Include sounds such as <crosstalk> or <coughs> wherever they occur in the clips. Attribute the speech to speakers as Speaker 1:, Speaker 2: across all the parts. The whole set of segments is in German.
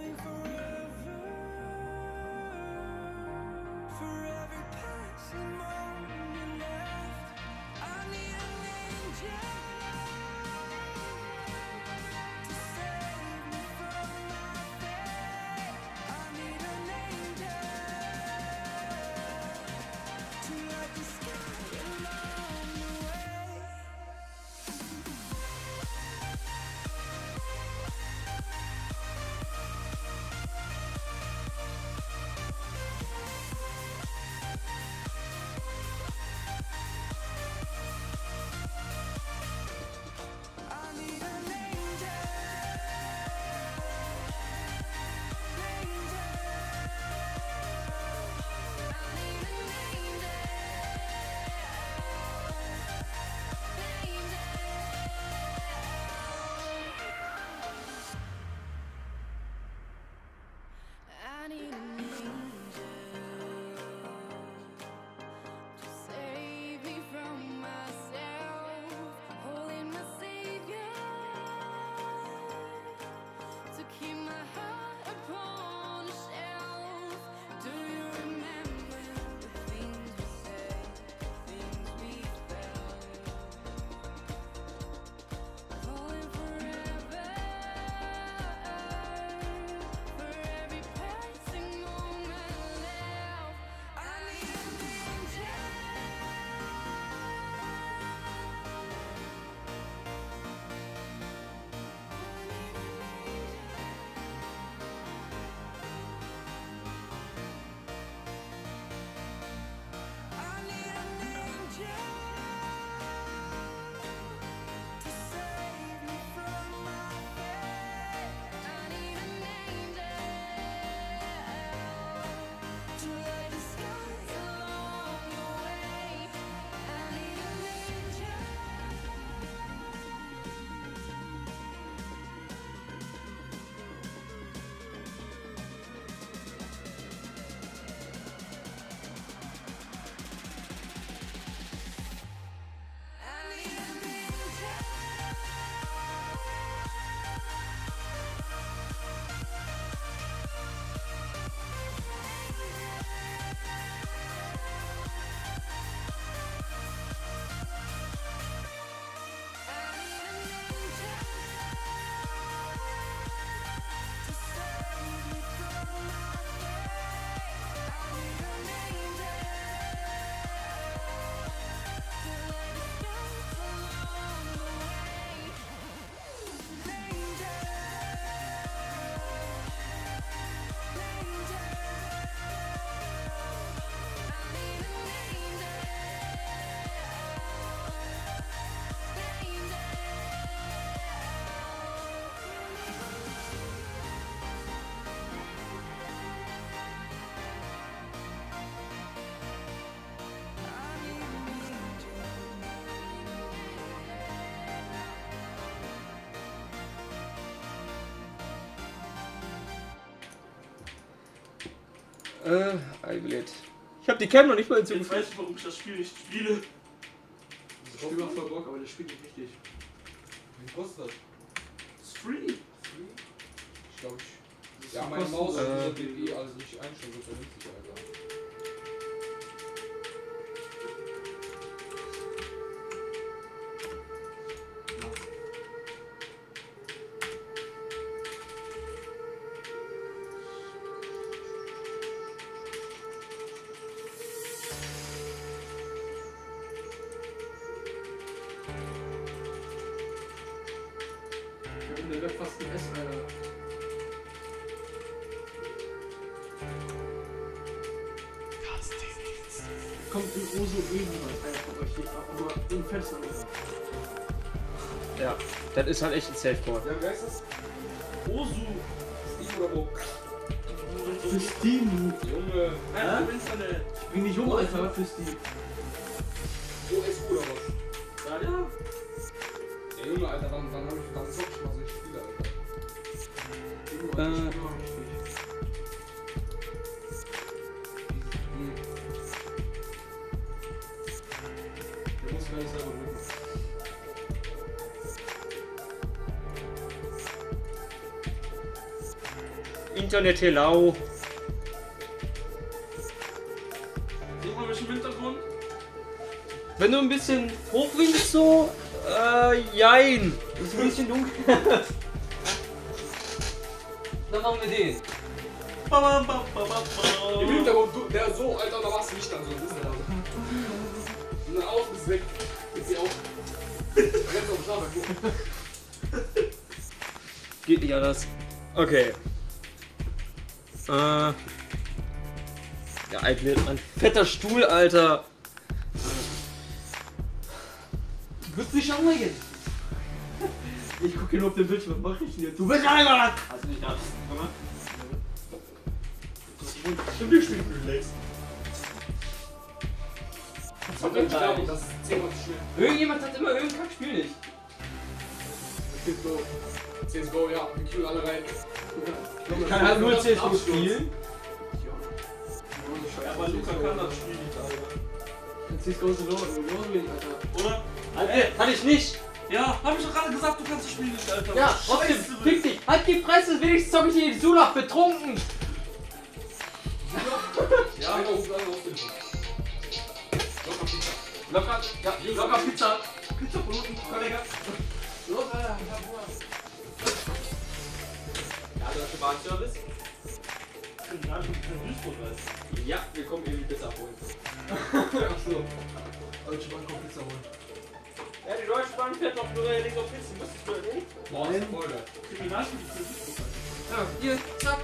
Speaker 1: falling for Äh, Eiblät. Ich hab die Cam noch nicht mal
Speaker 2: Jetzt
Speaker 1: hinzugefügt.
Speaker 2: weiß ich, warum ich das Spiel nicht spiele.
Speaker 3: Uso von euch, aber im Fenster.
Speaker 1: Ja, das ist halt echt ein Safe-Call.
Speaker 4: Ja, wie heißt das?
Speaker 2: Osu.
Speaker 4: Steam oder wo?
Speaker 3: Für Steam.
Speaker 4: Junge.
Speaker 2: Ja, im Internet.
Speaker 3: Ich bin nicht jung, Alter, für Steam.
Speaker 1: Internet Hello.
Speaker 2: Sieht man mich im Hintergrund?
Speaker 1: Wenn du ein bisschen hochwinkst so, äh, jein. Ist ein bisschen dunkel. <laughs> Dann machen wir den.
Speaker 2: Ba, ba, ba,
Speaker 4: Im. Hintergrund, du, der so, Alter, da machst du nicht dann so. Das ist ja Und dann aus ist weg. Geht sie auch. Jetzt auf Schlafsack.
Speaker 1: Geht nicht anders. Okay. Äh. Ja, Eiblät, ein fetter Stuhl, Alter.
Speaker 3: Du wirst mich anlegen. Ich gucke nur auf den Bildschirm, was mach ich denn jetzt? Du bist einmal!
Speaker 2: Hast du nicht das gemacht? Stimmt, wir spielen relaxed.
Speaker 4: Was wird sterben? Das ist zehnmal zu schnell.
Speaker 1: Irgendjemand hat immer irgendein Kackspiel nicht.
Speaker 4: CSGO. CSGO, ja. Wir queuen alle rein.
Speaker 1: CSGO
Speaker 4: Absturz.
Speaker 1: spielen.
Speaker 2: Ja, aber Luca kann das Spiel nicht, Alter.
Speaker 3: Jetzt du so genauso wenig, Alter.
Speaker 2: Oder?
Speaker 1: Alter, kann ich nicht.
Speaker 2: Ja, hab ich doch gerade gesagt, du kannst das Spiel nicht, Alter.
Speaker 1: Ja, trotzdem,
Speaker 2: du
Speaker 1: fick dich. Halt die Presse, wenigstens zock ich hier den Sulach betrunken.
Speaker 4: Ja, dem Locker Pizza.
Speaker 1: Locker, ja, locker Pizza.
Speaker 2: Pizza von unten, Kollege.
Speaker 3: Los, Alter, ich hab Hunger.
Speaker 1: Ja, Deutsche Bahnservice.
Speaker 2: Ja, Alter.
Speaker 1: Ja, wir kommen eben Pizza abholen.
Speaker 4: Ach so.
Speaker 3: Deutsche Bank kommt Pizza holen.
Speaker 1: Ja, die Deutsche Bahn fährt noch nur links auf Pizza. Müsstest du
Speaker 4: voll geil.
Speaker 2: Kriminalspiel für Duisburg, Alter.
Speaker 1: Ja, hier, zack.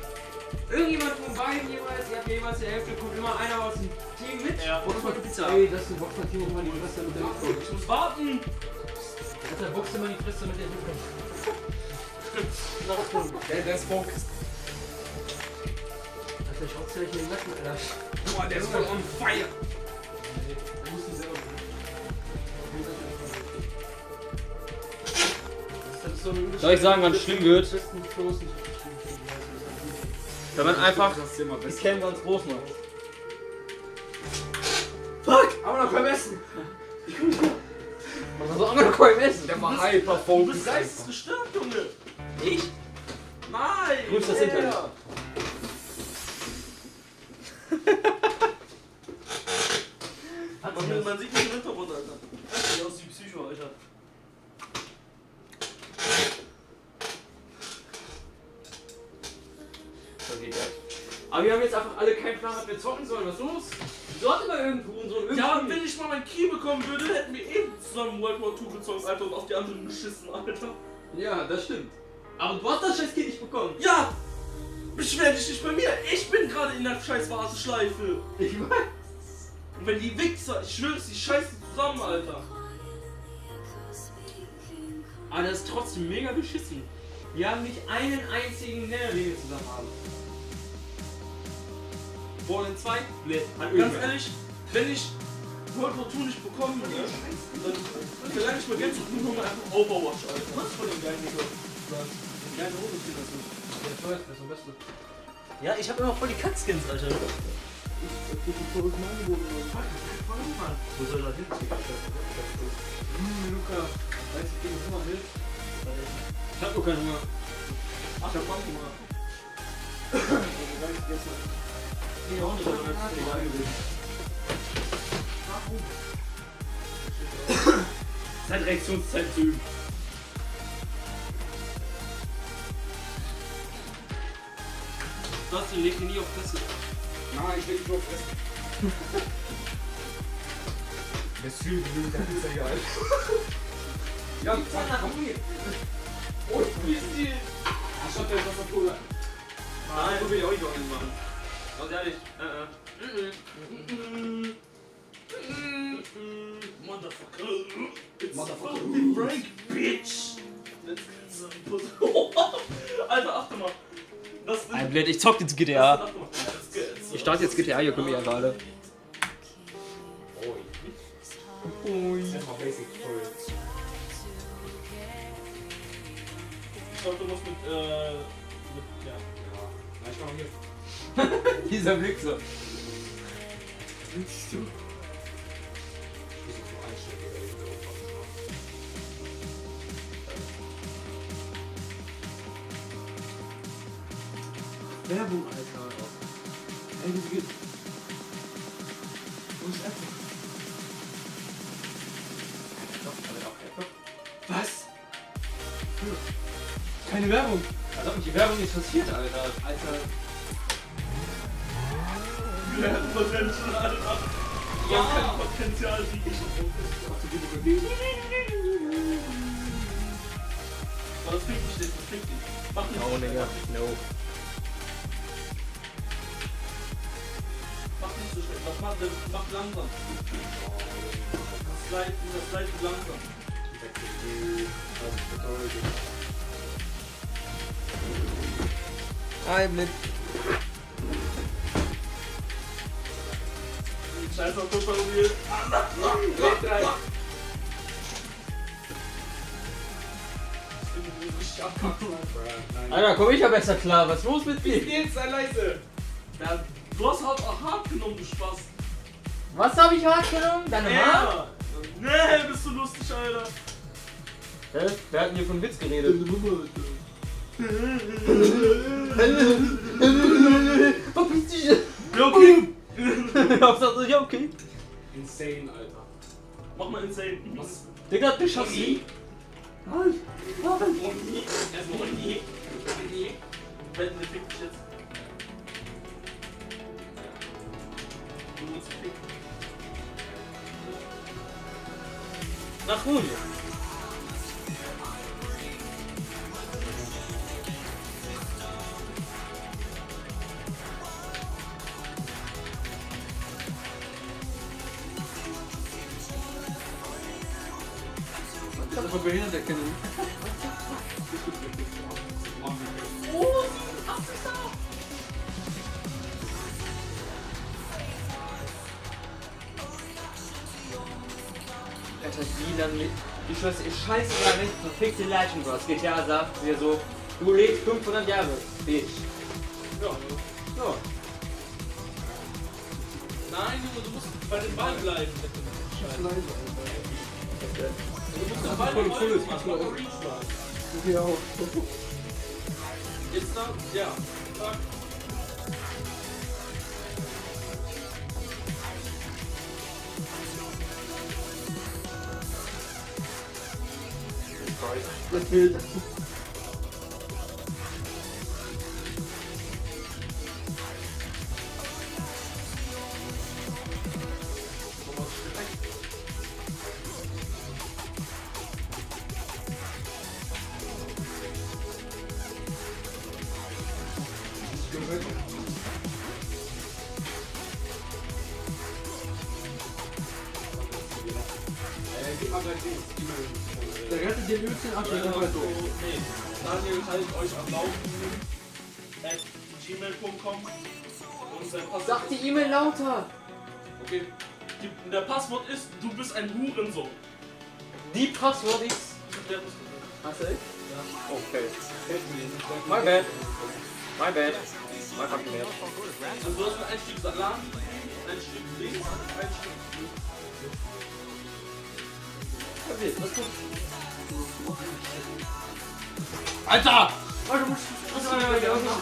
Speaker 1: Irgendjemand von beiden jeweils, ihr habt jeweils die Hälfte, kommt immer einer aus dem Team mit
Speaker 2: Ja.
Speaker 1: und die Pizza.
Speaker 3: Ey, das ist ein Boxer Timo mal die Fresse mit der Mikro.
Speaker 2: Ich muss warten.
Speaker 3: Alter, box dir mal die Fresse mit der Mikro.
Speaker 4: Der, der ist focused.
Speaker 3: Alter, ich hau's gleich in den Nacken, Alter.
Speaker 4: Boah, der ist voll on fire.
Speaker 3: Du musst selber
Speaker 1: Soll ich sagen, wann es schlimm wird? Wenn man einfach
Speaker 4: Das ist immer
Speaker 1: die. Cam ganz groß macht.
Speaker 3: Aber noch beim Essen!
Speaker 1: Man soll auch noch beim Essen.
Speaker 4: Der war hyper
Speaker 2: Du
Speaker 4: focused.
Speaker 2: bist geistesgestört, Junge.
Speaker 1: Ich?
Speaker 2: Nein.
Speaker 1: Grüß das. Internet.
Speaker 2: Man, man sieht mich im Hintergrund, Alter. Ich aus wie Psycho, Alter.
Speaker 1: So geht das. Aber wir haben jetzt einfach alle keinen Plan, was wir zocken sollen. Was ist los? Wieso hat immer irgendwo so ein
Speaker 2: Ja, wenn ich mal mein Key bekommen würde, hätten wir eben zusammen World War II gezockt, Alter, und auf die anderen geschissen, Alter.
Speaker 1: Ja, das stimmt. Aber du hast das scheiß Kind nicht bekommen.
Speaker 2: Ja! Beschwer dich nicht bei mir! Ich bin gerade in der scheiß Warteschleife!
Speaker 1: Ich weiß.
Speaker 2: Und wenn die Wichser, ich schwör's, die scheißen zusammen, Alter!
Speaker 1: Aber das ist trotzdem mega beschissen. Wir haben nicht einen einzigen Nenner, den wir zusammen haben. Fallen 2? Nee, hat
Speaker 2: Ganz
Speaker 1: irgendwer.
Speaker 2: ehrlich, wenn ich World War II nicht bekommen würde, dann verlange ich mir Geld und mir einfach Overwatch, Alter. Was von den geilen Digga?
Speaker 3: Geile Hose steht das nicht. Teuerste, der ist am besten.
Speaker 1: Ja, ich habe immer voll die Katzskins, Alter. Wo soll das hin?
Speaker 3: Hm, Luca, weißt du, ich Hunger mit? Ich hab doch keinen Hunger. Ach, ich hab Hunger.
Speaker 1: Nee, auch nicht, aber das ist egal gewesen. Zeit, Reaktionszeit zu üben.
Speaker 2: Dustin, leg dir nie auf Fresse.
Speaker 4: Nein, ich will nicht nur fressen. Das fühlt sich mit der Pizza hier ein. Ja, sag komm hier. Oh, wie ist die? Ich schaut der Tastatur.
Speaker 2: Nein, so will ich auch nicht machen. Ganz ehrlich. Äh, äh. Motherfucker. It's
Speaker 4: Motherfucker.
Speaker 2: break, bitch. Let's get some pussy. <laughs> Alter, achte mal.
Speaker 1: Ein Blöd, ich zock jetzt GTA. Ich starte jetzt GTA, hier können wir ja gerade.
Speaker 4: Voll.
Speaker 2: Ich glaube, du musst mit, äh, mit, ja.
Speaker 4: Ja. Ich mach hier. <laughs>
Speaker 1: Dieser Blick so.
Speaker 4: Ich muss so
Speaker 3: Werbung, Alter. Ey, wie geht? Wo ist Apple? Was? Keine Werbung.
Speaker 1: Als ob mich die Werbung interessiert, Alter.
Speaker 3: Alter.
Speaker 2: Wir hätten Potenzial, Alter. Wir haben kein Potenzial, die ich? Aber das klingt nicht, das klingt nicht. Mach nicht.
Speaker 1: No, Digga. No.
Speaker 2: Mach nicht so schnell. Mach, mach, mach langsam. Das Slide, das Slide langsam.
Speaker 1: Ein mit.
Speaker 2: Scheiß auf Tutorial.
Speaker 4: Leg rein.
Speaker 2: Ich abpacken.
Speaker 4: Nein.
Speaker 1: Alter, komm ich ja besser klar. Was ist los mit dir?
Speaker 4: Jetzt sei leise.
Speaker 2: Ja, du hast halt auch hart genommen, du Spaß.
Speaker 1: Was habe ich hart genommen? Deine Mama?
Speaker 2: Ja. Nee, bist du lustig, Alter.
Speaker 1: Hä? Wer hat denn hier von Witz geredet? Verpiss dich!
Speaker 2: Ja, okay. <laughs>
Speaker 1: Hauptsache, ja, okay.
Speaker 4: Insane, Alter.
Speaker 2: Mach mal insane.
Speaker 4: Was?
Speaker 1: Digga, du schaffst
Speaker 4: Moni?
Speaker 1: Nein.
Speaker 4: Moni? Erstmal Moni. Moni.
Speaker 2: Wetten, der fickt dich jetzt. Du musst ficken.
Speaker 1: Nach Ruhe.
Speaker 3: Ich behindert erkennen.
Speaker 1: Alter, wie lange. Ich schwör's, ich scheiße gar nicht. Verfickte Legend Bros. GTA sagt dir so, du lebst 500 Jahre. Bitch.
Speaker 2: Ja.
Speaker 1: So.
Speaker 2: Nein, Junge, du musst bei dem Ball bleiben.
Speaker 3: Leise, Alter.
Speaker 2: Du musst am Ball bleiben.
Speaker 3: das
Speaker 2: machen.
Speaker 3: Ja, auch.
Speaker 2: Jetzt da, ja. Zack.
Speaker 3: Das Bild.
Speaker 4: Äh,
Speaker 2: Also, nee. Daniel haltet euch am Laufen. At gmail.com. Und sein Passwort.
Speaker 1: Sag die E-Mail lauter.
Speaker 2: Okay. Die, der Passwort ist, du bist ein Hurensohn.
Speaker 1: Die Passwort ist.
Speaker 2: Der
Speaker 1: Hast du echt? Okay. My bad. My bad. Mag ich mehr.
Speaker 2: Also du hast ein Stück Salat, ein Stück links, ein Stück
Speaker 1: Was tut?
Speaker 2: Alter!
Speaker 1: Warte, muss ich muss mal wieder irgendwas.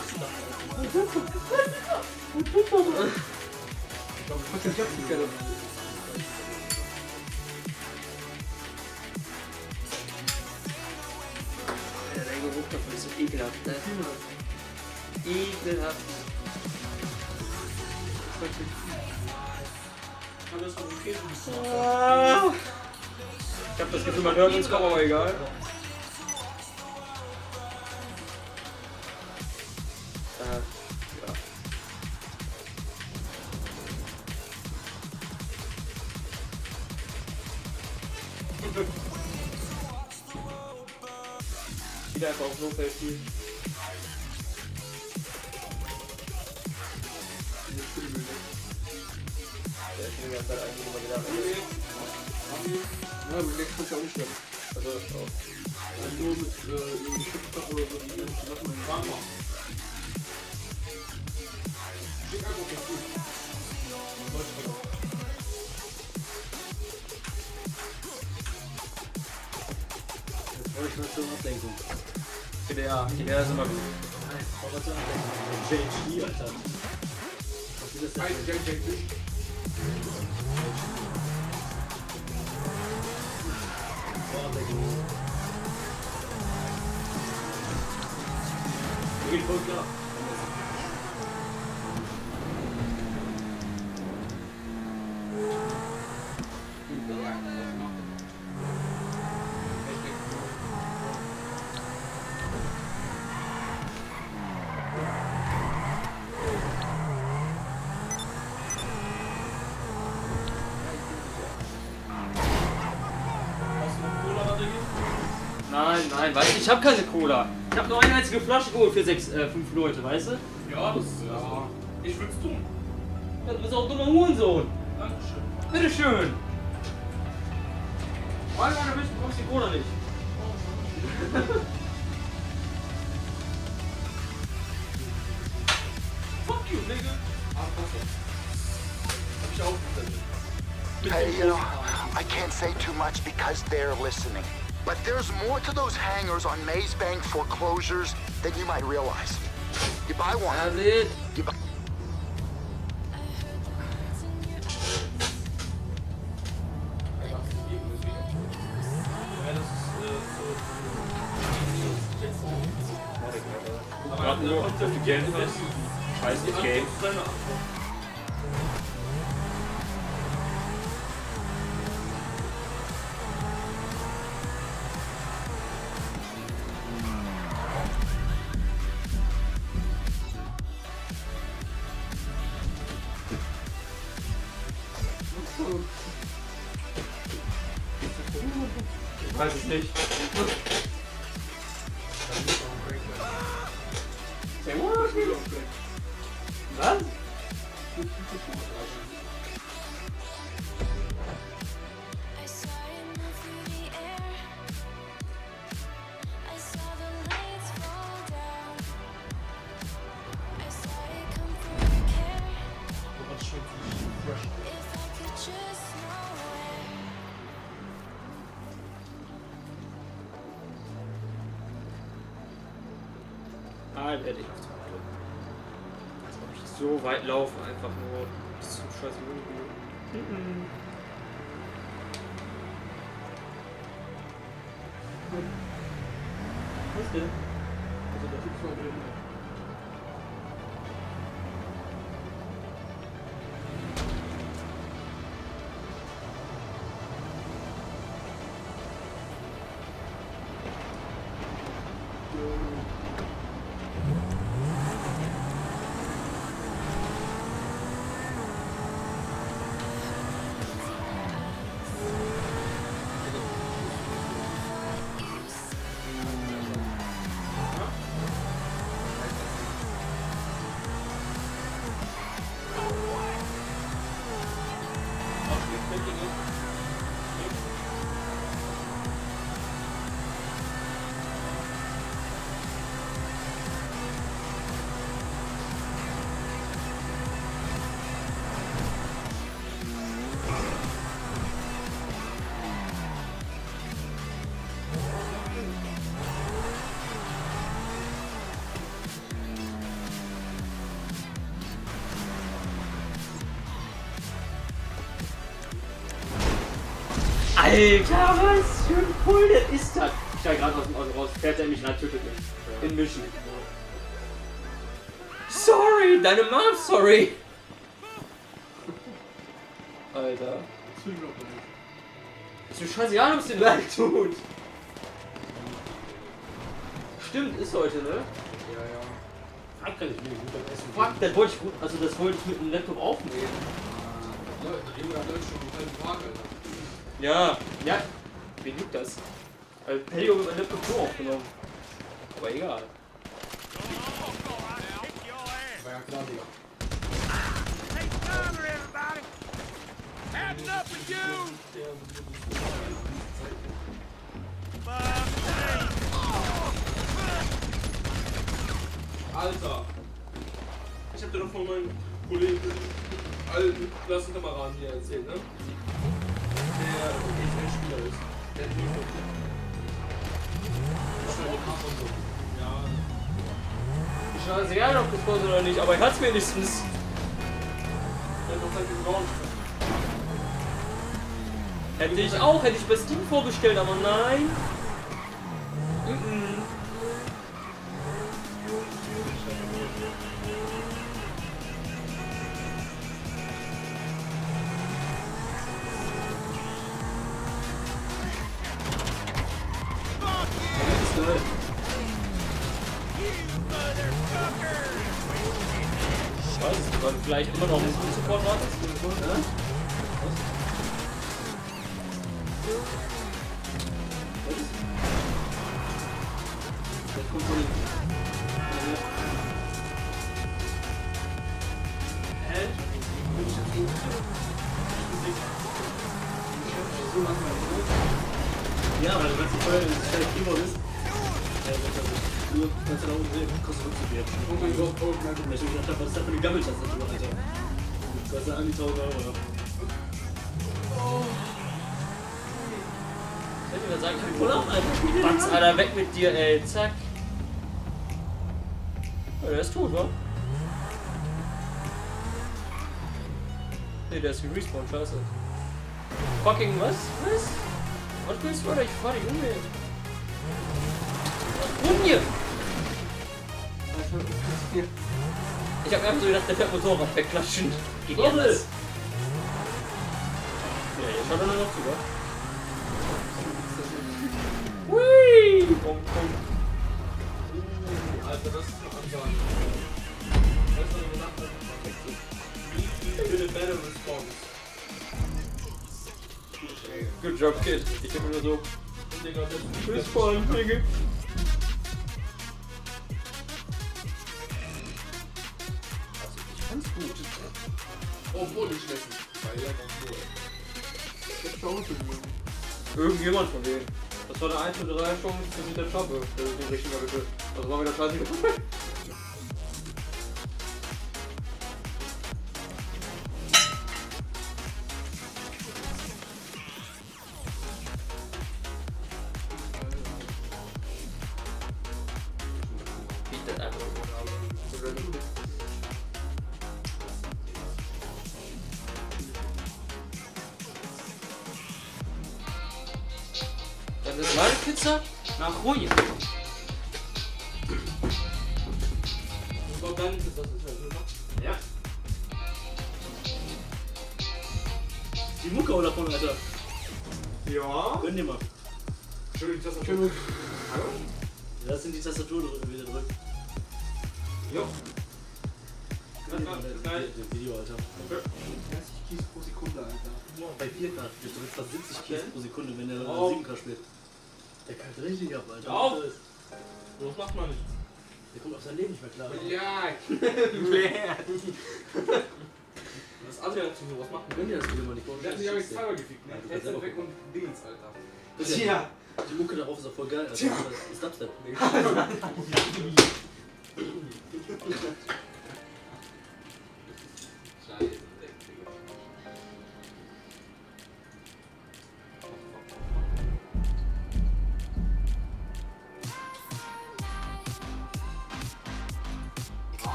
Speaker 1: Ja, der Geruch davon ist so ekelhaft, ne? Ekelhaft.
Speaker 2: Alles von Käse.
Speaker 1: Ah. Ich hab das Gefühl, man hört uns kaum, aber egal. Äh. Wieder einfach auf Notfall spielen. Der ist die ganze Zeit eigentlich immer Ende.
Speaker 3: Ja, aber der kannst du auch nicht schleppen.
Speaker 1: Also, auch.
Speaker 3: Nur mit äh, Schiffstoff oder so, die ganzen Sachen warm machen. Schick einfach den
Speaker 5: Jetzt wollte ich zur Ablenkung.
Speaker 1: GDR, GDR ist immer gut.
Speaker 5: Nein, aber zur Ablenkung. JHD, Alter. Was ist das denn?
Speaker 3: Jack Jack Fish.
Speaker 5: Zur Ablenkung. Geht voll klar.
Speaker 1: Nein, nein, weißt du, ich habe keine Cola. Ich habe nur eine einzige Flasche geholt für sechs, äh, fünf Leute, weißt du?
Speaker 2: Ja, das ist. Also, ich würde es tun.
Speaker 1: Ja, du bist auch ein dummer Hurensohn.
Speaker 2: Dankeschön.
Speaker 1: Bitteschön. Weil du einer bist, bekommst du die Cola nicht. <laughs>
Speaker 2: Fuck you, nigga.
Speaker 3: Ah.
Speaker 2: Hab ich auch
Speaker 6: Hey, you know. I can't say too much because they're listening. But there's more to those hangars on Maze Bank foreclosures than you might realize. You buy one,
Speaker 1: David.
Speaker 6: you buy
Speaker 2: Ja, das ist äh, so. Aber
Speaker 1: Gerade Ah, werde ich auf Auto. Als ob ich so weit laufe, einfach nur bis zum scheiß Mond. Was denn?
Speaker 3: Also da gibt's mal drin.
Speaker 1: Alter, was für ein Bull das ist das? Ich steig gerade aus dem Auto raus, fährt er mich rein, tötet mich. In Mission. Sorry, deine Mom, sorry. <laughs> Alter. Ist mir scheißegal, was den leid tut. Stimmt, ist heute, ne?
Speaker 5: Ja, ja. Fuck, kann ich mir gut am Essen.
Speaker 1: Fuck, das wollte ich gut, also das wollte ich mit dem Laptop aufnehmen.
Speaker 5: Leute, Junge hat schon halben Tag, Alter.
Speaker 1: Ja, ja. Wie liegt das? Also Pelio mit meinem Laptop so aufgenommen. Aber egal.
Speaker 5: War ja klar, Digga.
Speaker 2: Alter. Ich hab dir doch von meinem Kollegen, alten Klassenkameraden hier erzählt, ne? Der EFL-Spieler ist. Der hat. Ja.
Speaker 1: Ich weiß egal, ob das kommt oder nicht, aber er hat's wenigstens.
Speaker 2: Der hat doch Zeit gebraucht.
Speaker 1: Hätte ich auch, hätte ich bei Steam vorbestellt, aber nein. Mhm. Ich vielleicht immer noch einen Support wartest. Fucking was? Was? Was willst du, Alter? Ich fahr dich um, ey. Um hier! Ich hab einfach so gedacht, der fährt Motorrad wegklatschen. Geht
Speaker 2: Doppel!
Speaker 1: jetzt. Ja, jetzt schaut er nur noch zu, wa?
Speaker 2: Dropkick. Ich
Speaker 1: bin nur so.
Speaker 2: Digga, das Schiss
Speaker 1: voll, Digga.
Speaker 5: Also, ich fand's gut. Obwohl ich schlecht. Weil ja ganz cool.
Speaker 1: Irgendjemand von denen. Das war der 1 zu 3 schon mit der Schaffe. Das ist ein richtiger Begriff. Das war wieder
Speaker 5: 30
Speaker 1: Tja. Die Mucke darauf ist doch voll geil, Alter.
Speaker 4: Tja.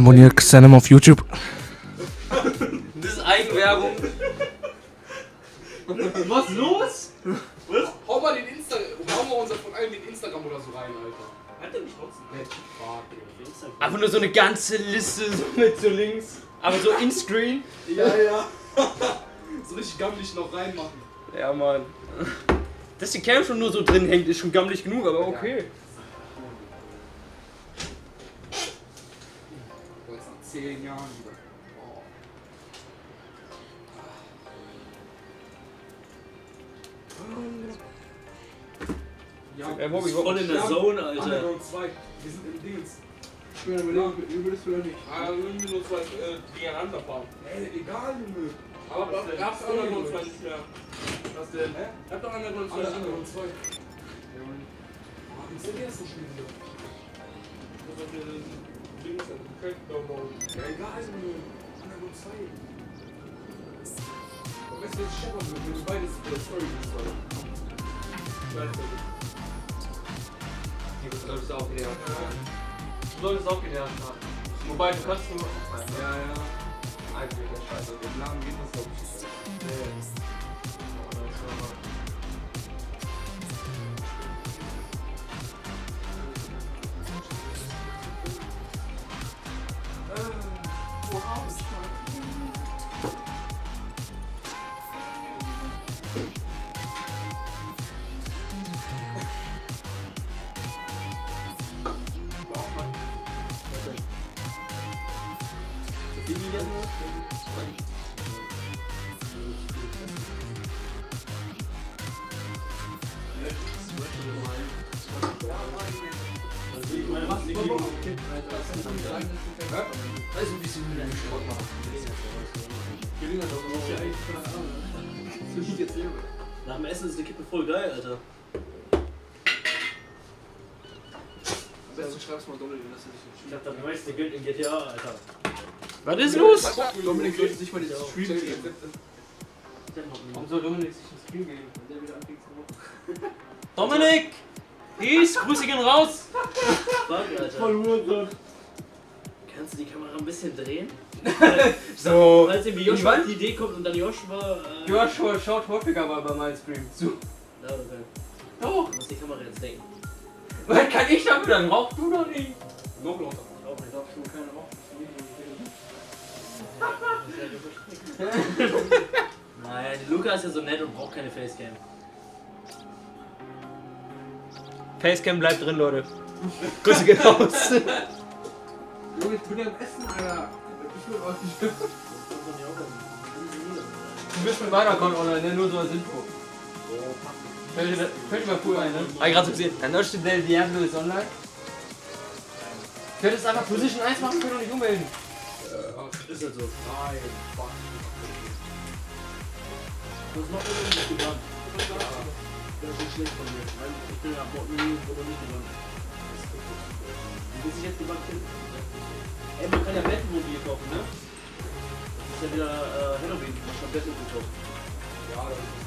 Speaker 7: Abonniert Xenem auf YouTube.
Speaker 1: Das ist Eigenwerbung. Was los?
Speaker 4: Hau mal den Insta... Hau mal unser von allen den Instagram oder so rein, Alter.
Speaker 5: Hat der mich trotzdem?
Speaker 1: Einfach nur so eine ganze Liste so mit so links. Aber so in Screen.
Speaker 4: Ja, ja. <laughs> so richtig gammelig noch reinmachen.
Speaker 1: Ja, Mann. Dass die Cam schon nur so drin hängt, ist schon gammelig genug, aber okay.
Speaker 4: Boah, 10 Jahren wieder. Oh. Ja,
Speaker 1: Ey, Bobby,
Speaker 5: Voll in der
Speaker 4: Ja,
Speaker 5: Zone, Alter.
Speaker 4: Underground 2. Wir sind im Dingens. Ich bin überlegen, würdest du da nicht?
Speaker 5: Ah, irgendwie nur zwei äh, gegeneinander fahren.
Speaker 4: Ey, egal, Junge.
Speaker 5: Aber
Speaker 4: Was denn?
Speaker 5: gab's Underground 2 nicht mehr.
Speaker 4: Was denn? Hä?
Speaker 5: Hab doch Underground 2
Speaker 4: Alle
Speaker 5: nicht mehr.
Speaker 4: anderen zwei. Ja, Mann. Wie ist denn der so schnell wieder?
Speaker 5: Das ist hier das Dings, ein Crackdown-Mode.
Speaker 4: Ja, egal, Junge. Underground 2. Aber weißt du, jetzt Shepard wird, Alter.
Speaker 5: Ich nicht.
Speaker 1: Auch wieder. Du solltest auch wieder haben. Wobei, du kannst nur.
Speaker 4: Ja, ja. Eigentlich der Scheiße. Im Namen geht das, glaub ich, nicht.
Speaker 1: Also
Speaker 5: Nach dem Essen ist die Kippe voll geil, Alter.
Speaker 4: Am besten schreibst du mal Dominik, dass er dich
Speaker 5: Ich hab das meiste Geld in GTA, Alter.
Speaker 1: Was ist los?
Speaker 4: Dominik sollte sich mal diesen Stream geben.
Speaker 1: Warum soll Dominik sich ins Spiel geben? wenn der wieder anfängt zu? Dominik! Peace, Grüße gehen raus!
Speaker 5: Fuck, Alter. Kannst du die Kamera ein bisschen drehen? <laughs>
Speaker 1: So,
Speaker 5: Falls irgendwie Joshua auf die Idee kommt und dann Joshua. Äh,
Speaker 1: Joshua schaut häufiger mal bei meinem Stream zu.
Speaker 5: Ja, okay.
Speaker 1: Doch!
Speaker 5: Du musst die Kamera jetzt denken.
Speaker 1: Was kann ich dafür dann? Rauch du doch nicht!
Speaker 4: Noch lauter.
Speaker 5: Ich auch nicht.
Speaker 1: darf schon keine Rauch. <laughs>
Speaker 5: Naja, die Luca ist ja so nett und braucht keine Facecam.
Speaker 1: Facecam bleibt drin, Leute. Grüße gehen raus. <laughs>
Speaker 4: Junge, ich bin am Essen, Alter. Ich will auch nicht.
Speaker 1: Du bist mit meiner Account online, ne? Nur so als Info. Fällt mal cool ein, ne? Hab ich gerade so gesehen. Dann steht der Diablo ist online. Ich es einfach Position 1 machen können und nicht ummelden.
Speaker 5: Ist halt so.
Speaker 4: Nein, fuck.
Speaker 5: Das macht mir nicht gebannt. Das ist schlecht von mir. Ich bin ab morgen nie oder nicht gebannt. Wie will ich jetzt gebannt finden? Ey, man kann ja Batmobil kaufen, ne? Das ist ja wieder äh, Halloween. Man kann Batmobil kaufen.
Speaker 4: Ja, das ist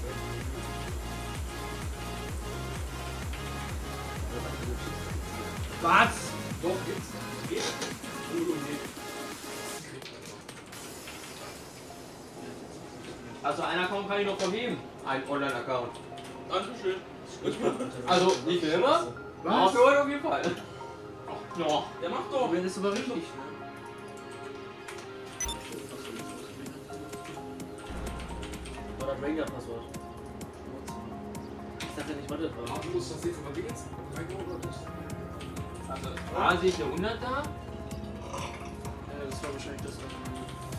Speaker 1: Was?
Speaker 4: Doch, gibt's. Geht.
Speaker 1: Also ein Account kann ich noch vergeben. Ein Online-Account.
Speaker 2: Dankeschön.
Speaker 1: Also nicht für immer, aber für heute auf jeden Fall. Ach, no.
Speaker 2: Der macht doch.
Speaker 3: Wenn es aber richtig.
Speaker 2: War das Ranger-Passwort? Ich dachte nicht, warte, das war.
Speaker 3: Du musst das jetzt aber geht's. Rein oder nicht?
Speaker 1: Ah, sehe ich eine 100 da?
Speaker 3: Ja, das war wahrscheinlich das, was man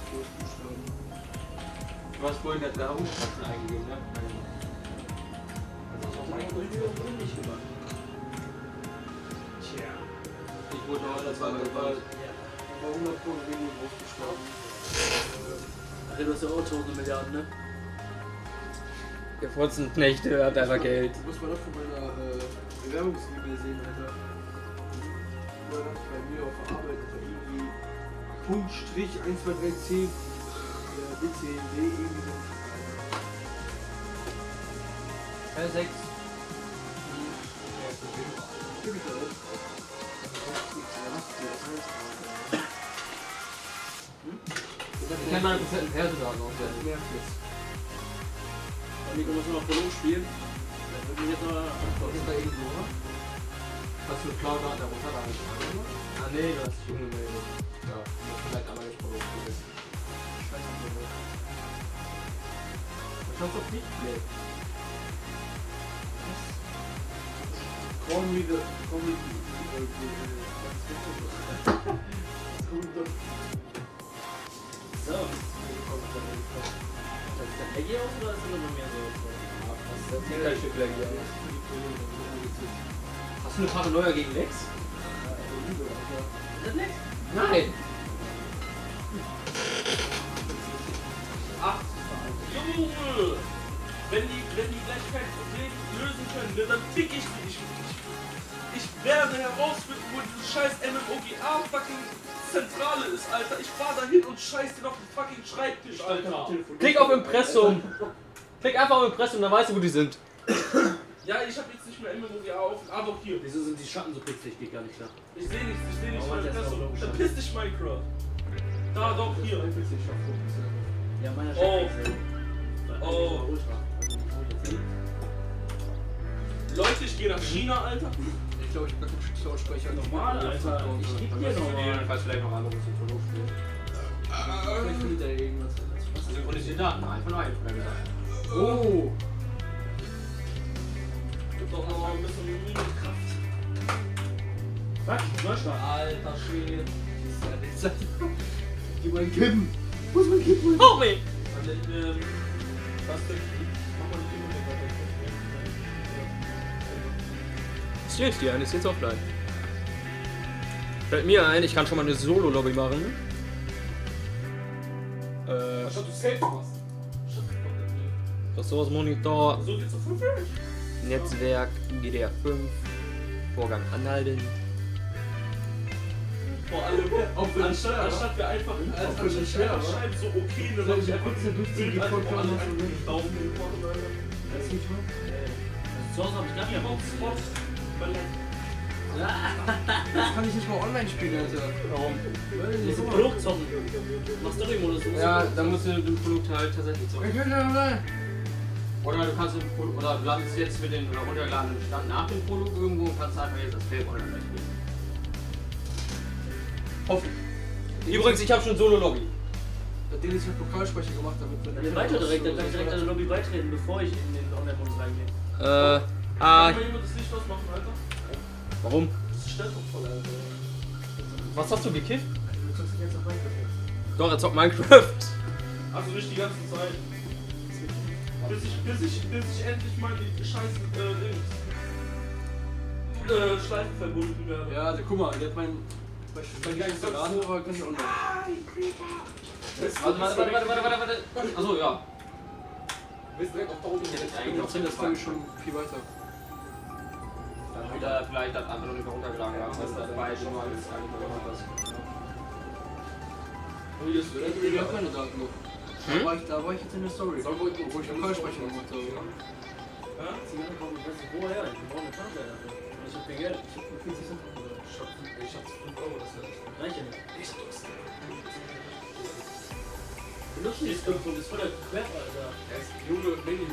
Speaker 3: Buchstaben.
Speaker 1: Du hast vorhin das da Umschriften eingegeben, ne?
Speaker 2: Das hat mein Kollege nicht gemacht.
Speaker 1: Tja. Ich wurde auch das war
Speaker 3: war 100 Pro wegen Großbuchstaben.
Speaker 2: Ach, du hast ja auch 1000 Milliarden, ne?
Speaker 1: Der Fotzenknechte hat einfach Geld.
Speaker 3: Musst mal das von meiner äh, Bewerbungs-E-Mail sehen, Alter. Er bei mir auf der Arbeit unter irgendwie Punkt Strich 1, 2, 3, 10 äh, BCD irgendwie so.
Speaker 1: Ja, 6.
Speaker 3: Gib ich da auf.
Speaker 1: Ich kann meine kompletten Persedaten auswählen.
Speaker 3: Nervt jetzt.
Speaker 2: Nico muss noch Prolog spielen. Würde ich jetzt mal
Speaker 3: Das ist da irgendwo, oder?
Speaker 1: Hast du Cloud-Daten der Runter angeschrieben? Ah, nee, du hast dich umgemeldet. Ja, du musst vielleicht einmal nicht Produkt gewesen.
Speaker 3: Scheiße, Alter.
Speaker 1: Was hast du auf dich? Nee.
Speaker 3: Call me the. Call me Das
Speaker 2: ist der Eggy aus oder ist das
Speaker 1: kein Stück Leck aus. Hast du eine Paranoia gegen Lex?
Speaker 2: Das?
Speaker 1: Nein!
Speaker 2: Ach, Junge! Wenn die, wenn die gleich kein Problem lösen können, ne, dann fick ich sie. Ich, ich, ich werde herausfinden, wo diese scheiß MMOGA fucking Zentrale ist, Alter. Ich fahr da fucking Schreibtisch, Alter.
Speaker 1: Klick auf Impressum! Klick einfach auf Impressum, dann weißt du, wo die sind.
Speaker 2: Ja, ich hab jetzt nicht mehr MMOGA auf, aber auch hier.
Speaker 5: Wieso sind die Schatten so pixelig? Geht gar nicht klar.
Speaker 2: Ich seh nichts, ich seh nichts
Speaker 5: Oh,
Speaker 2: mehr Impressum.
Speaker 5: logisch.
Speaker 2: Verpiss dich, Minecraft. Da, doch, hier.
Speaker 5: Ja, meiner
Speaker 2: Oh.
Speaker 5: Schatten.
Speaker 2: Oh.
Speaker 5: Also.
Speaker 2: Leute, ich gehe nach China, Alter.
Speaker 3: Ich glaube, ich keinen Lautsprecher.
Speaker 5: Normal, Alter. Ich geb dir nochmal.
Speaker 1: Falls vielleicht noch andere Psycholog spielen.
Speaker 3: Er.
Speaker 1: Synchronisierte Daten, ein von einem.
Speaker 3: Oh!
Speaker 2: Gib doch noch ein bisschen Minenkraft.
Speaker 5: Was? Neustart.
Speaker 2: Alter Schwede.
Speaker 3: Gib mal einen Kippen! Wo ist mein Kippen?
Speaker 1: Oh, me!
Speaker 2: Und dann, ähm, Mach mal die
Speaker 1: steht hier? Ist jetzt offline. Fällt mir ein, ich kann schon mal eine Solo-Lobby machen. Äh,
Speaker 3: Statt du safe machst.
Speaker 1: Ressourcenmonitor,
Speaker 2: So geht's auf 5
Speaker 1: Netzwerk, GDR 5, Vorgang anhalten.
Speaker 2: Vor allem, anstatt, anstatt wir einfach,
Speaker 3: Auf
Speaker 2: anstatt
Speaker 3: schwer,
Speaker 2: schreiben, so okay, dann
Speaker 3: Soll ich
Speaker 2: einfach
Speaker 3: kurz eine durchziehen, die
Speaker 2: Bild einfach alle einfach? Daumen machen, Alter.
Speaker 3: Weißt du, wie ich meine?
Speaker 5: Zu Hause hab ich gar nicht mehr
Speaker 2: Spot, Spot.
Speaker 3: Das kann ich nicht mal online spielen, Alter.
Speaker 1: Warum?
Speaker 3: Ich so
Speaker 5: ein Produkt zocken. Mach Story-Modus.
Speaker 1: Ja, dann musst du den Produkt halt tatsächlich zocken.
Speaker 3: Ich will ja online.
Speaker 1: Oder du kannst den Produkt, oder du landest jetzt mit dem runtergeladenen Stand nach dem Produkt irgendwo und kannst einfach jetzt das Feld online spielen. Hoffe ich. Übrigens, ich habe schon Solo-Lobby.
Speaker 3: Das Ding ist mit Pokalspeicher gemacht, damit wir
Speaker 5: Dann weiter direkt, dann kann ich direkt an der Lobby beitreten, bevor ich in den Online-Modus reingehe.
Speaker 1: Äh,
Speaker 2: Kann
Speaker 1: ah,
Speaker 2: mal jemand das Licht ausmachen, Alter?
Speaker 1: Warum?
Speaker 2: Das stellt doch voll, Alter.
Speaker 1: Was hast du gekifft?
Speaker 3: Du kannst nicht jetzt noch Minecraft.
Speaker 1: Doch, er zockt Minecraft.
Speaker 2: Also nicht die ganze Zeit. Bis ich, bis ich, bis ich endlich mal die scheiß äh. Äh, Schleifen verbunden werde.
Speaker 3: Ja, also guck mal, der hat mein. Mein gleiches Rasen, aber kann ich online.
Speaker 1: Warte, warte, warte, warte, warte, warte. Achso, ja.
Speaker 3: Willst direkt auf oben
Speaker 1: hätte
Speaker 3: Ich
Speaker 1: eigentlich noch
Speaker 3: erzähl das
Speaker 1: Fragen.
Speaker 3: Ding schon viel weiter.
Speaker 1: Dann wieder vielleicht das andere nicht runtergeladen haben, dass das bei schon mal alles angehört hast.
Speaker 3: Oh, hier ist Ich hab meine Daten noch. Da war ich, da war ich jetzt in der Story. Wo ich Pokalspeicher gemacht habe.
Speaker 5: Zigarre kaufen, ich weiß nicht woher. Ich brauche eine dafür. Und ich hab kein Geld.
Speaker 3: Ich hab nur 40 Cent.
Speaker 2: Ich hab's 5 Euro, das ist
Speaker 5: Reicht ja nicht.
Speaker 3: Ich
Speaker 5: benutzen die Skript und ist voll der Crap, Alter.
Speaker 3: Er ist Junge Menü.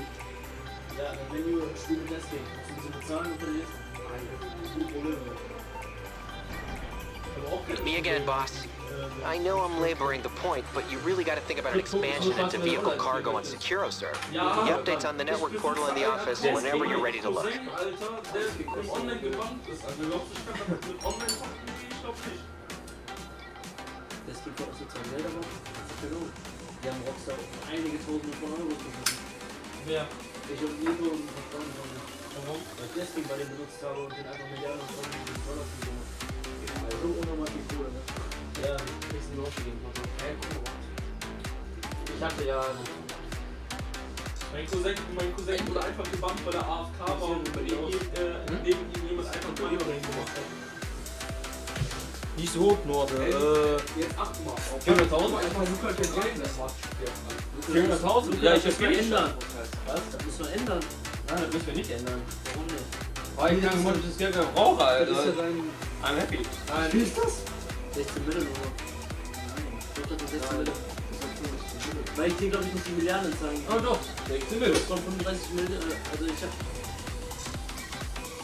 Speaker 5: Ja, dann wenn du ein Spiel mit du ein bisschen bezahlen und verlierst. Das ist gut Probleme. Aber auch kein-
Speaker 6: Me again, boss.
Speaker 5: Äh,
Speaker 6: I know I'm laboring the point, but you really got to think about an expansion into vehicle cargo on SecuroServe.
Speaker 5: Ja,
Speaker 6: The updates on the network portal in the office whenever you're ready to look.
Speaker 2: Alter, der im Online gebannt ist. Also glaubst du, ich kann das mit Online machen? Ich glaub nicht.
Speaker 5: Desking kostet zwar Geld, aber das ist ja genug. Die haben Rockstar einige tausende von Euro gegeben.
Speaker 2: Wer?
Speaker 5: Ich habe Nico und ein
Speaker 2: Warum?
Speaker 5: Weil ich Desking bei denen benutzt habe und den einfach Milliarden von Dollar gegeben habe. So unnormal viel Kohle, ne? Ja.
Speaker 1: Ich hatte ja.
Speaker 2: Mein Cousin, mein Cousin wurde einfach gebannt, weil er AFK war und neben ihm, äh, neben ihm jemand einfach Karriere gemacht hat.
Speaker 1: Nicht so hoch, nur. Äh,
Speaker 3: Jetzt acht mal auf.
Speaker 1: 400.000?
Speaker 3: Einfach super kein Geld in der Quatsch.
Speaker 1: 400.000? Ja, ich
Speaker 5: das
Speaker 1: hab
Speaker 5: müssen wir
Speaker 1: eh
Speaker 5: ändern.
Speaker 1: Was?
Speaker 5: Das müssen wir ändern.
Speaker 1: Nein, das müssen wir nicht ändern.
Speaker 5: Warum nicht?
Speaker 1: Weil ich lange das Geld mehr brauche,
Speaker 3: Das
Speaker 1: Alter.
Speaker 3: ist ja dein.
Speaker 1: I'm happy.
Speaker 3: Wie ist das?
Speaker 5: 16 Mille nur. Ich glaube, das ist 16 Mille. Weil ich dir, glaube ich, nicht die Milliarden zeigen
Speaker 1: Oh doch, 16 Mille.
Speaker 5: Von 35 Millionen, also ich hab.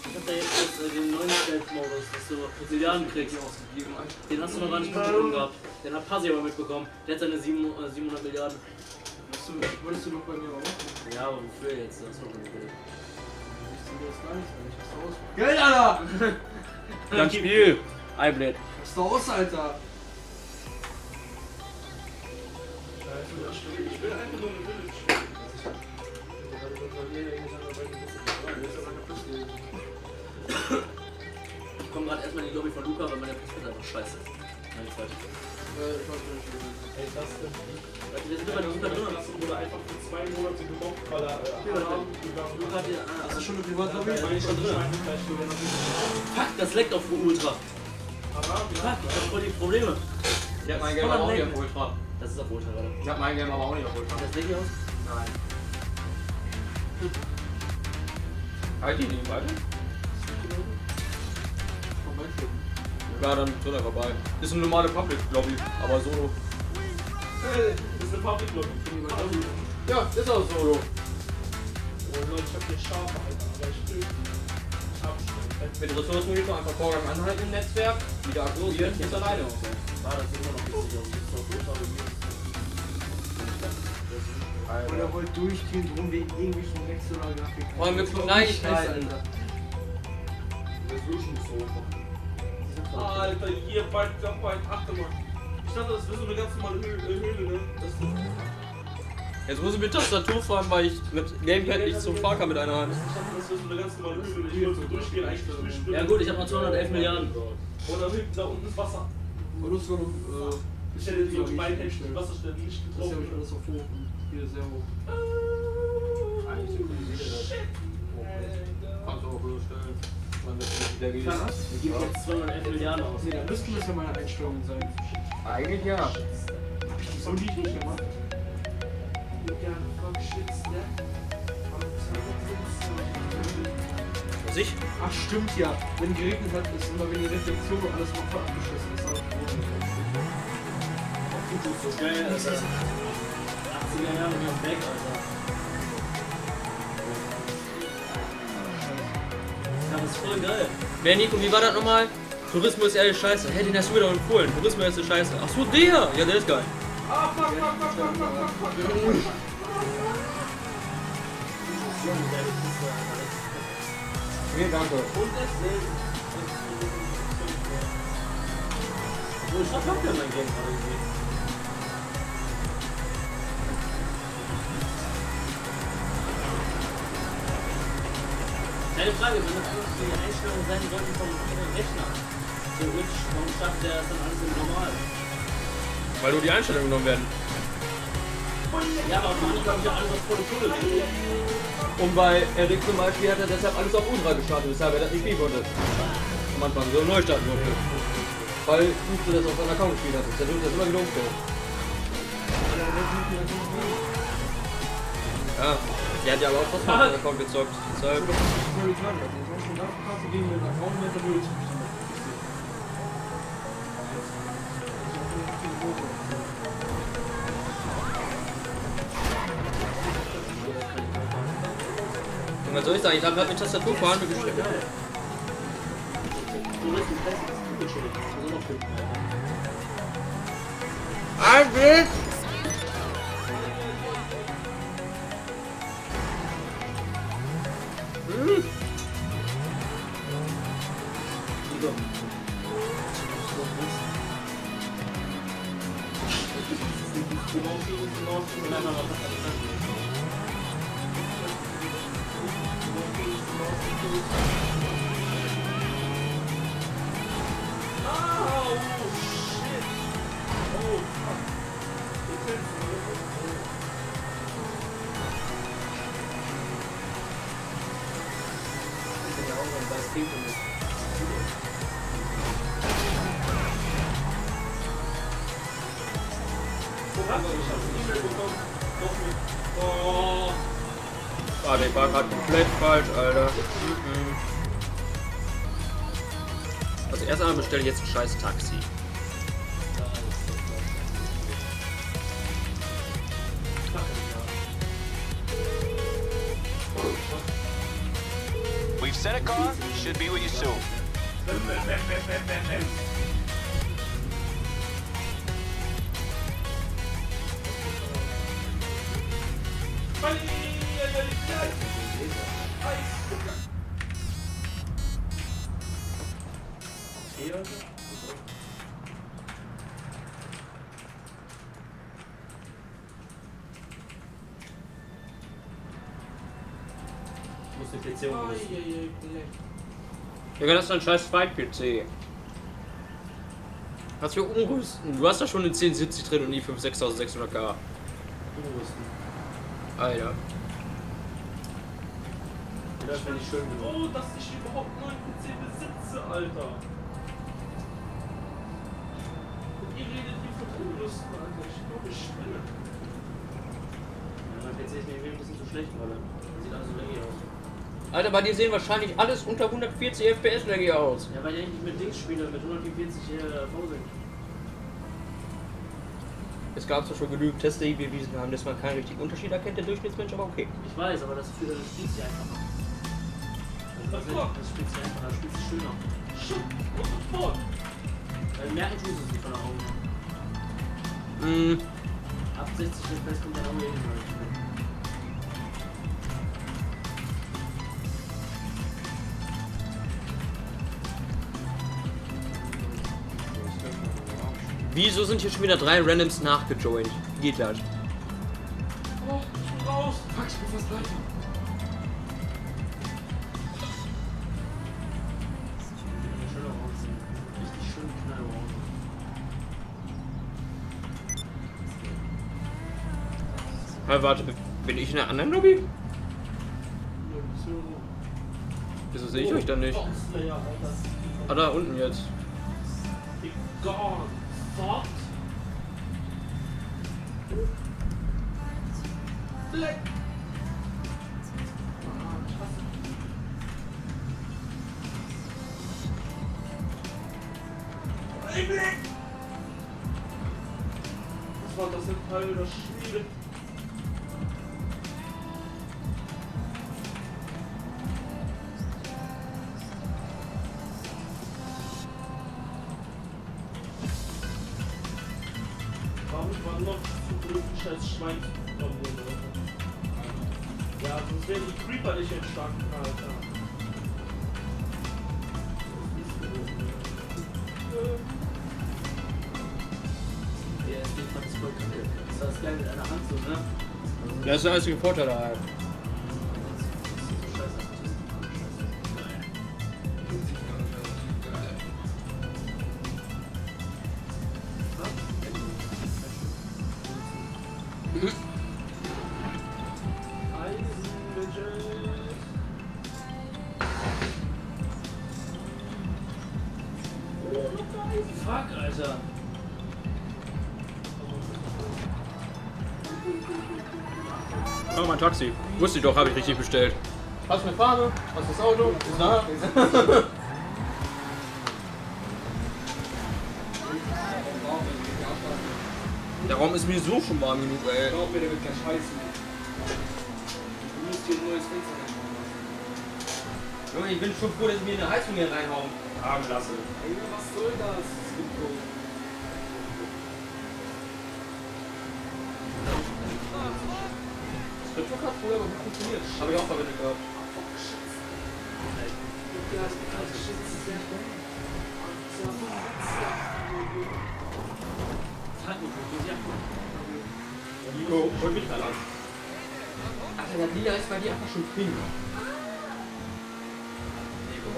Speaker 5: Ich hab da jetzt äh, den neuen Geldmodus, dass du Milliarden kriegst. Den hast du noch gar nicht mitbekommen gehabt. Den hat Pasi aber mitbekommen. Der hat seine 700 äh, 700 Milliarden.
Speaker 3: Wolltest du, wolltest du doch bei mir mal machen?
Speaker 5: Ja, aber wofür jetzt? Das ist doch nicht Geld.
Speaker 3: Ich sehe das gar nicht, wenn ich das aus.
Speaker 1: Geld, Alter! <laughs> Dann Spiel. Eiblät.
Speaker 3: Was ist da aus, Alter?
Speaker 2: Ich will einfach nur eine Village.
Speaker 5: Ich komme gerade erstmal in die Lobby von Luca, weil meine Festplatte einfach scheiße ist. Meine zweite.
Speaker 3: Äh, ich weiß nicht,
Speaker 2: Ey, das denn?
Speaker 5: Weil wir sind immer die Luca drin.
Speaker 2: Das wurde einfach für zwei Monate gebombt, weil er
Speaker 5: Luca hat
Speaker 3: Hast du schon eine Privatlobby?
Speaker 5: Ich schon drin. Fuck, das leckt auf Ultra. Fuck, ich hab voll die Probleme.
Speaker 1: Ich hab mein Game aber auch nicht auf Ultra.
Speaker 5: Das ist auf Ultra gerade.
Speaker 1: Ich hab mein Game aber auch nicht auf Ultra.
Speaker 5: Das leckt hier aus?
Speaker 1: Nein. Halt die nicht weiter? Ja, dann drin er vorbei. Ist eine normale Public Lobby, aber solo.
Speaker 2: Das ist eine Public Lobby.
Speaker 1: Ja, ist auch solo.
Speaker 2: Oh Leute, ich hab hier Schafe, Alter. Aber ich will.
Speaker 1: Mit Ressourcen geht einfach Vorgang anhalten im Netzwerk, wieder aktivieren, ist alleine.
Speaker 5: Ah, das sieht immer noch witzig aus. Das ist auf Ultra bei mir.
Speaker 3: Und er wollte durchgehen, drum wegen irgendwelchen Wechsel oder Grafiken.
Speaker 1: Vor allem mit Kleinigkeiten.
Speaker 3: Resolution ist so.
Speaker 2: Alter, hier bald, bald. Achte mal. Ich dachte, das wäre so eine ganz normale Höhle, äh, Höhle ne? Das
Speaker 1: Jetzt muss ich mit Tastatur fahren, weil ich mit Gamepad nicht zum Fahren kann mit einer Hand.
Speaker 2: Ich dachte, das wäre so eine ganz normale Höhle. Ich wollte so durchgehen, eigentlich.
Speaker 5: Ja gut, ich habe noch 211 Milliarden.
Speaker 2: Und da hinten, da unten ist Wasser.
Speaker 3: Aber du hast doch noch. Äh,
Speaker 2: Ich hätte die auf meinen Händen die Wasserstellen nicht
Speaker 3: das ist ja
Speaker 2: getroffen.
Speaker 3: alles auf hoch. und Hier ist sehr hoch.
Speaker 1: Kannst du auch höher stellen. Wieder.
Speaker 3: Krass.
Speaker 5: Wir geben jetzt 211 Milliarden aus.
Speaker 3: Nee, dann müssten das ja meine Einstellungen sein.
Speaker 1: Eigentlich ja.
Speaker 3: Hab ich die so nicht gemacht?
Speaker 1: Was ich?
Speaker 3: Ach stimmt ja. Wenn geregnet hat, ist immer wenn die Reflexion und alles noch voll abgeschlossen ist. Aber
Speaker 5: Das ist geil, Alter. 80er Jahre wie am Back, Alter. Ja, das ist voll geil.
Speaker 1: Wer Nico, wie war das nochmal? Tourismus ist ehrlich scheiße. Hä, den hast du wieder empfohlen. Tourismus ist scheiße. Ach so, der! Ja, der ist geil. Nee, danke.
Speaker 5: Und es ist. Obwohl, ich hab ja mein Game gerade gesehen. Kleine Frage, wenn das alles die Einstellungen sein sollten vom eigenen Rechner, theoretisch, warum startet der das dann alles im Normal?
Speaker 1: Weil nur die Einstellungen genommen werden.
Speaker 5: Ja, aber man kann ja alles auf legen.
Speaker 1: Und bei Erik zum Beispiel hat er deshalb alles auf Ultra gestartet, weshalb er das nicht spielen konnte. Am Anfang so neu starten durfte. Weil du das auf seinem Account gespielt hattest. Der durfte das immer wieder umstellen. Ja, der hat ja aber auch trotzdem auf den Account gezockt. Deshalb.
Speaker 3: Und
Speaker 1: was soll ich sagen? Ich habe gerade eine Tastatur
Speaker 5: vor Hand geschrieben.
Speaker 1: Ein Witz!
Speaker 5: Lieber.
Speaker 1: Ah, scheiß Taxi. Digga, das ist ein scheiß Fight-PC. Was für umrüsten? Du hast da schon eine 1070 drin und die 5 6600K.
Speaker 5: Umrüsten.
Speaker 1: Alter.
Speaker 5: Ja, das wäre nicht schön geworden.
Speaker 2: Oh, dass ich überhaupt nur einen PC besitze, Alter. Und ihr redet hier von Umrüsten, Alter. Ich glaube, ich spinne.
Speaker 5: Ja, mein PC ist mir irgendwie ein bisschen zu schlecht. Das sieht alles so aus.
Speaker 1: Alter, bei dir sehen wahrscheinlich alles unter 140 FPS laggy aus.
Speaker 5: Ja, weil ich eigentlich mit Dings spiele, mit 144 hier V-Sync.
Speaker 1: Es gab zwar schon genügend Tester, die bewiesen haben, dass man keinen richtigen Unterschied erkennt, der Durchschnittsmensch, aber okay.
Speaker 5: Ich weiß, aber das, für- das spielt sich einfacher. Das, das spielt sich einfacher, das spielt sich schöner.
Speaker 2: Shit, what the fuck?
Speaker 5: Weil merken tust du es nicht von der Augen.
Speaker 1: Mm,
Speaker 5: Ab 60 FPS kommt dein Auge eh nicht
Speaker 1: wieso sind hier schon wieder drei Randoms nachgejoint? Geht das?
Speaker 2: Oh, ich bin raus. Fuck, ich bin fast
Speaker 5: knallorange.
Speaker 1: Hey, warte, bin ich in einer anderen Lobby? Wieso sehe ich euch dann nicht? Ah, da unten jetzt.
Speaker 2: Gone. Ey, Black! Was war das Teil der Schmiede? Schwein genommen wurde? Ja, sonst wären die Creeper nicht entstanden, Alter.
Speaker 5: Der ist jedenfalls voll kacke. Das war das geil mit einer Hand so, ne?
Speaker 1: Das ist der einzige Vorteil da.
Speaker 5: So
Speaker 1: Ich doch, habe ich richtig bestellt.
Speaker 4: Hast du eine Farbe? Hast du das Auto? Ist da?
Speaker 1: Der Raum ist mir so schon warm genug, ey.
Speaker 8: Glaub mir, der wird gleich heißen. Du musst hier ein neues Fenster reinmachen.
Speaker 1: Junge, ich bin schon froh, dass ich mir eine Heizung hier reinhauen haben lasse.
Speaker 3: Ey, was soll das? Skippo.
Speaker 1: Skriptbook hat früher aber gut funktioniert. Habe ich auch verwendet gehabt.
Speaker 3: Ja, das ist das ist sehr. Das ist.
Speaker 1: Nico, hol mich mal an. Alter, der Lila ist bei dir einfach schon pink. Nico.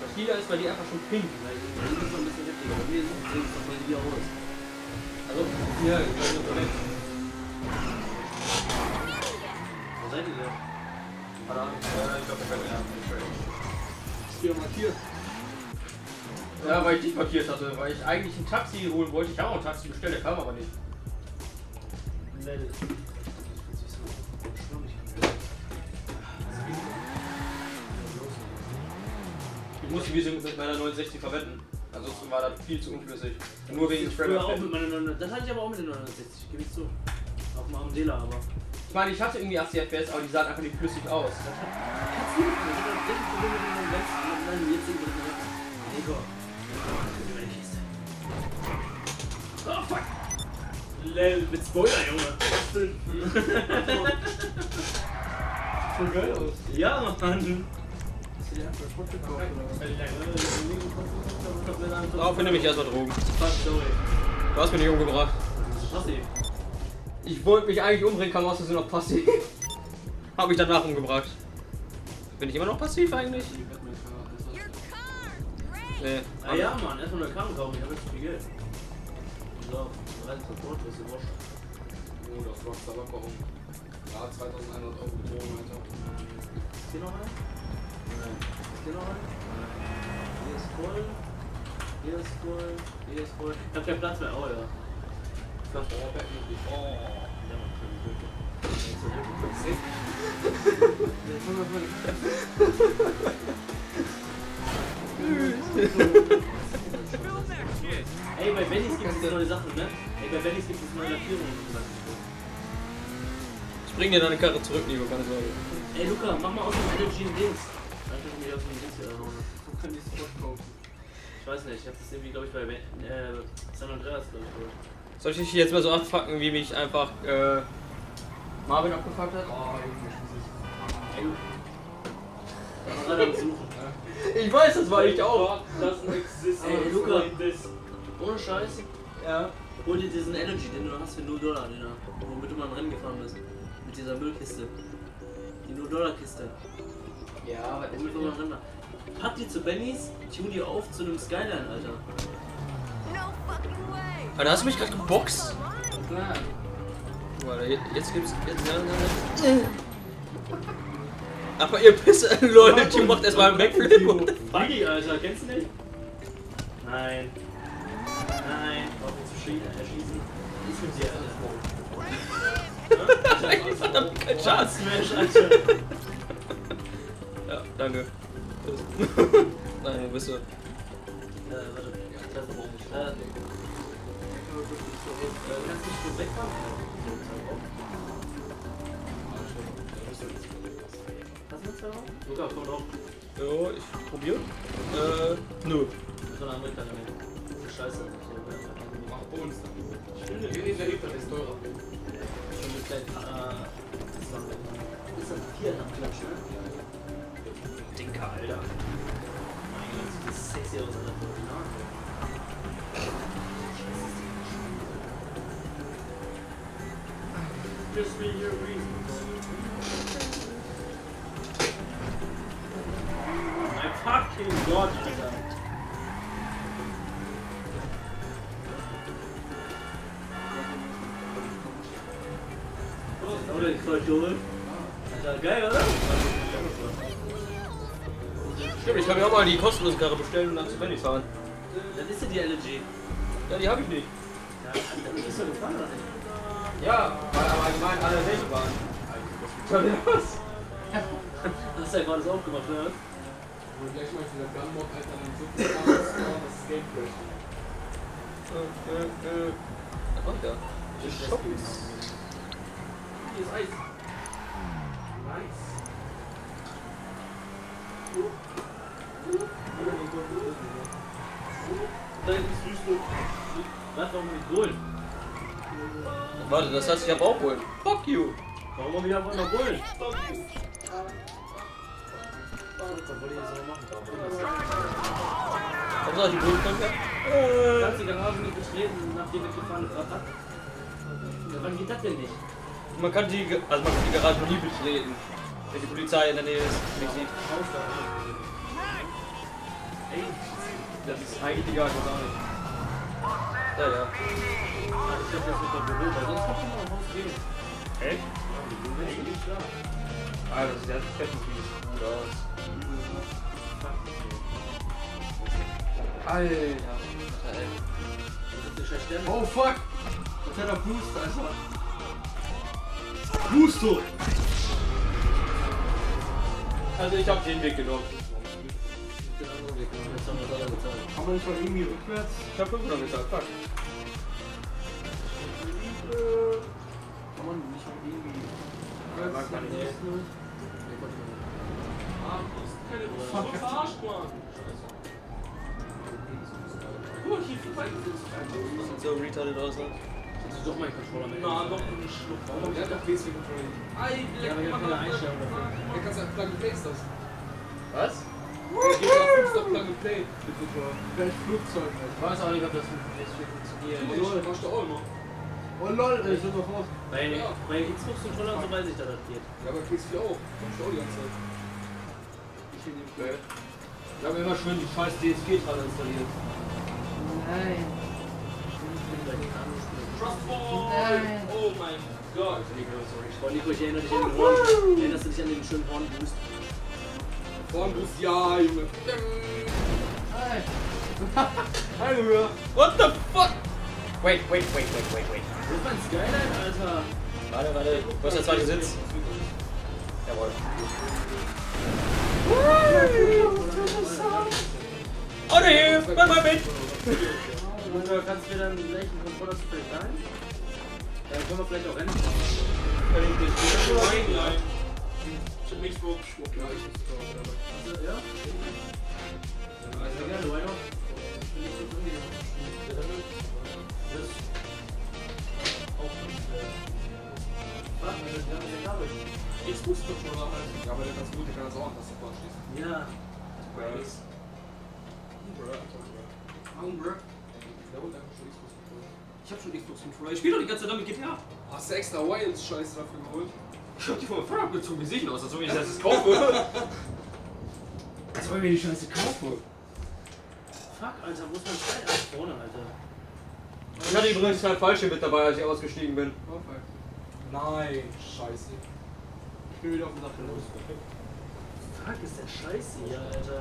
Speaker 1: Das Lila ist bei dir einfach schon pink.
Speaker 5: Bin noch ein bisschen heftiger. Bei mir sieht es doch mal wieder aus.
Speaker 1: Also, hier, ich weiß nicht, Ich glaube, ich ja.
Speaker 3: Markiert.
Speaker 1: Ja, weil ich dich markiert hatte, weil ich eigentlich ein Taxi holen wollte. Ich habe auch ein Taxi bestellt, der kam aber nicht. Ich musste diese mit meiner 69 verwenden. Ansonsten war das viel zu unflüssig. Nur wegen
Speaker 5: auch
Speaker 1: Frame
Speaker 5: mit meiner 900. Das hatte ich aber auch mit der 960, gebe ich zu. Auf dem Armdela aber.
Speaker 1: Ich meine, ich hatte irgendwie 80 FPS, aber die sahen einfach nicht flüssig aus.
Speaker 5: Kannst du nicht, ich hab das Problem mit dem letzten, mit meinem jetzigen die Kiste. Oh fuck! Lel, mit Spoiler, Junge. Was denn?
Speaker 3: Voll geil aus.
Speaker 5: Ja, Mann.
Speaker 3: Hast du dir einfach Schrott gekauft oder was?
Speaker 1: Darauf finde mich erstmal Drogen. Du hast mich nicht umgebracht.
Speaker 5: Passiv.
Speaker 1: Ich wollte mich eigentlich umbringen, kam aus Versehen noch passiv. <laughs> Hab mich danach umgebracht. Bin ich immer noch passiv eigentlich? Nee.
Speaker 5: Ah ja, Mann, erstmal eine Karte kaufen, ich hab jetzt viel Geld. So, rein Transport, ist ja wurscht.
Speaker 4: Oh, das rockt da locker um. Ja, 2100 Euro Beton, Alter.
Speaker 5: Ist hier noch einer? Nein. Ist hier noch einer? Hier ist voll. Hier ist voll. Hier ist voll. Ich hab keinen Platz mehr. Oh ja. Ey, bei Bennys gibt es neue Sachen, ne? Ey, bei Bennys gibt es neue Lackierungen und so.
Speaker 1: Ich bring dir deine Karre zurück, Nico, keine Sorge.
Speaker 5: Ey, Luca, mach mal aus dem Energy ein Dings. Kann ich mich aus dem Dings hier erhauen.
Speaker 3: Wo kann ich Schrott kaufen?
Speaker 5: Ich weiß nicht, ich hab das irgendwie, glaube ich, bei äh, San Andreas, glaube ich, geholt.
Speaker 1: Soll ich dich jetzt mal so abfucken, wie mich einfach äh, Marvin abgefuckt hat?
Speaker 3: Oh,
Speaker 5: du. Ich
Speaker 1: weiß, das war ich auch.
Speaker 4: doesn't exist.
Speaker 5: Ey, Luca. Ohne Scheiß.
Speaker 1: Ja.
Speaker 5: Hol dir diesen Energy, den du hast für 0 Dollar, den da, womit du mal ein Rennen gefahren bist. Mit dieser Müllkiste. Die 0 Dollar Kiste.
Speaker 1: Ja,
Speaker 5: Womit wir mal ein Rennen. Pack die zu Bennys, tune die auf zu einem Skyline, Alter.
Speaker 9: No fucking way.
Speaker 1: Alter, hast du mich gerade geboxt?
Speaker 3: Klar.
Speaker 1: Warte, je- jetzt gibt's. Jetzt, ja, ja, ja. Aber ihr Pisse, lol, der Team macht erstmal einen Backflip.
Speaker 5: Buggy, Alter, kennst du nicht? Nein. Nein. Ihn zu schießen, erschießen. Ich bin dir alles <laughs>
Speaker 1: Verdammt, kein Schatz.
Speaker 5: Smash, Alter.
Speaker 1: Ja, danke. <laughs> Nein, du bist so.
Speaker 5: Äh, warte. Das ist oben. Äh, äh, kannst du schon wegfahren? Hast du eine Zauber? Luca, komm drauf.
Speaker 1: Ja, ich probier. Äh, nö.
Speaker 5: So eine Amerikaner. Scheiße.
Speaker 4: Mach bei uns dann. Nee, nee, der Liter ist teurer.
Speaker 5: Schon mit kleinen, äh, das war das ist ein viereinhalb Klatsch, ne? Dicker, Alter. Mein Gott, das ist sexy aus an Just be your reason. My fucking God, Alter. Oder die Kreuzjunge. Alter, geil, oder?
Speaker 1: Stimmt, ich kann mir auch mal die kostenlose Karre bestellen und dann zu Benny fahren.
Speaker 5: Dann ist ja die LG.
Speaker 1: Ja, die habe ich nicht.
Speaker 5: Ja, dann ist ja gefahren, oder nicht?
Speaker 1: Ja, weil aber allgemein alle welche waren. Schau dir was? <laughs>
Speaker 5: Hast du ja gerade so aufgemacht, oder? was?
Speaker 4: Wo du gleich mal dieser Gunbock, Alter, dann so viel das Skate Crash.
Speaker 1: Äh, äh, äh. Ach ja.
Speaker 5: Hier ist Eis.
Speaker 4: Nice.
Speaker 5: Da hinten ist. Lass doch mal mit Bullen.
Speaker 1: Warte, das heißt, ich hab auch Bullen. Fuck you.
Speaker 5: Warum haben wir auf einmal Bullen? Ich noch machen?
Speaker 1: Warum soll ich die Bullen kommen?
Speaker 5: Du kannst die Garage nicht betreten, nachdem wir gefahren sind. Ja, wann geht das denn nicht?
Speaker 1: Man kann die, also man kann die Garage nie betreten. Wenn die Polizei in der Nähe ist, nicht sieht.
Speaker 5: Ey,
Speaker 1: Das ist eigentlich egal, ich auch nicht. Ja, ja.
Speaker 5: ich glaube, das wird doch Büro, weil sonst kannst du noch Haus gehen.
Speaker 1: Echt?
Speaker 5: Ja, die Büro ist nicht da.
Speaker 1: Ah, das sieht ja fett gut aus. Alter.
Speaker 5: Das ist der Stern.
Speaker 4: Oh fuck! Das hat er Boost, Alter. Boost!
Speaker 1: Also ich hab den Weg genommen.
Speaker 5: Weg. Haben wir
Speaker 4: nicht mal irgendwie rückwärts?
Speaker 1: Ich hab 500 gezahlt, fuck.
Speaker 4: Kann man nicht mal irgendwie rückwärts?
Speaker 1: Mag man nicht. Das sieht so retarded aus. ne?
Speaker 5: Das ist doch mein Controller mit.
Speaker 2: Na, noch ein Schluck.
Speaker 4: Warum der hat doch PC Controller?
Speaker 5: Ja, aber ich habe keine Einstellung dafür.
Speaker 4: Er kann sagen, Plug and ist das.
Speaker 1: Was?
Speaker 4: Gibt auch 5 Plug and Play. mit Controller. Vielleicht Flugzeug,
Speaker 1: Ich weiß auch nicht, ob das funktioniert.
Speaker 4: Oh lol,
Speaker 2: Machst du auch immer.
Speaker 4: oh lol, ey, ich bin noch raus.
Speaker 5: Bei, bei Xbox-Controller und so weiß ich, dass das geht.
Speaker 4: Ja, aber PS4 auch. Machst du auch die ganze Zeit. Ich will den Play.
Speaker 1: Ich hab immer schön die scheiß DSG dran installiert.
Speaker 4: Nein.
Speaker 2: Trustfall! Oh mein Gott.
Speaker 5: Oh, Nico, ich erinnere dich an den Horn. Erinnerst du dich an den schönen Hornboost?
Speaker 4: Vornbus, ja, Junge.
Speaker 1: Hi.
Speaker 4: Hi, Junge.
Speaker 1: What the fuck? Wait, wait, wait, wait, wait, wait.
Speaker 5: Das ist mein Skyline, Alter.
Speaker 1: Warte, warte. Wo ist der zweite Sitz? Jawohl. Oh ne, mach mal mit!
Speaker 5: Oder kannst du mir dann gleich einen Controller zufällig rein? Dann können wir vielleicht auch Rennen.
Speaker 2: Nein, Ich hab nichts vor.
Speaker 4: Ja, ich muss drauf, aber.
Speaker 5: Ja? Sehr gerne, why not? Das ist auch nicht, Was? Ja, ja, glaube ich.
Speaker 2: Xbox-Controller halt.
Speaker 4: Ja, aber der ganz gut, der kann das auch an das Support schließen.
Speaker 5: Ja.
Speaker 4: Hunger. Der schon Xbox Controller.
Speaker 1: Ich hab schon Xbox Controller. Ich spiel doch die ganze Zeit damit GTA.
Speaker 4: Hast du extra Wilds-Scheiß dafür geholt?
Speaker 1: Ich hab die vom Vater abgezogen. Wie denn aus, als ob ich das jetzt kaufe? Als ob ich mir die Scheiße kaufe.
Speaker 5: Fuck, Alter, wo ist mein Stein? Ah, vorne, Alter.
Speaker 1: Ich hatte übrigens kein Fallschirm mit dabei, als ich ausgestiegen bin.
Speaker 4: Perfekt. Nein, scheiße. Ich bin wieder auf dem Dach los.
Speaker 5: Fuck, ist der scheiße hier, Alter.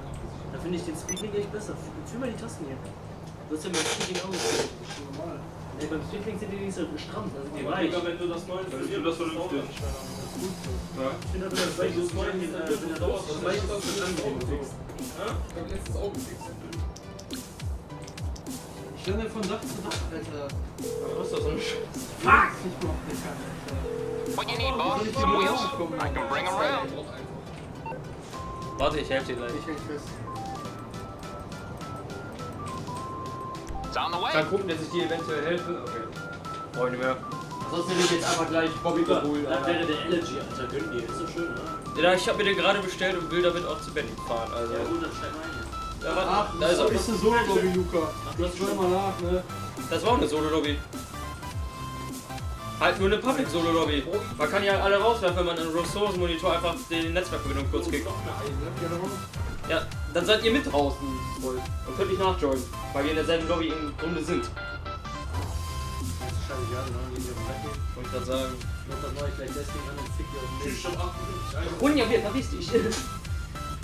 Speaker 5: Da finde ich den Speedlink echt besser. Fühl mal die Tasten hier. Du hast ja beim Speedlink auch gesehen.
Speaker 4: Das ist schon normal.
Speaker 5: Nee, beim Speedlink sind die nicht so stramm, da sind die
Speaker 2: Aber
Speaker 5: weich.
Speaker 2: Digga, wenn du das neue
Speaker 10: Ich finde das vernünftig.
Speaker 5: Ich finde aber das weich, das neue, äh, wenn er raus ist, weich ist das schon so.
Speaker 4: Ich hab letztens auch gefixt. Ich renne von Dach zu Dach, Alter.
Speaker 1: Was ist das so eine Sch
Speaker 4: Fuck! Ich brauch den kann, Alter.
Speaker 6: What you need, boss?
Speaker 4: Soll ich
Speaker 6: Some
Speaker 4: dir
Speaker 6: wheels?
Speaker 4: kommen?
Speaker 6: I can bring 'em round.
Speaker 1: Warte, ich helfe dir gleich.
Speaker 4: Ich häng fest.
Speaker 1: Kann gucken, dass ich dir eventuell helfe. Okay. Brauch ich nicht mehr. Ansonsten hätte ich jetzt einfach gleich Bobby geholt.
Speaker 5: Das wäre der Elegy, Alter. Gönn dir. Ist so schön, oder?
Speaker 1: Ja, ich habe mir den gerade bestellt und will damit auch zu Benny fahren. Also.
Speaker 5: Ja gut, dann steig mal ein.
Speaker 1: Ja, warte.
Speaker 4: Ach,
Speaker 1: da ist auch
Speaker 4: ist eine Solo-Lobby, Luca.
Speaker 5: Ach,
Speaker 4: Du hast schon mal nach, ne?
Speaker 1: Das war auch eine Solo-Lobby. Halt nur eine Public-Solo-Lobby. Man kann ja alle rauswerfen, wenn man einen Ressourcen-Monitor einfach die Netzwerkverbindung kurz kickt. Ja, dann seid ihr mit draußen voll und könnt nicht nachjoinen, weil wir in derselben Lobby im Grunde sind.
Speaker 5: Ja.
Speaker 1: Wollte ich gerade sagen.
Speaker 5: Ich glaub, das mache ich gleich deswegen an und fick dir auf den
Speaker 2: Ich hab 58.
Speaker 1: Runja, wir, verpiss dich. <laughs>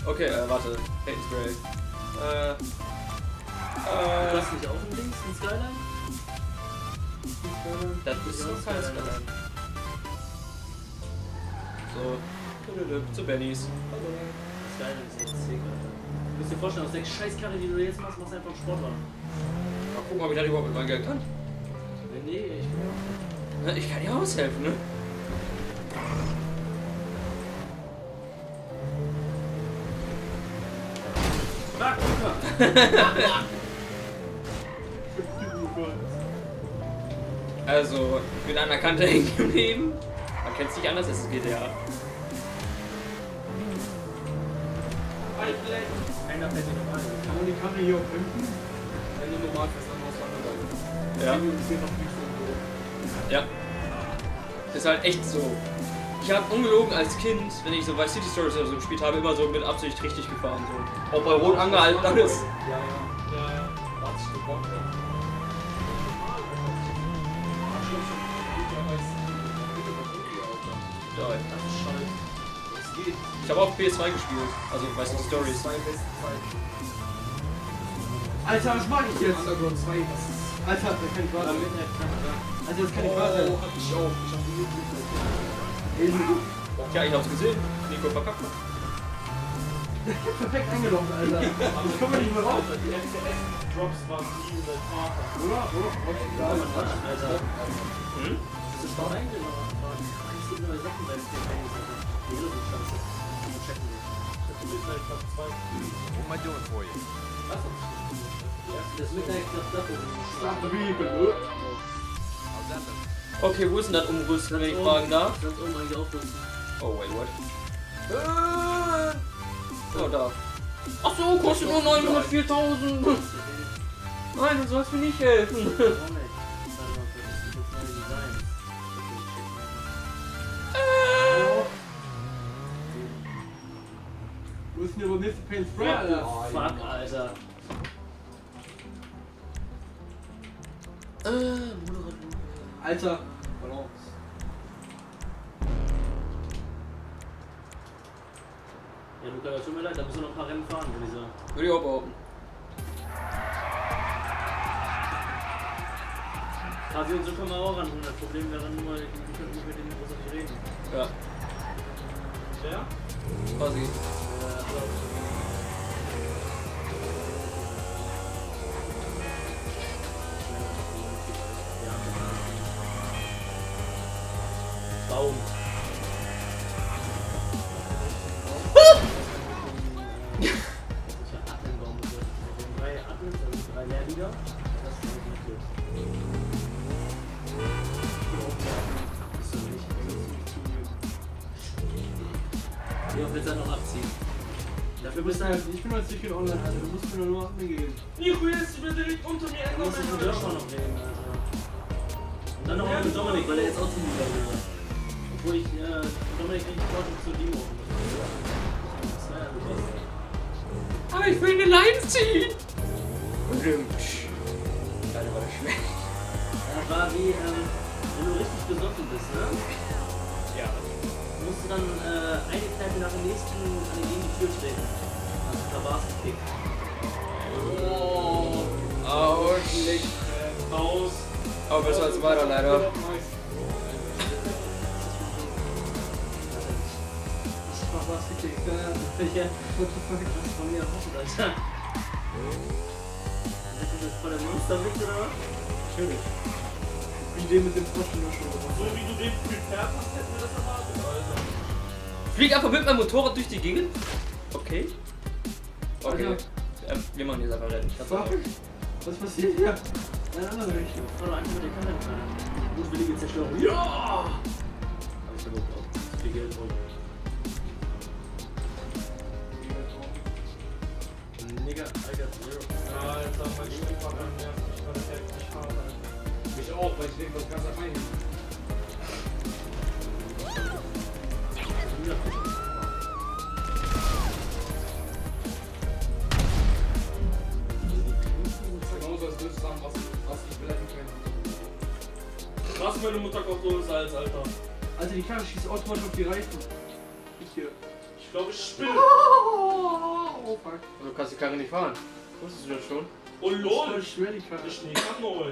Speaker 1: Okay, äh, warte. Paint Spray. Äh.
Speaker 5: Du
Speaker 1: Äh.
Speaker 5: hast nicht auch ein Dings, ein Skyline?
Speaker 1: Das ist so kein Skyline. So. Zu Bennys.
Speaker 5: Skyline ist echt sick, Alter. Du musst dir vorstellen, aus der Scheißkarre, die du jetzt machst, machst du einfach einen Sportwagen.
Speaker 1: Mal gucken, ob ich das überhaupt mit meinem Geld kann.
Speaker 5: Nee, ich bin.
Speaker 1: Na, Ich kann dir aushelfen, ne? <laughs> <laughs> Also, ich bin an der Kante hängen geblieben. Man kennt es nicht anders, es ist GTA.
Speaker 3: Man die Karre hier auch pimpen?
Speaker 4: Wenn du normal fährst, dann
Speaker 1: Ja.
Speaker 3: Uns hier noch nicht so
Speaker 1: Ja. Ist halt echt so. Ich habe ungelogen als Kind, wenn ich so bei City Stories oder so gespielt habe, immer so mit Absicht richtig gefahren. So. Auch bei Rot angehalten, alles.
Speaker 4: Ja, ja. Ja, ja. Da hat sich gebockt, ja.
Speaker 1: Ja, ich habe auch PS2 gespielt, also bei City Stories.
Speaker 3: Alter, was mach ich jetzt?
Speaker 4: Underground 2, das ist.
Speaker 3: Alter, das kann nicht wahr sein. Alter, das kann nicht wahr
Speaker 4: Oh,
Speaker 3: sein.
Speaker 4: hab ich auch. Ich hab die
Speaker 1: Ja, ich hab's gesehen. Nico verkackt. <laughs>
Speaker 3: Perfekt eingeloggt, Alter. Ich komme nicht mehr raus.
Speaker 2: Die FPS-Drops waren nie in der Vater.
Speaker 3: Oder? Oder?
Speaker 5: Ja, man hat, Alter.
Speaker 1: Hm?
Speaker 5: Das ist doch eingeloggt. Ich sehe neue Sachen beim Spiel eingesetzt. Die sind scheiße.
Speaker 2: Midnight Club 2.
Speaker 11: What am I doing for you?
Speaker 5: Das Midnight Club Double.
Speaker 1: Okay, wo ist denn das Umrüsten, wenn ich fragen darf?
Speaker 5: Ganz oben eigentlich aufrüsten.
Speaker 1: Oh, wait, what? Oh, da. Ach so, kostet nur 904.000. Nein, du sollst mir nicht helfen.
Speaker 5: Moment. <laughs> Warte mal, das ist das neue Design.
Speaker 3: Wo ist denn der nächste Paint Spray, Alter?
Speaker 5: Fuck, Alter.
Speaker 3: Alter. Balance.
Speaker 5: Ja, Luca, das tut mir leid, da müssen wir noch ein paar Rennen fahren, würde ich sagen.
Speaker 1: Würde ich auch behaupten.
Speaker 5: Quasi und so können wir auch ran. Das Problem wäre nur, wir können nicht mit denen großartig reden.
Speaker 1: Ja,
Speaker 2: Wer?
Speaker 1: quasi.
Speaker 5: Baum. Ich
Speaker 3: sicher online, Alter. Du musst mir nur Atmen geben.
Speaker 2: Nico, jetzt bitte nicht unter mir
Speaker 5: Du musst mit Joshua noch Alter. Und dann noch mit Dominik, weil er jetzt auch zum Liga will. Obwohl ich, äh, Dominik eigentlich vorhin zu Dimo.
Speaker 1: Aber ich will eine Line ziehen. Dann, Leider war das schlecht.
Speaker 5: Das war wie, ähm, wenn du richtig besoffen bist, ne?
Speaker 1: Ja.
Speaker 5: Musst du dann äh, eine Kneipe nach dem nächsten an die Tür treten. Da war's gekickt.
Speaker 1: Oh. Autsch.
Speaker 2: Äh, Raus.
Speaker 1: Aber besser als weiter, leider.
Speaker 3: Ich was ja.
Speaker 5: Ja, what the fuck, das ist von mir erwartet, Alter. Ist das jetzt voll der Monsterwitz oder was?
Speaker 3: Natürlich. Wie den mit dem Frosch in der Show.
Speaker 2: So wie du den prepared hast, hätten wir das erwartet, Alter.
Speaker 1: Flieg einfach mit meinem Motorrad durch die Gegend. Okay. Okay.
Speaker 3: Alter.
Speaker 1: Ähm, wir machen jetzt einfach Rennen. Ich hab's
Speaker 3: Fuck.
Speaker 1: auch.
Speaker 3: Was passiert hier? In eine andere Richtung.
Speaker 5: Doch einfach mit der Kamera rein. Mutwillige Zerstörung. Ja! Hab ich ja Bock drauf. Viel Geld drauf. Nigga, I got zero.
Speaker 4: Alter, mein Stiefvater nervt mich, weil ich nicht fahre, Alter. Mich auch, weil ich denke, das kannst du
Speaker 2: meine Mutter kocht so ist als Alter.
Speaker 3: Alter, die Karre schießt automatisch auf die Reifen. Ich hier.
Speaker 2: Ich glaube, ich spinne.
Speaker 3: Oh, fuck.
Speaker 1: Du kannst die Karre nicht fahren. Wusstest du das schon?
Speaker 2: Oh lol.
Speaker 3: schwer die Karre.
Speaker 2: Ich nehme neu.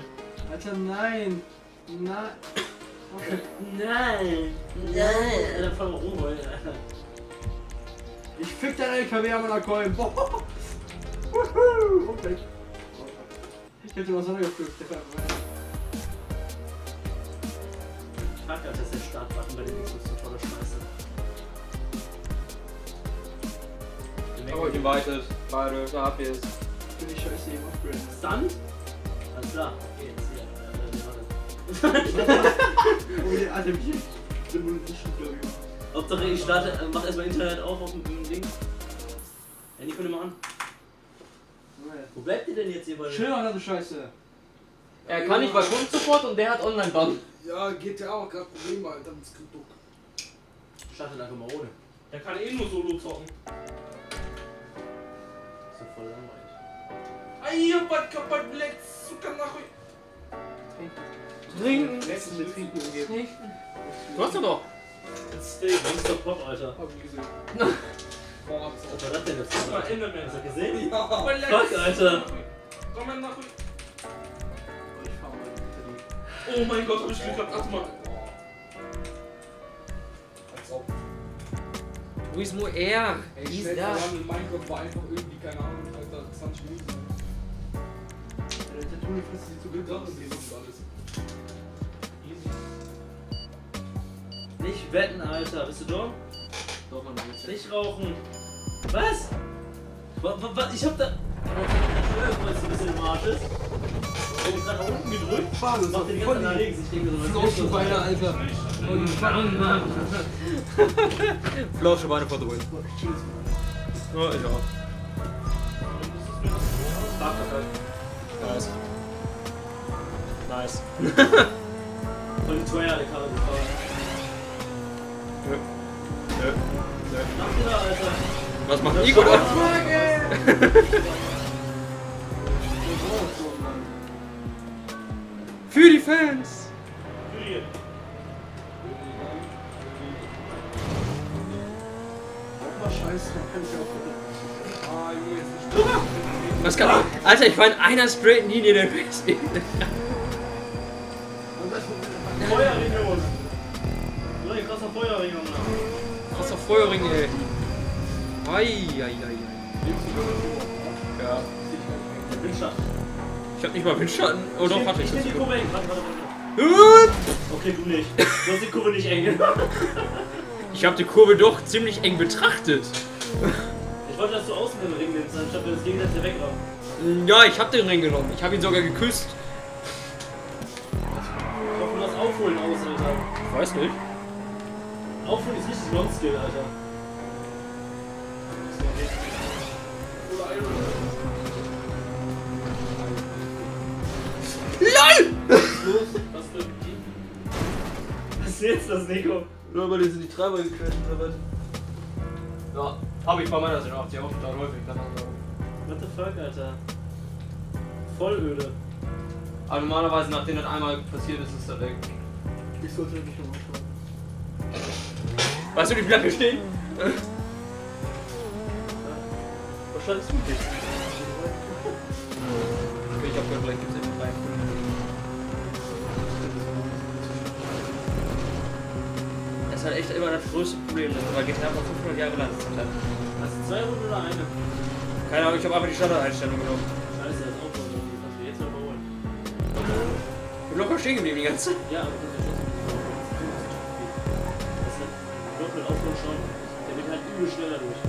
Speaker 3: Alter, nein. Nein. Okay.
Speaker 5: Nein! Nein! Dann fahr mal rum, Alter.
Speaker 3: Ich fick dein LKW an meiner Coin. Boah. Wuhu. Okay. Ich hätte was angepflückt.
Speaker 5: Fuck, Alter, das ist der Startbutton bei den Xbox so tolle Scheiße.
Speaker 1: Aber ich invited. Beide, da habt ihr es.
Speaker 3: will die Scheiße eben upgraden.
Speaker 5: Stunt? Alles klar. Okay, jetzt hier. Warte.
Speaker 3: Oh, der Alter, wie.
Speaker 5: Hauptsache ich starte, äh, mach erstmal Internet auf auf dem Ding. Handy komm mal an. Wo bleibt ihr denn jetzt hier bei
Speaker 3: Chill, Alter, du Scheiße.
Speaker 1: Er kann nicht bei Kundensupport und der hat Online-Bann.
Speaker 3: Ja, GTA auch gerade Probleme, Alter, mit Skriptok.
Speaker 5: Startet einfach mal ohne.
Speaker 2: Der kann eh nur Solo zocken.
Speaker 5: Ist doch voll langweilig.
Speaker 2: Ay, bald kaputt, let's Zucker nach
Speaker 1: Trinken.
Speaker 3: Essen mit Trinken umgeben.
Speaker 1: Du hast doch doch.
Speaker 5: Steak, Monster Pop, Alter.
Speaker 3: Hab ich gesehen. <laughs>
Speaker 2: Boah,
Speaker 5: Was war das denn jetzt?
Speaker 2: das war
Speaker 5: Hast
Speaker 2: Enderman.
Speaker 5: du gesehen?
Speaker 2: Ja.
Speaker 5: Fuck, Alter.
Speaker 2: Komm mal nach. Oh mein Gott, hab ich geklappt. Achte mal.
Speaker 4: Als ob.
Speaker 1: Wo ist nur er?
Speaker 4: Ey,
Speaker 1: Wie ist da?
Speaker 4: verwandeln, Minecraft war einfach irgendwie, keine Ahnung, Alter, 20 Minuten.
Speaker 3: Der Toni frisst sich zu
Speaker 4: Bild und alles.
Speaker 5: Nicht wetten, Alter. Bist du dumm?
Speaker 1: Doch, man muss
Speaker 5: Nicht rauchen. Was? Was? ich hab da. Weil es ein bisschen im Arsch ist. Ich hab grad nach unten gedrückt.
Speaker 3: Basis,
Speaker 5: Mach den ganzen nach links. Ich denke so, was ist
Speaker 3: Flauschenbeine, Alter.
Speaker 1: Flauschebeine vor the win. Ja, ich auch. Nice. Nice. <laughs>
Speaker 5: Voll die teuer, der Karre gefahren.
Speaker 1: Nö. Nö. Nö.
Speaker 5: Macht ihr da, Alter?
Speaker 1: Was macht Nico da? Für die Fans! Was kann Alter, ich war in einer straighten Linie der Base.
Speaker 5: Feuerring, ein krasser Feuerring, Junge.
Speaker 1: Krasser Feuerring, ey. Ei, ei, ei, ei. Ja.
Speaker 5: Der Windschatten.
Speaker 1: Ich hab nicht mal Windschatten. Oh doch, hatte ich.
Speaker 5: Ich nehm die. Kurve eng. Warte, warte, warte. Okay, du nicht. Du hast die Kurve nicht eng.
Speaker 1: Ich hab die Kurve doch ziemlich eng betrachtet.
Speaker 5: Ich wollte, dass du außen den Ring nimmst, anstatt wir das gegenseitig wegrammen.
Speaker 1: Ja, ich hab den Ring genommen. Ich hab ihn sogar geküsst.
Speaker 5: Ich hoffe, du hast Aufholen aus, Alter.
Speaker 1: Ich weiß nicht.
Speaker 5: Aufholen ist richtig Non-Skill, Alter.
Speaker 1: LOL!
Speaker 5: Los, was ist jetzt das, Nico?
Speaker 1: Nur weil die sind die Treiber gecrashed oder was? Ja, hab ich bei meiner Seite auch. Die auch total häufig. Keine Ahnung.
Speaker 5: What the fuck, Alter? Voll öde.
Speaker 1: Aber normalerweise, nachdem das einmal passiert ist, ist er weg.
Speaker 3: Ich sollte nicht nochmal schauen.
Speaker 1: Weißt du, die bleibt hier stehen? <laughs> Dich. Okay, ich hab gehört, vielleicht gibt's einfach rein. Das ist halt echt immer das größte Problem, dass man GTA vor 500 Jahre lang ist.
Speaker 5: Hast du zwei Runden oder eine?
Speaker 1: Keine Ahnung, ich habe einfach die Standardeinstellung genommen.
Speaker 5: Scheiße, das wir jetzt mal holen.
Speaker 1: Ich bin locker stehen geblieben die ganze Zeit.
Speaker 5: Ja, aber das ist Das ist Block mit Aufholen schon. Der wird halt übel schneller durch.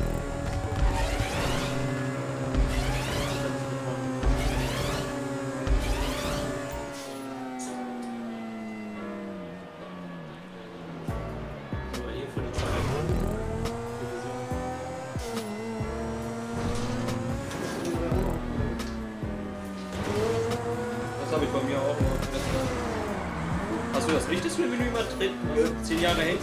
Speaker 1: Jahre immer.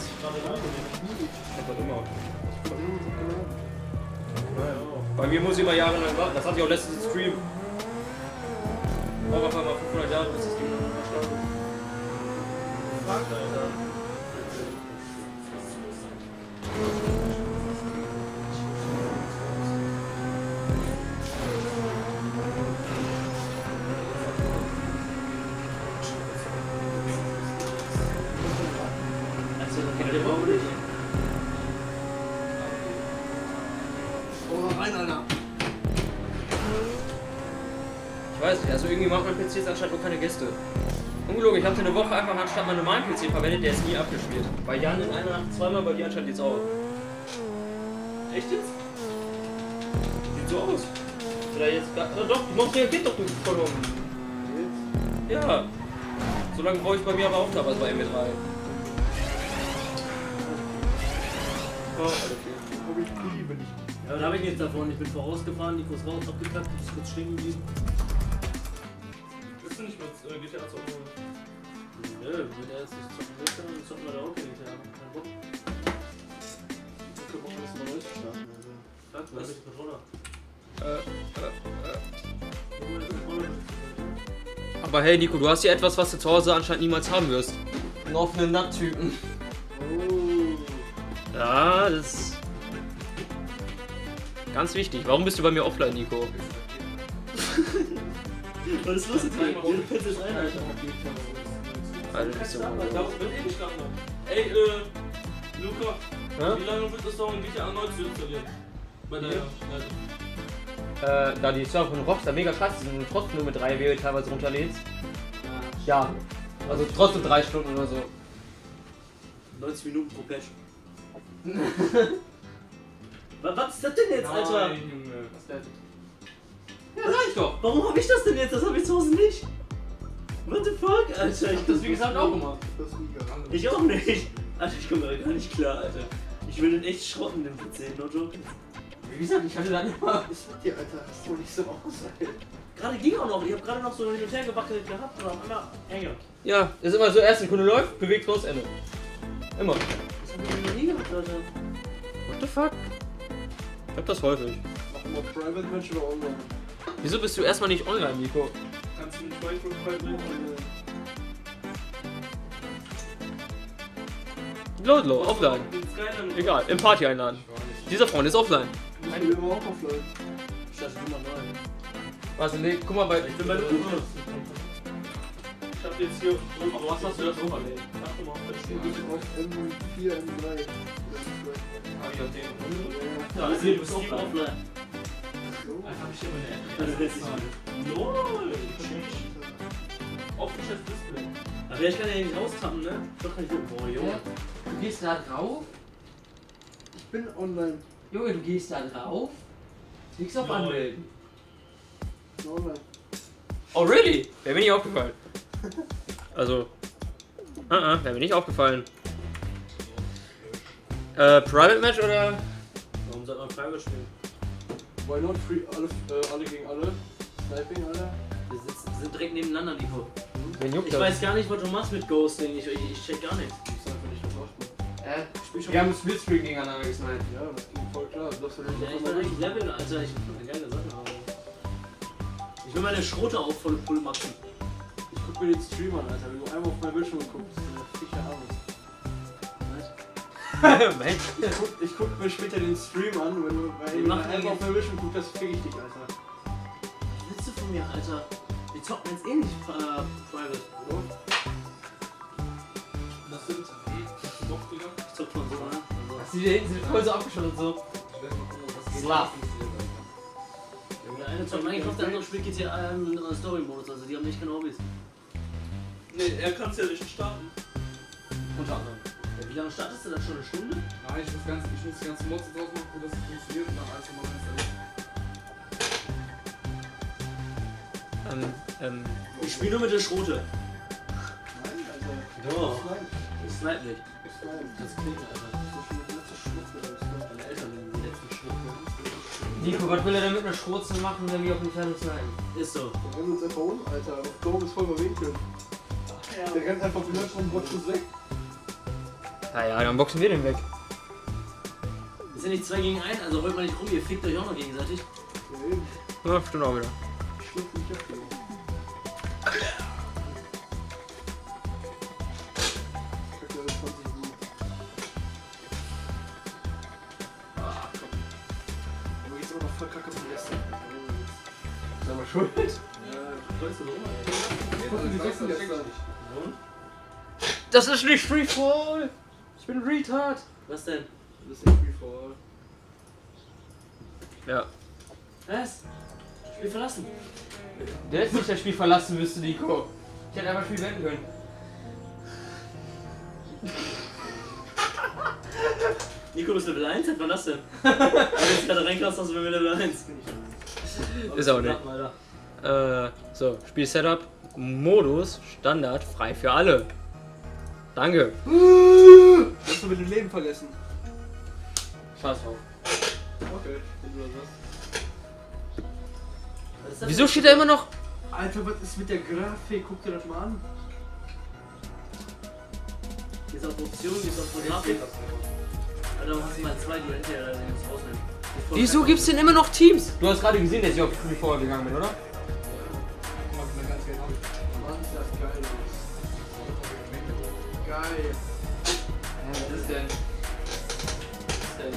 Speaker 1: Bei mir muss ich immer jahrelang warten. Das hatte ich auch letztens irgendwie macht mein PC jetzt anscheinend nur keine Gäste. Ungelogen, ich habe eine Woche einfach anstatt meinen normalen PC verwendet, der ist nie abgespielt. Bei Jan in einer Nacht zweimal, bei dir anscheinend jetzt auch.
Speaker 5: Echt jetzt?
Speaker 1: Sieht so aus. Vielleicht jetzt gar. Na doch, die Maus reagiert doch voll um. Ja. So lange brauche ich bei mir aber auch was bei M3. Oh,
Speaker 3: liebe nicht.
Speaker 5: Ja, was habe ich jetzt davon? Ich bin vorausgefahren, Nico ist raus, abgeklappt, du bist kurz stehen geblieben.
Speaker 2: Äh, GTA zocken?
Speaker 5: Nö, wenn er jetzt nicht zocken möchte, dann zocken wir da auch nicht. Ja, kein Bock.
Speaker 3: Ich hab auch was Neues starten. Also.
Speaker 5: Fuck, wo ist der Controller?
Speaker 1: Äh, äh? Aber hey Nico, du hast hier etwas, was du zu Hause anscheinend niemals haben wirst. Einen offenen Nackttypen.
Speaker 5: Oh.
Speaker 1: Ja, das ist ganz wichtig. Warum bist du bei mir offline, Nico? <laughs>
Speaker 5: Was ist los jetzt? Jeder fällt jetzt ein, Alter.
Speaker 1: Alter, du bist so
Speaker 2: Da bin ich nicht lang. Ey, äh, Luca,
Speaker 1: Hä?
Speaker 2: wie lange wird es dauern, GTA neu zu installieren? Bei der Leitung.
Speaker 1: Äh, da die Server von Rockstar mega krass sind und trotzdem nur mit 3 W teilweise runterlädst. Ja. Also trotzdem 3 Stunden oder so.
Speaker 5: 90 Minuten pro Patch. <laughs> was, ist das denn jetzt, Alter?
Speaker 2: Nein, Junge.
Speaker 3: Was denn?
Speaker 1: Ja, sag ich doch.
Speaker 5: Warum hab ich das denn jetzt? Das hab ich zu Hause nicht. What the fuck, Alter? Ich
Speaker 1: hab das wie gesagt auch gemacht.
Speaker 5: Ich auch nicht. Alter, ich komme da gar nicht klar, Alter. Ich will den echt schrotten, den PC, no joke.
Speaker 1: Wie gesagt, ich hatte dann immer.
Speaker 3: Ist mit dir, Alter? Das soll nicht so aus sein.
Speaker 5: Gerade ging auch noch, ich hab gerade noch so hin und her gewackelt gehabt und auf einmal hänge.
Speaker 1: Ja, ist immer so, erste Kunde läuft, bewegt los, Ende. Immer.
Speaker 5: Das hab ich noch nie gehabt, Alter.
Speaker 1: What the fuck? Ich hab das häufig.
Speaker 3: Machen wir Private Match oder Online?
Speaker 1: Wieso bist du erstmal nicht online, Nico?
Speaker 2: Kannst du mit Minecraft beibringen?
Speaker 1: Lodlo, offline.
Speaker 2: Den
Speaker 1: Egal, im Party einladen. Dieser Freund ist offline.
Speaker 3: Ich bin immer auch offline.
Speaker 5: Ich dachte, du mal neu.
Speaker 1: Warte, nee, guck mal bei.
Speaker 5: Ich bin bei der Uhr.
Speaker 2: Ich hab jetzt hier. Aber was hast du das Overlay? Warte mal,
Speaker 3: Ich bin auf M4, M3.
Speaker 5: Ja, hier,
Speaker 2: bist offline.
Speaker 5: offline.
Speaker 2: Hab ich hier meine App.
Speaker 5: Ja, du willst nicht.
Speaker 2: LOL! Official Display.
Speaker 5: Aber vielleicht kann er ja nicht raustappen, ne? Doch kann ich gucken. Boah, Junge.
Speaker 1: Du gehst da drauf?
Speaker 3: Ich bin online.
Speaker 1: Junge, du gehst da drauf? Nix auf
Speaker 2: Lol.
Speaker 1: Anmelden.
Speaker 3: Online.
Speaker 1: Oh, really? Wäre mir nicht aufgefallen. Also. Uh -uh, wäre mir nicht aufgefallen. Äh, Private Match oder?
Speaker 5: Warum soll man Frage spielen?
Speaker 3: Why not free? Alle, äh, alle gegen alle. Sniping, Alter.
Speaker 5: Wir sitzen, sind direkt nebeneinander, Nico.
Speaker 1: Wen juckt
Speaker 5: Ich
Speaker 1: das?
Speaker 5: weiß gar nicht, was du machst mit Ghosting. Ich, ich, ich check gar nichts.
Speaker 3: Ich sag nicht, was macht man.
Speaker 1: Äh, wir haben Splitscreen gegeneinander gesniped.
Speaker 3: Ja, das ging voll klar. Du darfst ja nicht
Speaker 5: Ja, ich
Speaker 3: einmal
Speaker 5: eigentlich leveln, Alter. Ich will eine geile Sache haben. Ich will meine Schrote auch voll voll machen.
Speaker 3: Ich guck mir den Stream an, Alter. Wenn du einmal auf mein Bildschirm guckst, dann fick ich ja abends. <laughs>
Speaker 1: Mensch.
Speaker 3: Ich guck, ich guck mir später den Stream an, wenn du
Speaker 5: machen
Speaker 3: einmal
Speaker 5: den-
Speaker 3: auf Bildschirm guckst, das fick ich dich, Alter.
Speaker 5: Was willst du von mir, Alter? Wir zocken jetzt eh nicht äh, private.
Speaker 3: Oder?
Speaker 2: Das sind. Doch, Digga.
Speaker 5: Ich zock von so, ne? Also,
Speaker 1: Die da hinten sind voll so abgeschottet so. Slav.
Speaker 5: Der eine zockt Minecraft, der andere spielt GTA im äh, Story-Modus. Also die haben nicht keine Hobbys.
Speaker 2: Nee, er kann's ja nicht starten.
Speaker 1: Unter anderem.
Speaker 5: Ja, wie lange startest du das schon? Eine Stunde?
Speaker 4: Nein, ich muss, ganz, ich muss die ganzen Mods jetzt ausmachen, wo das funktioniert und dann alles nochmal installieren.
Speaker 1: Ähm, ähm.
Speaker 5: Ich spiele nur mit der Schrote.
Speaker 3: Nein, Alter.
Speaker 5: Doch.
Speaker 3: Nein,
Speaker 5: Ich snipe nicht. klingt, Alter.
Speaker 3: Das ist schon der letzte Schmutz, Alter.
Speaker 5: Meine Eltern sind die letzten Schmuck.
Speaker 1: Nico, was will er denn mit einer Schrotze machen, wenn wir auf dem Fernseher snipen?
Speaker 5: Ist so.
Speaker 3: Der rennt uns einfach um, Alter. Auf Dome ist voll verwinkelt. Der rennt einfach wieder vom Boxen weg.
Speaker 1: Naja, dann boxen wir den weg.
Speaker 5: Ist ja nicht 2 gegen 1, also rollt mal nicht rum, ihr fickt euch auch noch gegenseitig.
Speaker 3: Ja.
Speaker 1: Ja, stimmt auch wieder.
Speaker 3: Ich schlüpfe nicht ab, Digga. Ich krieg ja 20 Minuten. Ah, komm. Aber geht's immer noch voll kacke zum Rest.
Speaker 1: Ist aber schuld.
Speaker 3: Ja,
Speaker 5: Weißt du
Speaker 3: Sechsen gestern.
Speaker 5: Warum?
Speaker 1: Das ist nicht Free Fall! Ich bin Retard!
Speaker 5: Was denn?
Speaker 3: Das ist irgendwie vor.
Speaker 1: Ja.
Speaker 5: Was? Spiel verlassen.
Speaker 1: Der hätte nicht das Spiel verlassen müsste, Nico. Ich hätte einfach Spiel wenden können. <laughs>
Speaker 5: Nico ist Level 1, seit wann das denn? <laughs> Aber jetzt gerade reinkommst, hast du bei mir Level 1.
Speaker 1: Ist auch nicht. Äh, so, Spiel-Setup. Modus, Standard, frei für alle. Danke.
Speaker 3: Hast du mit dem Leben vergessen?
Speaker 1: Scheiß drauf.
Speaker 3: Okay, wenn du das
Speaker 5: da. Was ist das
Speaker 1: Wieso steht da immer noch?
Speaker 3: Alter, was ist mit der Grafik? Guck dir das mal an.
Speaker 5: Die ist auf Option, die ist auf Fotografik. Alter, du hast mal zwei, die hinterher rausnehmen.
Speaker 1: Wieso gibt's denn immer noch Teams? Du hast gerade gesehen, dass ich auf Free vorher gegangen bin, oder?
Speaker 3: Geil.
Speaker 1: was ist denn? Was ist denn?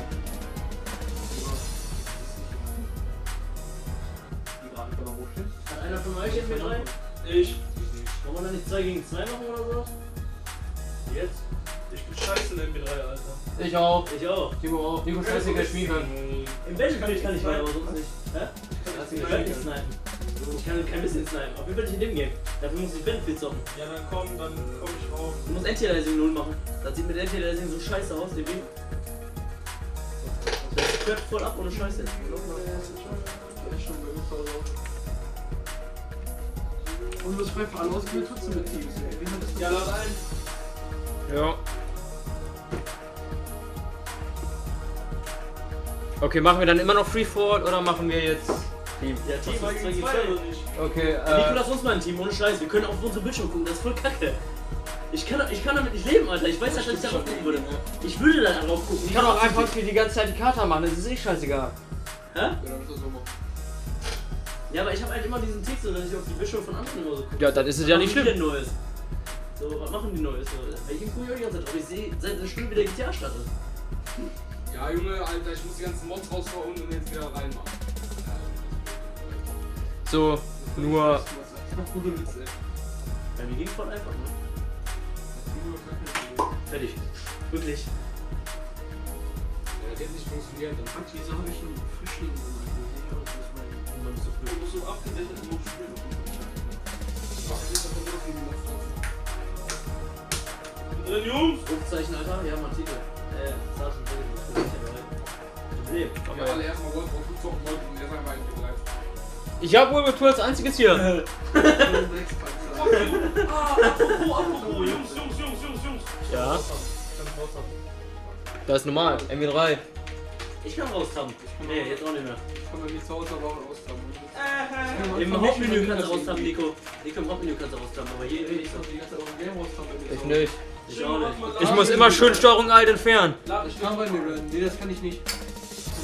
Speaker 3: Die Grafik kann man hochstellen.
Speaker 5: Hat einer von euch MP3? Ich. Wollen wir da nicht 2 gegen 2 machen oder so? Jetzt?
Speaker 2: Ich bin scheiße in MP3, Alter.
Speaker 1: Ich auch.
Speaker 5: Ich auch.
Speaker 1: Timo auch. Nico scheißegal spielen können.
Speaker 5: Im Welchen kann ich kann ich weiter, aber sonst nicht. Hä?
Speaker 2: Das
Speaker 5: Ich kann nicht snipen. Ich kann kein bisschen snipen. Auf jeden Fall nicht in dem Game. Dafür muss ich Benefit zocken.
Speaker 2: Ja, dann komm, dann komm ich rauf.
Speaker 5: Du musst Anti-Aliasing 0 machen. Das sieht mit Anti-Aliasing so scheiße aus, DB. Das hört voll ab ohne Scheiße.
Speaker 3: Der ist schon bei mir zu Hause auch. Und was frei für alle ausgewählt trotzdem mit Teams. das
Speaker 2: Ja, lad ein.
Speaker 1: Ja. Okay, machen wir dann immer noch Free for All oder machen wir jetzt Team?
Speaker 5: Ja, Team
Speaker 2: Zwei
Speaker 5: ist 2
Speaker 2: gegen
Speaker 5: gegen
Speaker 2: zwei
Speaker 5: 2.
Speaker 2: oder nicht?
Speaker 1: Okay,
Speaker 5: Nico,
Speaker 1: äh.
Speaker 5: lass uns mal ein Team, ohne Scheiß. Wir können auf unsere Bildschirm gucken, das ist voll kacke. Ich kann, ich kann damit nicht leben, Alter. Ich weiß, dass ich darauf gucken würde. Ich würde da darauf gucken.
Speaker 1: Ich kann auch einfach hier die ganze Zeit die Karte machen, das ist eh scheißegal.
Speaker 5: Hä?
Speaker 3: Ja, das.
Speaker 5: Ja, aber ich habe halt immer diesen Tick, so dass ich auf die Bildschirme von anderen immer so gucke.
Speaker 1: Ja, dann ist es ja nicht schlimm.
Speaker 5: Neues? So, was machen die Neues? So, welchen gucke ich auch die ganze Zeit drauf? Ich sehe seit der Stunde wieder GTA startet.
Speaker 4: Ja, Junge, Alter, ich muss die ganzen Mods raushauen und jetzt wieder reinmachen.
Speaker 1: So, nur.
Speaker 4: Witz, ey.
Speaker 5: Ja, mir ging voll einfach, ne? Fertig. Wirklich.
Speaker 4: Ja, das hat nicht funktioniert. Dann
Speaker 3: Fuck, wieso habe ich einen Frischling gemacht? Ich weiß nicht, mein-
Speaker 5: Immer nicht so
Speaker 2: Du
Speaker 5: früh.
Speaker 2: musst so abgesetzt und musst spielen. Drin, Jungs!
Speaker 5: Rufzeichen, Alter? Ja, Martine. Äh, Sergeant William, das bin ich ja bereit. Problem.
Speaker 4: haben wir alle erstmal War 2 zocken wollten und jetzt wir eigentlich bleibt.
Speaker 1: Ich hab War II als einziges hier.
Speaker 2: Ah, apropos, apropos, Jungs, Jungs, Jungs, Jungs, Jungs.
Speaker 1: Ja, das ist normal. MW3.
Speaker 5: Ich kann raustappen. Nee, jetzt auch nicht mehr.
Speaker 3: Ich kann mir nicht zu Hause aber auch austappen.
Speaker 5: Im Hauptmenü kannst du raustappen, Nico. Nico, im Hauptmenü kannst du raustappen, aber hier
Speaker 3: Ich
Speaker 5: nicht so.
Speaker 3: kann die ganze Zeit auf dem Game austappen.
Speaker 1: Ich nicht.
Speaker 5: Ich auch nicht.
Speaker 1: Ich muss immer schön Steuerung Alt entfernen.
Speaker 3: Ich kann bei mir rennen. Nee, das kann ich nicht.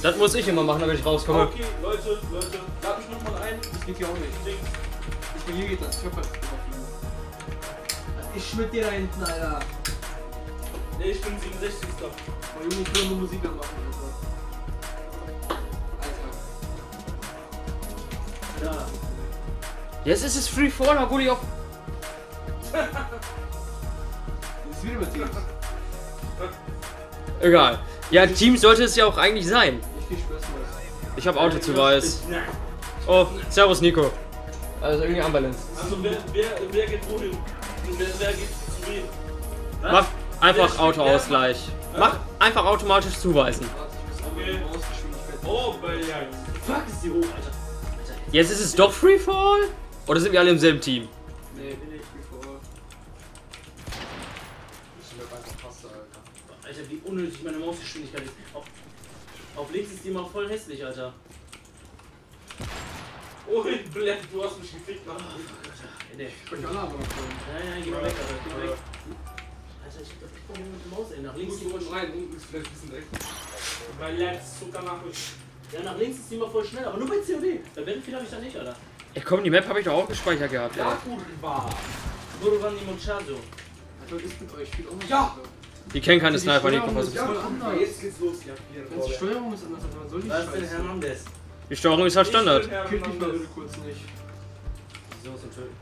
Speaker 1: Das muss ich immer machen, damit ich rauskomme.
Speaker 2: Okay, Leute, Leute, lad mich nochmal ein.
Speaker 3: Das geht hier auch nicht. Ich bin hier geht das. Ich hab halt Was ist mit dir da hinten, Alter?
Speaker 2: Nee, ich bin 67.
Speaker 3: Oh Junge, ich will nur Musik anmachen. Alter.
Speaker 5: Ja.
Speaker 1: Jetzt ist es Free for All, obwohl ich auf. <laughs> <laughs>
Speaker 3: Das ist wieder mit Teams.
Speaker 1: Egal. Ja, Team sollte es ja auch eigentlich sein.
Speaker 3: Ich
Speaker 1: habe Autozuweis. Oh, Servus Nico. Also irgendwie unbalanced.
Speaker 2: Also, wer, wer, wer geht wohin? Und wer, wer geht zu wem?
Speaker 1: Mach einfach Autoausgleich. Mach einfach automatisch zuweisen.
Speaker 3: Warte, ich muss
Speaker 2: Okay. Oh, bei.
Speaker 5: Fuck, ist die hoch, Alter.
Speaker 1: Jetzt ist es doch Free for All? Oder sind wir alle im selben Team?
Speaker 3: Nee,
Speaker 5: unnötig meine Mausgeschwindigkeit ist. Auf, auf links ist die mal voll hässlich, Alter.
Speaker 2: Oh, Black, du hast mich gefickt. Mann.
Speaker 5: Nee.
Speaker 3: Ich euch alle aber noch voll.
Speaker 5: Nein, nein, geh mal weg, Alter. Geh mal weg. Alter, ich hab das echt Probleme mit der Maus, ey. Nach
Speaker 4: Du
Speaker 5: links
Speaker 4: musst
Speaker 5: ist die voll
Speaker 4: unten rein, unten ist vielleicht ein bisschen dreckig.
Speaker 2: Bei Let's Zucker nach mich.
Speaker 5: Ja, nach links ist die mal voll schnell, aber nur bei COD. Bei Battlefield hab ich da nicht, Alter.
Speaker 1: Ey, komm, die Map habe ich doch auch gespeichert gehabt, ey.
Speaker 2: Ja, kurwa.
Speaker 5: Gurvan die Monchazo.
Speaker 3: Alter, was ist mit euch? Auch noch
Speaker 2: Ja.
Speaker 1: Die kennen keine Sniper.
Speaker 3: Steuerung
Speaker 1: Was
Speaker 3: ist
Speaker 1: ist
Speaker 3: voll anders.
Speaker 4: Jetzt geht's los, ja.
Speaker 3: Die ganze Steuerung ist anders, aber soll die
Speaker 5: Was ist denn? Hernandez?
Speaker 1: Die Steuerung ist halt Standard.
Speaker 3: Kill mich mal bitte kurz nicht.
Speaker 5: So zum Töten.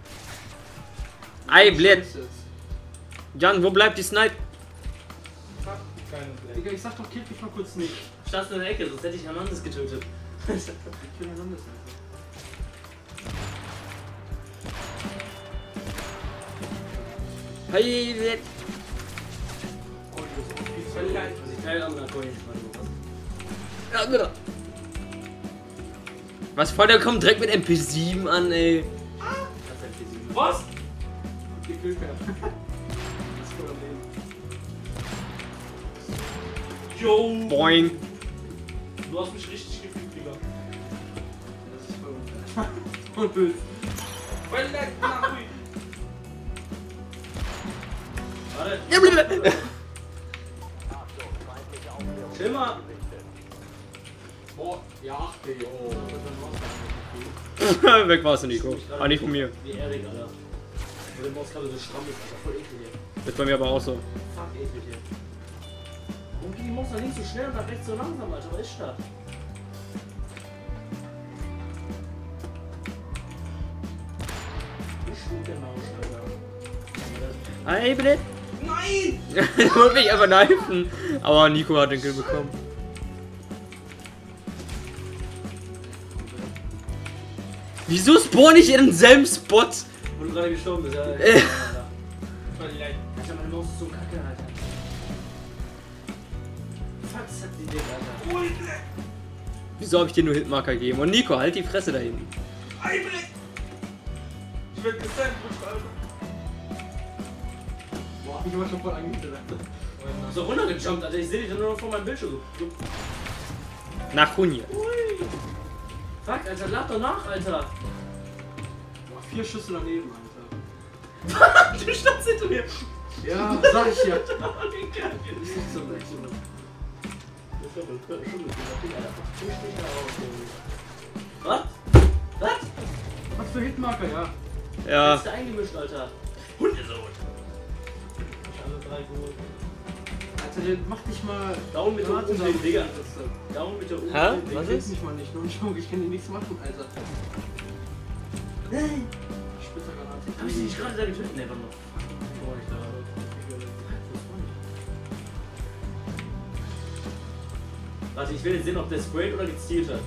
Speaker 1: Ei, blöd.
Speaker 3: Ist?
Speaker 1: Jan, wo bleibt die Snipe?
Speaker 2: Keine Black.
Speaker 3: Digga, ich sag doch, kill mich mal kurz nicht.
Speaker 5: Standst in der Ecke, sonst hätte ich Hernandez getötet.
Speaker 3: Ich kill Hernandez einfach.
Speaker 1: Hey, blöd.
Speaker 5: Völlig Also ich mal sowas.
Speaker 1: Ja, bitte. Was voll, der kommt direkt mit MP7 an, ey.
Speaker 5: Was?
Speaker 3: Gekillt werden. Das ist voll am Leben.
Speaker 5: Yo!
Speaker 1: Boing.
Speaker 5: Du hast mich richtig gefühlt, Digga.
Speaker 3: Das ist voll unfair. <laughs> Und böse.
Speaker 5: Weil der Knarui. Warte,
Speaker 1: Ja, blablabla.
Speaker 5: Chill mal.
Speaker 3: Oh, ja, ey, oh.
Speaker 1: Weg warst du, Nico. Ah, nicht von mir.
Speaker 5: Wie Erik, Alter. Weil der Maus gerade so stramm ist, Alter. Voll eklig hier.
Speaker 1: Ist bei mir aber auch so.
Speaker 5: Fuck, eklig hier. Warum geht die Maus nach links so schnell und nach rechts so langsam, Alter? Was ist das? Wie spielt der Maus, Alter?
Speaker 1: Hey, bitte.
Speaker 5: Nein! <laughs>
Speaker 1: Ich wollte mich einfach kneifen. Aber Nico hat den Kill bekommen. Wieso spawn ich in denselben Spot?
Speaker 5: Wo du gerade gestorben bist.
Speaker 1: Äh. <laughs>
Speaker 5: Alter, meine Maus ist so kacke, Alter. Fuck, das hat die Dick, Alter.
Speaker 1: Wieso habe ich dir nur Hitmarker gegeben? Und Nico, halt die Fresse da hinten.
Speaker 2: Einblick! Ich werd gesandwiched, Alter.
Speaker 3: Ich aber schon voll angehittet.
Speaker 5: So runtergejumpt, Alter. Ich seh dich nur noch vor meinem Bildschirm.
Speaker 1: Nach Hunje.
Speaker 5: Fuck, Alter, lad doch nach, Alter.
Speaker 3: Boah, vier Schüsse daneben, Alter. <laughs>
Speaker 5: Du standst hinter mir.
Speaker 3: Ja, sag ich ja. <laughs> Ist nicht so leicht, oder?
Speaker 5: Was? Was?
Speaker 3: Was für Hitmarker, ja.
Speaker 1: Ja.
Speaker 5: Ist da eingemischt, Alter. Hundesohn. Drei gut.
Speaker 3: Alter, der macht dich mal.
Speaker 5: Down mit der
Speaker 3: Warte,
Speaker 5: Umdrehen, Digga. Down mit der
Speaker 1: Hä?
Speaker 5: Umdrehen.
Speaker 3: Ich
Speaker 1: Was
Speaker 3: kenn's
Speaker 1: ist?
Speaker 3: mich mal nicht. Nur ein Joke, ich kann dir nichts machen, Alter.
Speaker 5: Nein.
Speaker 3: Splittergranate.
Speaker 5: Hab ich dich nicht gerade da getötet? Nee, warte mal. Oh, ich glaube. Warte, ich will jetzt sehen, ob der sprayt oder gezielt hat.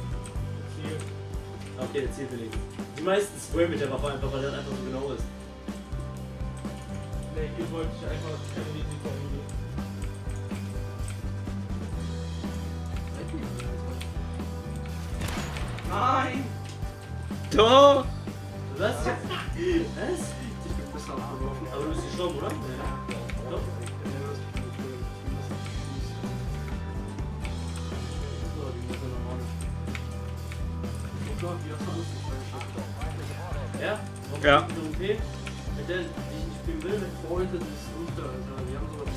Speaker 5: Ah, Okay, der zielt nicht. Die meisten sprayen mit der Waffe einfach, weil der einfach so genau ist.
Speaker 2: Nee, hier wollte ich einfach keine Risiko eingehen.
Speaker 5: Nein!
Speaker 1: Doch.
Speaker 5: Was? Was?
Speaker 3: Ich bin besser abgeworfen.
Speaker 5: Aber du bist gestorben, oder? Ja. Doch.
Speaker 3: Oh.
Speaker 5: Ja?
Speaker 1: Ja.
Speaker 5: okay? Mit der, die ich nicht will, mit
Speaker 3: Freunde des Unter, Alter. Die haben sogar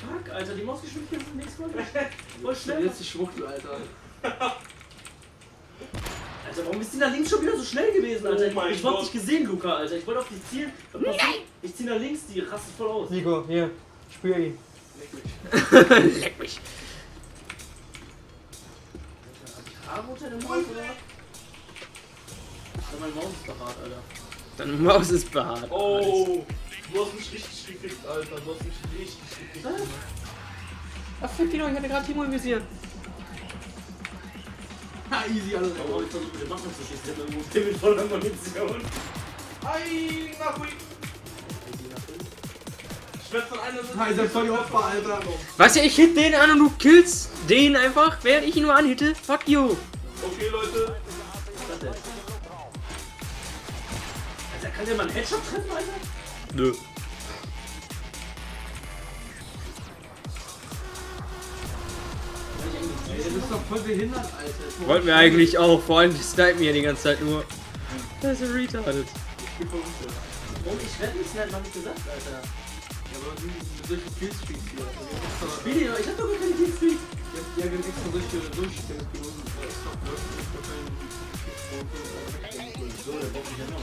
Speaker 5: Fuck, Alter, die Mausgeschwindigkeit ist nichts Mal. <laughs> Voll
Speaker 3: nicht.
Speaker 5: schnell.
Speaker 3: Jetzt die Schwuchtel, Alter.
Speaker 5: Alter, warum ist die nach links schon wieder so schnell gewesen, Alter?
Speaker 2: Oh
Speaker 5: ich hab
Speaker 2: Gott.
Speaker 5: dich gesehen, Luca, Alter. Ich wollte auf dich zielen. Passiert? Ich zieh nach links, die rastet voll aus.
Speaker 1: Nico, hier. Spür ihn.
Speaker 3: Leck mich. <laughs>
Speaker 1: Leck mich.
Speaker 5: Haare unter dem Maus, oder? Alter, mein Maus ist behaart, Alter.
Speaker 1: Deine Maus ist behaart.
Speaker 2: Oh, du hast mich richtig gefickt, Alter. Du hast mich richtig gefickt.
Speaker 1: Ach, fick ihn doch, ich hatte gerade Timo im Visier.
Speaker 3: Ha, easy, alles.
Speaker 5: Warum hab ich versucht, mit dem Waffen zu schießen? Der hat irgendwo Pimmel voller Munition.
Speaker 2: Ei, nach wie. Ich werd von einer Seite.
Speaker 3: Ha, ihr seid voll die Opfer, Alter.
Speaker 1: Weißt du, ich hit den an und du killst den einfach, während ich ihn nur anhitte. Fuck you.
Speaker 2: Okay, Leute.
Speaker 5: Was ist das denn? Kann der mal einen Headshot treffen, Alter?
Speaker 1: Nö.
Speaker 3: Ey, das ist doch voll behindert, Alter.
Speaker 1: Wollten wir eigentlich auch, vor allem die snipen hier die ganze Zeit nur. Das ist retarded.
Speaker 5: Und ich werde nicht snipen, hab ich gesagt, Alter.
Speaker 3: Ja, aber wie solche Killstreaks hier. Also, wir haben extra-
Speaker 5: Spiel den doch, ich hab doch gar keine Killstreak.
Speaker 3: Ja, wir haben extra solche Durchstände genommen. Leute, die für keinen
Speaker 5: So, der braucht <laughs> mich ja noch.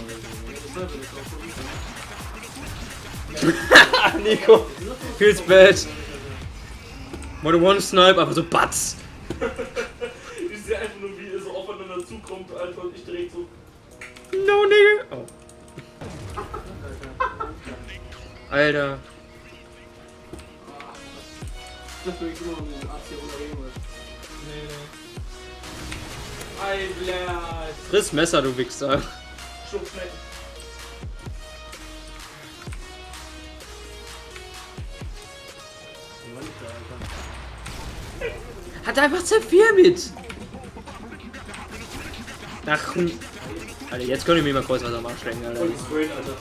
Speaker 3: Ist auch so wichtig.
Speaker 1: Nico, feels bad. A one snipe, aber so Batz.
Speaker 2: Ich sehe einfach nur, wie ihr so aufeinander zukommt, Alter. Und ich direkt so.
Speaker 1: No, nigga. Oh. Alter.
Speaker 3: Ich dachte, ich immer mit dem Arzt hier runterreden will.
Speaker 2: Blatt.
Speaker 1: Friss Messer, du Wichser.
Speaker 2: Schubschnecken.
Speaker 1: Hat einfach Z4 mit. Ach, hm. Alter, jetzt könnt ihr mir mal kurz was am Arsch Alter.
Speaker 5: Sprayed, Alter.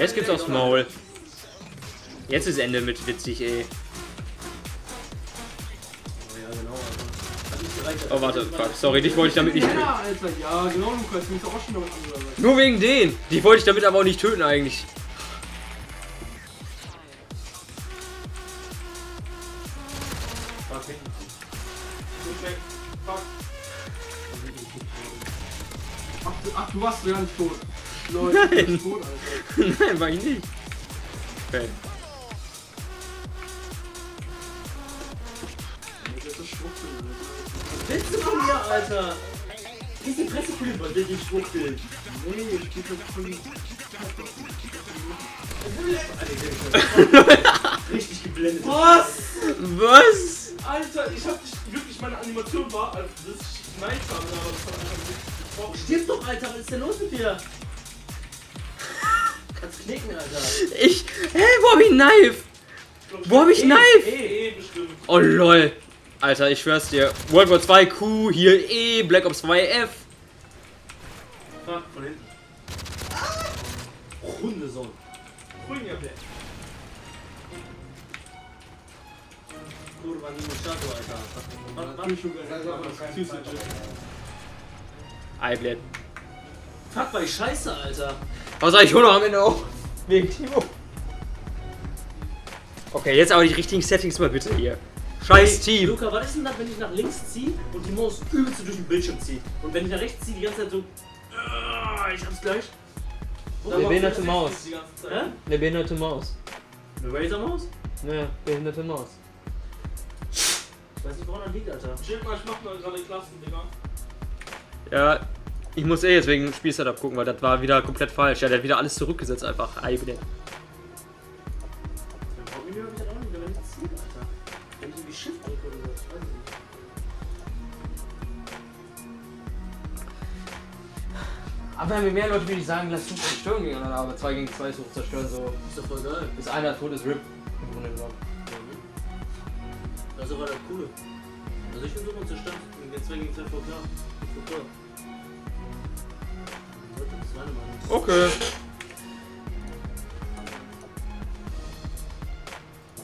Speaker 1: Jetzt gibt's aufs Maul. Jetzt ist Ende mit witzig, ey. Oh, warte, fuck, sorry, dich wollte ich damit nicht töten.
Speaker 3: Ja, Alter, ja, genau, Lukas, du bist auch schon anderer Seite.
Speaker 1: Nur wegen den. Die wollte ich damit aber auch nicht töten eigentlich.
Speaker 3: Ach, du- ach, du warst gar nicht tot. Leute, bist tot, Alter. <laughs>
Speaker 1: Nein, war ich nicht. Okay.
Speaker 3: Das ist.
Speaker 5: Willst du von mir, Alter? Wie ist die Presseführer, bei der die schwuchtelt?
Speaker 3: Nee, ich geh für voll <laughs>
Speaker 5: Richtig geblendet.
Speaker 2: Was?
Speaker 1: Was?
Speaker 2: Alter, ich hab dich wirklich, meine Animation war, als das Schneid kam, aber das hat einfach nicht getroffen.
Speaker 5: Stirb doch, Alter, was ist denn los mit dir? Kannst knicken, Alter.
Speaker 1: Ich. Hä, wo hab ich ein Knife? Wo hab ich Knife?
Speaker 2: Eh, bestimmt.
Speaker 1: Oh lol. Alter, ich schwör's dir. World War 2 Q, hier E, Black Ops 2 F.
Speaker 5: Fuck, von hinten. Hundesohn.
Speaker 2: Grün, ja, Black.
Speaker 5: Kurwa, Nino Chato, Alter.
Speaker 3: Gesagt. Süße
Speaker 1: Ei, blöd.
Speaker 5: Fuck, war ich scheiße, Alter.
Speaker 1: Was sag ich hole am Ende auch? Wegen Timo. Okay, jetzt aber die richtigen Settings mal bitte hier. Scheiß Team.
Speaker 5: Luca, was ist denn das, wenn ich nach links ziehe und die Maus übelst durch den Bildschirm ziehe? Und wenn ich nach rechts ziehe, die ganze Zeit so. Ah, Ich hab's gleich.
Speaker 1: Eine behinderte Maus.
Speaker 2: Die ganze Zeit.
Speaker 5: Hä?
Speaker 1: Eine behinderte Maus.
Speaker 5: Eine Razer-Maus?
Speaker 1: Ne, behinderte Maus.
Speaker 5: Ich weiß nicht, woran das liegt, Alter.
Speaker 2: Schild mal, ich mach mal gerade Klassen, Digga.
Speaker 1: Ja, ich muss eh jetzt wegen dem Spielsetup gucken, weil das war wieder komplett falsch. Ja, der hat wieder alles zurückgesetzt einfach. Ei, bitte. Aber wenn mir mehr Leute wirklich sagen, lass Zug zerstören gegeneinander, aber 2 gegen 2 Zug zerstören, so
Speaker 5: Ist doch voll geil.
Speaker 1: bis einer tot ist, RIP. Im Grunde genommen.
Speaker 5: Das ist aber das Coole. Also ich bin so zerstört. Und jetzt zwei gegen zwei voll klar. Voll klar. Leute, Das ist meine Meinung.
Speaker 1: Okay.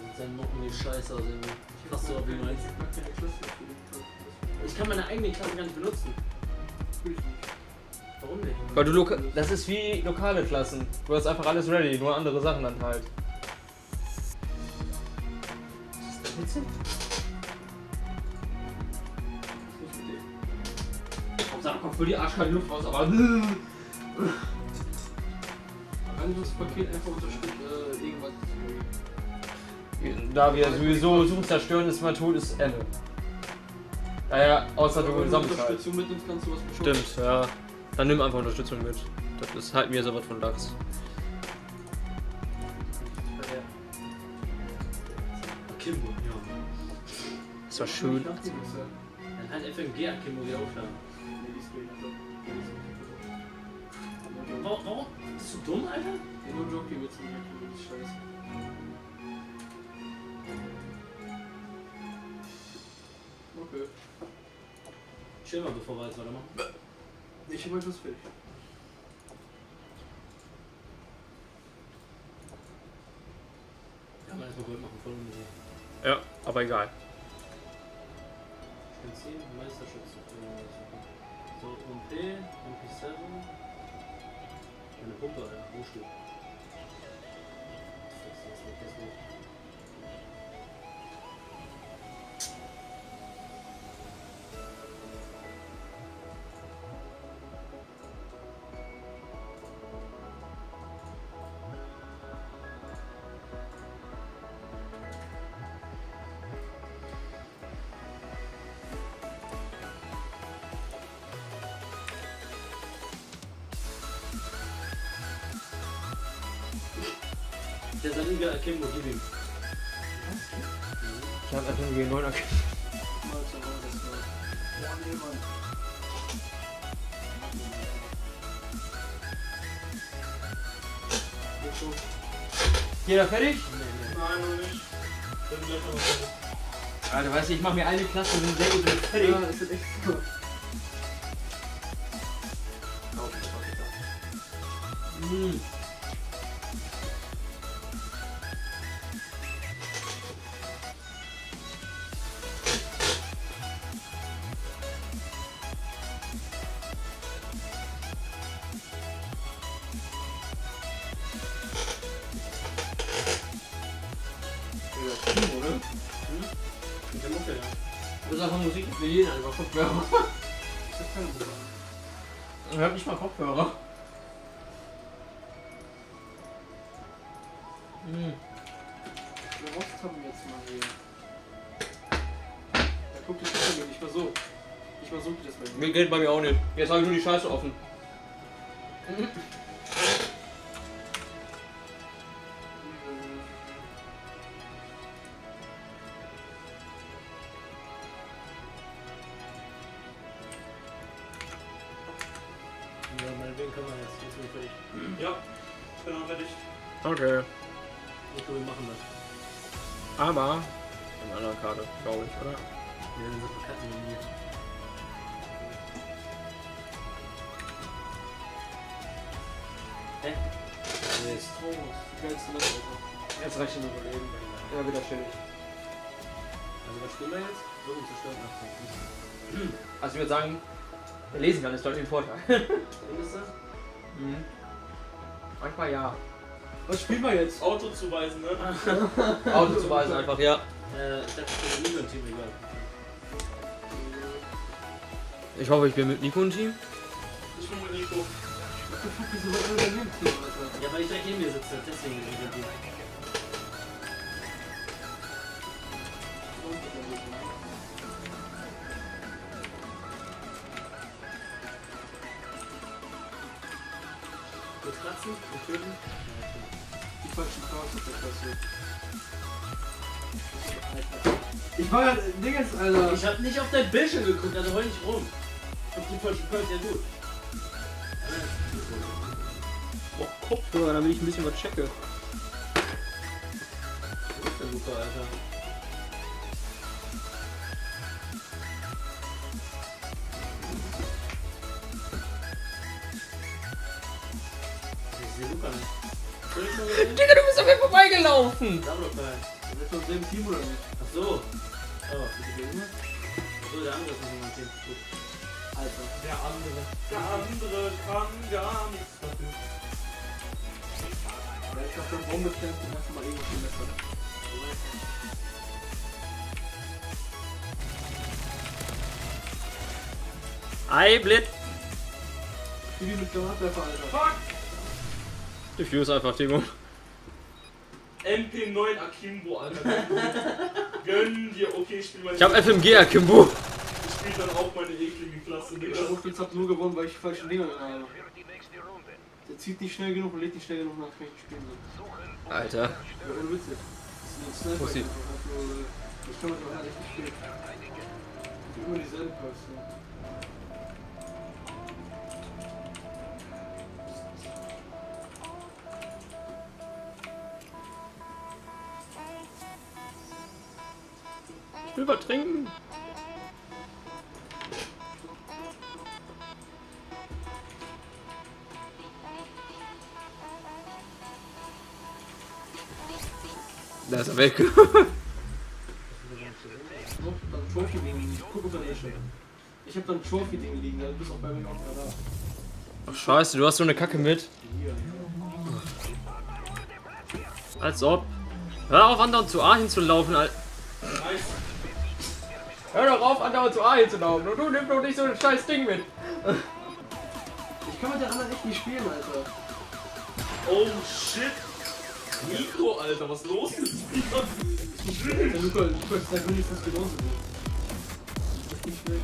Speaker 5: Mit seinen Noten die Scheiße aus irgendwie. Passt so auf wie meins.
Speaker 3: Ich den
Speaker 5: Ich kann meine eigene Klasse gar nicht benutzen.
Speaker 3: Natürlich nicht.
Speaker 5: Warum nicht?
Speaker 1: Weil du loka das ist wie lokale Klassen. Du hast einfach alles ready, nur andere Sachen dann halt.
Speaker 5: Ist das witzig?
Speaker 1: Hauptsache kommt für die arschkalte Luft raus, aber.
Speaker 3: Ein anderes Paket einfach unterstützt äh, irgendwas.
Speaker 1: Da wir sowieso Suchen zerstören ist mal tot ist Ende. Naja, außer du
Speaker 3: Wenn du
Speaker 1: sammelst halt. Stimmt, ja. Dann nimm einfach Unterstützung mit. Das ist halt mir sowas von Lachs.
Speaker 5: Akimbo, ja.
Speaker 1: Das war schön.
Speaker 5: Dann halt FMG Akimbo wieder aufschlagen. Warum, warum? Bist du dumm, Alter?
Speaker 3: Ja, nur Jockey wird's nicht. Das ist scheiße. Okay.
Speaker 5: Chill mal, bevor wir jetzt weitermachen.
Speaker 3: Ich hab etwas fertig.
Speaker 5: Kann man erstmal Gold machen, voll ungesehen.
Speaker 1: Ja, aber egal.
Speaker 5: Benzin, Meisterschutz. So, MP, MP7. Eine Pumpe. Wo Der Saliga Akimbo, gib ihm.
Speaker 1: Ich hab einfach nur gegen 9
Speaker 3: Mal zum Mal das mal. Ja, nee, Mann. Jetzt schon.
Speaker 1: Jeder fertig?
Speaker 2: Nein, noch nicht. Bin gleich noch was.
Speaker 1: Alter, weißt du, ich mach mir eine Klasse und bin sehr gut fertig.
Speaker 3: Ja, das ist echt so.
Speaker 1: Kopfhörer. Mm.
Speaker 3: Wir raustappen jetzt mal hier. Da guckt die Schüssel nicht mal so. Nicht mal so geht das bei mir.
Speaker 1: Mir geht bei mir auch nicht. Jetzt habe ich nur die Scheiße offen. Sagen, lesen kann ist deutlich ein Vorteil. <laughs>
Speaker 5: Findest du?
Speaker 1: mhm. Manchmal ja.
Speaker 3: Was spielen wir jetzt?
Speaker 2: Auto zuweisen, ne? <laughs>
Speaker 1: Auto zu weisen einfach, ja.
Speaker 5: Äh, ich dachte, ich bin nie beim Team egal.
Speaker 1: Ich hoffe, ich bin mit Nico im Team.
Speaker 2: Ich bin mit Nico.
Speaker 5: Ja, weil ich direkt neben mir sitze, deswegen bin ich. Mit Kratzen? Mit Töten?
Speaker 3: Die falschen auf der Klasse. Ich war ja, Dingens, Alter.
Speaker 5: Ich hab nicht auf dein Bildschirm geguckt, also heul nicht rum. Ich hab die falschen Cards, ja gut.
Speaker 1: Oh, Kopfhörer, damit ich ein bisschen was checke.
Speaker 3: Team oder nicht?
Speaker 5: Ach so. Oh, bitte gehen wir. Ach so, der andere ist nicht in meinem Team. Gut.
Speaker 3: Alter.
Speaker 2: Der andere. Der andere kann gar nichts dafür.
Speaker 3: Ja, ich hab dann Bombe kämpft und hast mal irgendwas gemessert.
Speaker 1: Ei, Blit!
Speaker 3: Wie die mit Granatwerfer, Alter.
Speaker 2: Fuck!
Speaker 1: Diffuse einfach, Timo.
Speaker 2: MP9 Akimbo, Alter. <laughs> Gönn dir, okay, ich spiel meine.
Speaker 1: Ich hab FMG Akimbo.
Speaker 2: Ich spiel dann auch meine eklige Klasse,
Speaker 3: Ich hab jetzt nur gewonnen, weil ich die falschen Dinger habe. Der zieht nicht schnell genug und lädt nicht schnell genug nach, wenn ich spielen will.
Speaker 1: Alter.
Speaker 3: Ja, ohne Witz jetzt. Das ist ein Sniper.
Speaker 1: Pussy.
Speaker 3: einfach, nur, Ich kann mit dem halt echt nicht spielen. Ich immer dieselben Perks,
Speaker 1: Ich will was trinken. Da ist er weg.
Speaker 3: Dann. Ich hab dann ein Trophy-Ding liegen, du bist auch bei mir auch da.
Speaker 1: Ach, scheiße, du hast so eine Kacke mit. Als ob. Hör auf, andauernd zu A hinzulaufen, Alter.
Speaker 2: Nice.
Speaker 1: Hör doch auf, andauernd zu A hinzulaufen. Und du nimmst doch nicht so ein scheiß Ding mit.
Speaker 3: Ich kann mit der anderen echt nicht spielen, Alter.
Speaker 2: Oh shit. Nico, Alter, was los ist hier?
Speaker 3: Ist genauso. Das ist nicht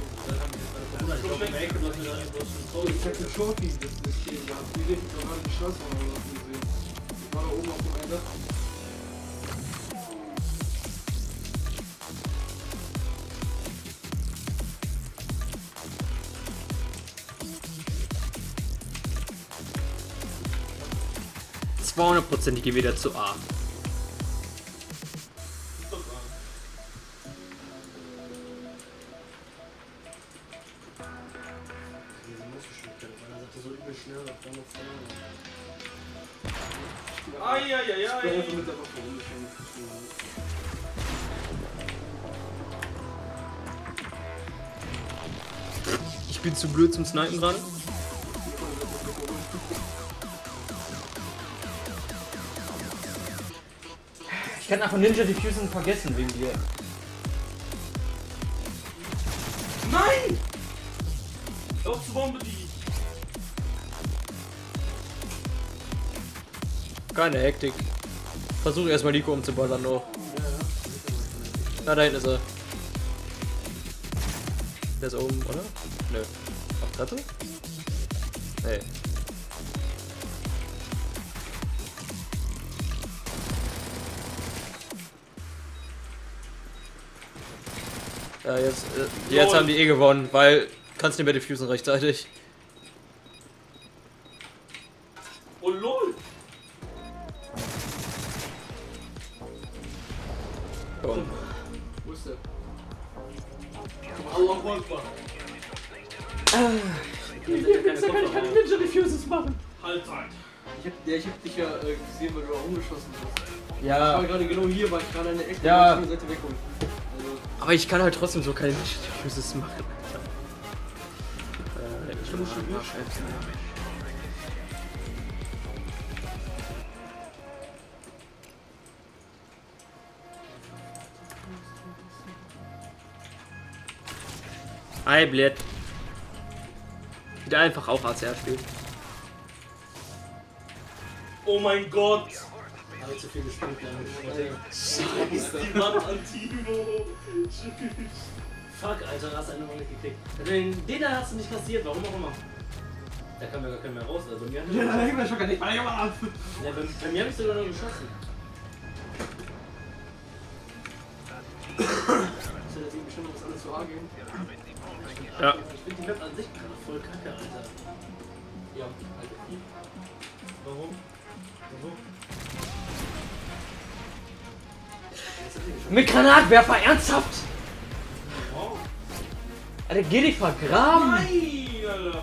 Speaker 5: ich glaub, in der mir da du hast schon Trophy.
Speaker 3: Ich hab den Trophy das System gehabt. Die doch gerade die mir gesehen. Ich war da oben auf dem Ende.
Speaker 1: 200% gehen wieder zu A.
Speaker 3: Ich bin
Speaker 12: zu blöd zum Snipen dran.
Speaker 1: Ich kann einfach Ninja Diffusion vergessen wegen dir.
Speaker 2: Nein! Auf zur Bombe, die.
Speaker 12: Keine Hektik. Versuch erstmal Nico umzuballern noch. Na, da hinten ist er. Der ist oben, oder? Nö. Auf Treppe? Nee. Ja, jetzt, äh, jetzt haben die eh gewonnen, weil kannst nicht mehr diffusen rechtzeitig.
Speaker 2: Oh lol!
Speaker 12: Komm.
Speaker 3: Wo ist der?
Speaker 2: Allah Akbar.
Speaker 1: Jetzt kann ich keine Ninja Diffusions machen.
Speaker 2: Halt, halt.
Speaker 3: Ich hab, ja, ich hab dich ja äh, gesehen, weil du da rumgeschossen hast. Ich
Speaker 1: Ja.
Speaker 3: war gerade genau hier, weil ich gerade eine Ecke
Speaker 1: Ja.
Speaker 3: Seite wegholen.
Speaker 12: Aber ich kann halt trotzdem so keine Diffuses machen. Alter. Äh, ich muss schon Ei, blöd. Der einfach auch ACR spielt.
Speaker 2: Oh mein Gott!
Speaker 5: Habe zu viel gespielt, glaube
Speaker 2: Ist die Wand an Timo.
Speaker 5: Fuck, Alter, hast du eine noch nicht gekriegt. Den, den da hast du nicht kassiert, warum auch immer. Da kam ja gar keiner mehr raus. Also bei mir hat
Speaker 3: ja, da hängt mir schon gar nicht. Warte mal ab!
Speaker 5: ja, bei, bei mir hab ich sogar noch geschossen.
Speaker 3: Ja jetzt irgendwie schon noch was anderes zu A gehen?
Speaker 12: Ja.
Speaker 5: Ich finde die Map an sich gerade voll kacke, Alter. Ja, Alter. Warum? Warum?
Speaker 1: Mit Granatwerfer, ernsthaft?
Speaker 5: Wow.
Speaker 1: Alter, geh dich vergraben.
Speaker 2: Nein, Alter!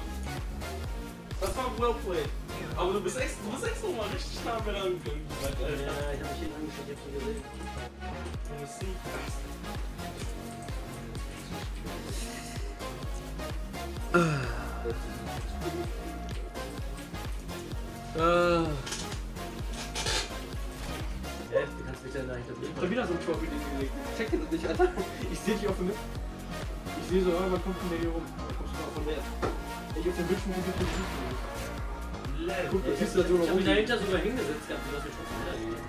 Speaker 2: Das war well played. Aber du bist extra, du bist extra mal richtig nah mit.
Speaker 5: Ja, ich hab mich hier angeschaut, ich hab's nicht gesehen.
Speaker 2: Du bist so krass.
Speaker 12: Äh,
Speaker 5: Ja, du mich dann da hinter
Speaker 3: Da wieder so ein Tor für den gelegt. Check den das nicht, Alter. Ich seh dich auf dem Map. Ich seh so, ah, wann kommt denn der hier rum? Da kommst du mal von der. Ich auf dem Bildschirm bin ich nicht. Guck, da siehst du da so noch
Speaker 5: Ich hab mich dahinter sogar hingesetzt gehabt, sodass wir trotzdem weitergehen.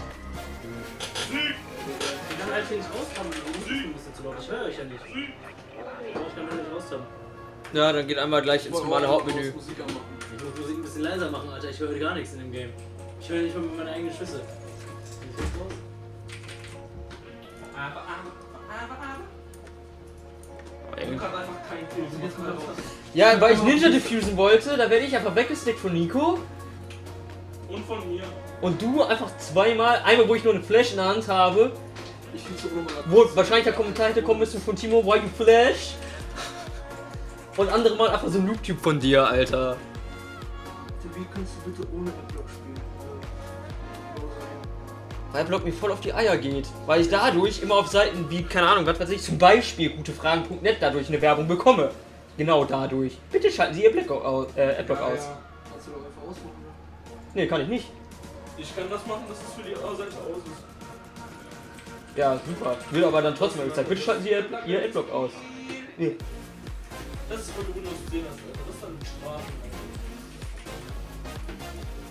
Speaker 5: Ich kann halt hier nicht rauskommen, du musst ein bisschen zu laut. Ich höre euch ja nicht. Ich kann halt nicht rauskommen.
Speaker 12: ja, dann geht einmal gleich ins normale Hauptmenü.
Speaker 3: Musik anmachen.
Speaker 5: Ich muss Musik ein bisschen leiser machen, Alter. Ich höre gar nichts in dem Game. Ich höre nicht mal meine eigenen Schüsse. Ich jetzt raus?
Speaker 2: Aber, aber, aber, aber.
Speaker 12: Aber
Speaker 2: Ich einfach machst mal raus.
Speaker 1: Ja, weil ich Ninja diffusen wollte, da werde ich einfach weggestickt von Nico.
Speaker 2: Und von mir.
Speaker 1: Und du einfach zweimal, einmal wo ich nur eine Flash in der Hand habe,
Speaker 3: Ich krieg so
Speaker 1: wo wahrscheinlich der Kommentar hätte kommen müssen von Timo, why you Flash? Und andere Mal einfach so ein Noob-Tube von dir, Alter.
Speaker 3: Wie kannst du bitte ohne Adblock
Speaker 1: Weil Block mir voll auf die Eier geht. Weil ich dadurch immer auf Seiten wie, keine Ahnung, was weiß ich, zum Beispiel gutefragen.net dadurch eine Werbung bekomme. Genau dadurch. Bitte schalten Sie Ihr Black aus, äh, Adblock
Speaker 3: Ja,
Speaker 1: aus.
Speaker 3: ja. Kannst du doch einfach ausmachen. ne?
Speaker 1: Nee, kann ich nicht.
Speaker 2: Ich kann das machen, dass es für die andere Seite aus ist.
Speaker 1: Ja, super. Will aber dann trotzdem gezeigt. Bitte schalten Sie Ihr, Ihr Adblock aus. Nee.
Speaker 2: Das ist, du Windows 10 hast, Alter. Das ist dann Strafen.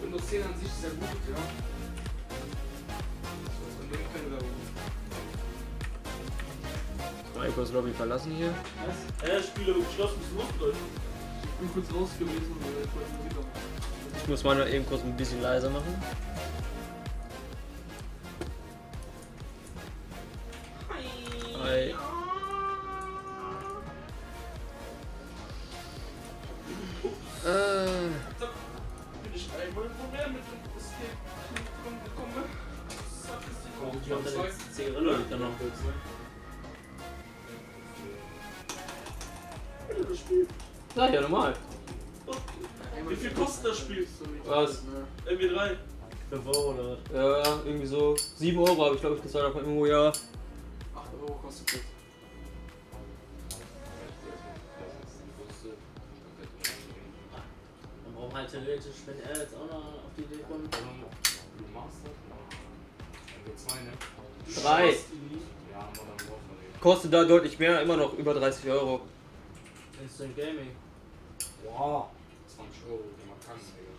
Speaker 3: Windows 10 an sich ist ja gut, ja.
Speaker 12: Mal kurz Lobby verlassen hier.
Speaker 2: Was? Ja, Spiele geschlossen, bist du los, Leute.
Speaker 3: Ich bin kurz raus gewesen, weil ich wollte Musik anmachen.
Speaker 12: Ich muss mal eben kurz ein bisschen leiser machen. Hi. Äh,
Speaker 2: Bin ich einmal mehr mit dem Escape gekommen.
Speaker 5: Und die haben dann jetzt Zigarette liegt da noch kurz, ne?
Speaker 2: Das Spiel.
Speaker 1: Ja, ja, normal.
Speaker 2: Wie viel kostet das Spiel?
Speaker 1: Was?
Speaker 2: MW3.
Speaker 5: 5 Euro oder was?
Speaker 1: Ja, irgendwie so 7 Euro habe ich glaube ich gezahlt auf mein Jahr.
Speaker 3: 8 Euro kostet das.
Speaker 5: Und warum halt theoretisch, wenn er jetzt auch noch auf die Idee kommt?
Speaker 4: Du machst das? Also zwei, ne?
Speaker 1: Drei.
Speaker 4: Ja, Modern Warfare. Digga.
Speaker 1: Kostet da deutlich mehr, immer noch über 30 Euro.
Speaker 5: Instant Gaming.
Speaker 4: Wow. 20 Euro, die man kann, Digga.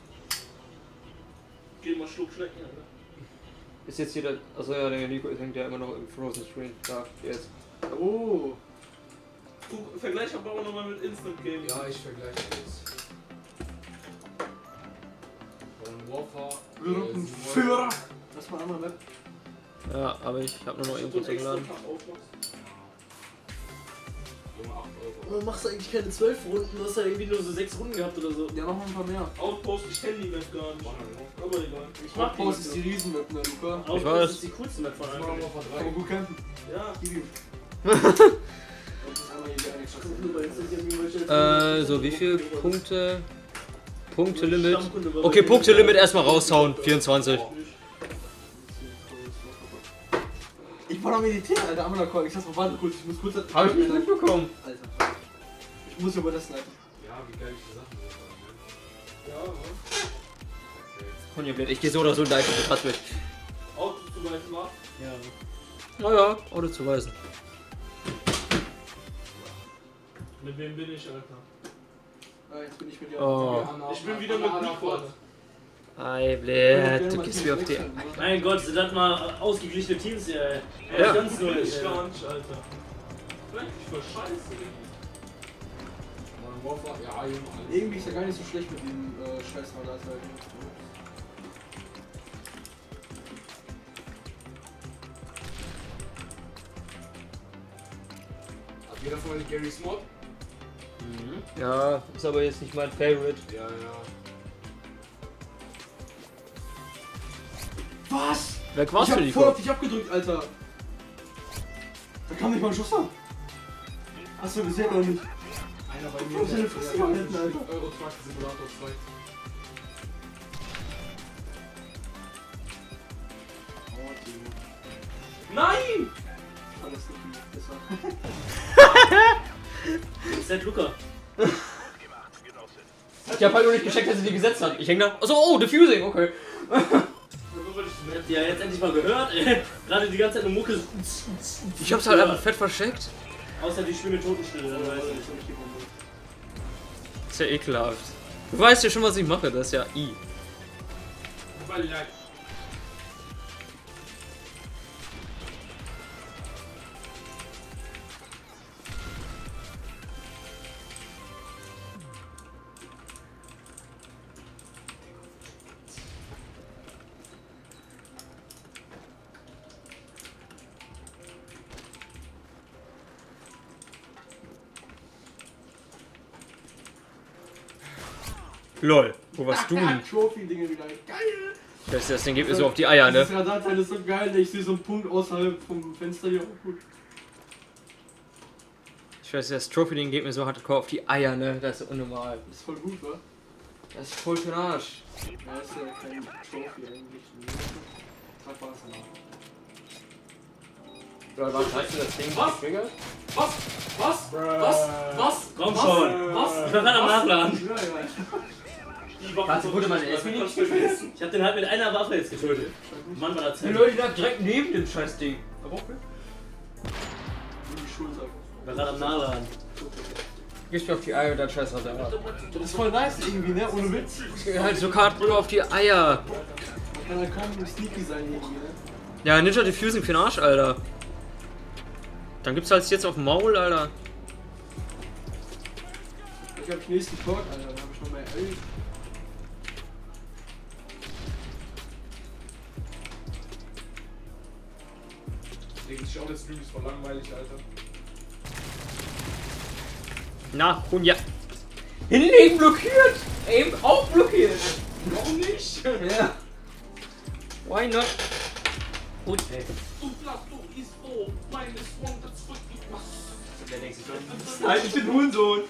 Speaker 5: Geh mal Schluck schlecken, Alter.
Speaker 1: Ist jetzt hier der. Achso ja, der Nico hängt ja immer noch im Frozen Screen. Da, jetzt.
Speaker 3: Oh.
Speaker 5: Guck, Vergleich aber auch nochmal mit Instant Gaming.
Speaker 4: Ja, ich vergleiche das. Modern Warfare.
Speaker 3: Führer. Lass mal einmal Map.
Speaker 1: Ja, aber ich habe nur noch irgendwo
Speaker 5: extra
Speaker 1: geladen.
Speaker 5: Pack aufmachst.
Speaker 4: Junge, 8 Euro.
Speaker 5: Warum machst du eigentlich keine 12 Runden? Du hast ja irgendwie nur so 6 Runden gehabt oder so.
Speaker 3: Ja, mach mal ein paar mehr.
Speaker 5: Outpost, ich kenn die Map gar nicht. Aber egal. Ich mag die
Speaker 3: Outpost
Speaker 5: Map
Speaker 3: ist die. Riesenmap, ne, Luca?
Speaker 5: Outpost
Speaker 1: weiß.
Speaker 5: ist die coolste Map von allen.
Speaker 4: 3.
Speaker 3: gut kämpfen.
Speaker 5: Ja. Ich <laughs>
Speaker 1: Äh, so wie viel Punkte? Punkte-Limit. Okay, Punkte-Limit erstmal raushauen. 24.
Speaker 3: Ich war noch meditieren, Alter. Amala Call. Ich mal warte kurz. Ich muss kurz.
Speaker 1: Hab ich nicht mitbekommen.
Speaker 3: Alter. Ich muss über das snipen.
Speaker 4: Ja, wie geil ich die Sachen sind.
Speaker 5: Ja, Mann.
Speaker 1: Und ihr Blöd, ich gehe so oder so live mit Rad mit.
Speaker 5: Auto Beispiel macht. Ja.
Speaker 1: Naja, Auto zu weisen.
Speaker 5: Mit wem bin ich, Alter?
Speaker 3: Ah, jetzt bin ich mit dir.
Speaker 1: Oh.
Speaker 5: Ich bin wieder mit Nico.
Speaker 1: Ei, Blöd, du gehst mir auf die.
Speaker 5: Mein Gott, sind das mal ausgeglichene Teams hier, ey.
Speaker 1: Ja.
Speaker 5: ganz null, ich gar nicht, Alter. Wirklich voll scheiße.
Speaker 4: Modern Warfare, ja, Junge.
Speaker 3: Irgendwie ist er gar nicht so schlecht mit dem äh, scheiß Mandat.
Speaker 4: Hat jeder von euch Gary's Mod?
Speaker 1: Ja, ist aber jetzt nicht mein Favorite.
Speaker 4: Ja, ja.
Speaker 3: Was?
Speaker 1: Wer
Speaker 3: Ich
Speaker 1: war's für
Speaker 3: hab
Speaker 1: die
Speaker 3: voll auf dich abgedrückt, Alter. Da kam nicht mal ein Schuss an. Hast du gesehen oder nicht?
Speaker 4: Einer bei
Speaker 3: Wo ist denn
Speaker 4: mir.
Speaker 3: der Fresse gehalten, Alter?
Speaker 4: Euro Truck Simulator 2.
Speaker 5: Nein!
Speaker 3: Alles nicht besser.
Speaker 5: Ist der Luca?
Speaker 1: Ich hab halt nur nicht gecheckt, dass sie die gesetzt hat. Ich häng da. Achso, oh, Diffusing, okay. <laughs>
Speaker 5: Ja jetzt endlich mal gehört, ey. <laughs> Gerade die ganze Zeit eine Mucke.
Speaker 1: Ich hab's halt einfach fett versteckt.
Speaker 5: Außer die Spiele Totenstille, dann weiß ich.
Speaker 1: Ist ja ekelhaft. Du weißt ja schon, was ich mache, das ist ja I.
Speaker 4: Weil
Speaker 1: Lol, wo warst du?
Speaker 3: Trophy-Dinge wieder. Geil!
Speaker 1: Das, das Ding geht mir so auf die Eier,
Speaker 3: Das
Speaker 1: ne?
Speaker 3: Radarteil ist so geil, ich sehe so einen Punkt außerhalb vom Fenster hier. Oh, gut.
Speaker 1: Ich weiß, das Trophy-Ding geht mir so hardcore auf die Eier, ne? Das ist unnormal.
Speaker 3: Das ist voll gut, wa?
Speaker 1: Das ist voll für den Arsch.
Speaker 3: Ja, ist ja kein Trophy eigentlich. Tragbares
Speaker 1: Oder was heißt du das Ding?
Speaker 4: Was?
Speaker 1: Trigger?
Speaker 4: Was? Was? Was? Was?
Speaker 5: Komm
Speaker 4: Was?
Speaker 5: schon!
Speaker 4: Was?
Speaker 5: Ich war gerade am Nachladen. Die Waffe
Speaker 1: Warte, wurde meine
Speaker 5: kannst du
Speaker 1: S-Mini nicht
Speaker 5: vergessen. Ich hab den halt mit einer Waffe jetzt getötet. Mann, war das
Speaker 1: Die. Leute da direkt neben dem scheiß Ding. Aber okay.
Speaker 3: Nur die Schulter.
Speaker 5: Ich war gerade am Nachladen.
Speaker 1: Gehst mir auf die Eier und dann scheiß Radar.
Speaker 3: Das ist voll nice irgendwie, ne? Ohne Witz.
Speaker 1: Halt so hardcore auf die Eier.
Speaker 3: Kann da kaum sneaky sein irgendwie, ne?
Speaker 1: Ja, Ninja Diffusing für den Arsch, Alter. Dann gibt's halt jetzt auf dem Maul, Alter.
Speaker 3: Ich hab den nächsten Talk, Alter. Dann hab ich noch mehr L.
Speaker 4: Auch, der Stream ist voll langweilig, Alter.
Speaker 1: Na, und ja. Hinlegen blockiert! Aim auch blockiert!
Speaker 4: Warum nicht?
Speaker 1: Ja. Why not? Gut, ey.
Speaker 4: Du Plato ist oh, meines Wonders wirklich was.
Speaker 5: Halt, ich bin Hurensohn.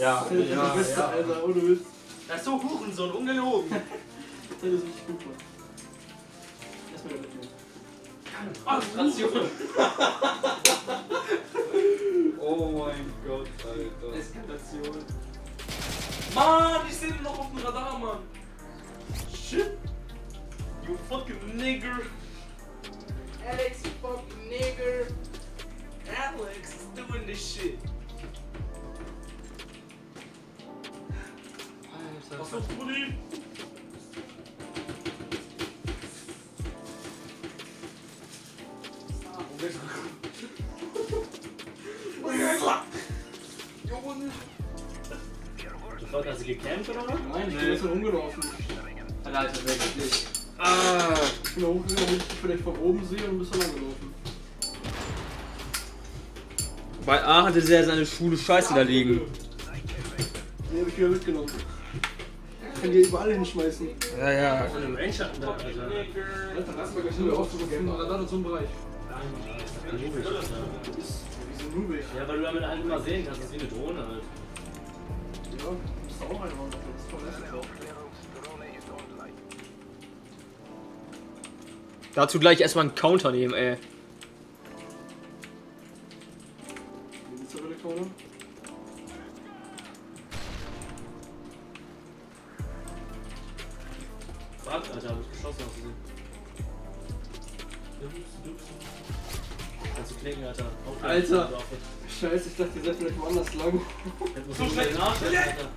Speaker 1: Ja,
Speaker 3: Das ist der beste, Alter. Ohne Witz.
Speaker 5: Das ist so Hurensohn, ungelogen. <laughs>
Speaker 3: Das ist richtig gut, Mann.
Speaker 2: Konzentration. <laughs>
Speaker 4: Oh mein Gott, Alter.
Speaker 2: Eskalation.
Speaker 5: Mann, ich sehe ihn noch auf dem Radar, Mann. Shit. You fucking nigger. Alex, you fucking nigger. Alex is doing this shit. Was hast du, Brudi? Sofort hast du gecampt oder was?
Speaker 3: Nein, ich bin jetzt rumgelaufen.
Speaker 2: Alter, wirklich.
Speaker 1: Ah.
Speaker 3: Ich bin da hochgegangen, damit ich vielleicht von oben sehe und bist dann langgelaufen.
Speaker 1: Bei A hatte der seine Schule Scheiße da liegen.
Speaker 3: Nee, hab ich wieder mitgenommen. Ich kann die überall hinschmeißen.
Speaker 1: Ja, ja.
Speaker 5: Von dem Range hatten da, Alter.
Speaker 3: Alter, lass mal gleich wieder auf so einem Radar in so einem Bereich.
Speaker 5: Alter.
Speaker 3: Wieso nubig?
Speaker 5: Ja, weil du damit halt immer sehen kannst, das ist wie eine Drohne halt.
Speaker 3: Ja, du auch einmal. Das ist voll.
Speaker 1: Dazu gleich erstmal einen Counter nehmen, ey.
Speaker 5: Warte, Alter, hab ich geschossen aus Du klicken, Alter. Aufhören.
Speaker 3: Alter. Scheiße, ich dachte, ihr seid vielleicht woanders lang.
Speaker 5: Du schnell nachstellen, Alter.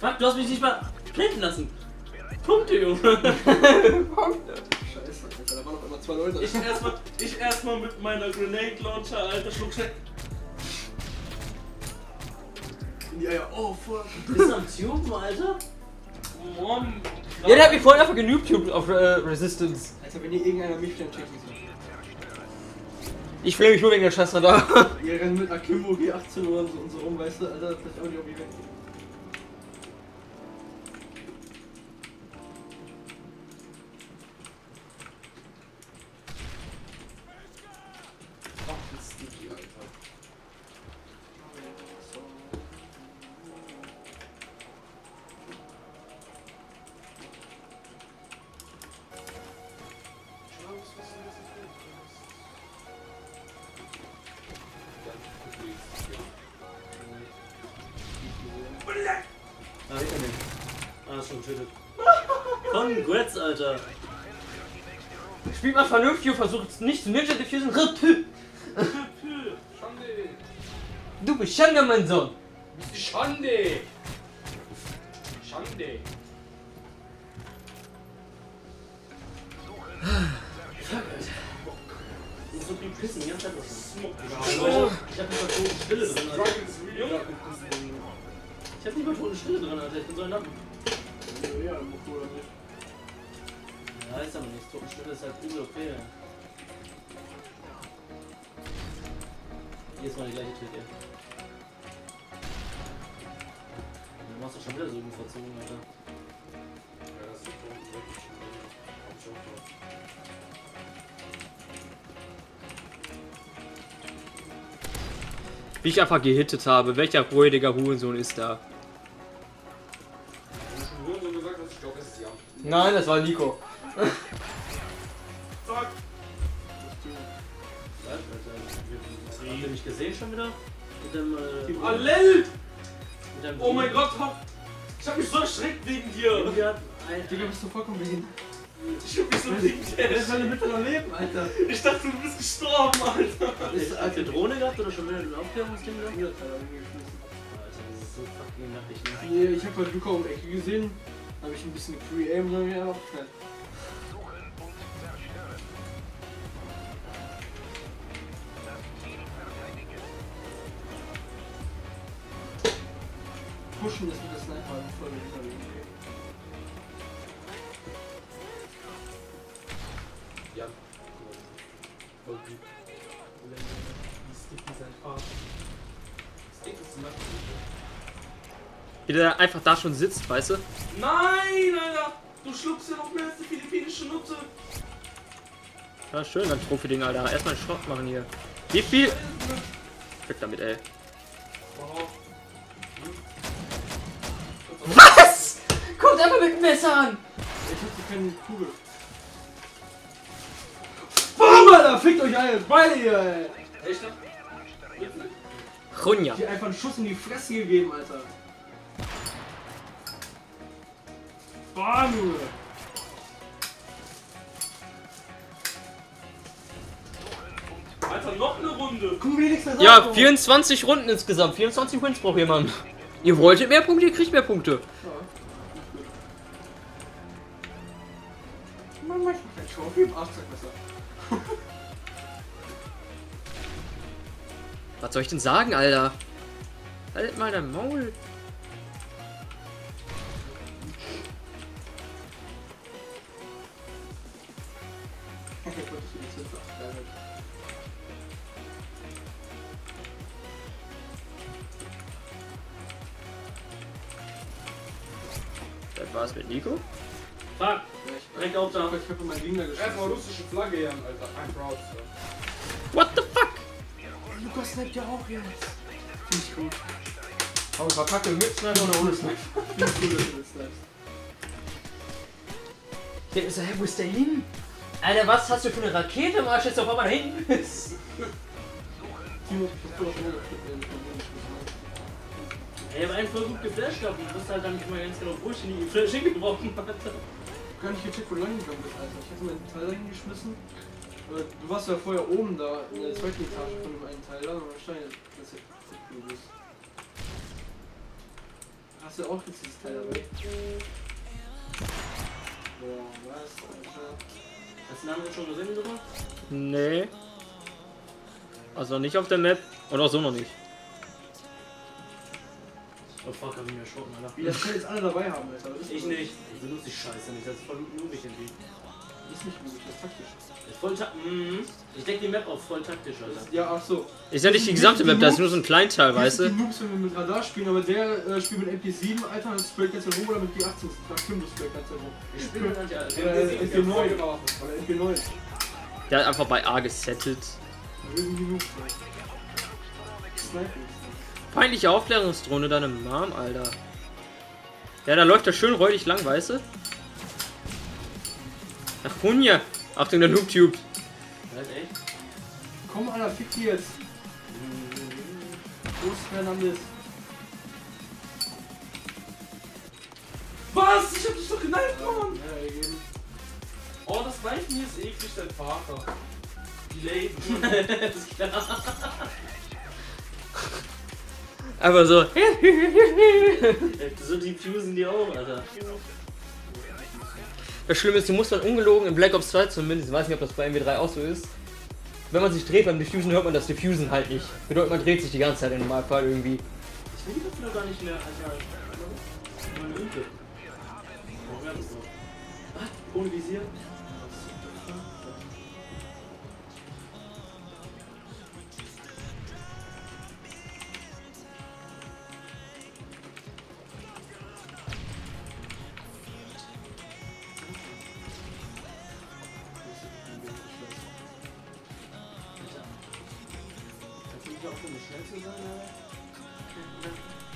Speaker 5: Fuck, du hast mich nicht mal klicken lassen. Punkte, Junge. <laughs>
Speaker 3: Scheiße, Alter, da waren auf einmal zwei Leute.
Speaker 5: Ich erstmal ich erstmal mit meiner Grenade Launcher, Alter, schluck schnell.
Speaker 3: in die Eier. Oh, fuck.
Speaker 5: Bist du am Tuben, Alter? Mann.
Speaker 1: Ja, der hat mich vorhin einfach genügt auf äh, Resistance.
Speaker 3: Alter, wenn ihr irgendeiner mich dann checken soll.
Speaker 1: Ich fliege mich nur wegen der scheiß Radar.
Speaker 3: Ihr rennt mit Akimbo G18 oder so und so rum, weißt du, Alter, das ist auch nicht auf die
Speaker 1: mal vernünftig und versucht nicht zu Ninja Diffusen. Rüppü.
Speaker 4: Schande!
Speaker 1: Du bist Schande, mein Sohn.
Speaker 4: Schande! Schande!
Speaker 5: Ich muss so viel pissen, die ganze Zeit das Smog. Ich hab nicht mal tote Stille drin, Alter. Junge, ich hab nicht mal tote Stille drin, Alter. Ich bin so ein Lappen.
Speaker 3: Ja, im Mokko oder nicht.
Speaker 5: Ja, ist aber nichts. Tote Stille ist halt übel okay. Hier ist mal die gleiche Trick, ey. Du machst doch schon wieder so gut verzogen, Alter.
Speaker 4: Ja, das ist schon wirklich Komm schon.
Speaker 1: Wie ich einfach gehittet habe. Welcher räudiger Hurensohn ist da? Nein, das war Nico.
Speaker 5: Fuck! Alter, habt ihr mich gesehen schon wieder? Mit dem, äh,
Speaker 4: Allel!
Speaker 5: mit dem
Speaker 4: Oh mein Gott, hab, ich hab mich so erschreckt wegen dir!
Speaker 3: Digga, bist du vollkommen behindert.
Speaker 4: Ich hab mich so wegen
Speaker 3: Der
Speaker 4: dir
Speaker 3: ist meine Mitte noch leben, Alter.
Speaker 4: Ich dachte, du bist gestorben, Alter!
Speaker 5: Ist, habt ihr Drohne gehabt oder schon wieder ein Aufklärungsding gehabt?
Speaker 3: Hier, Alter,
Speaker 5: das ist so fucking nervig, ne?
Speaker 3: Nee, ich hab halt Luca um die Ecke gesehen. Hab ich ein bisschen Pre-Aim so ja, abgeknallt. Pushen ist mit der Sniper voll hinterlegen.
Speaker 4: Ja. Voll gut. Wie sticky sein Arsch. Stick ist nackt.
Speaker 1: Wie der einfach da schon sitzt, weißt du?
Speaker 5: Nein, Alter! Du schluckst ja noch mehr als die philippinische Nutte!
Speaker 1: Ja, schön, dann Profi-Ding, Alter. Erstmal Schrott machen hier. Wie viel? Weg damit, ey. Was? Kommt einfach mit dem Messer an!
Speaker 3: Ich hab so keine Kugel.
Speaker 1: Boom, Alter!
Speaker 3: Fickt euch alle, beide hier, ey.
Speaker 5: Echt?
Speaker 1: Runja.
Speaker 3: Die einfach einen Schuss in die Fresse gegeben, Alter. Bam, Junge.
Speaker 5: Alter, noch eine Runde.
Speaker 3: Guck mal, wie nichts mehr
Speaker 1: Ja,
Speaker 3: sagt, Junge.
Speaker 1: 24 Runden insgesamt. 24 Wins braucht jemand. Ihr wolltet mehr Punkte, ihr kriegt mehr Punkte.
Speaker 3: Mann, Trophy im Arschzeug besser. <laughs>
Speaker 1: Was soll ich denn sagen, Alter? Halt mal dein Maul. Das war's mit Nico.
Speaker 5: Fuck. Direkt auf da.
Speaker 3: Ich habe meinen Gegner
Speaker 4: Erstmal
Speaker 3: geschossen.
Speaker 4: russische Flagge hier, Alter. I'm proud, Sir.
Speaker 1: What the fuck?
Speaker 3: Lukas sniped ja auch jetzt. Finde ich gut.
Speaker 13: Aber verkacke mit Sniper oder ohne Sniper?
Speaker 3: Gut, dass du das.
Speaker 13: Der ist so, hä, wo ist der hin? Alter, was hast du für eine Rakete im Arsch, jetzt auf einmal da hinten bist? <laughs>
Speaker 3: Timo, ich hab
Speaker 5: hab einen voll gut geflasht gehabt. Ich wusste halt dann nicht mal ganz genau, wo ich in die Flash hingeworfen <laughs> hatte.
Speaker 3: Wo du lang gegangen bist, Alter. Ich hatte meinen Teil hingeschmissen. Du warst ja vorher oben da, in der zweiten Etage von dem einen Teil da. Und dann stand ich, dass du bist. Hast du auch jetzt dieses Teil dabei? Boah, was, Alter.
Speaker 5: Hast du den anderen schon gesehen, sogar?
Speaker 1: Nee. Also nicht auf der Map. Und auch so noch nicht.
Speaker 5: Oh fuck, hab ich mir erschrocken, Alter.
Speaker 3: Wie das Teil jetzt alle dabei haben, Alter. Das
Speaker 5: Ich nicht. Ich benutze die Scheiße nicht. Das ist voll nubig irgendwie.
Speaker 3: Das ist nicht gut, das ist taktisch.
Speaker 5: Das ist voll ta mhm. Ich deck die Map auf voll taktisch, Alter.
Speaker 3: Ja, ach so.
Speaker 1: Ist ja nicht die gesamte Map, das ist nur so ein Kleinteil, weißt
Speaker 3: Die
Speaker 1: du?
Speaker 3: Noobs, wenn wir mit Radar spielen, aber der äh, spielt mit MP7, Alter, und sprayt ganz rum oder mit G18, nach 5 sprayt ganz rum.
Speaker 5: Ich spiele mit.
Speaker 3: Oder MP9 oder MP9.
Speaker 1: Der hat einfach bei A gesettet.
Speaker 3: Wir sind die
Speaker 1: Peinliche Aufklärungsdrohne, deine Mom, Alter. Ja, da läuft er schön räudig lang, weißt du? Ach, Hunja. Achtung, der Noob-Tube.
Speaker 5: Halt echt?
Speaker 3: Komm, Alter, fick die jetzt. Los, Fernandes.
Speaker 5: Was? Ich hab dich doch geneift, Mann!
Speaker 3: Ja, gegeben.
Speaker 5: Oh, das Knife mir ist eklig, dein Vater. Delayed. <laughs> das ist klar. <laughs>
Speaker 1: Einfach so.
Speaker 5: So diffusen die auch, Alter.
Speaker 1: Das Schlimme ist, du musst dann ungelogen in Black Ops 2 zumindest, ich weiß nicht, ob das bei MW3 auch so ist. Wenn man sich dreht beim Diffusen, hört man das Diffusen halt nicht. Bedeutet, man dreht sich die ganze Zeit im Normalfall irgendwie.
Speaker 5: Ich will die noch gar nicht mehr, Alter. Meine das? Was? Ohne Visier?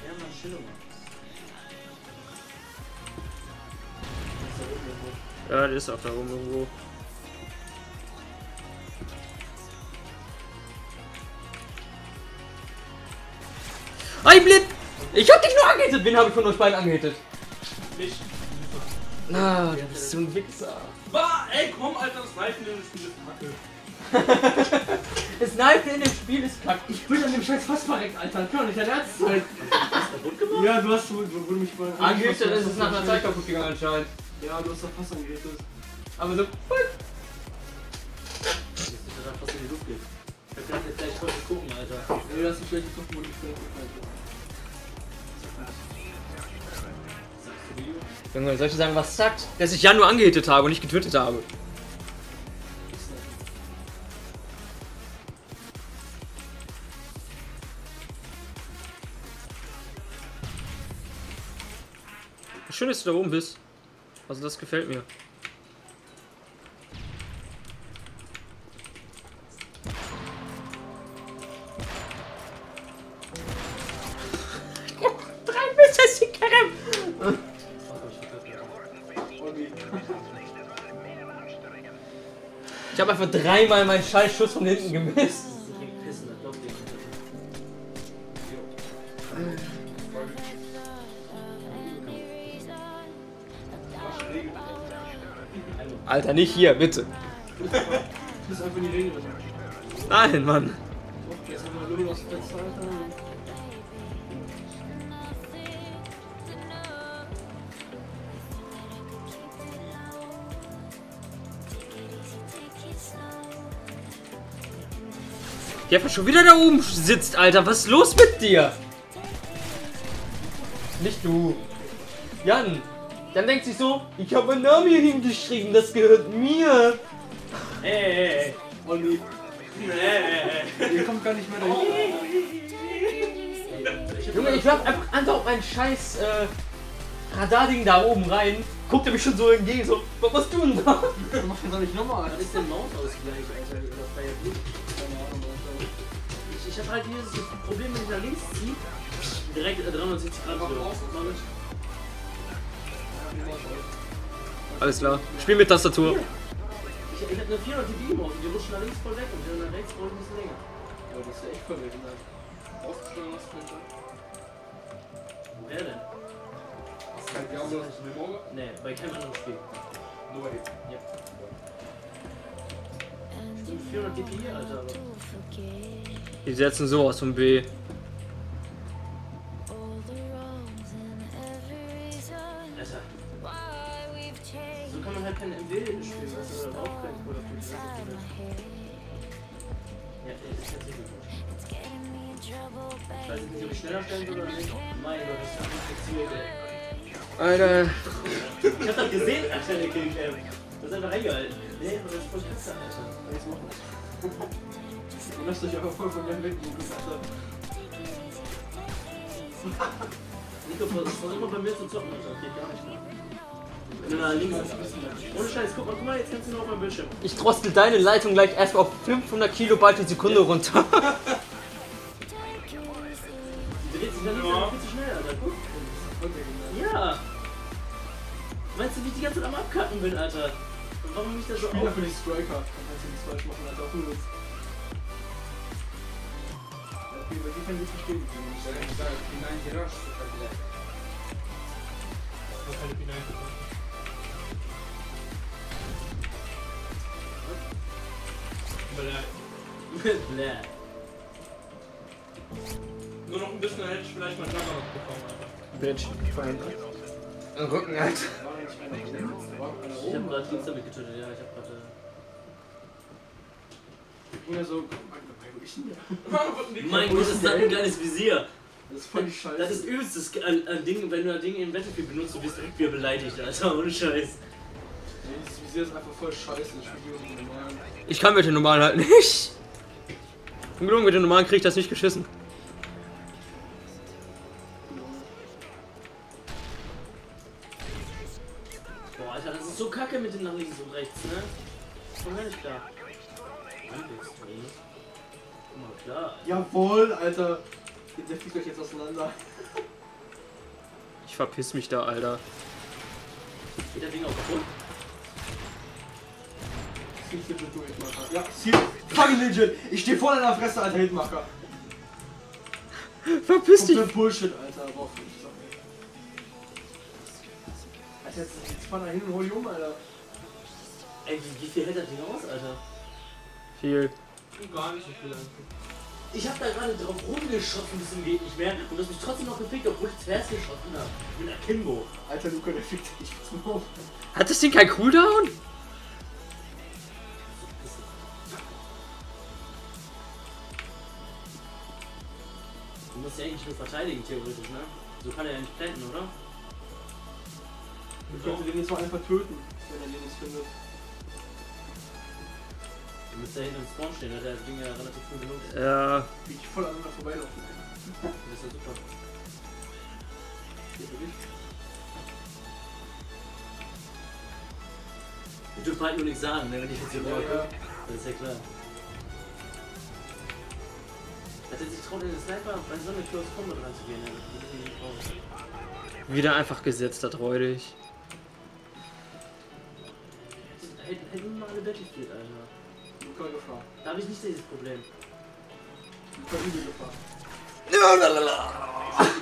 Speaker 5: Ja, mal. Das ist.
Speaker 1: Ja, auch da oben irgendwo. Ein Blitz! Ich hab dich nur angehittet! Wen habe ich von euch beiden angehittet?
Speaker 5: Nicht.
Speaker 1: Ah, du bist so ein Wichser.
Speaker 5: Bah, ey, komm, Alter, das Reifen in das Spiel ist Kacke. <laughs>
Speaker 1: Das Knife in dem Spiel ist kack.
Speaker 3: Ich bin an dem Scheiß fast verreckt, Alter. Kann doch nicht dein Ernst sein. Ja, du hast, du, du, du mich mal.
Speaker 1: Angehittet ist es nach einer Zeit kaputt gegangen anscheinend.
Speaker 3: Ja, du hast doch fast angehittet.
Speaker 1: Aber so.
Speaker 5: Das ist total fast in die Luft geht. Ich kann jetzt gleich heute gucken, Alter.
Speaker 3: Ja, du hast die schlechte Kopf, wo du vielleicht
Speaker 5: Sagst du Video?
Speaker 1: Junge, soll ich dir sagen, was sagt? Dass ich ja nur angehittet habe und nicht getötet habe. Schön, dass du da oben bist. Also das gefällt mir. Drei
Speaker 5: ich
Speaker 1: habe einfach dreimal meinen scheiß Schuss von hinten gemisst. Alter, nicht hier, bitte.
Speaker 3: Das ist einfach die Regel.
Speaker 1: Nein, Mann. Der einfach schon wieder da oben sitzt, Alter. Was ist los mit dir? Nicht du. Jan. Dann denkt sich so, ich habe meinen Namen hier hingeschrieben, das gehört mir.
Speaker 5: Ey, ey, ey.
Speaker 3: Olli,
Speaker 5: Ey, ey,
Speaker 3: ihr kommt gar nicht mehr dahin.
Speaker 1: Junge, ich werf einfach andauernd mein scheiß äh, Radarding da oben rein. Guckt er mich schon so entgegen, so, was machst du denn da?
Speaker 3: Machst das doch nicht nochmal.
Speaker 5: Was ist denn Mausausgleich, Alter? Blut?
Speaker 3: Keine Ahnung, Alter.
Speaker 5: Ich, ich hab halt dieses Problem, wenn ich nach links ziehe, direkt äh, 360 Grad wieder. Mach ich.
Speaker 1: Alles klar. Spiel mit Tastatur.
Speaker 5: Ich, ich hab eine 400 dB Maus und die rutschen nach links voll weg und die nach rechts ich ein bisschen länger.
Speaker 3: Ja, das ist ja echt verwirrend. Ausgestellt hast du
Speaker 5: Woher denn?
Speaker 4: Hast du kein Diablo mit dem Auge?
Speaker 5: Nee, bei keinem anderen Spiel.
Speaker 4: Nur bei dir.
Speaker 5: Stimmt, 400 dB, Alter. aber-
Speaker 1: Die setzen sowas von B.
Speaker 5: Alter. Ich hab das gesehen, Alter, der Killcam. Das ist einfach eingehalten. Nee, das ist voll kacke, Alter.
Speaker 3: Jetzt machen <laughs> Ihr lasst euch einfach voll von Jan weg, Lukas, Alter.
Speaker 5: Nico, versuch versuch mal bei mir zu zocken, Alter. Geht gar nicht mehr. Wenn du nach links ist. Ohne Scheiß, guck mal, guck mal, jetzt kannst du noch auf meinem Bildschirm.
Speaker 1: Ich drostel deine Leitung gleich erstmal auf 500 Kilobyte die Sekunde runter. <laughs>
Speaker 5: Ich Zeit am Abkacken bin, Alter? Und warum mich das so auf...
Speaker 3: für die Striker. Dann kannst du nichts falsch machen, Alter. Auch du willst. Ja, okay, bei dir kann ich nicht verstehen.
Speaker 4: Ich sag nicht, sag, hinein gerascht.
Speaker 5: Bläh.
Speaker 2: Nur noch ein bisschen, dann hätte ich vielleicht mal Jabba noch bekommen, Alter.
Speaker 1: Bitch. Rücken, Alter.
Speaker 5: Ich hab grad Dings damit getötet, ja, ich hab grad... Äh...
Speaker 3: Und er so? <laughs>
Speaker 5: Mein Gott, ist das ein geiles Visier.
Speaker 3: Das ist voll die Scheiße.
Speaker 5: Das ist übelstes ein, ein Ding, wenn du ein Ding im Battlefield benutzt, du wirst direkt wieder beleidigt, Alter, ohne Scheiß.
Speaker 3: Nee, das Visier ist einfach voll scheiße. Ich spiele mit dem normalen.
Speaker 1: Ich kann mit den normalen halt nicht. Ungelogen, mit den normalen krieg ich das nicht geschissen.
Speaker 5: So kacke mit dem nach links und rechts, ne? Komm gar nicht klar. Guck mal, klar.
Speaker 3: Jawohl, Alter. Der fliegt euch jetzt auseinander.
Speaker 1: Ich verpiss mich da, Alter.
Speaker 5: Geht der Ding
Speaker 3: durch, Macher. Ja, Ziel. Fucking Legit. Ich steh vor deiner Fresse, Alter, Hitmacher.
Speaker 1: Verpiss dich.
Speaker 3: Bullshit, Alter. Boah, Alter, jetzt, jetzt fahr da hin und hol die um, Alter.
Speaker 5: Ey, wie, wie viel hält das Ding aus, Alter?
Speaker 1: Viel.
Speaker 2: Gar nicht, ich will einfach.
Speaker 5: Ich hab da gerade drauf rumgeschossen bis zum geht nicht mehr und du hast mich trotzdem noch gefickt, obwohl ich zuerst geschossen hab. Mit einer Kimbo.
Speaker 3: Alter, Luca, der fickt dich. Ist los?
Speaker 1: Hat das Ding kein Cooldown?
Speaker 5: Du musst ja eigentlich nur verteidigen, theoretisch, ne? So kann er ja nicht planten, oder?
Speaker 3: Ich könnte den jetzt mal einfach töten, wenn er den nicht findet.
Speaker 5: Du müsst da hinten im Spawn stehen, da hat das Ding ja relativ früh genug.
Speaker 1: Ja.
Speaker 3: Wie ich voll aneinander vorbeilaufen.
Speaker 5: Das ist ja super.
Speaker 3: Hier für dich.
Speaker 5: Wir dürfen halt nur nichts sagen, ne? Wenn ich jetzt hier
Speaker 3: Ja, ja.
Speaker 5: Das ist ja klar. Hat er sich traut, in den Sniper bei so einer Close Combat reinzugehen, ne?
Speaker 1: Wieder einfach gesetzt, das räudig.
Speaker 5: Hätten hätten wir mal eine Battlefield, Alter.
Speaker 3: Luca Gefahr.
Speaker 5: Da habe ich nicht dieses Problem.
Speaker 3: Luca übel Gefahr.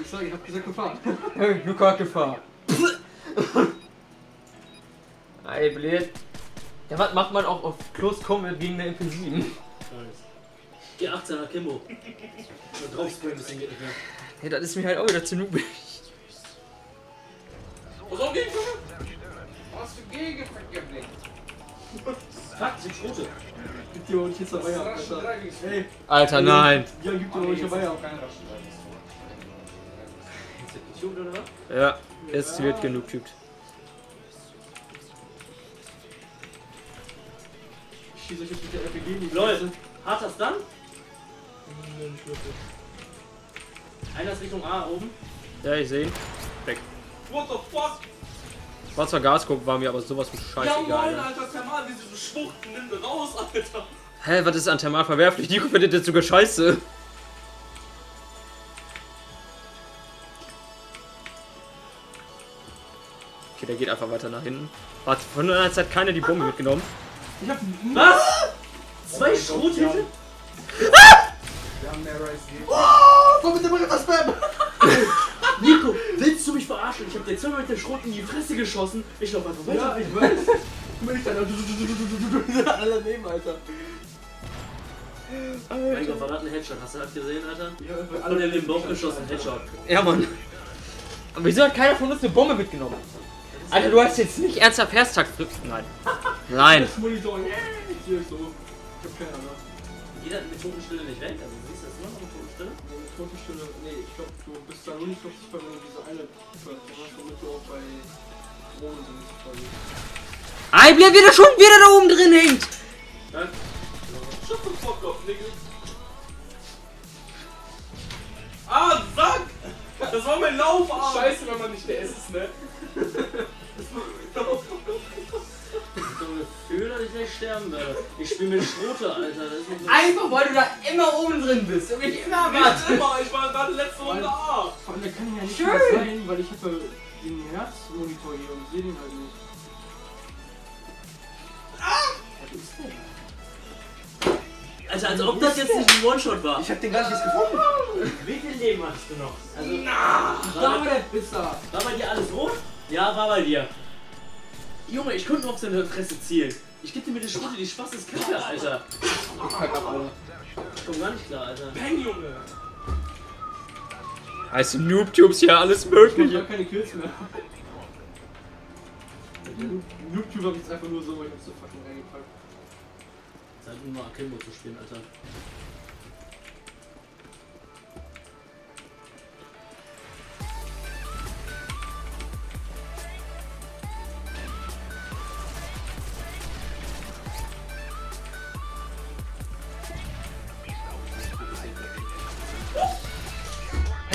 Speaker 3: Ich sag, ich hab gesagt Gefahr. <laughs>
Speaker 1: Hey, Luca hat Gefahr. <laughs> Ey, blöd. Ja, was macht man auch auf Close Combat gegen eine MP7?
Speaker 5: Die 18er Kimbo. Und draufsprayen, das Ding geht nicht mehr.
Speaker 1: Hey, das ist mir halt auch wieder zu nubig.
Speaker 2: Was auch gegen
Speaker 14: Was für Gegen vergeblich.
Speaker 5: Fuck, das sind Schrote.
Speaker 3: Gib dir nicht jetzt dabei ab, Alter. Ey,
Speaker 1: Alter, nein.
Speaker 3: ja, gib dir nicht dabei ab.
Speaker 5: Ist das getubed oder was?
Speaker 1: Ja, es wird genug geübt.
Speaker 3: Ich schieße euch jetzt mit der RPG in die
Speaker 5: Lol.
Speaker 3: Fresse.
Speaker 5: Harter Stun? Einer ist Richtung A oben.
Speaker 1: Ja, ich sehe ihn.
Speaker 2: What the fuck?
Speaker 1: Schwarzer Gasguck war mir aber sowas
Speaker 2: moin,
Speaker 1: scheißegal. ja.
Speaker 2: Alter, Thermal, wie sie so schwuchten, nimm den raus, Alter.
Speaker 1: Hä, was ist an Thermal verwerflich? Nico findet das sogar scheiße. Okay, der geht einfach weiter nach hinten. Warte, von einer Zeit keiner die Bombe mitgenommen.
Speaker 3: Ich hab
Speaker 5: Was? Zwei Schrothähne?
Speaker 4: Wir haben mehr Rice gegeben.
Speaker 3: Komm mit dem Ritter Spam!
Speaker 5: Nico, willst du mich verarschen? Ich hab dir zweimal mit der Schrot in die Fresse geschossen. Ich lauf einfach
Speaker 3: Ja,
Speaker 5: weiter.
Speaker 3: ich weiß. Ich dann alle daneben, Alter.
Speaker 5: Mein Gott, war das ein Headshot? Hast du das gesehen, Alter?
Speaker 3: Einfach
Speaker 5: Alle in den Bauch geschossen, Headshot.
Speaker 1: Ja, Mann. Aber wieso hat keiner von uns eine Bombe mitgenommen? Alter, du hast jetzt nicht ernsthaft Herztakt. Nein. Nein.
Speaker 3: Das Monitor. Ich hab keine Ahnung.
Speaker 5: Geht das mit Totenstille nicht weg? Also Totenstille?
Speaker 3: Nee, ich glaub, du bist da nur nicht noch bei mir diese eine Folge. Du hast damit du auch bei Drohnen sind. quasi.
Speaker 1: Ei, wer wieder schon wieder da oben drin hängt.
Speaker 5: Nein.
Speaker 2: Shut the fuck up, nigga. Ah, Sack! Das war mein Laufarm!
Speaker 4: Scheiße, wenn man nicht der S ist, ne? <laughs> <laughs>
Speaker 5: Ich fühle, dass ich gleich sterben werde. Ich spiele mit Schrote, Alter. Das ist nicht so
Speaker 1: Einfach weil du da immer oben drin bist und mich immer
Speaker 2: Nicht immer, ich war gerade letzte Runde A.
Speaker 3: Vor allem, der kann ja nicht
Speaker 1: Schön.
Speaker 3: mehr sein, weil ich habe den Herzmonitor hier und sehe den halt nicht. Was ist denn?
Speaker 5: Alter, als ob das jetzt nicht ein One-Shot war.
Speaker 3: Ich hab den gar nicht gefunden.
Speaker 5: Wie viel Leben hast du noch? Also,
Speaker 3: Da
Speaker 5: war,
Speaker 3: war der Pisser.
Speaker 5: war bei dir alles rot? Ja, war bei dir. Junge, ich konnte nur auf seine Fresse zielen. Ich geb dir mit der Schrote die schwarzes Kacke, Alter. Ich komm gar nicht klar, Alter.
Speaker 2: Bang, Junge.
Speaker 1: Heißt Noob-Tubes hier alles
Speaker 3: Ich
Speaker 1: mögliche.
Speaker 3: hab keine Kills mehr. Noob-Tube hab ich jetzt einfach nur so, weil ich hab's so fucking reingepackt.
Speaker 5: Zeit um mal Akimbo zu spielen, Alter.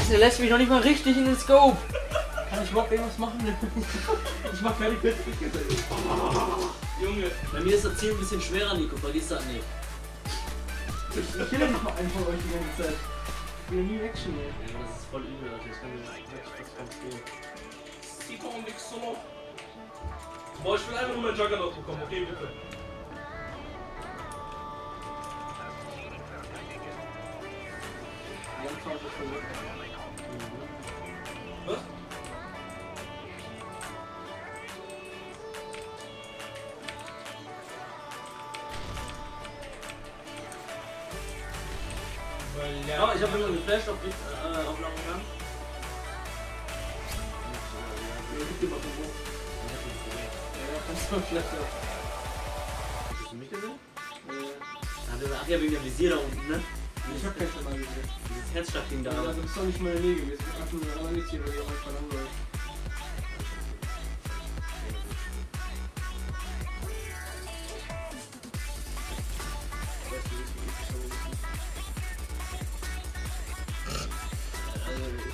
Speaker 1: Alter, der lässt mich noch nicht mal richtig in den Scope.
Speaker 3: Kann ich überhaupt irgendwas machen? <laughs> ich mach keine Kills.
Speaker 2: Junge.
Speaker 5: Bei mir ist das Ziel ein bisschen schwerer, Nico. Vergiss das nicht.
Speaker 3: Ich, ich kille nicht mal einen von euch die ganze Zeit. Ich bin ja nie Action hier.
Speaker 5: Ja, das ist voll übel, Alter. Ich kann mir wirklich fast kaum spielen.
Speaker 2: Sieht doch nix so noch. Boah, ich will einfach nur mein Juggernaut bekommen, okay, bitte.
Speaker 3: Haben 20 verloren.
Speaker 2: Was?
Speaker 5: Aber ich habe immer geflasht auf, äh, auf langen Gang.
Speaker 3: Ja, gib dir mal so. Ja, kannst du mal schlechter.
Speaker 5: Hast du mich gesehen? Er- Ach ja, wegen dem Visier da unten, ne?
Speaker 3: Ich hab kein schon mal gesehen.
Speaker 5: Dieses Herzschlag-Ding da.
Speaker 3: Ja, also bist doch nicht meine Nähe gewesen. Ich einfach nur ein anderes hier, weil
Speaker 5: ich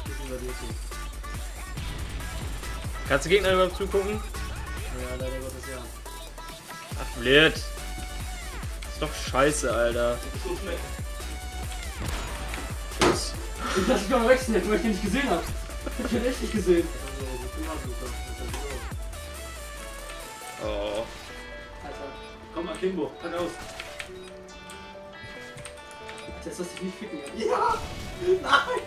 Speaker 5: bin über dir zu.
Speaker 1: Kannst du Gegner überhaupt zugucken?
Speaker 5: Ja, leider Gottes ja.
Speaker 1: Ach, blöd. Ist doch scheiße, Alter.
Speaker 2: So.
Speaker 3: Ich lass dich doch mal wechseln, weil ich den nicht gesehen hab. Ich hab den echt nicht gesehen.
Speaker 5: Mal so.
Speaker 1: Oh.
Speaker 3: Alter.
Speaker 5: Komm, Akimbo, pack aus.
Speaker 3: Jetzt lass dich nicht ficken.
Speaker 5: Ja! Nein!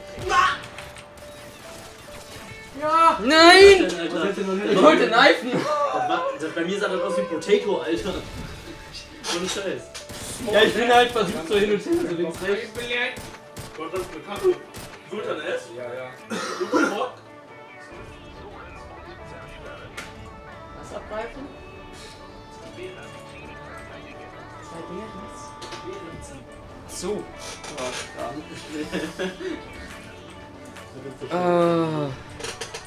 Speaker 1: Ja!
Speaker 12: Nein!
Speaker 5: Alter,
Speaker 3: Was hält denn noch
Speaker 1: Ich wollte
Speaker 5: das- Bei mir sah das aus wie Potato, Alter. Ohne Scheiß.
Speaker 1: Ja, ich bin halt versucht so hin und her, so links, rechts.
Speaker 2: Gott, das ist bekannt. Sultan S.
Speaker 4: Ja, ja.
Speaker 2: Sofort.
Speaker 1: Was abgreifen? So.
Speaker 12: Ah.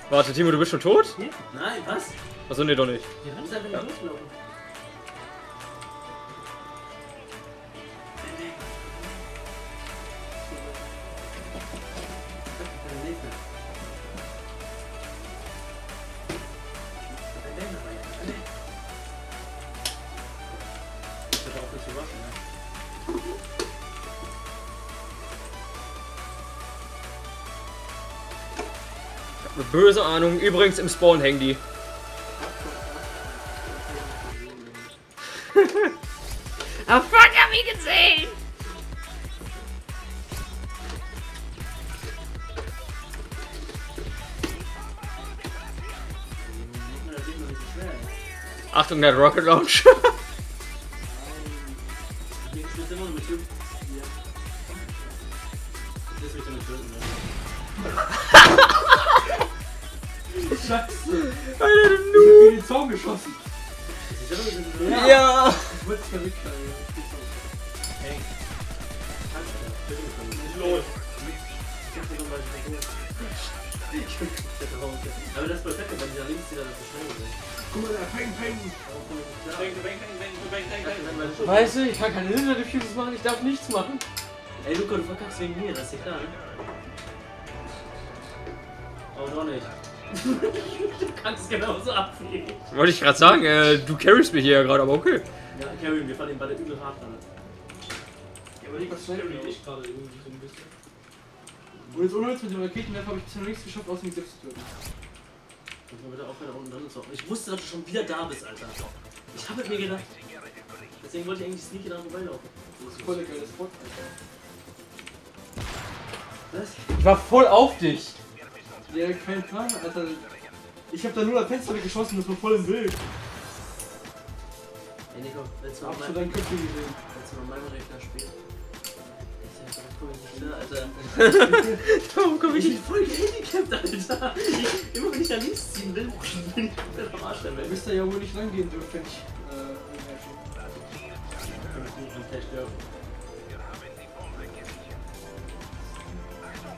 Speaker 12: Warte, Timo, du bist schon tot?
Speaker 5: Nein, was?
Speaker 12: Achso, nee, doch nicht.
Speaker 5: Wir haben es einfach nicht durchlaufen.
Speaker 12: Eine böse Ahnung. Übrigens im Spawn hängen die. <laughs>
Speaker 9: Oh fuck, hab ich gesehen!
Speaker 12: Achtung, der Rocket Launch. <laughs>
Speaker 3: Scheiße.
Speaker 12: Alter,
Speaker 3: Ich hab mir den Zaun geschossen.
Speaker 5: Töten.
Speaker 12: Ja.
Speaker 3: Ich wollte es ja wegkriegen.
Speaker 2: Los.
Speaker 5: Aber das ist perfekt, weil die da links wieder so schnell sind.
Speaker 3: Guck mal, da, peng, peng.
Speaker 2: Bang, bang, bang, bang, bang.
Speaker 1: Weißt du, ich kann keine Ninja Diffuses machen, ich darf nichts machen.
Speaker 5: Ey, Luca, du verkackst wegen mir, das ist dir klar, ne? Oh, doch nicht. Du kannst es genauso abfliegen.
Speaker 12: Wollte ich gerade sagen, äh, du carryst mich hier ja gerade, aber okay.
Speaker 5: Ja, Kevin, wir fahren den beide übel hart damit.
Speaker 3: Ja, aber was
Speaker 2: Carry dich gerade irgendwie so ein bisschen.
Speaker 3: Und jetzt unnütz mit dem Raketenwerfer habe ich bisher noch nichts geschafft, außer mich selbst zu töten.
Speaker 5: Und mal bitte aufhören, da unten dran zu hocken. Ich wusste, dass du schon wieder da bist, Alter. Ich habe mir gedacht. Deswegen wollte ich eigentlich sneaky dran vorbeilaufen.
Speaker 3: Das ist voll der geile Spot, Alter.
Speaker 5: Was?
Speaker 1: Ich war voll auf dich.
Speaker 3: Ja, kein Plan, Alter. Ich hab da nur das Fenster weggeschossen, das war voll im Bild.
Speaker 5: Ey, Nico, willst du
Speaker 3: schon
Speaker 5: mein,
Speaker 3: dein Köpfchen gesehen.
Speaker 5: willst du mal meinen Rechner spielen? Ich sag, nicht Alter. <laughs>
Speaker 12: Warum komm
Speaker 5: Ich bin voll gehandicapt, Alter. Ich, immer wenn ich da links ziehen will, bin ich komplett am Arsch der
Speaker 3: Du
Speaker 5: Welt.
Speaker 3: wirst da ja wohl nicht lang gehen dürfen, wenn ich äh.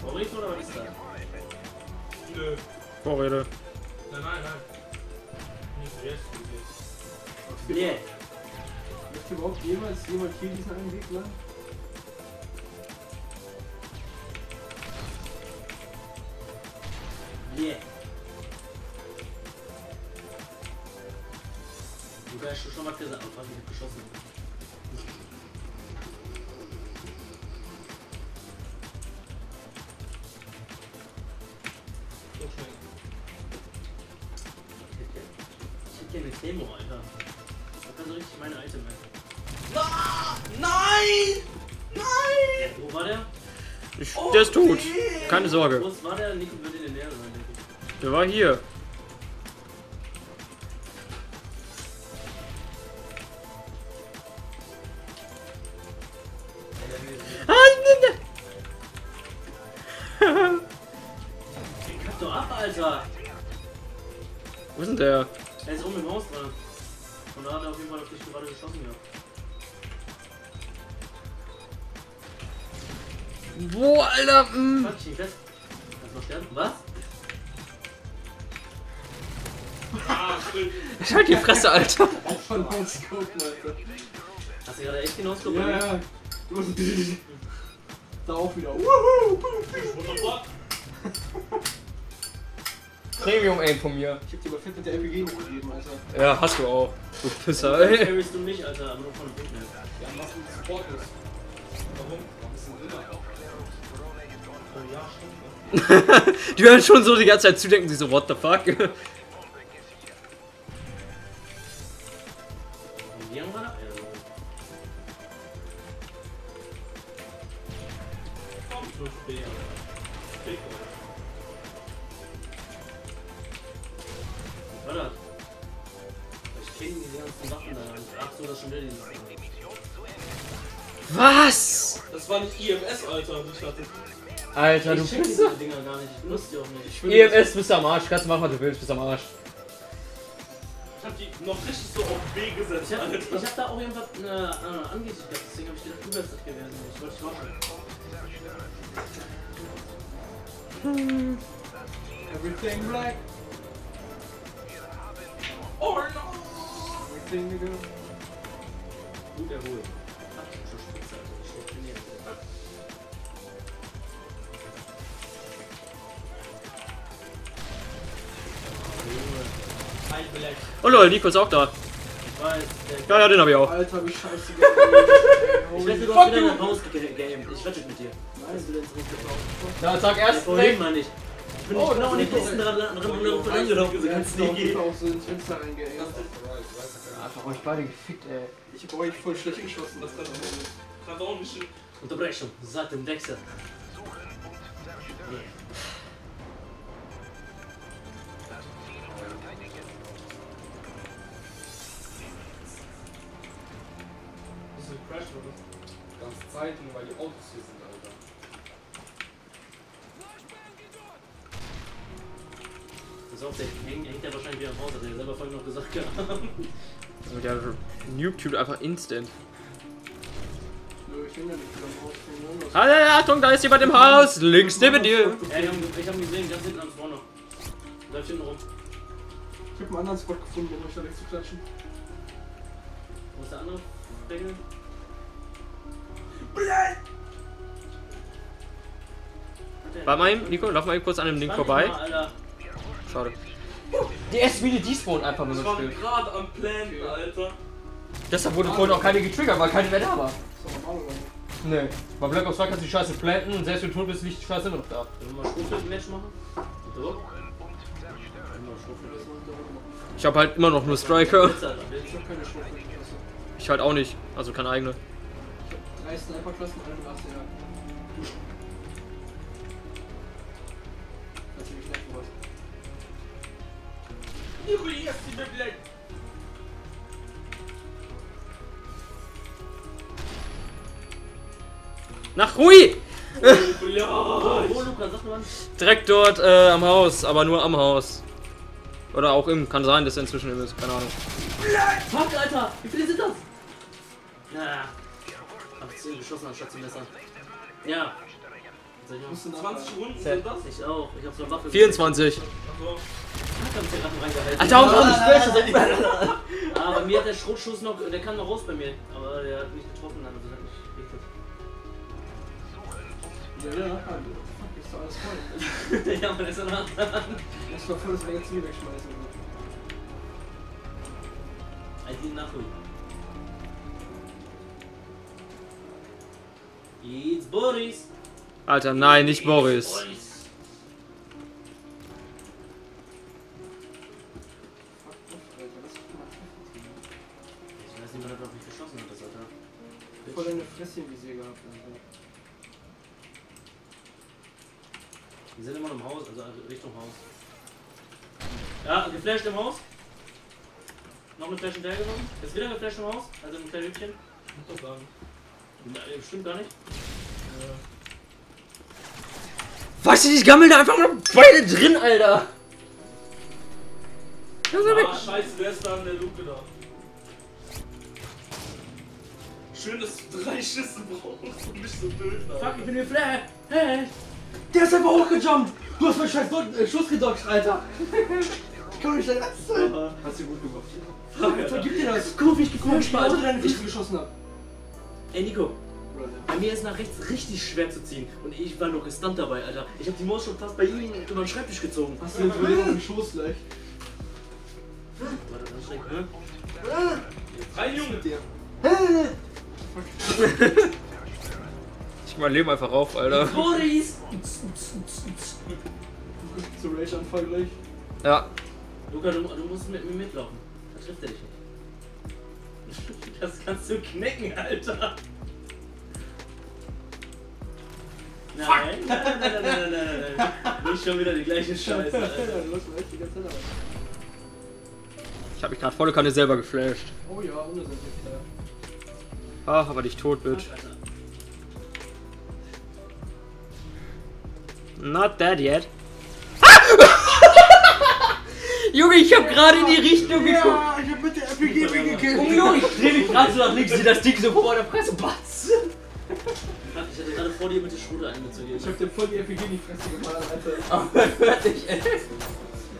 Speaker 5: Vorräte oder was ist da?
Speaker 2: Nö.
Speaker 12: Vorrede.
Speaker 2: Nein, nein, nein. Nicht jetzt, jetzt.
Speaker 5: Nee.
Speaker 3: Möchte überhaupt jemals jemand hier diesen einen Weg lang?
Speaker 5: Nee. Du hast schon mal gesagt, aber ich geschossen.
Speaker 2: So
Speaker 5: Ich hätte gerne Claymore, Alter. Das kann so richtig meine Item werden.
Speaker 2: Nein! Nein!
Speaker 5: Wo war der?
Speaker 12: Ich, der ist tot. Keine Sorge.
Speaker 5: Wo war der? Nico wird in den Leeren sein, denke ich.
Speaker 12: Der war hier. Ah, <laughs>
Speaker 5: doch ab, Alter!
Speaker 12: Wo ist denn der?
Speaker 5: Er ist oben im Haus dran. Und da hat er auf jeden Fall auf dich gerade geschossen gehabt.
Speaker 12: Wo, Alter? Mm.
Speaker 5: Fuck, ich ihn fest. Kannst du noch sterben? Was? <laughs>
Speaker 2: Ah, stimmt.
Speaker 12: Halt die Fresse, Alter.
Speaker 3: Von Scope, Alter.
Speaker 5: Hast du gerade echt hinausgeguckt?
Speaker 3: Ja, ja. Musst da auch wieder. Wuhu! <laughs>
Speaker 12: Premium Aim von mir.
Speaker 3: Ich hab dir aber fett mit der RPG noch gegeben, Alter.
Speaker 12: Ja, hast du auch. Du Pisser,
Speaker 5: Warum
Speaker 12: ey.
Speaker 5: carryst du mich, Alter, aber nur von dem Gegner?
Speaker 2: Ja, was ein Support ist. Warum? Warum ist denn immer? Oh ja, stimmt. <laughs>
Speaker 12: Die hören schon so die ganze Zeit zu, denken sich so, what the fuck?
Speaker 5: Was? Das
Speaker 2: war ein IMS, Alter, die ich hatte.
Speaker 1: Alter, du
Speaker 5: Ich
Speaker 1: bist
Speaker 5: diese Dinger gar nicht. Ich benutze die auch nicht.
Speaker 3: Ich das-
Speaker 1: EMS bist du am Arsch. Kannst du machen, was du willst, bist am Arsch.
Speaker 2: Ich hab die noch richtig so auf B gesetzt,
Speaker 5: Ich hab,
Speaker 2: Alter.
Speaker 5: ich hab da auch irgendwas äh, äh, angesichert, deswegen hab ich gedacht, du wärst das gewesen. Ich wollte machen.
Speaker 3: Everything black.
Speaker 2: Oh no!
Speaker 3: Everything nigga.
Speaker 5: Gut erholt.
Speaker 1: Oh lol, Nico ist auch da.
Speaker 5: Ich weiß,
Speaker 1: Ja, ja, den hab ich auch.
Speaker 3: Alter, wie scheiße.
Speaker 5: Ich wette, du hast wieder ein Haus gegamed. Ich wette mit dir. Nein, du ins Haus gebaut.
Speaker 1: Ja, sag
Speaker 5: Ja,
Speaker 1: erst.
Speaker 5: vorhin meine ich. Ich bin
Speaker 3: Oh,
Speaker 5: nicht genau die
Speaker 3: ist
Speaker 5: Kisten dran dran- dran- dran angelaufen, so ganz sneaky.
Speaker 3: auch so ins Fenster reingehängt.
Speaker 1: Einfach euch beide gefickt, ey.
Speaker 3: Ich hab euch voll schlecht geschossen.
Speaker 2: Das kann Gerade auch nicht.
Speaker 5: Unterbrechung, seit dem Wechsel.
Speaker 2: Das ist ein Crash, oder?
Speaker 4: Ganze Zeit, nur weil die Autos hier sind, Alter.
Speaker 5: Pass auf, der hängt, hängt ja wahrscheinlich wieder im Haus, hat er ja selber vorhin noch gesagt gehabt.
Speaker 1: Der Noob einfach instant.
Speaker 3: Nö, ich bin ja nicht am
Speaker 1: Hallo, Achtung, da ist jemand im Haus. Links neben dir.
Speaker 5: Ja, ich hab, ich hab ihn gesehen, ganz hinten am Spawn noch. Läuft hinten rum.
Speaker 3: Ich hab einen anderen Spot gefunden, um euch da wegzuklatschen.
Speaker 5: Wo ist der andere? Bengel?
Speaker 1: Warte mal eben, Nico, lauf mal eben kurz an dem Ding vorbei.
Speaker 5: Alter.
Speaker 1: Schade. Die erste Mine despawn einfach nur
Speaker 2: Ich
Speaker 1: im
Speaker 2: war gerade am Planen, Alter.
Speaker 1: Deshalb wurde vorhin auch keine getriggert, weil keine mehr da war.
Speaker 3: Das ist doch normal, oder?
Speaker 1: Nee. Bei Black Ops 2 kannst du die Scheiße planten und selbst wenn du tot bist, liegt die Scheiße immer noch da.
Speaker 5: Wollen wir mal Schrotflinte-Match machen? So?
Speaker 1: Ich habe halt immer noch nur Striker.
Speaker 3: Ich hab.
Speaker 1: Ich halt auch nicht. Also keine eigene.
Speaker 3: Drei Sniperklassen, eine Rasse, ja. Kannst du mich nicht was.
Speaker 2: Ihre erste Black.
Speaker 1: Nach Rui! Direkt dort äh, am Haus, aber nur am Haus. Oder auch im, kann sein, dass er inzwischen im ist, keine Ahnung.
Speaker 5: Fuck, Alter! Wie viele sind das? Ja. Ich 10 geschossen anstatt zu messern. Ja. Soll ich noch?
Speaker 3: Musst du
Speaker 2: 20 Runden sind das?
Speaker 5: Ich auch. Ich hab so eine Waffe.
Speaker 1: 24.
Speaker 2: Achso.
Speaker 5: Ich Ratten reingehalten.
Speaker 1: Alter, du so? <laughs>
Speaker 5: Ah, bei mir hat der Schrotschuss noch, der kam noch raus bei mir. Aber der hat nicht getroffen, also das hat nicht
Speaker 3: Ja, ja, ja. Fuck, ist doch alles voll. <laughs>
Speaker 5: ja, aber der ist der Hand.
Speaker 3: Lass mal voll das Magazin wegschmeißen.
Speaker 5: ID Nachu. Jetzt Boris.
Speaker 1: Alter, nein, nicht Boris.
Speaker 5: Boris. Ich weiß nicht, wann er auf mich geschossen hat, das Alter.
Speaker 3: voll deine Fresse im Visier gehabt. Alter.
Speaker 5: Die sind immer noch im Haus, also Richtung Haus. Ja, geflasht im Haus. Noch eine Flasche hinterhergenommen. Ist wieder geflasht im Haus, also ein kleines Hübchen.
Speaker 2: Muss doch sagen.
Speaker 5: Äh, Stimmt gar nicht.
Speaker 1: Weißt du, die gammeln da einfach mal beide drin, Alter.
Speaker 2: Ah, scheiße, wer ist da an der Luke da? Schön, dass du drei Schüsse brauchst und nicht so blöd
Speaker 5: Fuck, ich bin geflasht. Hey.
Speaker 3: Der ist einfach hochgejumpt! Du hast meinen scheiß äh, Schuss gedodged, Alter! <laughs> Ich kann mich nicht ernst sein!
Speaker 2: Hast du gut gemacht.
Speaker 3: Alter, gib dir das! Guck, wie ich gekommen bin, Alter, deine Fichte geschossen hab!
Speaker 5: Ey Nico, bei mir ist nach rechts richtig schwer zu ziehen. Und ich war noch gestunt dabei, Alter. Ich hab die Maus schon fast bei ihm über den Schreibtisch gezogen.
Speaker 3: Hast du den Problem auf dem Schoß gleich?
Speaker 5: Warte, dann schreck, hä?
Speaker 2: Drei Junge.
Speaker 3: Mit dir.
Speaker 1: Ich mein Leben einfach auf, Alter.
Speaker 5: Boris!
Speaker 3: Zu Rage-Anfall gleich.
Speaker 1: Ja.
Speaker 5: Luca, du, du musst mit mir mitlaufen. Da trifft er dich nicht. <laughs> Das kannst du knicken, Alter. Nein, nein, nein, nein, nein, nein, nein, nein. Nicht schon wieder die gleiche <laughs> Scheiße, Alter.
Speaker 3: Du musst echt die ganze Zeit dabei.
Speaker 1: Ich hab mich gerade volle Kanne selber geflasht.
Speaker 3: Oh ja, ohne sind
Speaker 1: Ach, aber dich tot, Bitch. Not dead yet. <laughs> Junge, ich hab gerade in die Richtung geguckt.
Speaker 3: Ja, ich hab mit der RPG gekillt.
Speaker 1: Junge, ich dreh mich gerade so nach links, sehe das Ding so vor meiner Fresse, batz.
Speaker 5: Ich hatte gerade vor dir mit der Schrote eingezogen.
Speaker 3: Ich hab dir voll die RPG in die Fresse geballert, Alter.
Speaker 1: Aber fertig, ey.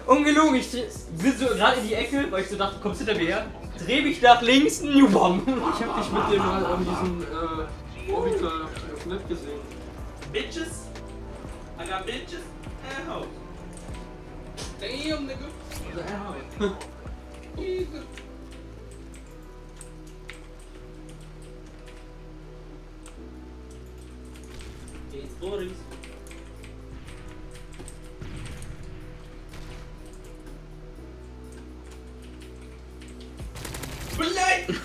Speaker 1: Ungelogen, ich bin so gerade in die Ecke, weil ich so dachte, kommst hinter mir her, dreh mich nach links, New Bomb.
Speaker 3: Ich hab dich mit dem mal an diesem äh, Orbital auf Net gesehen.
Speaker 2: Bitches. I got bitches and hoes. Damn, nigga.
Speaker 5: Geht's Boris.
Speaker 2: Beleidigt!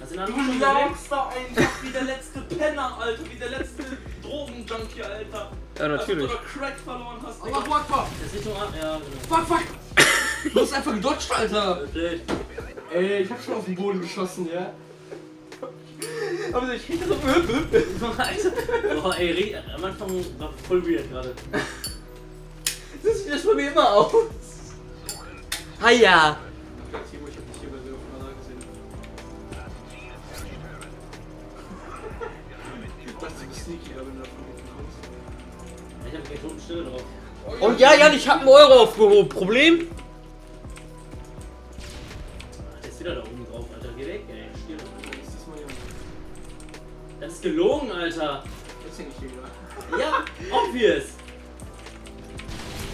Speaker 5: Hast du den
Speaker 2: Du lagst da einfach wie der letzte Penner, Alter. Wie der letzte Drogenjunkie, Alter.
Speaker 1: Ja, natürlich.
Speaker 2: Als du Crack verloren hast,
Speaker 3: Allah
Speaker 2: Digga.
Speaker 3: Akbar!
Speaker 5: Das Richtung A. Ja, genau.
Speaker 3: Fuck, fuck! <laughs> Du hast einfach gedodged, Alter! Ey, ich hab schon auf den Boden geschossen, ja?
Speaker 1: Aber ich das so.
Speaker 5: Alter. Oh, ey, am Anfang war voll weird gerade.
Speaker 1: Das sieht das bei mir immer aus. Ah
Speaker 3: sneakiger, wenn du davon kommst.
Speaker 5: Ich hab keine Totenstille drauf.
Speaker 1: Und ja, Jan, ich hab einen Euro aufgehoben. Problem?
Speaker 5: Ah, Der ist wieder da oben drauf, Alter. Geh weg, ey. Stier doch.
Speaker 3: Das ist.
Speaker 5: Das ist gelogen, Alter.
Speaker 3: Jetzt häng ich hier wieder.
Speaker 5: Ja, obvious.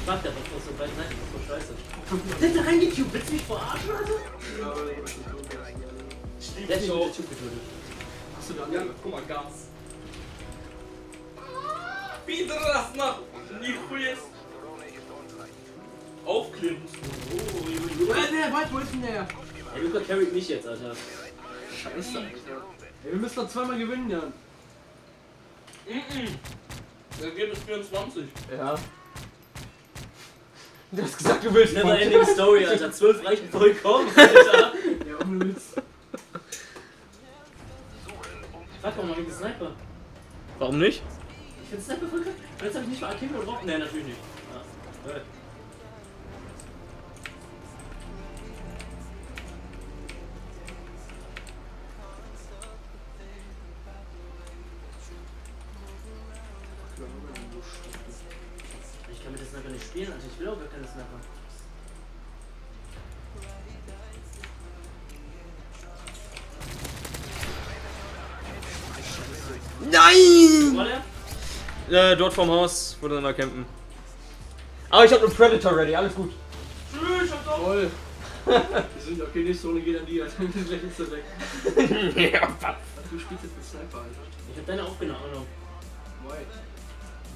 Speaker 5: Fuck, der war aus so beiden Seiten. Das ist so scheiße. Der hat da reingetubt. Willst du mich verarschen, Alter?
Speaker 3: Ja, aber ich bin tot, ja.
Speaker 5: Der hat schon getötet.
Speaker 3: Hast du da
Speaker 2: Ja, guck mal, Gas. Wieder das nach. Nichts. Aufklären musst du. Oh, Junge.
Speaker 3: Äh, der weit, wo ist denn der?
Speaker 5: Ey, Luca carryt mich jetzt, Alter.
Speaker 3: Scheiße, Alter. Ey, wir müssen noch zweimal gewinnen, Jan.
Speaker 2: Mhm. Ergebnis 24.
Speaker 1: Ja. Du hast gesagt, du willst
Speaker 5: Never ending story, Alter. Zwölf reichen vollkommen, Alter. <laughs>
Speaker 3: Ja, ohne Witz.
Speaker 5: Fuck, warum mach ich den Sniper?
Speaker 1: Warum nicht?
Speaker 5: Voll geil. Und jetzt hab ich nicht mal Akimo drauf. Nee, natürlich nicht. Äh. Ich kann mit dem Sniper nicht spielen, Alter. Ich will auch gar keine Sniper.
Speaker 1: Nein!
Speaker 5: Der?
Speaker 1: Äh, dort vorm Haus, wo wir mal campen. Aber ich hab einen Predator ready, alles gut.
Speaker 2: Tschüss, hab doch.
Speaker 3: Toll. <laughs> Wir sind okay, nächste Runde geht an die, Alter. <laughs> Gleich ist er weg.
Speaker 1: ja,
Speaker 3: Du spielst jetzt mit Sniper, Alter.
Speaker 5: Ich hab deine aufgenommen.
Speaker 3: Why?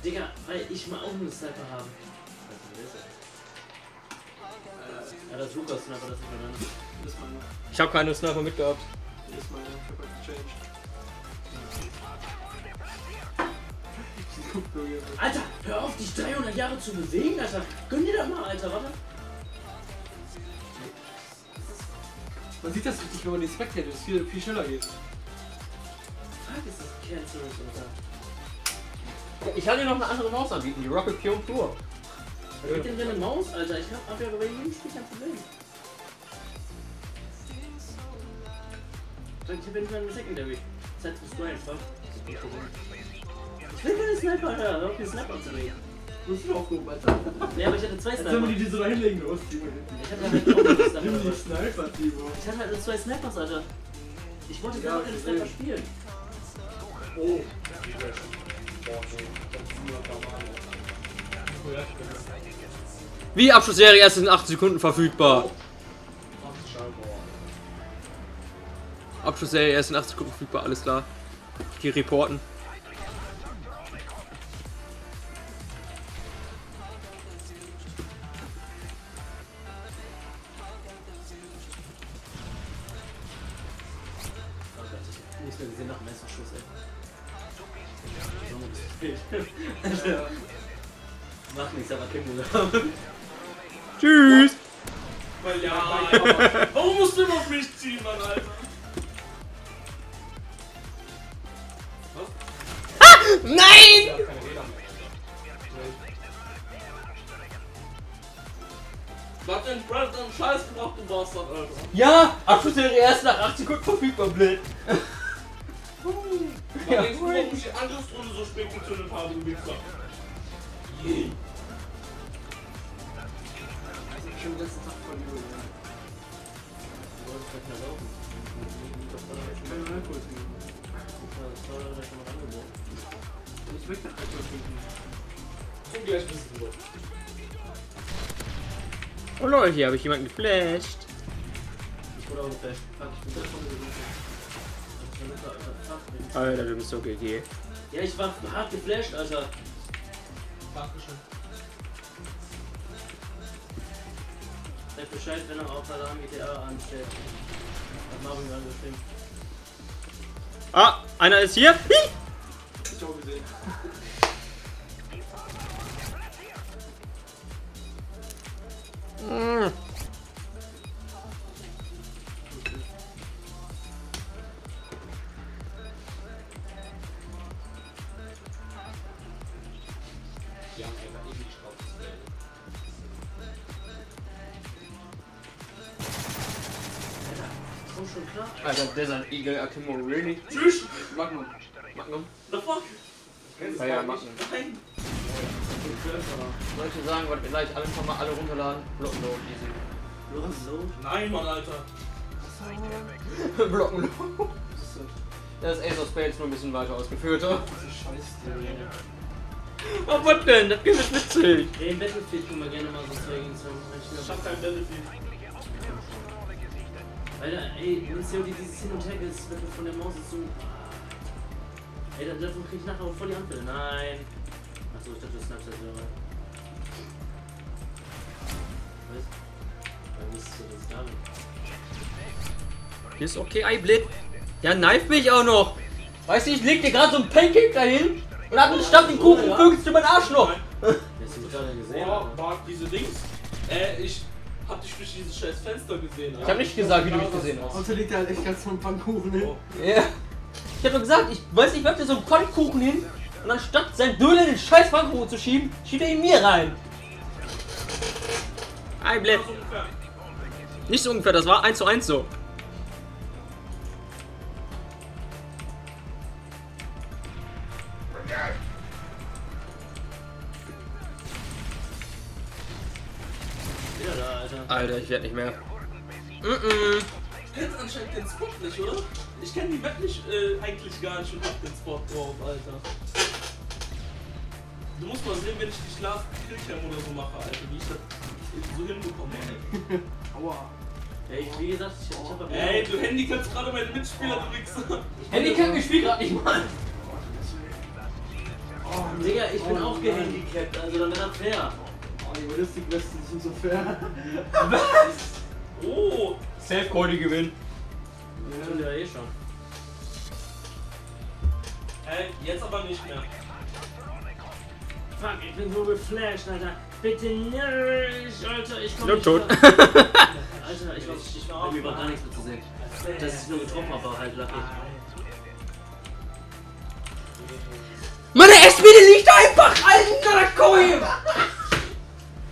Speaker 5: Digga, weil ich mal auch einen Sniper habe. Ja, das ist Lukas Sniper, das ist mein Name.
Speaker 1: Ich hab keine Sniper mitgehabt.
Speaker 3: Das ist meine. Ich hab halt gechanged.
Speaker 5: Alter, hör auf, dich 300 Jahre zu bewegen, Alter. Gönn dir das mal, Alter, warte.
Speaker 3: Man sieht das richtig, wenn man die Spectator ist, viel, viel schneller geht.
Speaker 5: Fuck, ist das cancerous, Alter.
Speaker 1: Ich kann dir noch eine andere Maus anbieten, die Rocket Pion Tour.
Speaker 5: Was geht denn deine Maus, Alter? Ich hab, hab ja bei jedem Spiel kein Problem. Ich hab ja nicht mal eine Secondary. Zeit zu Strange, was? Ich will keine Sniper, Alter. Hör auf, den Sniper anzulegen.
Speaker 3: Das ist auch gut, Alter.
Speaker 5: Nee, aber ich hatte zwei
Speaker 3: Jetzt sollen wir
Speaker 5: Sniper.
Speaker 3: die die so da hinlegen, los, Timo.
Speaker 5: Ich hatte halt auch
Speaker 3: Nimm die
Speaker 5: Sniper.
Speaker 3: Sniper, Timo.
Speaker 5: Ich hatte halt nur zwei Snipers, Alter. Ich wollte
Speaker 3: Ja,
Speaker 5: gar keine
Speaker 3: ich
Speaker 5: Sniper spielen.
Speaker 3: Oh.
Speaker 1: Wie Abschlussserie erst in 8 Sekunden verfügbar. Abschlussserie erst in 8 Sekunden verfügbar, alles klar. Die reporten. <laughs>
Speaker 5: Mach nichts, aber Kimbo.
Speaker 1: Tschüss.
Speaker 2: Weil ja, aber warum musst du immer auf mich ziehen, Mann, Alter?
Speaker 1: Nein!
Speaker 4: Keine Räder.
Speaker 2: Was denn Brad dann Scheiß gemacht, du Bastard, Alter?
Speaker 1: Ja, Abschlussserie erst nach 8 Sekunden verfügbar, blöd.
Speaker 2: Dann
Speaker 1: Ja.
Speaker 2: denkst du, warum ich die Angriffsrunde so spät gezündet habe, du Wichser. Je.
Speaker 3: Schon den ganzen Tag voll übel. ja. Kein Alkohol trinken. Ich möchte Alkohol trinken.
Speaker 2: Und gleich bist du.
Speaker 1: Oh lol, hier habe ich jemanden geflasht.
Speaker 5: Ich wurde auch geflasht. Fuck, ich bin davon gewesen.
Speaker 1: Alter, du bist so GG.
Speaker 5: Ja, ich war hart geflasht, Alter.
Speaker 4: Dankeschön.
Speaker 5: Sagt Bescheid, wenn er auf Alarm GTA anstellt. Hat Marvin gerade geschrieben.
Speaker 1: Ah, einer ist hier. Hi.
Speaker 3: Ich auch gesehen.
Speaker 1: Mm.
Speaker 5: Komm schon klar.
Speaker 1: Alter, Desert Eagle Akimo, really?
Speaker 2: Tschüss!
Speaker 3: Magnum.
Speaker 1: Magnum?
Speaker 2: The fuck?
Speaker 1: Ja, ja, Magnum.
Speaker 2: Nein!
Speaker 1: Soll ich dir sagen, was wir gleich einfach mal alle runterladen? Blockenload, easy.
Speaker 5: So.
Speaker 2: Nein, Mann, Alter. <laughs>
Speaker 1: Blockenload. Das ist Ace of Spades nur ein bisschen weiter ausgeführter.
Speaker 3: Diese <laughs> Scheiße.
Speaker 1: Oh, was denn? Das es witzig.
Speaker 5: Ey, im Battlefield können wir gerne mal so machen.
Speaker 2: Ich hab kein Battlefield.
Speaker 5: Alter, ey, das ist ja dieses Hin- und Her-Gewippe von der Maus ist so. Ey, dann- davon krieg ich nachher auch voll die Anfälle. Nein. Achso, ich dachte, du snipest das rein. Was? Warum ist so das da?
Speaker 1: Ist okay, Eiblick. Ja, knife mich auch noch. Weißt du, ich leg dir gerade so einen Pancake dahin und hab einen Stab den Kuchen vögelst du mein Arschloch.
Speaker 5: Hast du mich gerade gesehen?
Speaker 2: War diese Dings. Äh, ich hab dich durch dieses scheiß Fenster gesehen.
Speaker 1: Ich hab nicht gesagt, wie du mich gesehen hast.
Speaker 3: Außer liegt da halt echt ganz so ein Pfannkuchen hin.
Speaker 2: Oh.
Speaker 1: Ja. Ich hab doch gesagt, ich weiß nicht, werft dir so einen Pfannkuchen hin und anstatt sein Döner in den scheiß Pfannkuchen zu schieben, schiebt er ihn mir rein.
Speaker 2: So ungefähr.
Speaker 1: Nicht so ungefähr, das war 1 zu 1 so.
Speaker 5: Alter.
Speaker 1: Alter, ich werd nicht mehr. Mm -mm.
Speaker 2: Du kennst anscheinend den Spot nicht, oder? Ich kenn die Map nicht, äh, eigentlich gar nicht und hab den Spot drauf, Alter. Du musst mal sehen, wenn ich die Schlaf Killcam oder so mache, Alter, wie ich das so hinbekomme, ey. <laughs>
Speaker 3: Aua.
Speaker 5: Ey, ich- wie gesagt, ich, ich hab
Speaker 2: Ey, du handicapst gerade meine Mitspieler, du Wichser.
Speaker 1: Handicap, ich <laughs> spiel grad nicht mal.
Speaker 3: Oh,
Speaker 5: Digga, ich bin
Speaker 3: oh,
Speaker 5: auch gehandicapt, also dann wäre das fair.
Speaker 3: Oh, die Realistic-Westen sind so fair. <laughs>
Speaker 2: Oh,
Speaker 1: Self-Cody gewinnen.
Speaker 5: Tun wir ja eh schon.
Speaker 2: ey, jetzt aber nicht mehr.
Speaker 5: Fuck, ich bin so geflasht, Alter. Bitte nicht, Alter, ich komm nicht
Speaker 1: tot. <laughs>
Speaker 5: Alter, ich war, ich war, mir war gar nichts mehr zu sehen. Dass ich nur getroffen habe, war halt lucky.
Speaker 1: Meine S-Biene liegt einfach, Alter, Koim!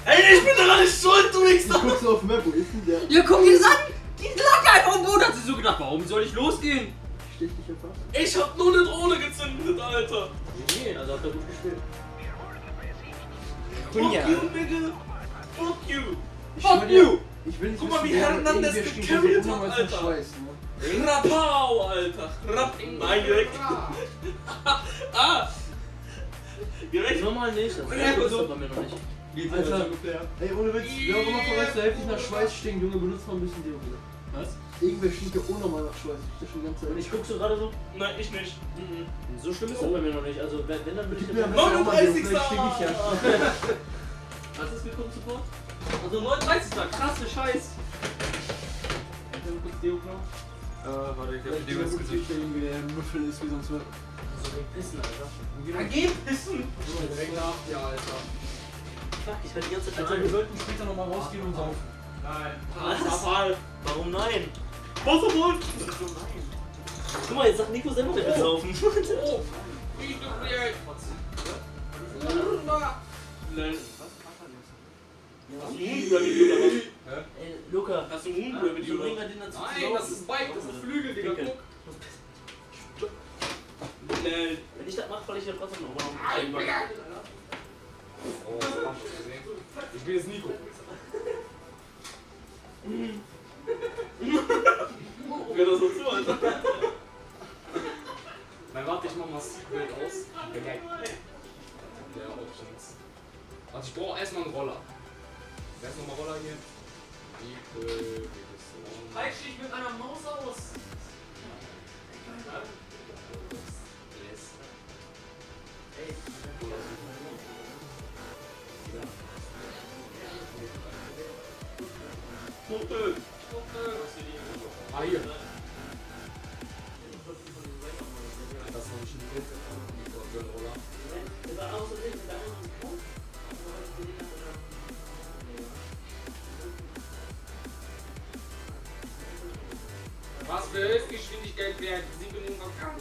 Speaker 2: Ey, ich bin daran nicht schuld, du
Speaker 3: Ich
Speaker 2: Wichser!
Speaker 3: guck so auf Map, wo ist denn der?
Speaker 1: Ja, guck dir das an! Die lag einfach am Boden, hat sie so gedacht, warum soll ich losgehen?
Speaker 3: Steht nicht einfach.
Speaker 2: Ich hab nur eine Drohne gezündet, Alter!
Speaker 5: Nee, also hat er gut gespielt.
Speaker 2: Fuck you, nigga! Fuck you!
Speaker 3: Ich
Speaker 1: Fuck
Speaker 3: schwör dir,
Speaker 1: you!
Speaker 3: Ich will nicht
Speaker 2: Guck mal, wie Hernandez gecarried hat, Alter.
Speaker 3: Schweiß, ne?
Speaker 2: Rapau, Alter! Rapp! Nein, direkt! <laughs> ah! Direkt!
Speaker 5: Normal nicht, das
Speaker 2: Ja,
Speaker 5: ist
Speaker 2: so.
Speaker 5: aber mir noch nicht.
Speaker 3: Alter, ey, ohne Witz, wer auch immer von euch so heftig nach Schweiß stinkt, Junge, benutzt mal ein bisschen Deo, bitte.
Speaker 5: Was?
Speaker 3: Irgendwer stinkt ja unnormal nach Schweiß. Ich das schon die ganze
Speaker 5: Und ich guck so gerade so,
Speaker 2: Nein, ich nicht. Mhm.
Speaker 5: so schlimm ist das bei mir noch nicht. Also wenn, wenn dann würde ich
Speaker 3: Gib mir
Speaker 5: dir
Speaker 3: ein bisschen auch mal Deo,
Speaker 2: 39.
Speaker 3: vielleicht stink ich ja. <laughs>
Speaker 5: Was ist gekommen sofort? Also 39. Krasse Scheiß. Ich will kurz Deo klauen.
Speaker 1: warte, ich hab
Speaker 3: gibt
Speaker 1: gesagt.
Speaker 3: derjenige, der Müffel ist wie sonst was.
Speaker 5: Pissen, Alter.
Speaker 2: Geh pissen!
Speaker 4: Direkt nach dir, Alter.
Speaker 5: Fuck, ich werde die ganze Zeit
Speaker 3: Alter, wir sollten später nochmal rausgehen und saufen.
Speaker 4: Nein.
Speaker 5: Was? Warum nein? Was obwohl? Guck mal, jetzt sagt Nico selber, der will saufen.
Speaker 2: Oh!
Speaker 5: Einen Huhn über mich oder was?
Speaker 4: Hä?
Speaker 5: Ey, Luca,
Speaker 2: Hast du einen
Speaker 5: den dazu zu
Speaker 2: Nein, das ist Bike, das ist Flügel, Digga, guck.
Speaker 5: Wenn ich das mache, falle ich ja trotzdem noch mal
Speaker 4: Ich bin jetzt Nico.
Speaker 5: Gehört das so zu, Alter?
Speaker 4: Dann warte ich mal massiv wild aus. Ja, Options. Also ich brauche erstmal einen Roller. Wer ist nochmal Roller hier? Nico, Peterson.
Speaker 2: Reich dich mit einer Maus aus.
Speaker 4: Yes. Ah, hier. Das ist noch nicht ein Roller. Was für Höchstgeschwindigkeit wäre 700 km?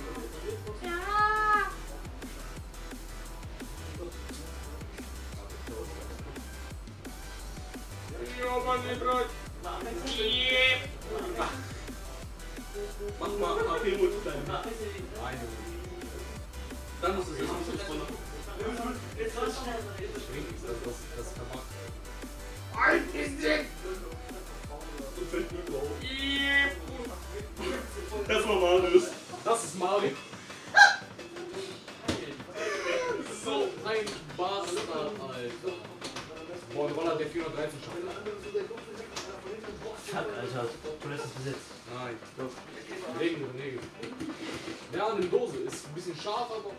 Speaker 4: Ja, mein Lieber.
Speaker 5: Mach mal AP Multiply.
Speaker 4: Eine.
Speaker 5: Dann musst du es jetzt nicht so
Speaker 4: Schwingt, das, das, das vermacht.
Speaker 5: Das war Marius.
Speaker 4: Das ist Mario. so ein Bastard, Alter. Boah, ein Roller, der 413 schafft.
Speaker 5: Fuck, Alter. Toilette ist besetzt.
Speaker 4: Nein. Regen und Nägel. Ja, eine Dose ist ein bisschen scharf, aber.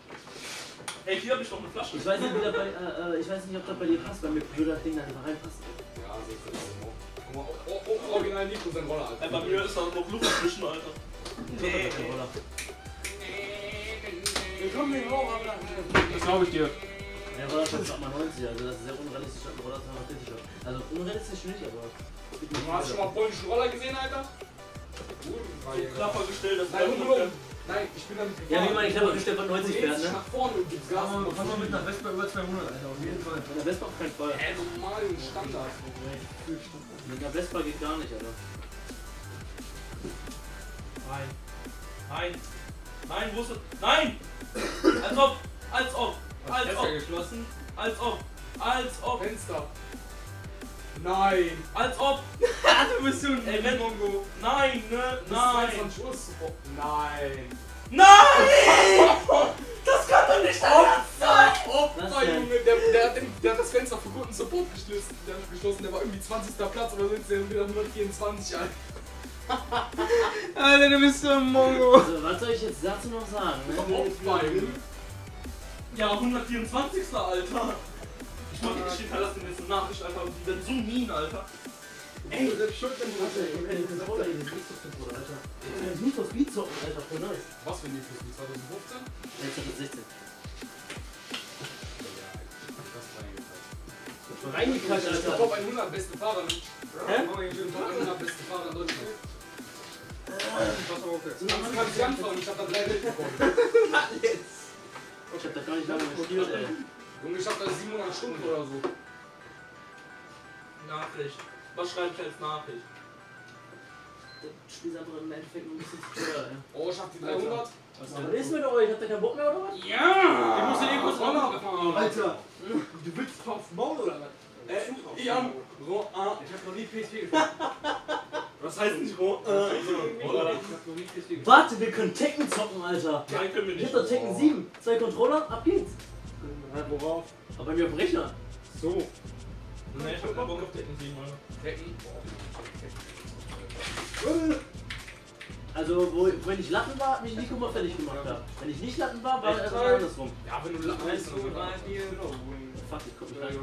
Speaker 5: Ey, hier hab ich noch eine Flasche. Ich weiß nicht, wie das bei, äh, äh, ich weiß nicht, ob das bei dir passt, weil mir würde das Ding da einfach reinpassen.
Speaker 4: Ja, so ist das auch. Guck mal, oh, oh, original Nico sein Roller, Alter.
Speaker 5: Ey, bei mir ist da noch Luft dazwischen, Alter. Nee.
Speaker 3: Wir kommen hier hoch, aber
Speaker 4: Das glaube ich dir.
Speaker 5: Ja, Roller auch mal 90, also das ist sehr unrealistisch, Roller 240 hat. Also unrealistisch nicht, aber.
Speaker 4: Du hast schon mal polnischen Roller gesehen, Alter?
Speaker 5: Klapper gestellt, das
Speaker 4: Nein, ungelogen. Nein, ich bin damit
Speaker 5: Ja, wie mein Klapper gestellt von 90
Speaker 4: Du
Speaker 5: fährt, ne?
Speaker 4: nach vorne und gibst Gas.
Speaker 3: Aber wir fahren mal mit nach Vespa über 200, Alter, auf jeden Fall.
Speaker 5: Mit der Vespa auf keinen Fall.
Speaker 4: Hä, normal Standard.
Speaker 5: Mit der Vespa geht gar nicht, Alter. Nein. Nein. Nein, wo ist das? Nein! Als ob! Als ob! Als ob! Als ob! Als ob!
Speaker 4: Fenster. Nein.
Speaker 5: Als ob! <laughs>
Speaker 4: Du bist so ein
Speaker 5: Ey, wenn-
Speaker 4: Mongo.
Speaker 5: Nein, ne? Nein!
Speaker 4: 22 Uhr ist oh, Nein.
Speaker 5: Nein! <laughs> Das kann doch nicht sein!
Speaker 4: Opfer,
Speaker 5: Was denn?
Speaker 4: Junge. Der, der, hat den, der hat das Fenster für guten Support geschlossen. Der, hat geschlossen. der war irgendwie 20. Platz, aber sitzt der wieder 124, Alter. <laughs>
Speaker 1: Alter, du bist so ein Mongo.
Speaker 5: Also, was soll ich jetzt dazu noch sagen? Ne?
Speaker 4: Opfer, Junge.
Speaker 5: Ja, 124. Alter! Ich mach dich hinterlassen jetzt eine Nachricht, Alter, und die werden so mean, Alter. Ey,
Speaker 3: schon ein
Speaker 5: Alter, ey, das ist Roller, das ist nicht Alter. Das ist Need for Speed zocken, Alter, voll nice.
Speaker 4: Was für ein Lied 2015?
Speaker 5: Jetzt hat es 16.
Speaker 4: Das war
Speaker 5: Reingekackt,
Speaker 4: Der
Speaker 5: Alter.
Speaker 4: Top 100 beste Fahrer. ne?
Speaker 5: Hä?
Speaker 4: Top 100 beste Fahrer in Deutschland. Das kann ich anfangen, ich hab da drei mitbekommen. <laughs>
Speaker 5: Ich hab da gar nicht lange gespielt, ey.
Speaker 4: Junge, ich hab da 700 Stunden oder so.
Speaker 5: Nachricht. Was schreibt als Nachricht? Das Spiel ist einfach im Endeffekt ein bisschen zu teuer, ey.
Speaker 4: Oh, ich hab die 300.
Speaker 5: Was ist mit euch? Habt ihr keinen Bock mehr oder was?
Speaker 4: Ja! Ich muss hier kurz Roller fahren.
Speaker 3: Alter, du willst drauf Maul oder was?
Speaker 4: Äh, ah.
Speaker 3: Ich hab noch nie PS4 gespielt. <laughs>
Speaker 5: Was heißt nicht Ro?
Speaker 3: Ich hab noch nie PS4 gespielt.
Speaker 5: Warte, wir können Tekken zocken, Alter.
Speaker 2: Nein, können wir
Speaker 5: Ich
Speaker 2: nicht.
Speaker 5: hab doch Tekken 7. Zwei Controller, ab geht's.
Speaker 3: Ja, worauf?
Speaker 5: Aber bei mir auf dem Rechner.
Speaker 3: So.
Speaker 2: Nee, ich hab keinen Bock auf Decken 7, Alter.
Speaker 4: Tekken.
Speaker 5: Also, wo, wenn ich Latten war, hat mich Nico mal fertig gemacht. Hab. Wenn ich nicht Latten war, war es andersrum.
Speaker 4: Ja, wenn du lachen willst, dann
Speaker 5: Fuck, ich komm nicht rein.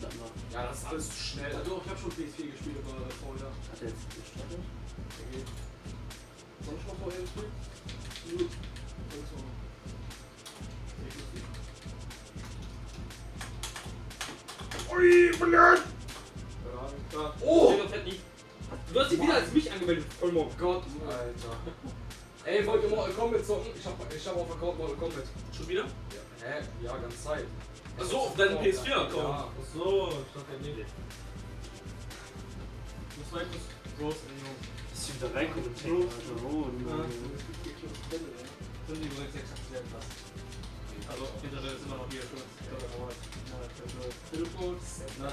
Speaker 5: Latten war.
Speaker 4: Ja, das ist alles zu schnell.
Speaker 3: Ja, doch, ich hab schon PS4 gespielt, aber vorher.
Speaker 5: Hat er jetzt gestartet?
Speaker 3: VM spielt? Gut. Also,
Speaker 4: Oh!
Speaker 1: Steht auf Fett nicht.
Speaker 4: Du hast dich wieder als mich angemeldet, Vollmond.
Speaker 3: Gott,
Speaker 4: Alter. Ey, wollt ihr Mortal Kombat zocken? Ich hab, ich hab auf Account Mortal Kombat.
Speaker 2: Schon wieder?
Speaker 4: Ja, hä? Ja, ganz Zeit.
Speaker 2: Achso, auf deinem PS4-Account.
Speaker 4: Ja.
Speaker 2: Achso, ich dachte, nee. Was war das? Groß
Speaker 5: Dass ich wieder reinkomme und checken, Alter. Oh, nein.
Speaker 1: Sind die übrigens exakt sehr krass. Also, auf jeden Fall ist immer noch hier schon.
Speaker 3: Telefon,
Speaker 1: Na,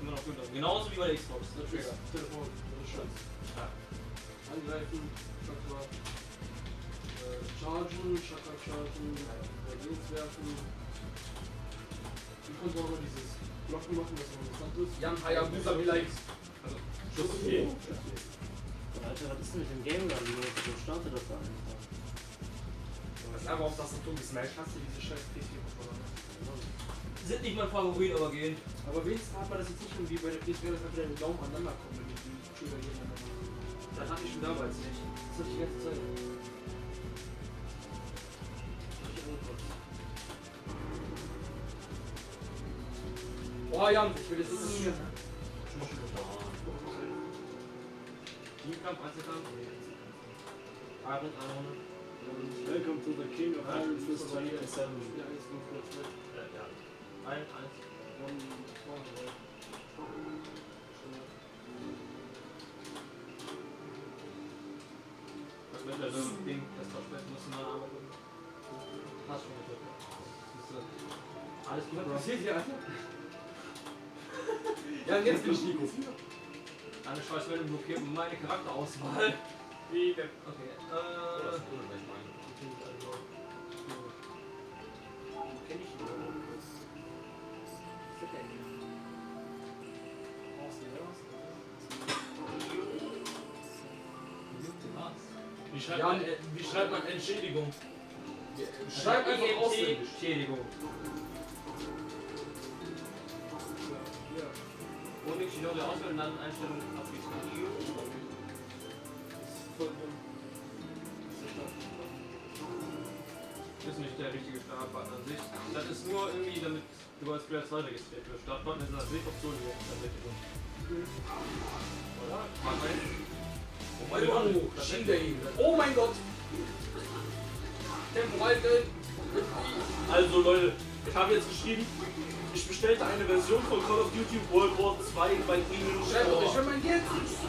Speaker 1: immer noch gut. Genauso wie bei der Xbox. Ne, Trigger.
Speaker 3: Telefon, das ist schön. Angreifen, Chakra, äh, chargen, Chakra chargen, Dings werfen. Wie konnte man mal dieses Blocken machen, dass man interessant ist?
Speaker 4: Jan Hayabusa vielleicht.
Speaker 3: Schuss okay.
Speaker 5: Alter, was ist denn mit dem Game Run los? Wo startet das da einfach?
Speaker 4: Das ist einfach auf Tastatur gesmashed. Hast du diese scheiß PC-Controller?
Speaker 1: Sind nicht mein Favorit, aber gehen.
Speaker 3: Aber wenigstens hat man das jetzt nicht irgendwie bei der PS4, dass einfach der Daumen aneinander kommen, wenn die gegeneinander machen.
Speaker 4: Das hatte ich schon damals nicht.
Speaker 3: Das hatte ich die ganze Zeit.
Speaker 4: Boah, Jan, ich will jetzt das hier.
Speaker 1: Teamkampf, Einzelkampf. Iron, Iron.
Speaker 5: Welcome to the King of Iron Fist 27.
Speaker 3: Ja, jetzt nur kurz mit.
Speaker 1: Äh, ja. Ein, eins. Was mit der Ding, das Touchpad muss man. Hast schon du. Alles gut,
Speaker 4: Was passiert hier, Alter? Ja, jetzt bin ich Nico.
Speaker 1: Eine Scheißwelle blockiert meine Charakterauswahl. Wie. Okay, äh.
Speaker 3: Denn? Brauchst du was?
Speaker 2: Wie schreibt,
Speaker 4: Ja,
Speaker 2: man, wie schreibt man Entschädigung?
Speaker 4: Schreib einfach ausländisch.
Speaker 1: Entschädigung. Ich die Auswahl und dann Einstellungen abschließen. Ist nicht der richtige Startbutton an sich. Das ist nur irgendwie, damit du als Player 2 registriert wirst. Startbutton ist an sich Option hier. Tatsächlich. Oder? Mach mal.
Speaker 4: Oh mein Gott, Shinday. Oh mein Gott. Temporalgeld.
Speaker 2: Also Leute, ich habe jetzt geschrieben, ich bestellte eine Version von Call of Duty World War 2 bei Ihnen
Speaker 4: ich will mein Geld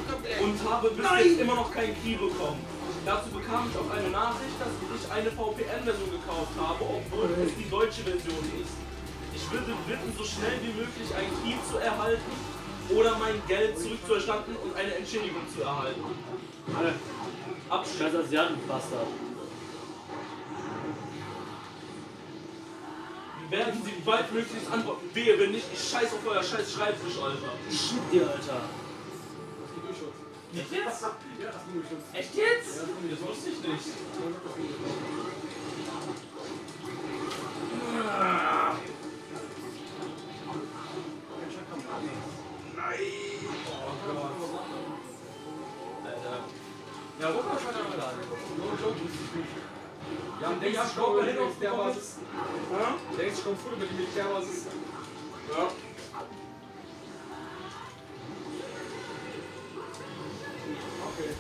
Speaker 4: komplett.
Speaker 2: und habe bis jetzt immer noch keinen Key bekommen. Dazu bekam ich auch eine Nachricht, dass ich eine VPN-Version gekauft habe, obwohl es die deutsche Version ist. Ich würde bitten, so schnell wie möglich einen Key zu erhalten oder mein Geld zurückzuerstatten und eine Entschädigung zu erhalten.
Speaker 5: Alle.
Speaker 2: Abschluss.
Speaker 5: Scheiß Asiatenbastard.
Speaker 2: Werden Sie baldmöglichst antworten. Wehe, wenn nicht, ich scheiß auf euer scheiß Schreibtisch, Alter.
Speaker 5: Ich schieb dir, Alter.
Speaker 1: Echt jetzt?
Speaker 3: Ja, das geht Durchschutz.
Speaker 1: Echt jetzt?
Speaker 3: Ja, das
Speaker 2: wusste ich nicht.
Speaker 4: Ja, guck mal, schon einmal da. Ja, und denkst du, kommt hin auf der Basis? Denkst du, kommt früh über die Militärbasis?
Speaker 2: Ja.
Speaker 4: Okay.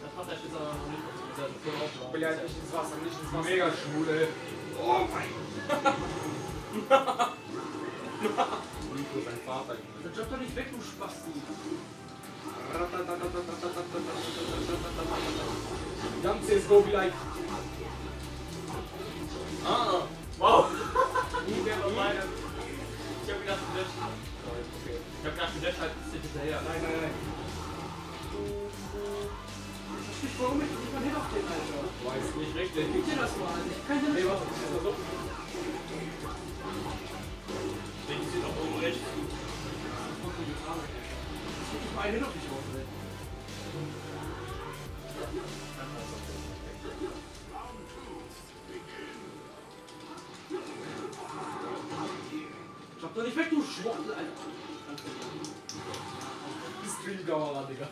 Speaker 1: Das macht der Schützer noch nicht. Voll aufladen.
Speaker 4: Beleit nicht ins Wasser, nicht ins Wasser. Mega schwul, ey. Oh mein Nico ist ein Vater.
Speaker 3: Dann jump doch nicht weg, du Spasti.
Speaker 4: Jump CSGO be like.
Speaker 2: Ah, wow.
Speaker 1: Nie. Ich hab gedacht, du löscht.
Speaker 4: Okay.
Speaker 1: Ich hab gedacht, du löscht halt ein bisschen hinterher.
Speaker 4: Nein, nein, nein.
Speaker 3: Ich nicht, warum ich nicht mal hin auf den, Alter.
Speaker 4: Weiß nicht richtig.
Speaker 3: Gib dir das mal, Alter. Ich kann dir
Speaker 4: Nee,
Speaker 3: nicht
Speaker 4: warte, das ist so.
Speaker 2: Denken Sie doch oben rechts.
Speaker 3: Ich geb mal hin auf. Jump doch nicht weg, du Schwuchtel, Alter.
Speaker 4: Stream-Kamera, Digga.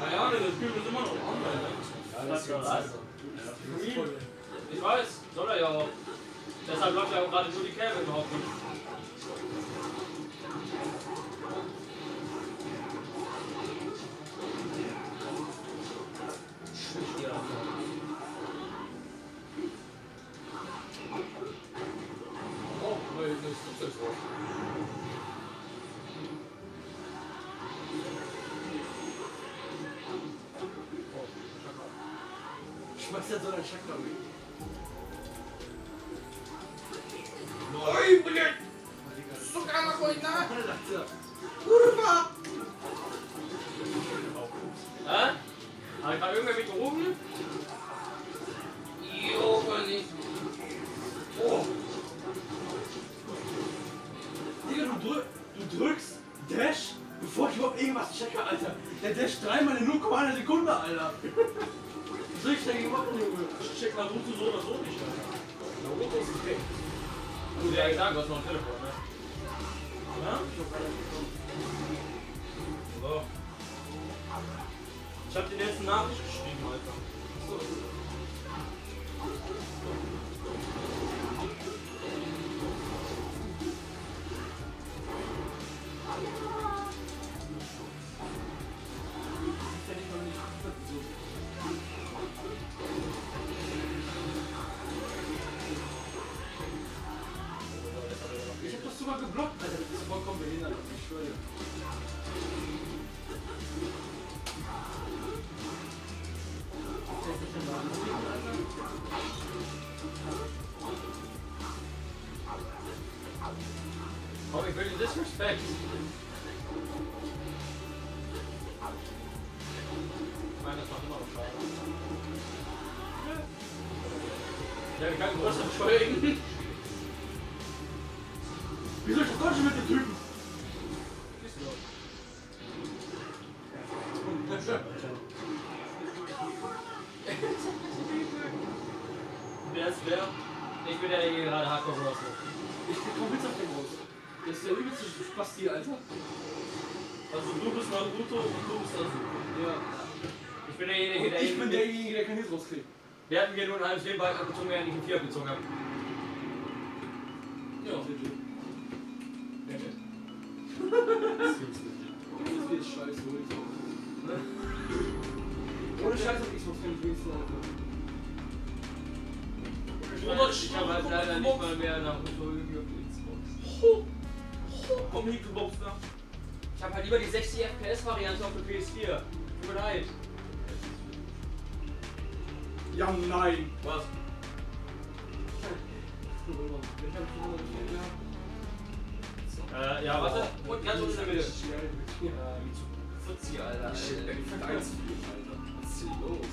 Speaker 2: Keine Ahnung, das Spiel ist immer noch online, ne?
Speaker 3: Ja,
Speaker 1: Das ist ja. Ich weiß, soll er ja auch. Deshalb läuft ja auch gerade nur die Kerbe überhaupt nicht.
Speaker 3: Schmeißt er so einen Chakra weg.
Speaker 2: Oi, блядь! Сука, нахуй, на!
Speaker 3: Kurva!
Speaker 1: Hä? Hat gerade irgendwer mich gerufen?
Speaker 2: Jo, Mann, ich.
Speaker 3: Oh. Digga, du, drück, du drückst Dash, bevor ich überhaupt irgendwas checke, Alter. Der Dash dreimal in 0,1 Sekunde, Alter. Ich dagegen machen, Junge?
Speaker 2: Ich check Naruto so oder so nicht.
Speaker 3: Naruto ist okay.
Speaker 1: Gut, ja, gesagt, du hast noch ein Telefon, ne?
Speaker 2: Ja? So. Ich hab dir jetzt eine Nachricht geschrieben, Alter.
Speaker 3: Ich
Speaker 1: Wir hatten hier nur einen halben Streambalken abgezogen, während ich einen Vier abgezogen habe.
Speaker 3: Ja. Das wird <laughs> scheiße, hol ich auch. Ohne Scheiß auf Xbox kann ich wenigstens laufen.
Speaker 1: Ich habe halt leider nicht mal mehr nach irgendwie auf die Xbox.
Speaker 2: Komm, Hinkelbox da.
Speaker 1: Ich habe halt lieber die 60 FPS-Variante auf der PS4.
Speaker 3: Ja, nein.
Speaker 1: Was?
Speaker 3: Ich.
Speaker 1: Äh, ja, warte. Und ganz unten in der Mitte.
Speaker 3: Ja,
Speaker 1: 40, Alter.
Speaker 3: Shit, ey, fuck 1 Alter. Was ist hier los?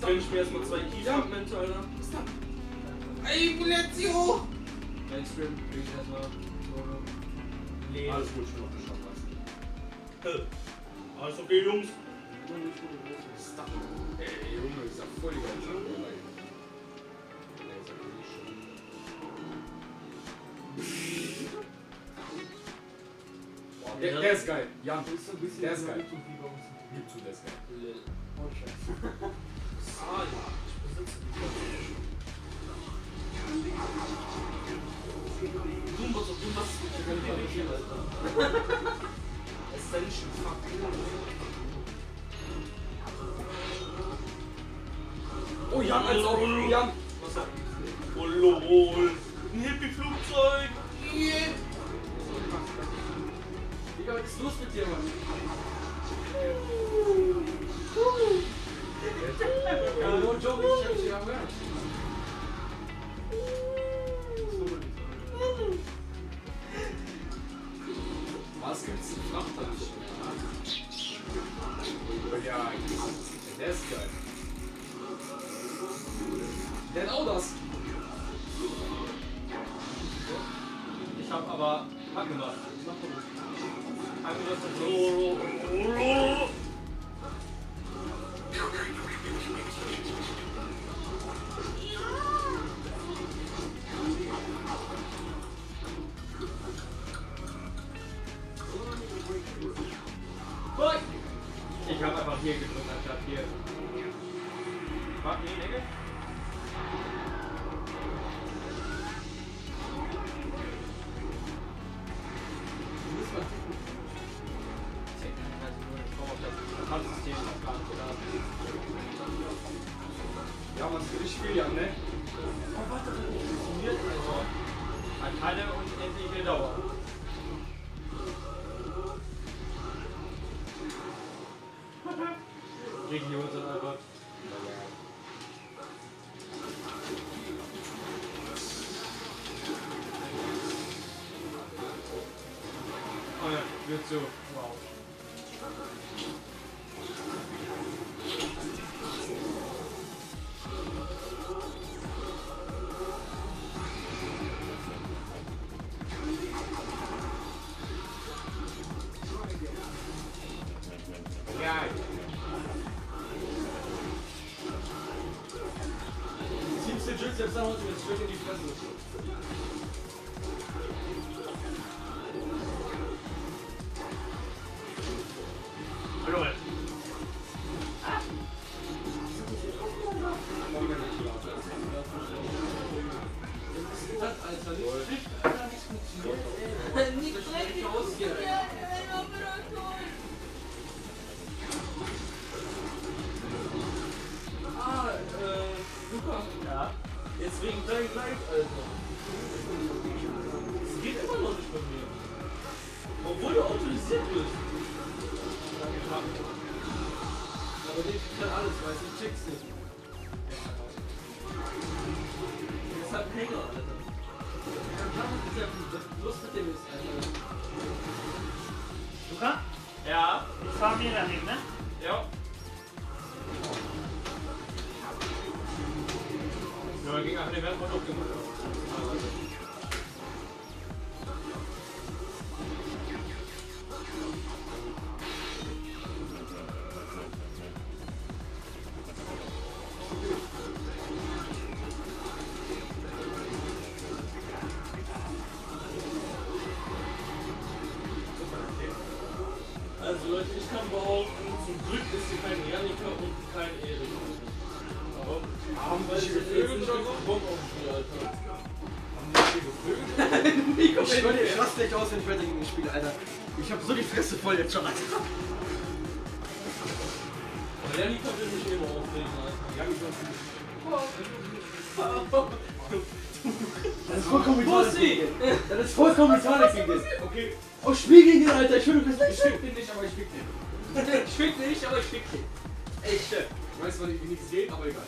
Speaker 2: Gönn ich mir erstmal zwei Key-Fragmente, Alter.
Speaker 3: Was dann?
Speaker 2: Ey, Bulletio!
Speaker 1: Mainstream, krieg ich erstmal.
Speaker 3: Alles gut, ich bin noch geschafft.
Speaker 2: Alles okay, Jungs.
Speaker 3: Ey, Junge, ist ja voll die geile Sache. Der, der ist geil. Jan,
Speaker 4: Das ist ein bisschen
Speaker 3: Der ist
Speaker 4: so
Speaker 3: geil. Gib zu, der ist geil.
Speaker 4: Oh, scheiße.
Speaker 2: Ah, ja. Ich besitze die musst auf was ich kann nicht mehr Alter. Ascension, fuck.
Speaker 3: Oh, Jan, als auch. Jan.
Speaker 2: Was hat Oh lol. Ein Hippie-Flugzeug. Yeah.
Speaker 3: Digga, was ist los mit dir, Mann? Ja, no joke, ich hab dich ja gehört. Was gibt's nicht mehr? Ja, der ist geil. Der hat auch das.
Speaker 1: Ich hab aber Hack gemacht. Gemacht und so.
Speaker 3: voll jetzt schon an.
Speaker 5: Aber Lenny konnte mich eben aufregen, Alter.
Speaker 3: Das ist vollkommen
Speaker 5: Pussy!
Speaker 3: Das ist vollkommen Metallic gegen
Speaker 5: Okay.
Speaker 3: Oh, spiel gegen den, Alter. Ich will, du
Speaker 5: bist
Speaker 3: nicht Ich
Speaker 5: fick den nicht, aber ich fick den. <laughs> Ich fick den nicht, aber ich fick den.
Speaker 4: Echt. Äh, ich weiß zwar nicht, wie nichts geht, aber egal.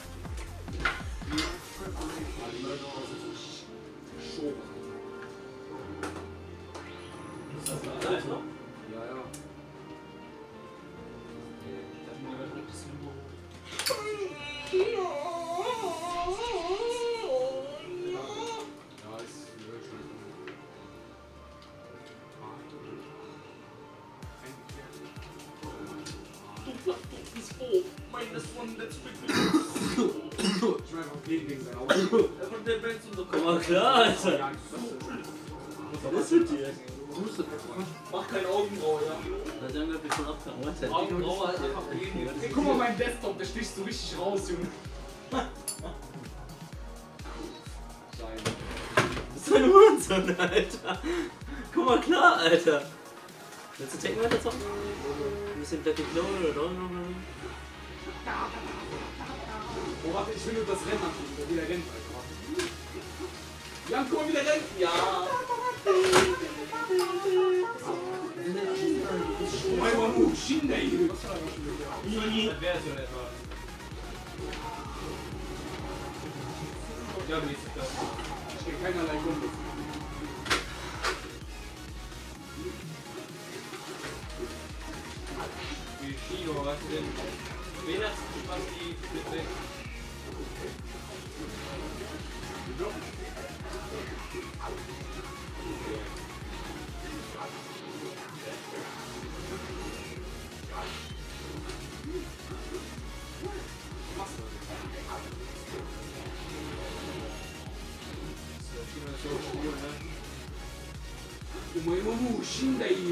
Speaker 4: içindeyim.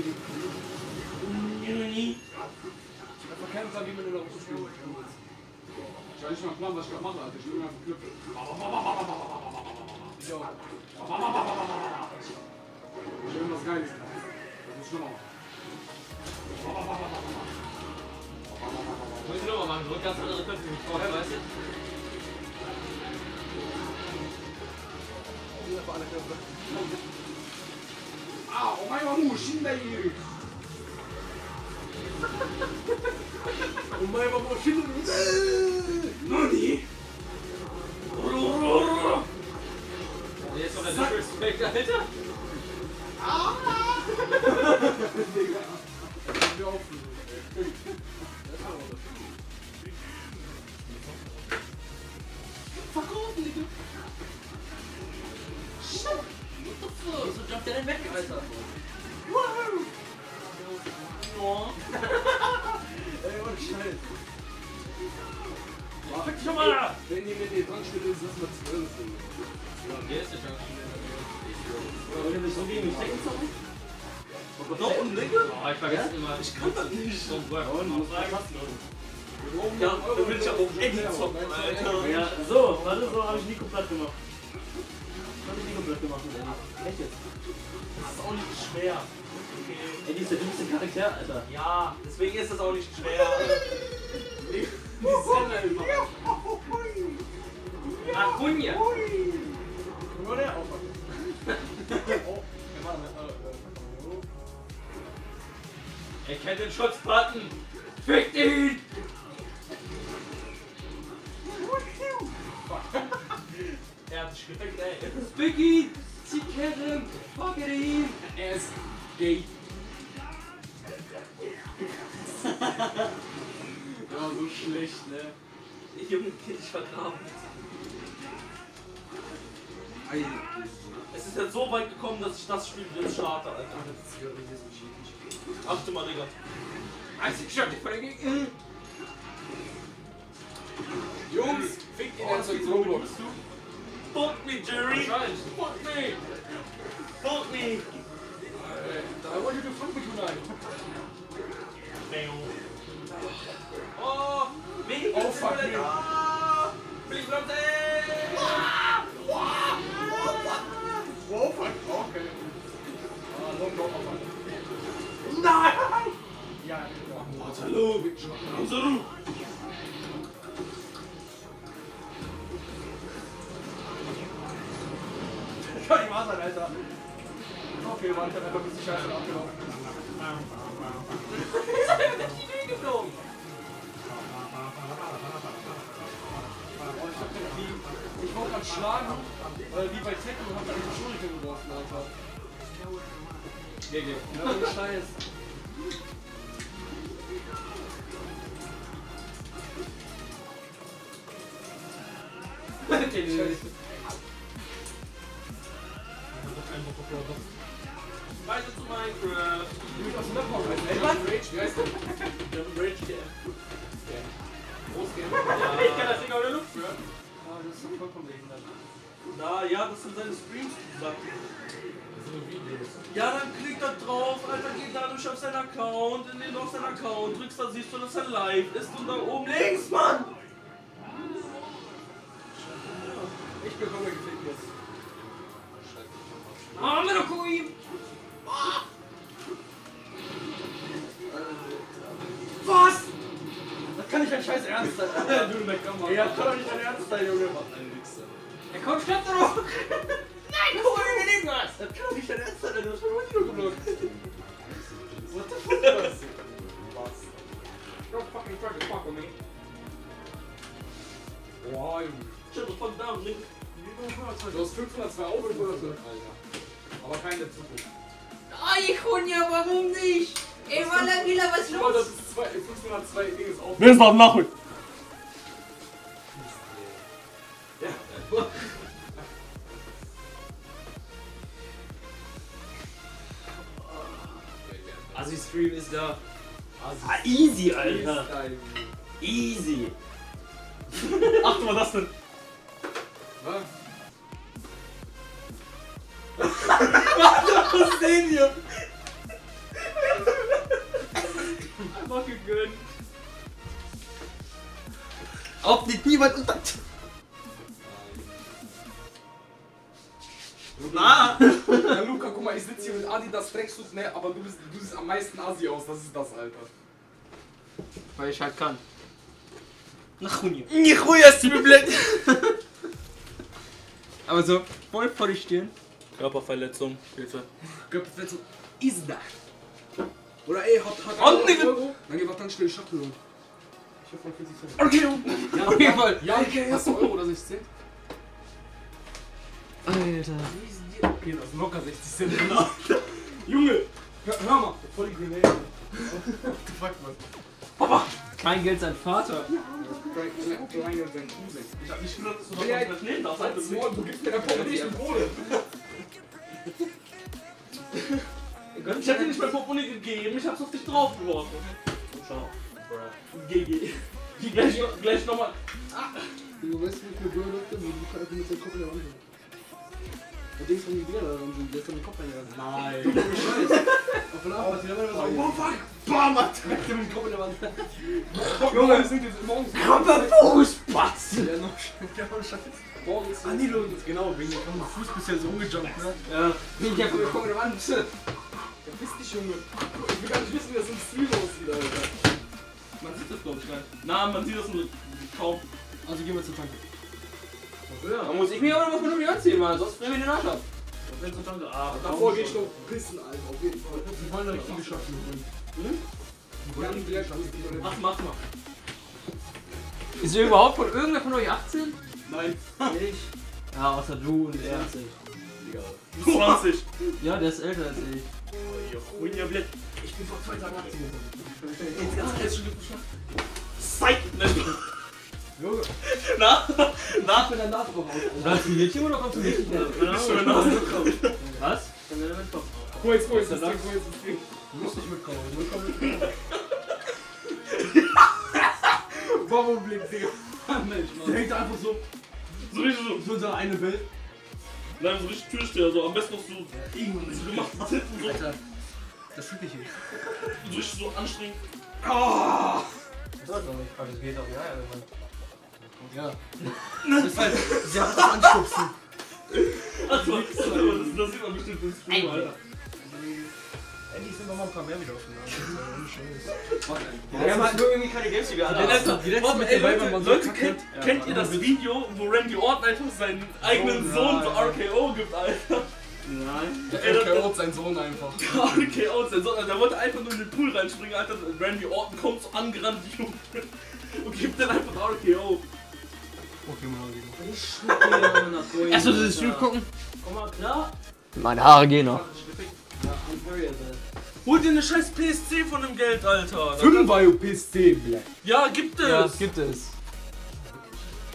Speaker 4: Владислав, нахуй!
Speaker 1: Asi Stream ist da.
Speaker 4: Ah, easy, Alter. Easy. <laughs> Ach du mal das denn.
Speaker 15: Was? <laughs>
Speaker 4: Was ist denn hier?
Speaker 1: Auf nicht niemand unter.
Speaker 2: Na! Ja, Luca, guck mal, ich sitze hier mit Adidas Tracksuit, ne, aber du, bist, du siehst am meisten Asi aus, das ist das, Alter.
Speaker 1: Weil ich halt kann.
Speaker 2: Na, Chunje.
Speaker 1: Nicht ruhig, hast du mir blöd. <laughs> Aber so, voll vor die Stirn.
Speaker 2: Körperverletzung, Hilfe.
Speaker 4: Körperverletzung ist da. Oder ey, hat, hat
Speaker 2: Oh,
Speaker 4: einer
Speaker 2: Digga.
Speaker 4: Euro, dann geh was dann schnell Schachtel holen. Ich hab von 40 Cent.
Speaker 2: Okay,
Speaker 4: Ja,
Speaker 1: Auf jeden Fall.
Speaker 4: Ja, okay, hast du Euro oder 60 Cent?
Speaker 1: Alter.
Speaker 2: okay, das sind locker 60 Cent. <laughs> Junge,
Speaker 4: Hör, hör mal, voll die Grenade. <laughs>
Speaker 2: fuck was.
Speaker 1: Kein Geld sein Vater.
Speaker 4: Kleine sein Cousin.
Speaker 2: Ich hab nicht gedacht, dass du
Speaker 4: Ja,
Speaker 2: noch was nehmen darfst, Alter.
Speaker 4: Als Mord, du gibst mir der Portemonnaie mit Kohle. <laughs>
Speaker 2: Ich hab dir nicht mein Portemonnaie gegeben, ich hab's auf dich draufgeworfen. Schau. GG. Gleich, gleich nochmal.
Speaker 4: Du weißt, wie ich mir Bürger dachte, wie du einfach mit seinem Kopf in der Wand. Und denkst, wenn die wieder da sind, der ist dann den Kopf eingerannt.
Speaker 2: Nein.
Speaker 4: Du Scheiß. Auf der Arbeit, die haben immer so, oh fuck, bam, hat direkt den Kopf in der Wand. Junge, wir sind jetzt morgens.
Speaker 1: Fußpatz!
Speaker 4: Ja, noch Scheiß. Morgens. Ah, nee, Leute, genau, wegen dem Fuß bist du ja so rumgejumpt, ne?
Speaker 1: Ja. Ich hab mir der Wand.
Speaker 4: Verpiss dich, Junge. Ich will gar nicht wissen, wie das im Stream aussieht, Alter.
Speaker 2: Man sieht das, glaube ich, gar nicht. Na, man sieht das nur kaum.
Speaker 4: Also gehen wir zur Tanke.
Speaker 1: Da muss ich mich aber noch vernünftig anziehen, Mann. Sonst frieren wir den Arsch ab.
Speaker 2: Ah,
Speaker 4: Davor geh ich noch pissen, Alter, auf jeden Fall. Die wollen eine richtige Schachtel holen. Die wollen eine richtige Schachtel
Speaker 2: Mach, mach mal.
Speaker 1: Ist ihr überhaupt von irgendwer von euch 18?
Speaker 2: Nein.
Speaker 1: Ich. <laughs> Ja, außer du und er.
Speaker 2: 20.
Speaker 1: Ja, der ist älter als ich.
Speaker 2: Oh, ja.
Speaker 4: Ich bin vor zwei Tagen 18 geworden.
Speaker 2: Jetzt jetzt schon geschafft. Zeit!
Speaker 4: Junge,
Speaker 2: Na? Na?
Speaker 4: ich bin der Nachbar raus.
Speaker 1: Bleibst du Mädchen oder kommst du nicht?
Speaker 2: Schön nach Hause kommen.
Speaker 1: Was?
Speaker 4: Guck jetzt, guck jetzt, das Ding, guck jetzt, das Ding. Du musst nicht mitkommen, du musst mitkommen. Warum blinkt, Digga?
Speaker 2: Mensch,
Speaker 4: Der hängt einfach so,
Speaker 2: So richtig so.
Speaker 4: so seiner eine Welt.
Speaker 2: Nein, so richtig Türsteher, so am besten noch so irgendwann so gemacht
Speaker 4: Alter, das fühlt dich nicht.
Speaker 2: so richtig so anstrengend.
Speaker 4: Ah!
Speaker 1: Das weiß doch nicht. Aber das geht auch, ja, irgendwann.
Speaker 4: Ja. Das ist halt, sie hat das Anstupsen.
Speaker 2: Also, das, das sieht man bestimmt im Stream, Alter.
Speaker 4: Endlich sind noch mal ein paar mehr wieder auf
Speaker 1: Wir haben halt nur irgendwie keine Games, die wir alle haben.
Speaker 4: Die letzten mit
Speaker 2: ey,
Speaker 4: dabei,
Speaker 2: Leute,
Speaker 4: wenn man so
Speaker 2: Leute kennt, kennt ihr das Video, wo Randy Orton einfach seinen eigenen
Speaker 4: Oh,
Speaker 2: Sohn so. RKO gibt, Alter?
Speaker 1: Nein.
Speaker 2: Das-
Speaker 4: Der Ort sein Sohn einfach. <laughs>
Speaker 2: RKO, sein Sohn, der wollte einfach nur in den Pool reinspringen, Alter. Randy Orton kommt so angerannt, Junge, und gibt dann einfach RKO.
Speaker 1: Achso, das ist Stream gucken?
Speaker 2: Komm mal, klar.
Speaker 1: Meine Haare gehen noch.
Speaker 2: Hol dir eine scheiß PSC von dem Geld, Alter.
Speaker 4: Fünfer UPSC, Black.
Speaker 2: Ja, gibt es.
Speaker 1: Ja, das gibt es.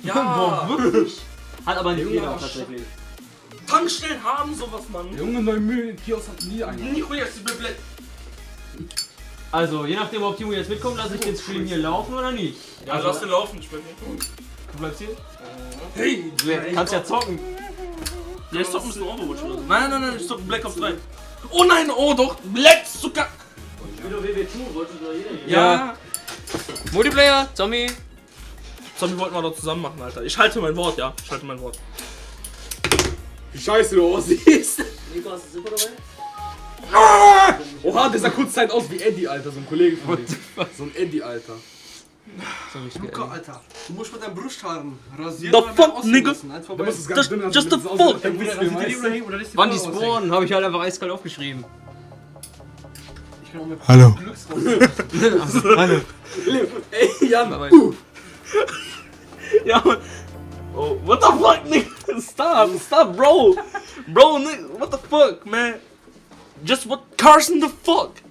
Speaker 2: Ja, <laughs>
Speaker 1: wirklich? Hat aber nicht jeder tatsächlich.
Speaker 2: Tankstellen haben sowas, Mann.
Speaker 4: Junge, Neumühl im Kiosk hat nie einen.
Speaker 2: Nicht ruhig, jetzt blöd.
Speaker 1: Also, je nachdem, ob Timo jetzt mitkommt, lasse ich den Stream hier laufen oder nicht.
Speaker 2: Ja, lass den laufen, ich bin
Speaker 1: Du bleibst hier?
Speaker 4: Hey,
Speaker 1: Du kannst ja zocken.
Speaker 2: Ja, ich zock ein bisschen Overwatch oder so. Nein, nein, nein, ich zock Black Ops 3. Oh nein, oh doch, Black Zucker.
Speaker 1: Wieder WW2, wollte doch jeder.
Speaker 2: Ja.
Speaker 1: Multiplayer, Zombie.
Speaker 2: Zombie wollten wir doch zusammen machen, Alter. Ich halte mein Wort, ja. Ich halte mein Wort.
Speaker 4: Wie scheiße du aussiehst.
Speaker 1: Nico, hast du Zipper dabei?
Speaker 4: Oha, der sah kurzzeit aus wie Eddie, Alter, so ein Kollege von dir. So ein Eddie, Alter.
Speaker 1: Luca,
Speaker 4: Alter, du musst mit deinen Brusthaaren rasieren.
Speaker 2: The fuck, nigga?
Speaker 4: Du musst es ganz
Speaker 2: Just,
Speaker 4: dünn
Speaker 2: just the fuck.
Speaker 1: Wann die spawnen, habe ich halt einfach eiskalt aufgeschrieben.
Speaker 16: Hallo.
Speaker 1: Hallo.
Speaker 4: Ey, Jan,
Speaker 1: Aber-
Speaker 2: Ja, Mann. Oh, what the fuck, <laughs> nigga? Stop, stop, bro. Bro, nigga, what the fuck, man? Just what? Carson the fuck.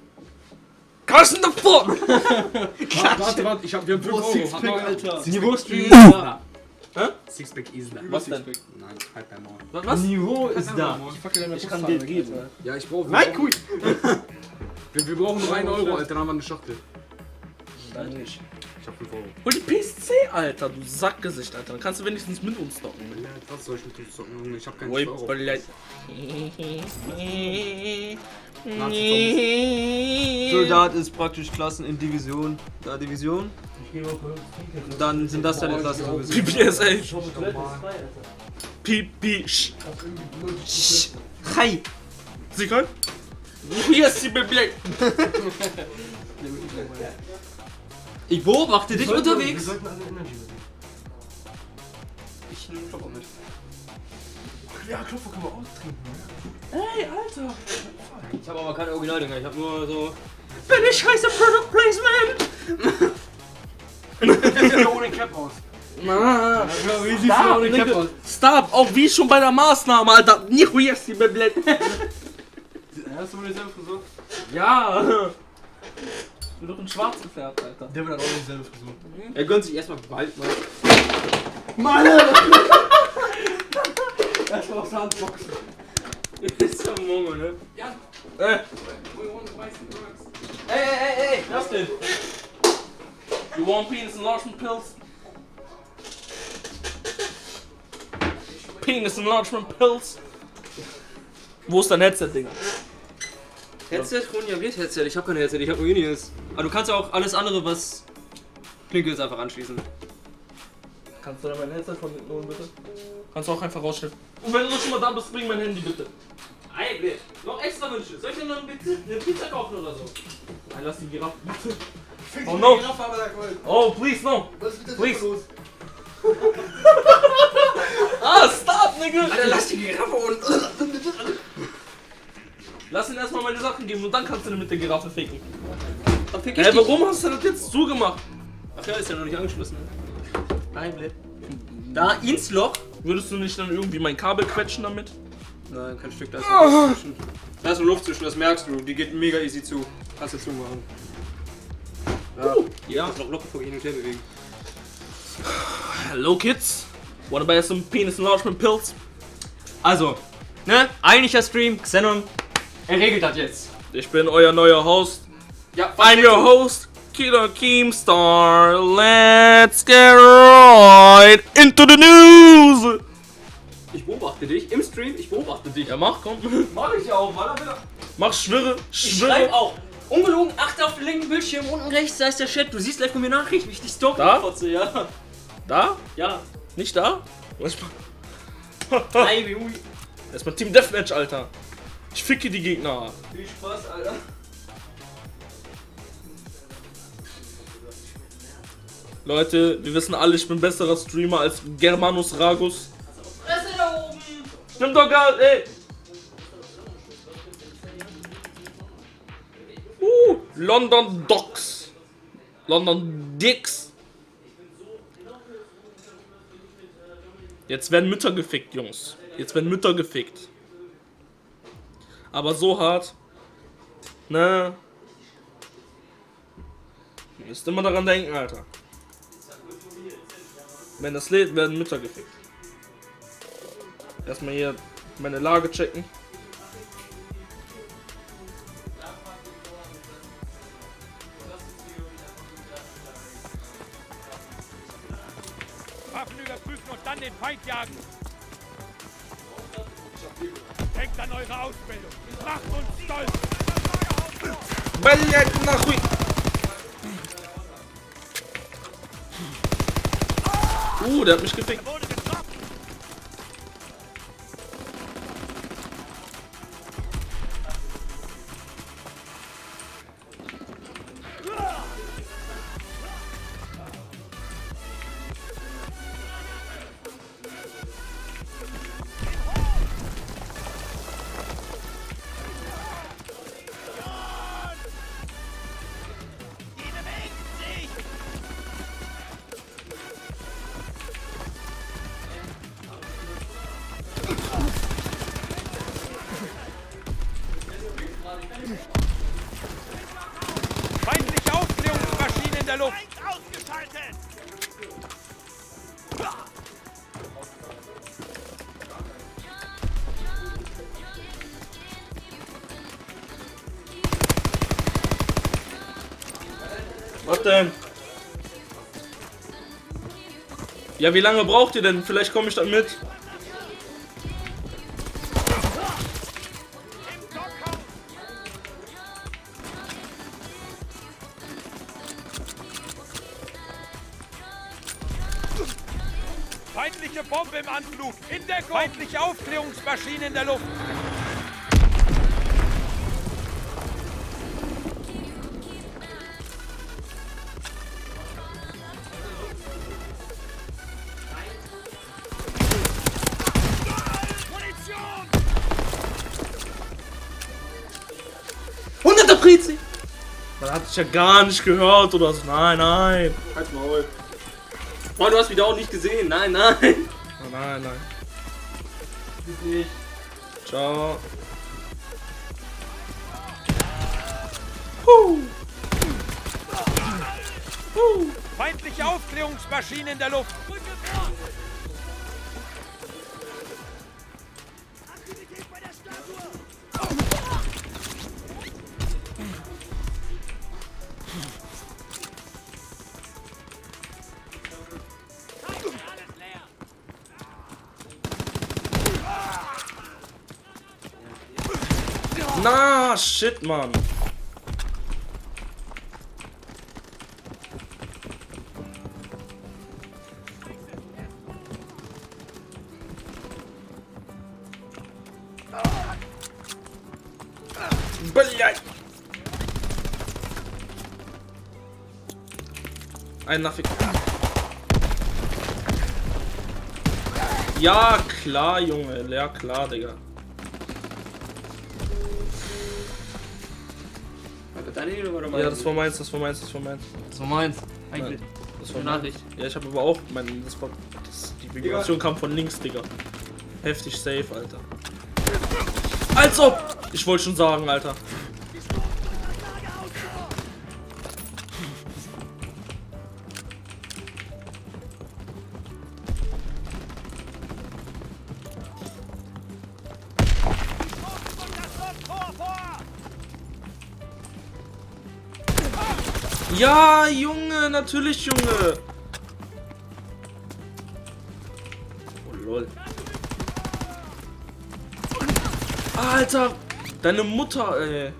Speaker 2: Carson the fuck. <laughs>
Speaker 4: Warte, warte, ich hab, wir haben 5 Euro. Noch-
Speaker 1: Alter. Niveau Stream ist da.
Speaker 4: Sixpack ist da.
Speaker 1: Was denn?
Speaker 4: Nein, halt dein Maul.
Speaker 1: Was? Niveau ist da.
Speaker 4: Ich kann dir geben. Ja, ich brauche. Nein, cool. <laughs> Wir, wir brauchen nur 1 Euro, Alter, dann haben wir eine Schachtel.
Speaker 1: Dann nicht.
Speaker 4: Ich hab 5 Euro.
Speaker 2: Hol die PSC, Alter, du Sackgesicht, Alter. Dann kannst du wenigstens mit uns docken.
Speaker 4: Ja, was soll ich mit uns zocken, Junge? Ich hab keinen
Speaker 2: Oi,
Speaker 4: 2 Euro.
Speaker 1: Soldat ist praktisch Klassen in Division. Da Division. Und dann sind das deine Klassen.
Speaker 2: PPSA.
Speaker 5: Alter.
Speaker 2: PP. Sch.
Speaker 1: Hi!
Speaker 2: Sicher? Hier ist die Bibliothek. <laughs> <laughs>
Speaker 1: Ich beobachte dich
Speaker 3: Wir sollten- Wir
Speaker 1: unterwegs.
Speaker 3: sollten alle Energy mitnehmen.
Speaker 1: Ich nehme Klopfer mit.
Speaker 3: Ja, Klopfer kann man auch trinken.
Speaker 2: Ey, Alter.
Speaker 1: Ich habe aber keine Originaldinger, ich habe nur so.
Speaker 2: Bin ich scheiße Product Placement? <laughs>
Speaker 3: Ja. ja ohne Cap aus.
Speaker 2: Na.
Speaker 3: wie siehst
Speaker 2: Stop, nigga. Stop, auch wie schon bei der Maßnahme, Alter. Nicht hier ist die Bibliothek. <laughs>
Speaker 3: Hast du mal dieselbe Frisur?
Speaker 2: Ja. Ich bin doch ein schwarz gefärbt, Alter.
Speaker 3: Der wird auch dieselbe Frisur.
Speaker 1: Er gönnt sich erstmal bald mal.
Speaker 3: Mann! Erstmal aufs Handboxen.
Speaker 1: ist ja Mongo, ne?
Speaker 2: Ey,
Speaker 1: Ey, ey, ey, ey, was denn?
Speaker 2: you want penis enlargement pills? Penis enlargement pills? Wo ist dein Headset, Digga?
Speaker 1: Headset, Ronja wird Headset. Ich habe kein Headset, ich habe nur Inius. Aber du kannst auch alles andere, was Klinke ist, einfach anschließen.
Speaker 2: Kannst du da mein Headset von hinten holen, bitte? Kannst du auch einfach rausstellen. Und wenn du schon mal da bist, bring mein Handy bitte. Ey, bitte. Noch extra Wünsche. Soll ich dir noch eine Pizza, eine Pizza kaufen oder so? Nein, lass die Giraffe bitte. Oh no. Oh, please no.
Speaker 3: Was ist mit der los? <laughs>
Speaker 2: Ah, stop, nigga.
Speaker 1: Alter, lass die Giraffe unten. <laughs>
Speaker 2: Lass ihn erstmal meine Sachen geben und dann kannst du mit der Giraffe ficken.
Speaker 1: Dann fick ich
Speaker 2: Ey,
Speaker 1: dich.
Speaker 2: warum hast du das jetzt zugemacht?
Speaker 1: Ach ja, ist ja noch nicht angeschlossen. Nein, blöd. Da ins Loch.
Speaker 2: Würdest du nicht dann irgendwie mein Kabel quetschen damit?
Speaker 1: Nein, kein Stück, da ist noch Luft zwischen. Da ist noch Luft zwischen, das merkst du. Die geht mega easy zu. Kannst du zumachen. Ja, ja. Kannst noch locker vor hin und her bewegen.
Speaker 2: Hello, Kids. Wanna buy some penis enlargement pills?
Speaker 1: Also, ne? Eigentlicher Stream, Xenon. Er regelt das jetzt.
Speaker 2: Ich bin euer neuer Host.
Speaker 1: Ja,
Speaker 2: I'm your host, Killer Keemstar. Let's get right into the news.
Speaker 1: Ich beobachte dich im Stream, ich beobachte dich.
Speaker 2: Ja, mach, komm. <laughs>
Speaker 1: Mach ich auch, wieder.
Speaker 2: Mach, schwirre,
Speaker 1: Ich
Speaker 2: schwirre.
Speaker 1: schreib auch. Ungelogen, achte auf den linken Bildschirm, unten rechts, da ist der Chat. Du siehst gleich von mir Nachrichten, wie ich dich stalke.
Speaker 2: Da?
Speaker 1: Fotze, ja.
Speaker 2: Da?
Speaker 1: Ja.
Speaker 2: Nicht da? Erstmal <laughs> Team Deathmatch, Alter. Ich ficke die Gegner.
Speaker 1: Viel Spaß, Alter.
Speaker 2: Leute, wir wissen alle, ich bin besserer Streamer als Germanus Ragus.
Speaker 1: Fresse da oben.
Speaker 2: Nimm doch gar, ey. Uh, London Docks. London Dicks. Jetzt werden Mütter gefickt, Jungs. Jetzt werden Mütter gefickt. Aber so hart. Ne? Müsst immer daran denken, Alter. Wenn das lädt, werden Mütter gefickt. Erstmal hier meine Lage checken.
Speaker 17: Waffen überprüfen und dann den Feind jagen. Denkt an eure Ausbildung Macht uns stolz.
Speaker 2: Блять, нахуй! Uh, der hat mich gefickt. Ja, wie lange braucht ihr denn? Vielleicht komme ich dann mit.
Speaker 17: Feindliche Bombe im Anflug. In Deckung. Feindliche Aufklärungsmaschine in der Luft.
Speaker 2: Dich ja gar nicht gehört oder so. Nein, nein. Halt Maul.
Speaker 12: Oh, du hast wieder auch nicht gesehen. Nein, nein.
Speaker 2: Oh, nein, nein.
Speaker 1: Nicht.
Speaker 2: Ciao.
Speaker 17: Feindliche Aufklärungsmaschine in der Luft.
Speaker 2: Na, shit, Mann. Блять! Ein Naffig. Ja, klar, Junge. Ja, klar, Digga.
Speaker 1: Deine oder
Speaker 2: Ja, das war meins, das war meins, das war meins.
Speaker 1: Das war meins. Eigentlich.
Speaker 2: Nein, das war
Speaker 1: Eine
Speaker 2: meins.
Speaker 1: Nachricht.
Speaker 2: Ja, ich habe aber auch mein. Das war, das, die Vibration kam von links, Digga. Heftig safe, Alter. Als ob! Ich wollte schon sagen, Alter. Natürlich, Junge. Oh, lol. Alter, deine Mutter, ey.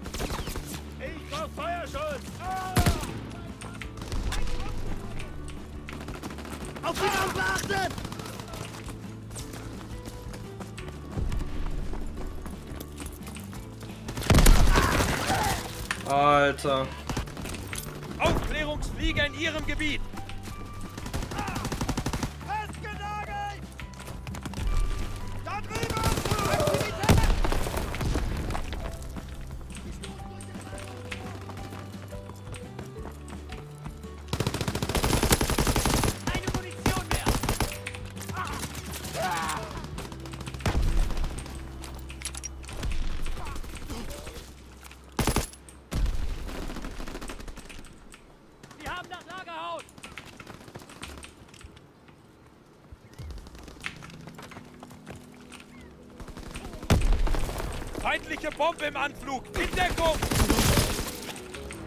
Speaker 17: Feindliche Bombe im Anflug! In Deckung!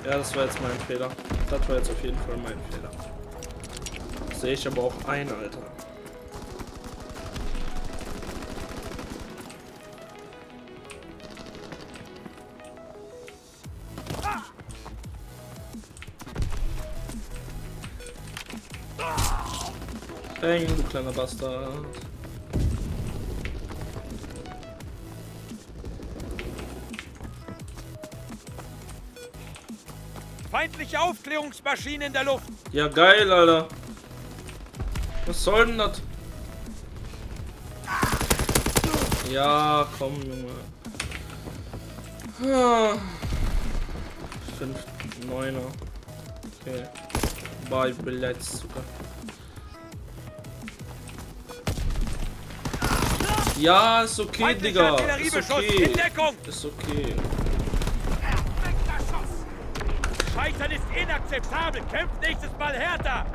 Speaker 2: Ja, das war jetzt mein Fehler. Das war jetzt auf jeden Fall mein Fehler. Sehe ich aber auch ein, Alter. Bang, du kleiner Bastard.
Speaker 17: Feindliche Aufklärungsmaschine in der Luft!
Speaker 2: Ja, geil, Alter. Was soll denn das? Ja, komm, Junge. Ah. Fünf, neuner. Okay. Bei Beleidszucker. Ja, ist okay, Digga. Ist okay. Ist okay.
Speaker 17: Inakzeptabel! Kämpft nächstes Mal härter!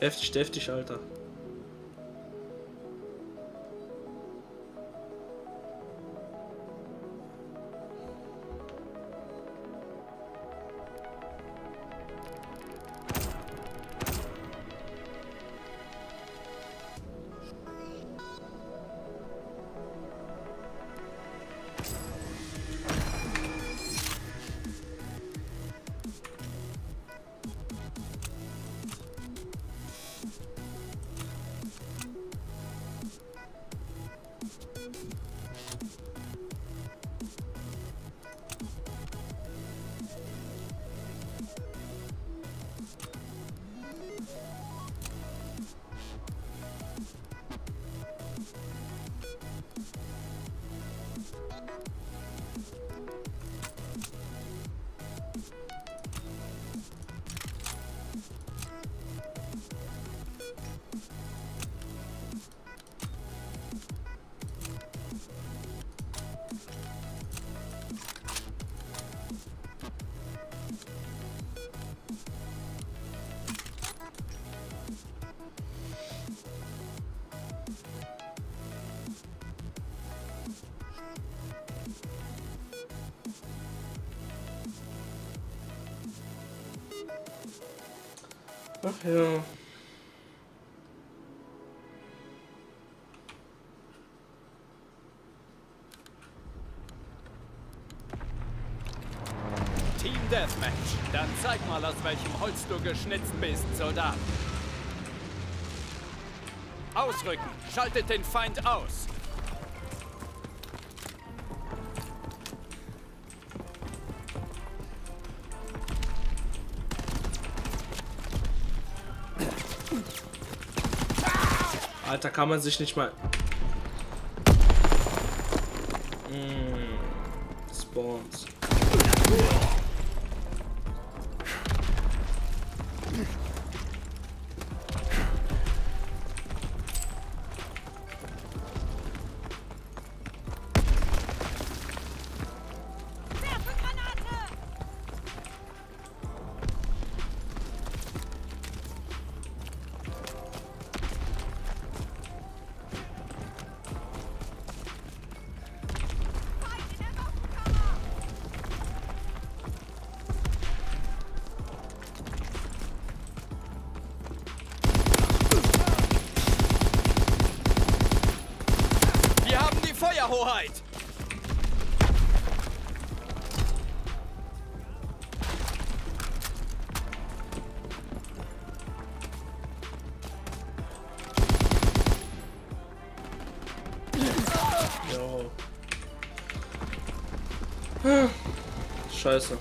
Speaker 2: Heftig, heftig, Alter.
Speaker 11: Zeig mal, aus welchem Holz du geschnitzt bist, Soldat. Ausrücken. Schaltet den Feind aus.
Speaker 2: Alter, kann man sich nicht mal. Mm, Spawns. Scheiße.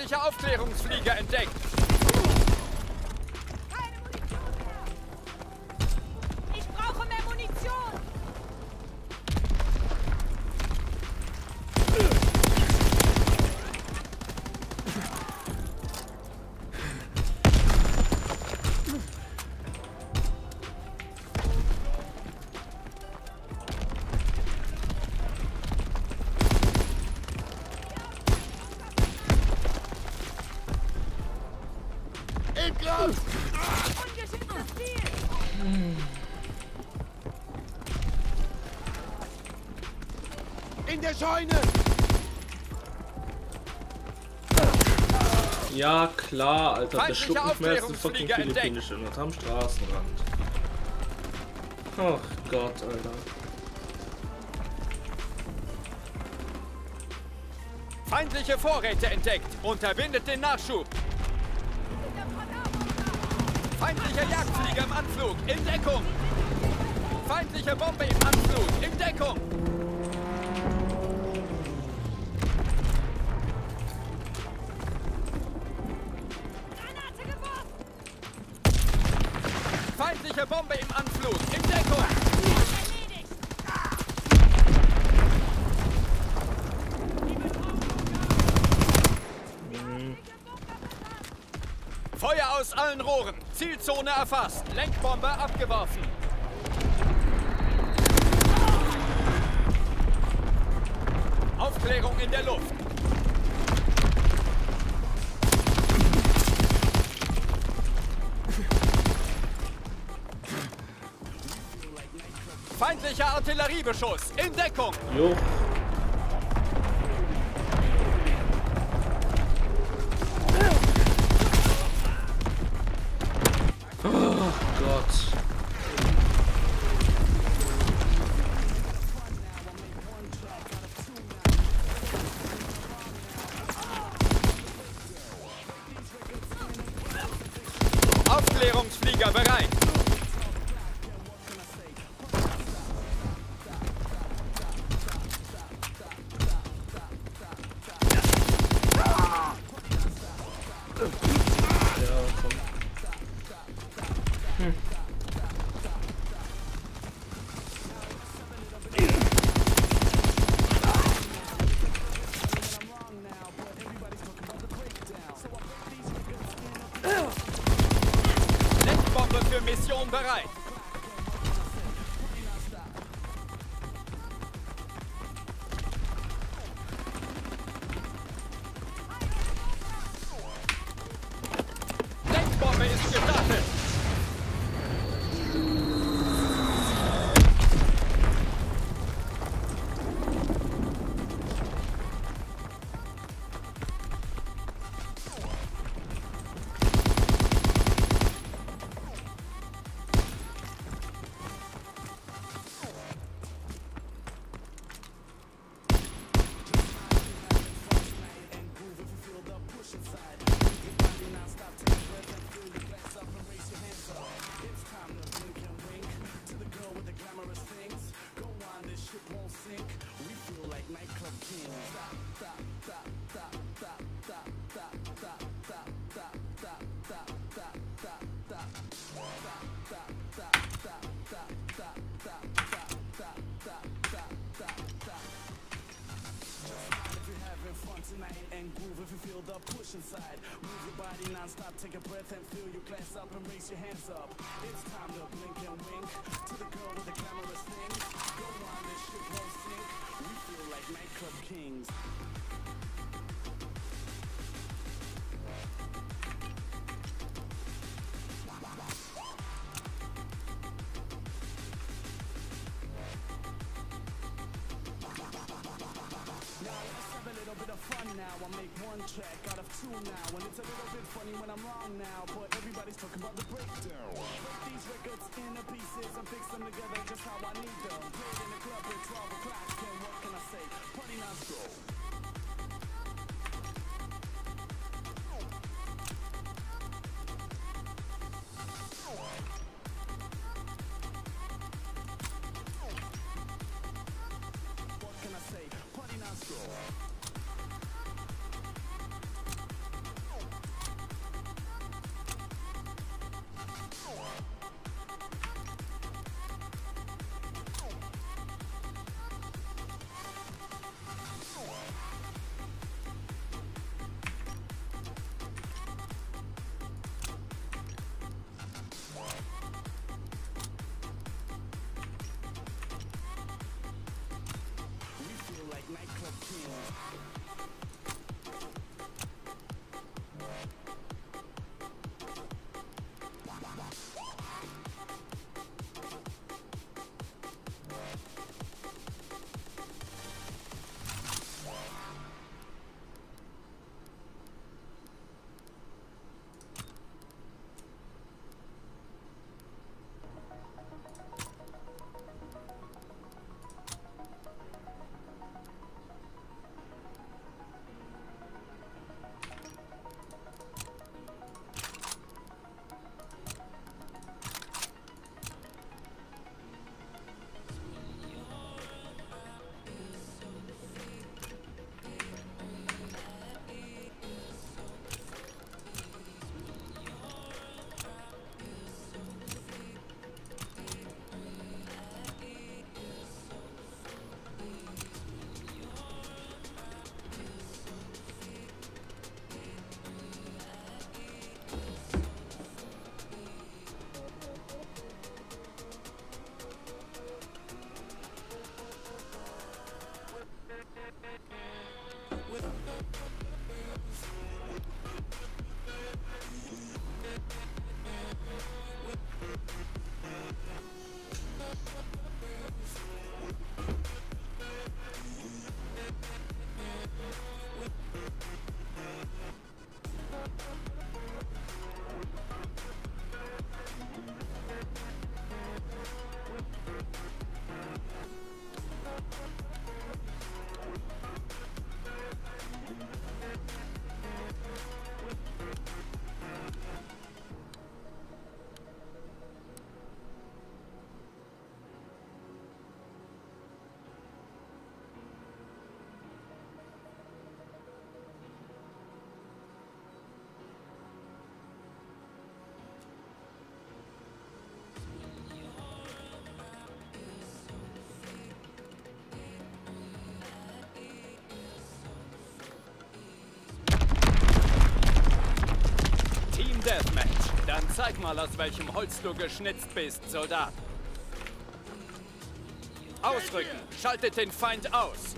Speaker 11: Feindlicher Aufklärungsflieger entdeckt.
Speaker 17: Scheune!
Speaker 2: Ja, klar, Alter. Der als die fucking philippinische Stadt am Straßenrand. Ach Gott, Alter.
Speaker 11: Feindliche Vorräte entdeckt. Unterbindet den Nachschub. Feindlicher Jagdflieger im Anflug. In Deckung. Feindliche Bombe im Anflug. In Deckung. Zielzone erfasst. Lenkbombe abgeworfen. Aufklärung in der Luft. Feindlicher Artilleriebeschuss. In Deckung.
Speaker 2: Jo.
Speaker 18: Your hands up. It's time to blink and wink to the girl with the glamorous thing. Go on, this ship won't sink. We feel like nightclub kings. Now let's have a little bit of fun now. I make one track out of two now, and it's a little bit funny when I'm wrong now. But everybody's talking about the and fix them together just how I need them. Played in the club at 12 o'clock,
Speaker 11: zeig mal, aus welchem Holz du geschnitzt bist, Soldat. Ausrücken. Schaltet den Feind aus.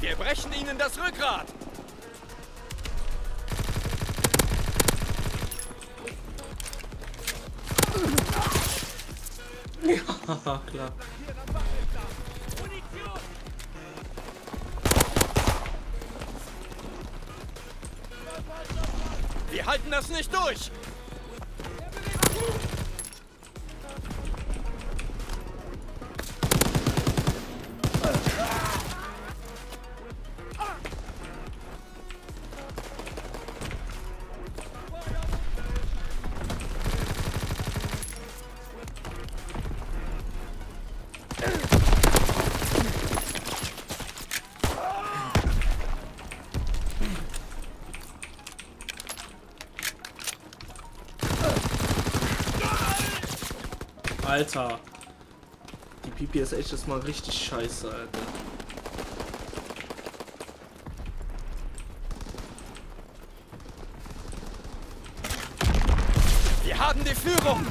Speaker 11: Wir brechen ihnen das Rückgrat. <laughs>
Speaker 1: Ja, klar.
Speaker 11: Das nicht durch.
Speaker 1: Alter.
Speaker 2: PPSH ist mal richtig scheiße, Alter.
Speaker 11: Wir haben die Führung.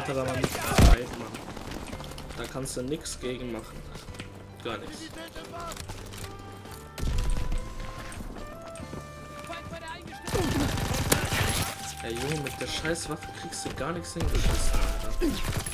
Speaker 2: Alter, da war nichts Zeit, Mann. Da kannst du nichts gegen machen. Gar nichts. Ey Junge, mit der Scheißwaffe kriegst du gar nichts hingeschissen, Alter.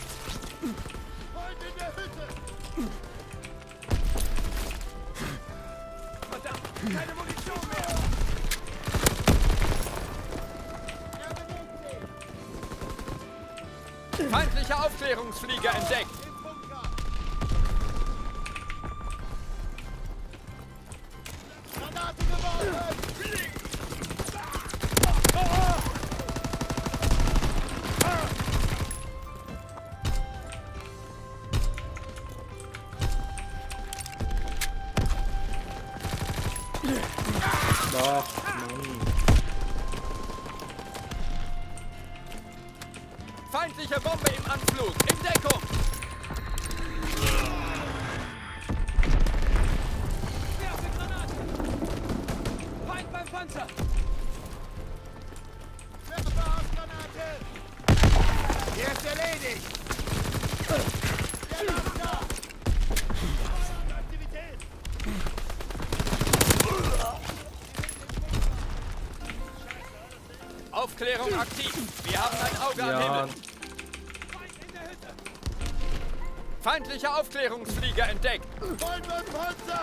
Speaker 11: Feindlicher Aufklärungsflieger entdeckt.
Speaker 19: Feind beim Panzer!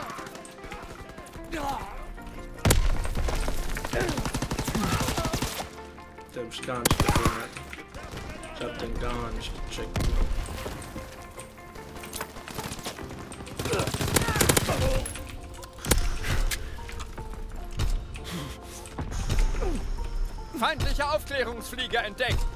Speaker 19: der
Speaker 2: hab ich gar nicht gesehen. Ich hab den gar nicht gecheckt.
Speaker 11: Feindlicher Aufklärungsflieger entdeckt.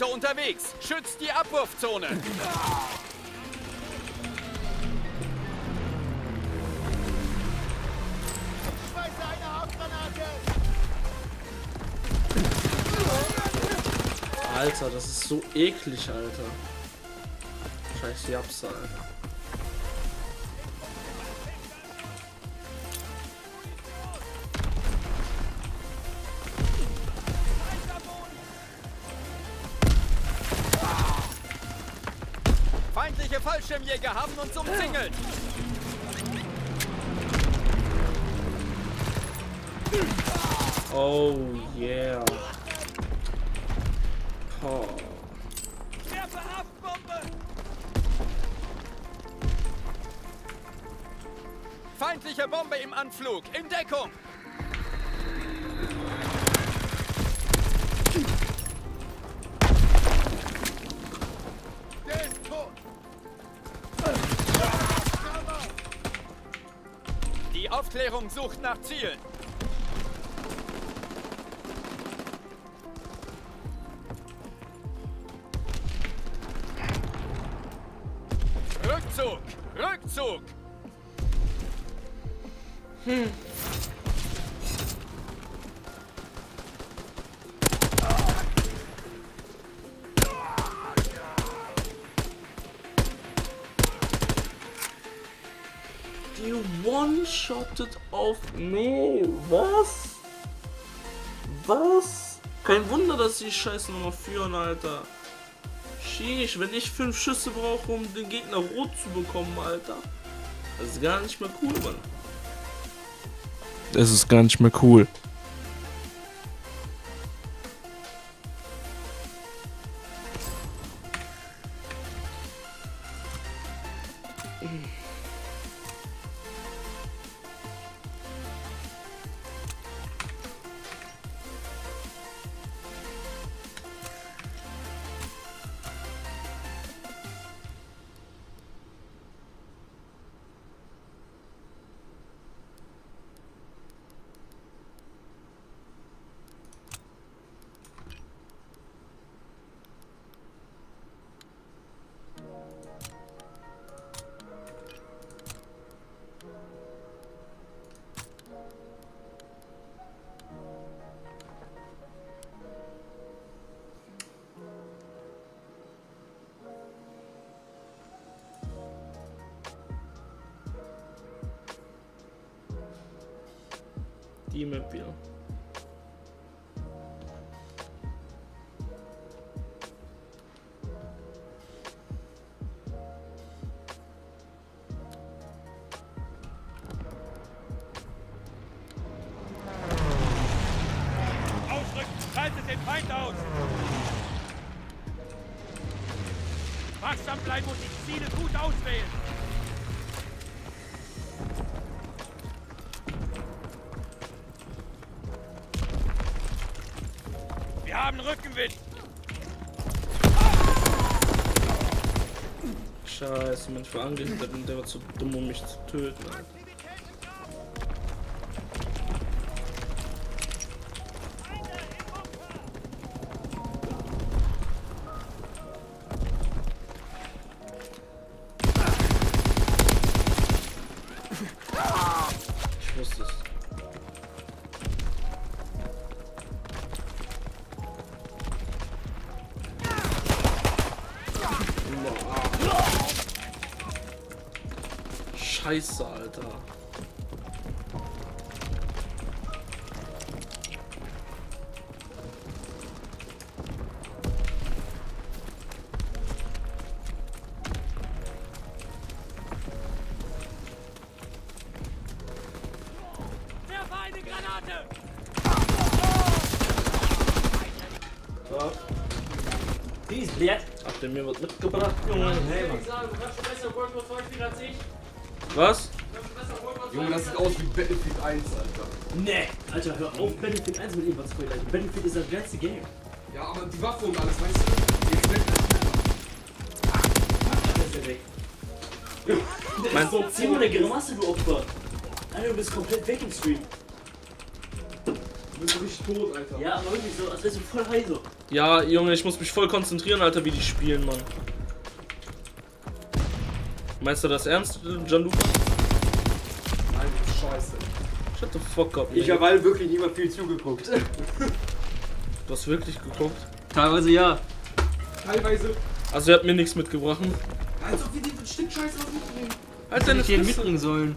Speaker 11: Vorräte unterwegs. Schützt die Abwurfzone.
Speaker 2: Alter, das ist so eklig, Alter. Scheiß Japsa, Alter.
Speaker 11: Fallschirmjäger haben uns umzingelt.
Speaker 2: Oh yeah. Oh.
Speaker 11: Feindliche Bombe im Anflug. In Deckung. Sucht nach Zielen.
Speaker 2: Dass die Scheiße nochmal führen, Alter. Sheesh, wenn ich fünf Schüsse brauche, um den Gegner rot zu bekommen, Alter. Das ist gar nicht mehr cool, Mann. Das ist gar nicht mehr cool. Manchmal angehittet und der war zu dumm, um mich zu töten. Alter. Scheiße, Alter.
Speaker 4: 1, Alter.
Speaker 5: Nee, Alter, hör auf, Battlefield 1 mit ihm was spoilern. Battlefield ist das geilste Game.
Speaker 4: Ja, aber die Waffe und alles, weißt du? Jetzt weg.
Speaker 5: Alter, ist der weg.
Speaker 2: Mein-
Speaker 5: Das ist so zieh mal eine Grimasse, du Opfer. Alter, du bist komplett weg im Stream.
Speaker 4: Du bist richtig tot, Alter.
Speaker 5: Ja, aber wirklich so, als wärst du voll heiser.
Speaker 2: Ja, Junge, ich muss mich voll konzentrieren, Alter, wie die spielen, Mann. Meinst du das ernst, Gianluca?
Speaker 4: Nein, das ist scheiße.
Speaker 2: Shut the fuck up,
Speaker 1: Ich habe halt wirklich nicht mal viel zugeguckt. <laughs>
Speaker 2: Du hast wirklich geguckt?
Speaker 1: Teilweise ja.
Speaker 4: Teilweise.
Speaker 2: Also, er hat mir nichts mitgebracht.
Speaker 4: Als ob wir den Stück Scheiße was mitnehmen.
Speaker 2: Halt
Speaker 1: Hätte
Speaker 2: deine
Speaker 1: ich dir mitbringen sollen.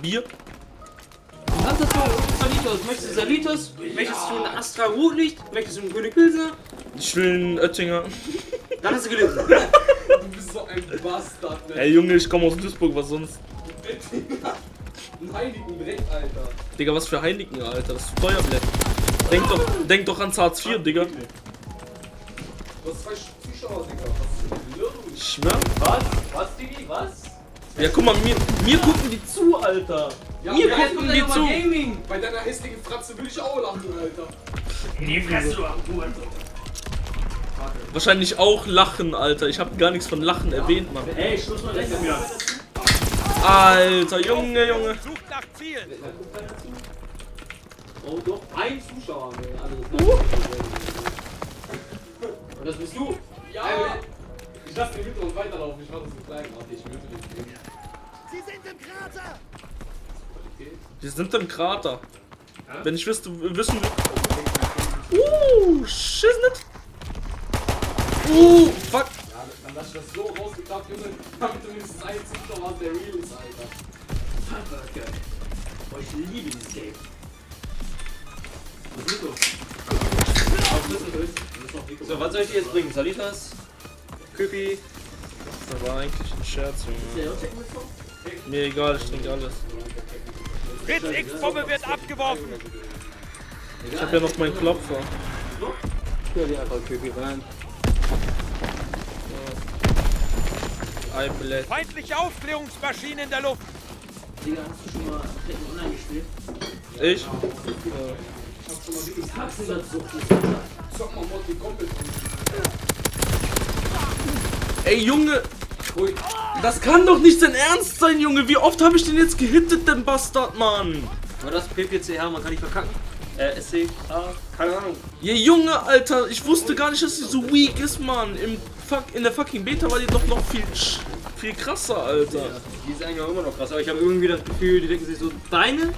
Speaker 2: Bier?
Speaker 1: Du kannst das doch. Salitos. Möchtest du Salitos? Möchtest du ein Astra Rotlicht? Möchtest du einen Grüne Pilsner?
Speaker 2: Ich will einen Oettinger. <laughs>
Speaker 1: Dann hast du gelitten. <laughs>
Speaker 4: Du bist so ein Bastard, ne?
Speaker 2: Ey, Junge, ich komme aus Duisburg, was sonst?
Speaker 4: Ein heiligen Dreck, Alter.
Speaker 2: Digga, was für Heineken, Alter, das ist Feuerblät. Denk doch, denk doch ans Hartz IV, Digga.
Speaker 4: Du hast zwei Zuschauer, Digga. Was ist
Speaker 2: schwör.
Speaker 1: Was? Was, Digi? Was?
Speaker 2: Ja, guck mal, mir, mir gucken die zu, Alter.
Speaker 4: Ja,
Speaker 2: mir gucken die zu.
Speaker 4: Gaming? Bei deiner hässlichen Fratze will ich auch lachen, Alter.
Speaker 5: Die Fresse, du Hurensohn.
Speaker 2: Wahrscheinlich auch lachen, Alter. Ich habe gar nichts von Lachen erwähnt, Mann.
Speaker 5: Ey, Schluss mal rechts wieder.
Speaker 2: Alter, Junge, Junge.
Speaker 17: Sucht nach Ziel!
Speaker 1: Oh, doch. Ein Zuschauer wir. Also das Und das bist du.
Speaker 4: Ja! Ich lass den hinter uns weiterlaufen, ich mach das so klein. Warte, ich würde den bringen.
Speaker 17: Sie sind im Krater!
Speaker 2: Wir sind im Krater. Wenn ich wüsste, wissen wir. Uh, Schissnet. Uh, fuck.
Speaker 4: Ja, dann lass ich das so rausgeklappt, Junge, <laughs> damit du mindestens einen Zuschauer hast, der real
Speaker 5: liebe dieses Game. Was ist das?
Speaker 1: So, was soll ich dir jetzt bringen? Salitas? Küppi?
Speaker 2: Das war eigentlich ein Scherz, Junge. Mir egal, ich trinke alles.
Speaker 17: Fritz X-Bombe wird abgeworfen!
Speaker 2: Ich hab ja noch meinen Klopfer.
Speaker 1: Ja, die einfach Küppi rein.
Speaker 17: Feindliche Aufklärungsmaschinen in der Luft!
Speaker 5: Digga, hast du schon mal Tekken Online gespielt?
Speaker 2: Ich?
Speaker 4: Ich hab schon mal
Speaker 5: hab's immer so.
Speaker 4: Zock mal Mortal Kombat.
Speaker 2: Ey, Junge. Das kann doch nicht dein Ernst sein, Junge. Wie oft habe ich den jetzt gehittet, den Bastard, Mann?
Speaker 1: War das PPCH? Man kann nicht verkacken. Äh, SC? Ah, keine Ahnung.
Speaker 2: Ja, Junge, Alter. Ich wusste gar nicht, dass sie so weak ist, Mann. Im fuck, in der fucking Beta war die doch noch viel, viel krasser, Alter.
Speaker 1: Ja, die ist eigentlich auch immer noch krasser, aber ich habe irgendwie das Gefühl, die denken sich so, deine,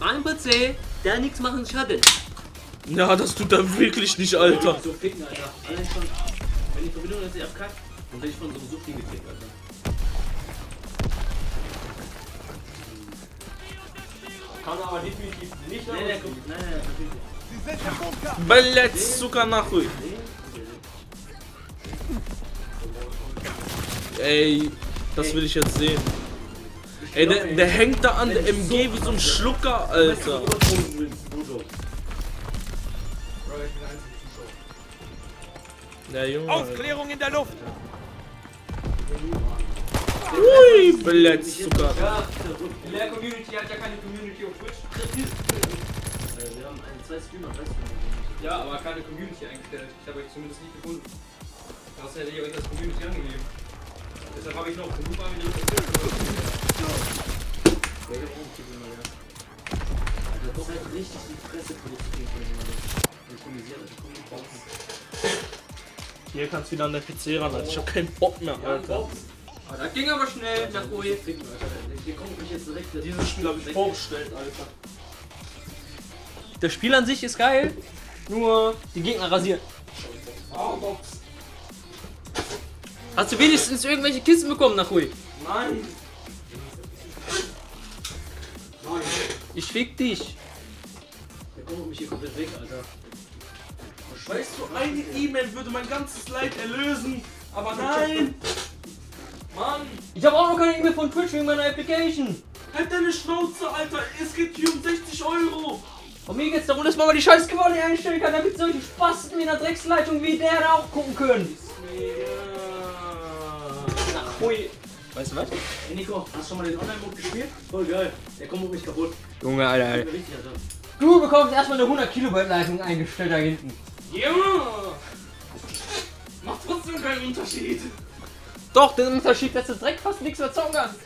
Speaker 1: mein PC, der nichts machen Schaden.
Speaker 2: Ja, das tut er wirklich nicht, Alter.
Speaker 5: So ficken, Alter. Allein schon, wenn die Verbindung jetzt nicht abkackt, dann werde ich von so einem Suchting gefickt, Alter.
Speaker 1: Kann aber definitiv nicht
Speaker 5: aufpassen. Nein, nein, nein, nee, nee, nee. Ballett,
Speaker 2: Zucker, nach ruhig. Nee. Ey, das will ich jetzt sehen. Ey, der, der hängt da an der MG wie so ein Schlucker, Alter.
Speaker 4: Der
Speaker 2: Junge,
Speaker 17: Aufklärung in der Luft!
Speaker 2: Ui,
Speaker 1: Blitz, Zucker. Mehr Community hat ja keine Community auf Twitch.
Speaker 5: Wir haben zwei Streamer, weißt du?
Speaker 1: Ja, aber keine Community eingestellt. Ich habe euch zumindest nicht gefunden. Das hätte ich euch als Community angegeben. Deshalb habe ich noch genug mal wieder erzählt.
Speaker 5: Welcher Streamer, ja. Alter, das ist halt richtig die Fresse produziert von jemandem. Synchronisiert, also komm, Boxen.
Speaker 2: Hier kannst du wieder an der PC ran, Alter. Ich hab keinen Bock mehr, Alter.
Speaker 1: Ah, das ging aber schnell nach Ui.
Speaker 5: Hier kommt mich jetzt direkt.
Speaker 2: Dieses Spiel habe ich vorgestellt, Alter.
Speaker 1: Das Spiel an sich ist geil, nur die Gegner rasieren.
Speaker 4: Ah, Box.
Speaker 1: Hast du wenigstens irgendwelche Kisten bekommen nach Ui?
Speaker 2: Nein.
Speaker 4: Nein.
Speaker 1: Ich fick dich.
Speaker 5: Der kommt mich hier komplett weg, Alter.
Speaker 2: Weißt du, eine E-Mail würde mein ganzes Leid erlösen. Aber nein. Mann,
Speaker 1: Ich habe auch noch keine E-Mail von Twitch wegen meiner Application.
Speaker 2: halt deine Schnauze, Alter. Es geht hier um 60 Euro.
Speaker 1: Und mir geht's darum, dass man mal die scheiß Quali einstellen kann, damit solche Spasten in der Drecksleitung wie der da auch gucken können. Nach Ui. Weißt du was?
Speaker 5: Hey Nico, hast du schon mal den Online-Mode gespielt? Voll geil. Der kommt mich kaputt.
Speaker 1: Junge, Alter,
Speaker 5: Alter.
Speaker 1: Alter. Du bekommst erstmal eine 100 Kilobyte Leitung eingestellt da hinten.
Speaker 2: Ja. Macht trotzdem keinen Unterschied.
Speaker 1: Doch, den Unterschied, dass du direkt fast nichts mehr zocken kannst.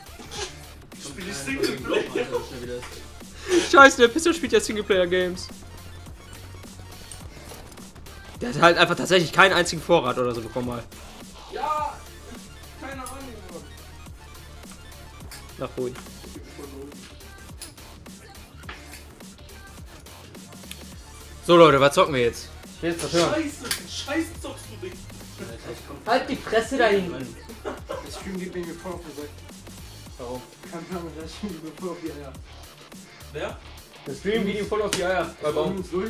Speaker 2: Spiel ich Singleplayer.
Speaker 1: Scheiße, der Pistol spielt ja Singleplayer-Games. Der hat halt einfach tatsächlich keinen einzigen Vorrat oder so bekommen mal.
Speaker 2: Ja, keine Ahnung.
Speaker 1: Nach Ui. So Leute, was zocken wir jetzt? Ich will jetzt was hören.
Speaker 2: Scheiße, scheiße zockst du dich.
Speaker 1: Halt die Fresse da hinten.
Speaker 16: Der Stream geht mir voll auf den Sack.
Speaker 1: Warum?
Speaker 16: Keine Ahnung, der Stream geht mir voll auf die Eier.
Speaker 2: Wer?
Speaker 1: Das Stream-Video voll auf die Eier.
Speaker 16: Wo die Sack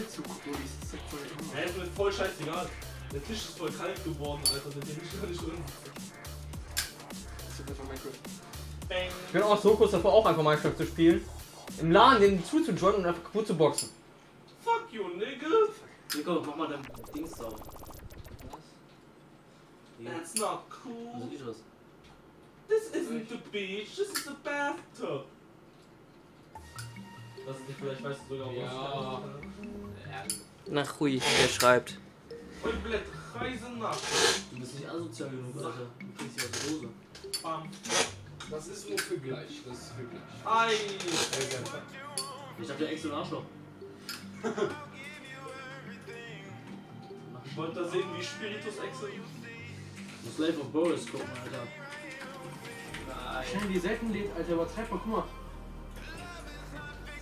Speaker 16: voll immer.
Speaker 2: Hä, ist mir voll scheißegal. Der Tisch ist voll kalt geworden, Alter, seitdem ich gar nicht drin
Speaker 16: Das ist einfach Minecraft.
Speaker 2: Bang.
Speaker 1: Ich bin auch so kurz davor, auch einfach Minecraft zu spielen. Im Laden den zuzujoinen und einfach kaputt zu boxen.
Speaker 2: Fuck you, nigga.
Speaker 5: Nico, mach mal dein Dings sauber. Ja.
Speaker 2: That's not
Speaker 5: Was
Speaker 2: cool.
Speaker 5: ist das?
Speaker 2: This isn't the beach, this is the bathtub. Das ist nicht, vielleicht weißt du sogar,
Speaker 4: Ja.
Speaker 1: Nach Hui, der schreibt.
Speaker 5: Du bist nicht asozial genug, Alter. Du kriegst hier aus der Hose.
Speaker 2: Bam.
Speaker 4: Das ist nur für gleich. Das ist für gleich.
Speaker 2: Ei.
Speaker 5: Ich hab dir extra einen Arschloch.
Speaker 2: Ich wollte da sehen, wie Spiritus Excel.
Speaker 5: Du musst live auf Boris gucken, Alter.
Speaker 16: Schnell die selten lädt, Alter, übertreib mal, guck mal.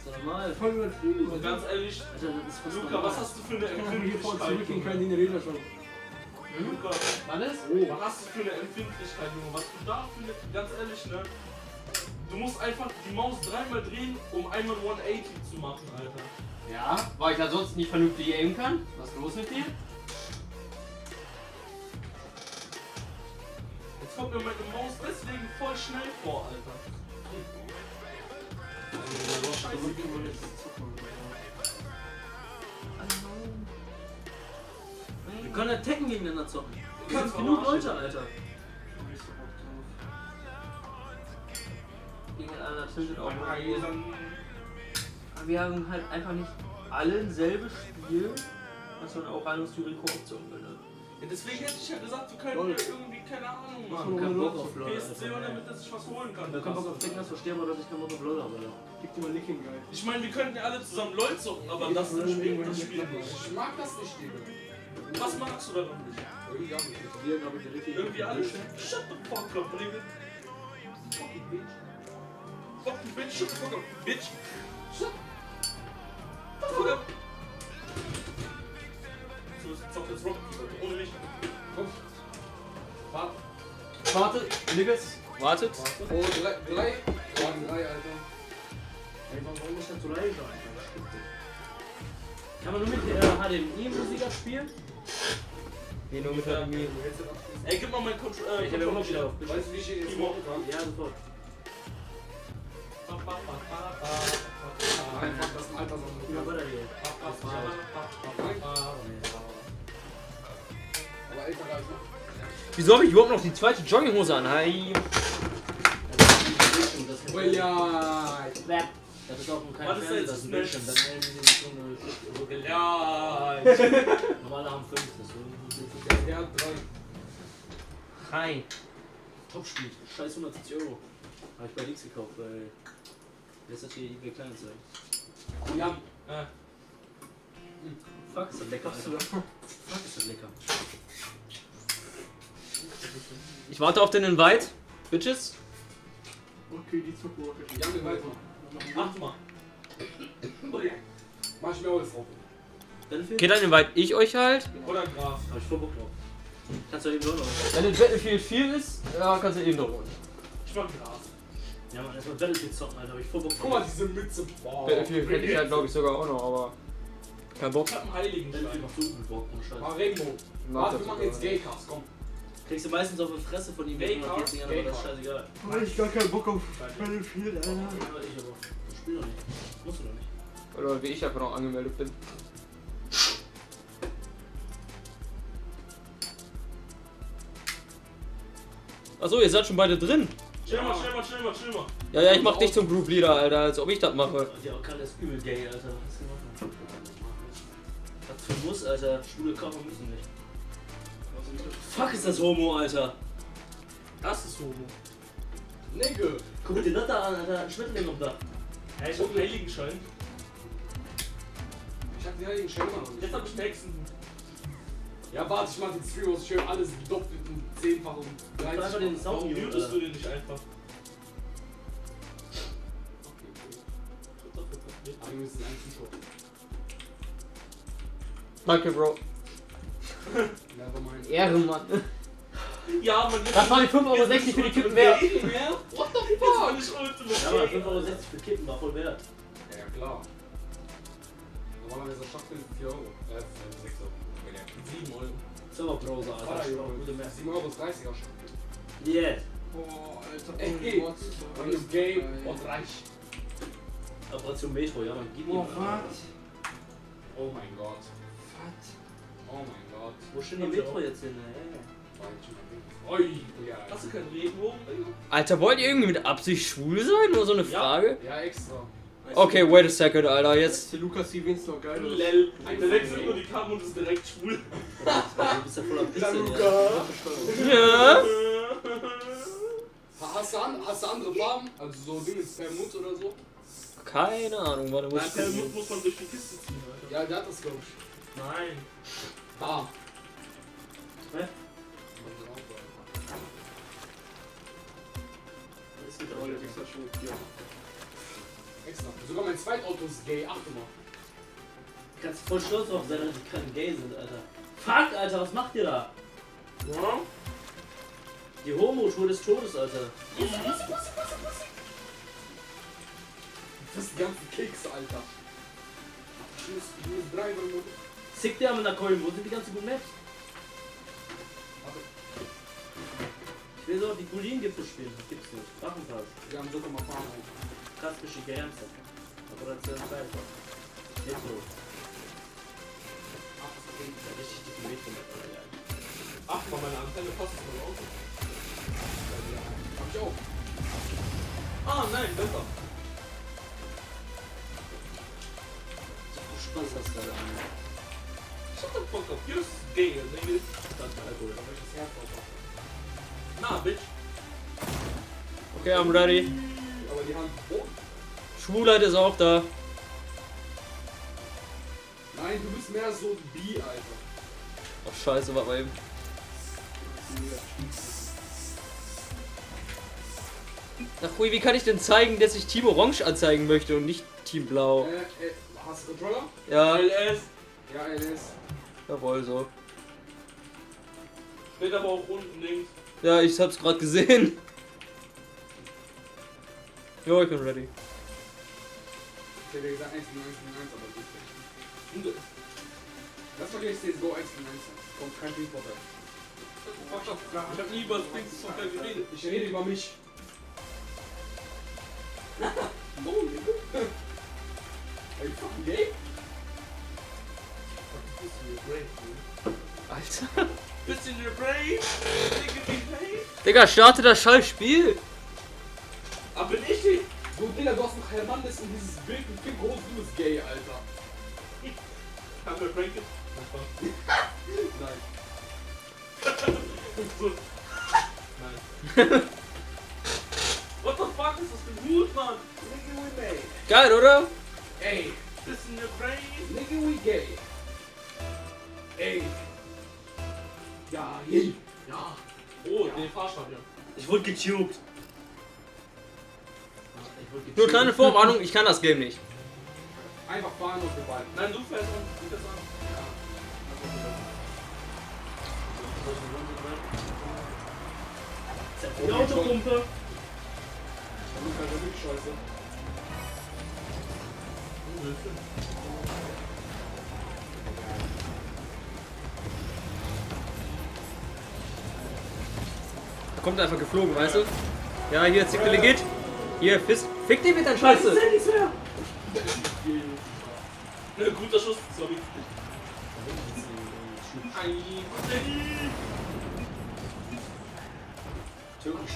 Speaker 5: Doch normal.
Speaker 16: Voll übertrieben.
Speaker 2: Und ganz ehrlich,
Speaker 5: Alter,
Speaker 2: Luca, was hast du für eine
Speaker 16: voll zurückgehen,
Speaker 2: Empfindlichkeit?
Speaker 16: können die eine Räder schon.
Speaker 2: Luca,
Speaker 1: Alles?
Speaker 2: was hast du für eine Empfindlichkeit, Junge? Was du da für eine. Ganz ehrlich, ne? Du musst einfach die Maus dreimal drehen, um einmal 180 zu machen, Alter.
Speaker 1: Ja, weil ich ansonsten nicht vernünftig aimen kann. Was ist los mit dir?
Speaker 2: Jetzt kommt mir meine Maus deswegen voll schnell vor, Alter.
Speaker 5: Wir können ja Tekken gegeneinander zocken.
Speaker 2: Du
Speaker 5: Wir
Speaker 2: kannst
Speaker 5: sind genug. Leute, Alter.
Speaker 1: Irgendeiner tötet auch mal. Wir haben halt einfach nicht alle ein selbes Spiel, was man auch rein aus die Kooption will.
Speaker 2: Ja, deswegen hätte ich ja gesagt, wir können ja irgendwie, keine Ahnung,
Speaker 5: Ich hab keinen Bock auf LOL,
Speaker 2: PSC
Speaker 5: Alter.
Speaker 2: damit er sich was holen kann.
Speaker 5: Wer keinen Bock auf hat, verstehe aber, dass ich keinen Bock auf LOL habe.
Speaker 16: Gib dir mal Licking, geil.
Speaker 2: Ich meine, wir könnten ja alle zusammen LOL zocken, aber das spielt das Spiel nicht.
Speaker 4: Ich mag das nicht, Digga.
Speaker 2: Was magst du daran nicht?
Speaker 4: Irgendwie gar nicht.
Speaker 5: Hier habe ich die richtige.
Speaker 2: Irgendwie alles? Shut the fuck up, nigga. Fucking bitch. Fucking bitch, shut the fuck up, bitch. Shut the fuck up. So, jetzt zockt jetzt Rocket ohne mich.
Speaker 4: Komm. Warte.
Speaker 1: Warte, Niggas. Wartet.
Speaker 4: Oh, drei, drei. Wagen drei, Alter.
Speaker 5: Ey, warum wollen wir nicht dazu Fraser einfach. Kann man nur mit äh, HDMI-Musik abspielen?
Speaker 1: Nee, nur mit HDMI.
Speaker 2: Ey, gib mal meinen Controller.
Speaker 5: Ich habe ja auch noch wieder auf.
Speaker 4: Weißt du, wie ich ihn jetzt machen kann?
Speaker 5: Ja, sofort.
Speaker 4: Einfach das ein Alter
Speaker 5: Ja,
Speaker 4: so.
Speaker 5: weiter hier.
Speaker 4: Aber älter als noch.
Speaker 1: Wieso habe ich überhaupt noch die zweite Jogginghose an? Hi.
Speaker 4: Oh ja.
Speaker 5: Das ist auch kein
Speaker 2: Was ist
Speaker 5: Fernseher, das ist ein
Speaker 2: das
Speaker 5: Bildschirm. Dann haben die so eine so eine-
Speaker 2: Ja.
Speaker 5: Normale haben fünf, deswegen.
Speaker 4: Der hat drei.
Speaker 1: Hi.
Speaker 5: Top-Spiel. Scheiß 170 Euro. Habe ich bei Links gekauft, weil. Das hat hier eBay Kleinanzeigen.
Speaker 4: Ja.
Speaker 2: Ah.
Speaker 5: Fuck, ist das lecker, Alter. Fuck, ist das lecker.
Speaker 1: Ich warte auf den Invite. Bitches.
Speaker 4: Okay, die Zuckerrohr. Ja, wir weiter.
Speaker 2: Mach mal.
Speaker 4: Mach ich mir alles drauf.
Speaker 5: Battlefield?
Speaker 1: Okay, dann invite ich euch halt.
Speaker 2: Oder Graf.
Speaker 5: Hab ich voll Bock drauf. Kannst du eben auch noch.
Speaker 1: Wenn das Battlefield 4 ist, ja, kannst du eben noch holen.
Speaker 2: Ich mach Graf.
Speaker 5: Ja, man, erstmal Battlefield zocken, Alter. Hab ich voll Bock drauf.
Speaker 4: Guck mal, diese Mütze. Boah.
Speaker 1: Battlefield hätte ich halt, glaube ich, sogar auch noch, aber. Kein Bock.
Speaker 2: Ich hab einen Heiligenschein.
Speaker 5: Battlefield macht so viel Bock, ohne Scheiß.
Speaker 4: Mal Regenbogen. Warte, wir machen jetzt Gaycast, komm.
Speaker 5: Kriegst du meistens auf die Fresse von ihm, wenn du 40 Jahren, aber das ist scheißegal.
Speaker 4: Hab ich gar keinen Bock auf Battlefield, Alter.
Speaker 5: Ich aber. Spiel doch nicht. Musst du doch nicht.
Speaker 1: Oder wie ich einfach noch angemeldet bin. Achso, ihr seid schon beide drin.
Speaker 2: Chill mal, chill mal, chill mal, chill mal.
Speaker 1: Ja, ja, ich mach dich zum Group Leader, Alter, als ob ich das mache.
Speaker 5: Ja, auch kann das übel gay, Alter. Was für Muss, Alter. Schwule Körper müssen nicht. Fuck, ist das Homo, Alter.
Speaker 2: Das ist Homo.
Speaker 4: Nigga.
Speaker 5: Guck dir das da an, Alter. Ein Schmetterling noch da.
Speaker 2: Ja, ich hab einen Heiligenschein.
Speaker 4: Ich hab den heiligen Schein immer noch nicht.
Speaker 2: Jetzt hab ich den nächsten.
Speaker 4: Ja, warte, ich mach den Stream aus. Ich höre alles doppelt und zehnfach und
Speaker 5: Einfach
Speaker 4: 30
Speaker 5: den Sound
Speaker 2: Warum
Speaker 5: mute,
Speaker 2: mutest du den nicht einfach?
Speaker 4: Ah, wir müssen einen Zuschauer.
Speaker 1: Danke, Bro.
Speaker 4: Nevermind. <laughs>
Speaker 1: Ehrenmann.
Speaker 2: Ja, man.
Speaker 1: Das war die 5,60 Euro für die Kippen wert.
Speaker 4: What the
Speaker 2: Jetzt
Speaker 4: fuck?
Speaker 2: bin ich Ultimate
Speaker 5: Ja, aber
Speaker 2: Gay,
Speaker 5: 5,60 Euro für Kippen war voll wert.
Speaker 4: Ja, klar. Normalerweise Schachtel 4 Euro. Äh, 6 Euro. 7 Euro.
Speaker 5: Serverbrowser, Alter.
Speaker 4: Vater,
Speaker 5: Ich brauch gute
Speaker 4: Junge.
Speaker 5: mehr.
Speaker 4: 7 Euro ist 30er Schachtel.
Speaker 5: Yeah.
Speaker 4: Boah, Alter. Ey, man ist gay und reich.
Speaker 5: Operation Metro, ja, man gibt ihm.
Speaker 4: Oh mein Gott. Oh mein Gott.
Speaker 5: Wo steht die Metro jetzt hin, ey?
Speaker 4: Oi, ja.
Speaker 2: Hast du keinen Regenbogen?
Speaker 1: Alter, wollt ihr irgendwie mit Absicht schwul sein? Nur so eine Frage?
Speaker 4: Ja, extra.
Speaker 1: Okay, wait a second, Alter, jetzt.
Speaker 4: Der Lukas sieht wenigstens noch geil.
Speaker 2: Lel. Der wechselt nur die Kamera und ist direkt schwul. <laughs>
Speaker 5: Du bist ja voller Pixel.
Speaker 4: Luca.
Speaker 1: Ja.
Speaker 4: Hast du, hast du andere Farben? Also so Dinge Permut oder so?
Speaker 1: Keine Ahnung, warte, muss
Speaker 2: Nein,
Speaker 1: ich
Speaker 2: per
Speaker 1: gucken.
Speaker 2: Mut muss man durch die Kiste ziehen, Alter.
Speaker 4: Ja, der hat das glaube ich.
Speaker 2: Nein.
Speaker 4: Da.
Speaker 5: Hä?
Speaker 4: Das geht aber extra schon hier. Extra. Sogar mein Zweitauto ist gay, achte mal.
Speaker 5: Kannst voll stolz drauf sein, dass die kein Gay sind, Alter. Fuck, Alter, was macht ihr da?
Speaker 2: Ja?
Speaker 5: Die Homo-Schule des Todes, Alter.
Speaker 4: Das ist die ganzen Kekse, Alter. Muss, ich muss drei Minuten.
Speaker 5: Sick der mit einer Keulen, wo sind die ganzen guten Maps? Ich will so die Bulin-Gipfel spielen, das gibt's nicht. Waffenpass.
Speaker 4: Wir haben sogar mal fahren.
Speaker 5: Kaspische Gärmste. Operation Cypher. Metro.
Speaker 4: Ach, das ist.
Speaker 5: Ja, richtig Alter. ja.
Speaker 2: Ach, mal meine Antenne passt es mal auf.
Speaker 4: Hab ich auch.
Speaker 2: Ah, nein, besser.
Speaker 5: Du spannst das gerade an.
Speaker 2: Shut the fuck up. You're gay, nigga.
Speaker 5: Das ist Alkohol.
Speaker 4: Da möchte ich das Herz aufmachen.
Speaker 2: Na, bitch.
Speaker 1: Okay, I'm ready.
Speaker 4: Aber die Hand. Oh.
Speaker 1: Schwulheit ist auch da.
Speaker 4: Nein, du bist mehr so bi, Alter.
Speaker 1: Ach, scheiße, warte mal eben. Ach, Hui, wie kann ich denn zeigen, dass ich Team Orange anzeigen möchte und nicht Team Blau?
Speaker 4: Äh, äh, hast du Controller?
Speaker 1: Ja,
Speaker 2: LS.
Speaker 4: Ja, LS.
Speaker 1: jawohl, so.
Speaker 2: Steht aber auch unten links.
Speaker 1: Ja, ich hab's gerade gesehen. Jo, ich bin ready.
Speaker 4: Ich hätte gesagt 1 gegen 1 gegen 1, aber gut. Das war gleich CSGO 1 gegen 1. Kommt kein Teamvorteil.
Speaker 2: Ich hab nie über das Ding Soccer geredet.
Speaker 4: Ich rede über mich. <laughs> <laughs> Are you fucking gay?
Speaker 1: Alter.
Speaker 2: Bisschen your brain. Nigga, be paid.
Speaker 1: Digga, starte das scheiß Spiel.
Speaker 2: Aber bin ich nicht.
Speaker 4: So, Digga, du hast noch Hernandez und dieses Bild mit Kim Groß, du bist gay, Alter.
Speaker 2: Haben wir Frank?
Speaker 4: Nein.
Speaker 2: Nein. <laughs> What the fuck ist das für ein Hut, Mann?
Speaker 4: Nigga, we made.
Speaker 1: Geil, oder?
Speaker 4: Ey,
Speaker 2: Bisschen your brain.
Speaker 4: nigga, we gay. Ey. Ja, hey. Ja.
Speaker 2: Oh, den Fahrstadion.
Speaker 12: Ich wurde getubt.
Speaker 1: Nur kleine Vorwarnung, ich kann das Game nicht.
Speaker 4: Einfach fahren und Gewalt.
Speaker 2: Nein, du fährst an. Du fährst an. Die Autopumpe.
Speaker 4: Das ist halt wirklich scheiße.
Speaker 1: Kommt einfach geflogen, weißt du? Ja, hier, Zickle legit. Hier, Fist. Fick dich mit deiner Scheiße.
Speaker 2: nichts mehr. Ne, guter Schuss, sorry. <laughs>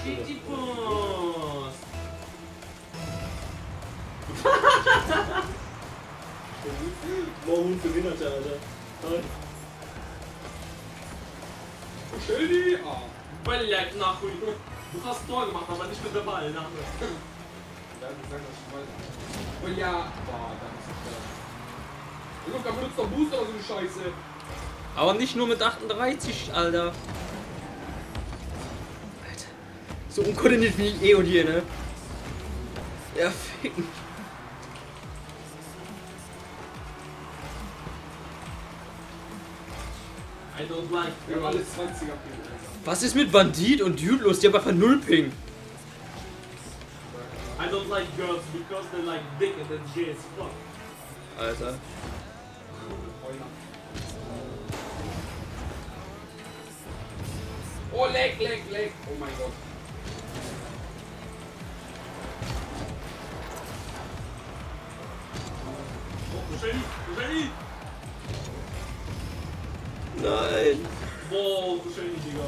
Speaker 2: Geht die Post.
Speaker 12: Warum für Behinderte, Alter? Toll.
Speaker 4: Schöni! Ah.
Speaker 2: Weil ja, nachholen. Du hast ein Tor gemacht, aber nicht mit der Ball. Nach
Speaker 4: Ja, du sagst das schon weiter. Oh ja. Boah, da ist es klar. Luca, benutzt doch Booster oder so eine Scheiße.
Speaker 1: Aber nicht nur mit 38, Alter. Alter. So unkoordiniert wie ich eh und je, ne? Ja, ficken.
Speaker 2: I don't like
Speaker 4: Wir haben alle 20er Ping.
Speaker 1: Was ist mit Bandit und Dude los? Die haben einfach null Ping.
Speaker 2: I don't like girls because they like dick and then gay as fuck.
Speaker 1: Alter.
Speaker 4: Oh, leck, leck, leck. Oh mein Gott.
Speaker 2: Oh, Kuscheli, Kuscheli.
Speaker 1: Nein.
Speaker 2: Boah, Kuscheli, Digga.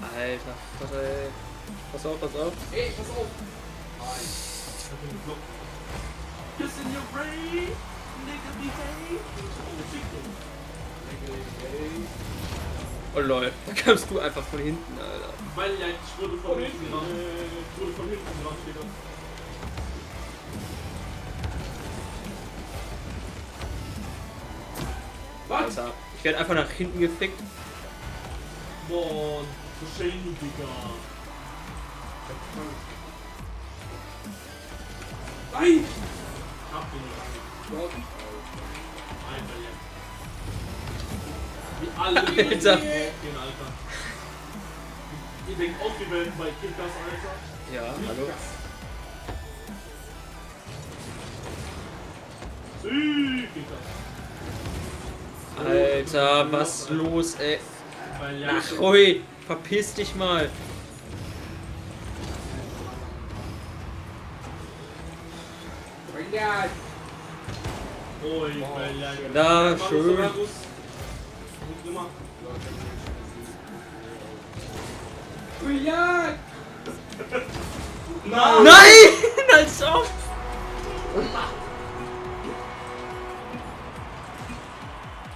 Speaker 1: Alter, Vater, ey. Pass auf, pass auf.
Speaker 4: Ey, pass auf.
Speaker 2: Kiss in your brain. Nigga, behave. Oh, Chicken.
Speaker 1: Oh lol, da kamst du einfach von hinten, Alter.
Speaker 2: Weil ja, ich wurde von hinten gerannt. Ich wurde von hinten gerannt, Digga.
Speaker 1: Alter, ich werde einfach nach hinten gefickt.
Speaker 2: Boah, Kuscheli, Digga.
Speaker 4: Nein!
Speaker 2: Ich hab.
Speaker 4: Gott.
Speaker 2: Alter. Wie alle <laughs>
Speaker 1: Alter.
Speaker 2: gehen, Alter. Ihr denkt auch, wir werden bei Kickers, Alter.
Speaker 1: Ja, hallo.
Speaker 2: Sieh, Kickers.
Speaker 1: Alter, was los, ey? Ach, Rui, verpiss dich mal.
Speaker 4: Ja.
Speaker 2: Oh, ich will ja.
Speaker 1: Na,
Speaker 2: Marus,
Speaker 1: schön. <laughs>
Speaker 2: Nein!
Speaker 1: Nein! <laughs> Als ob! <laughs>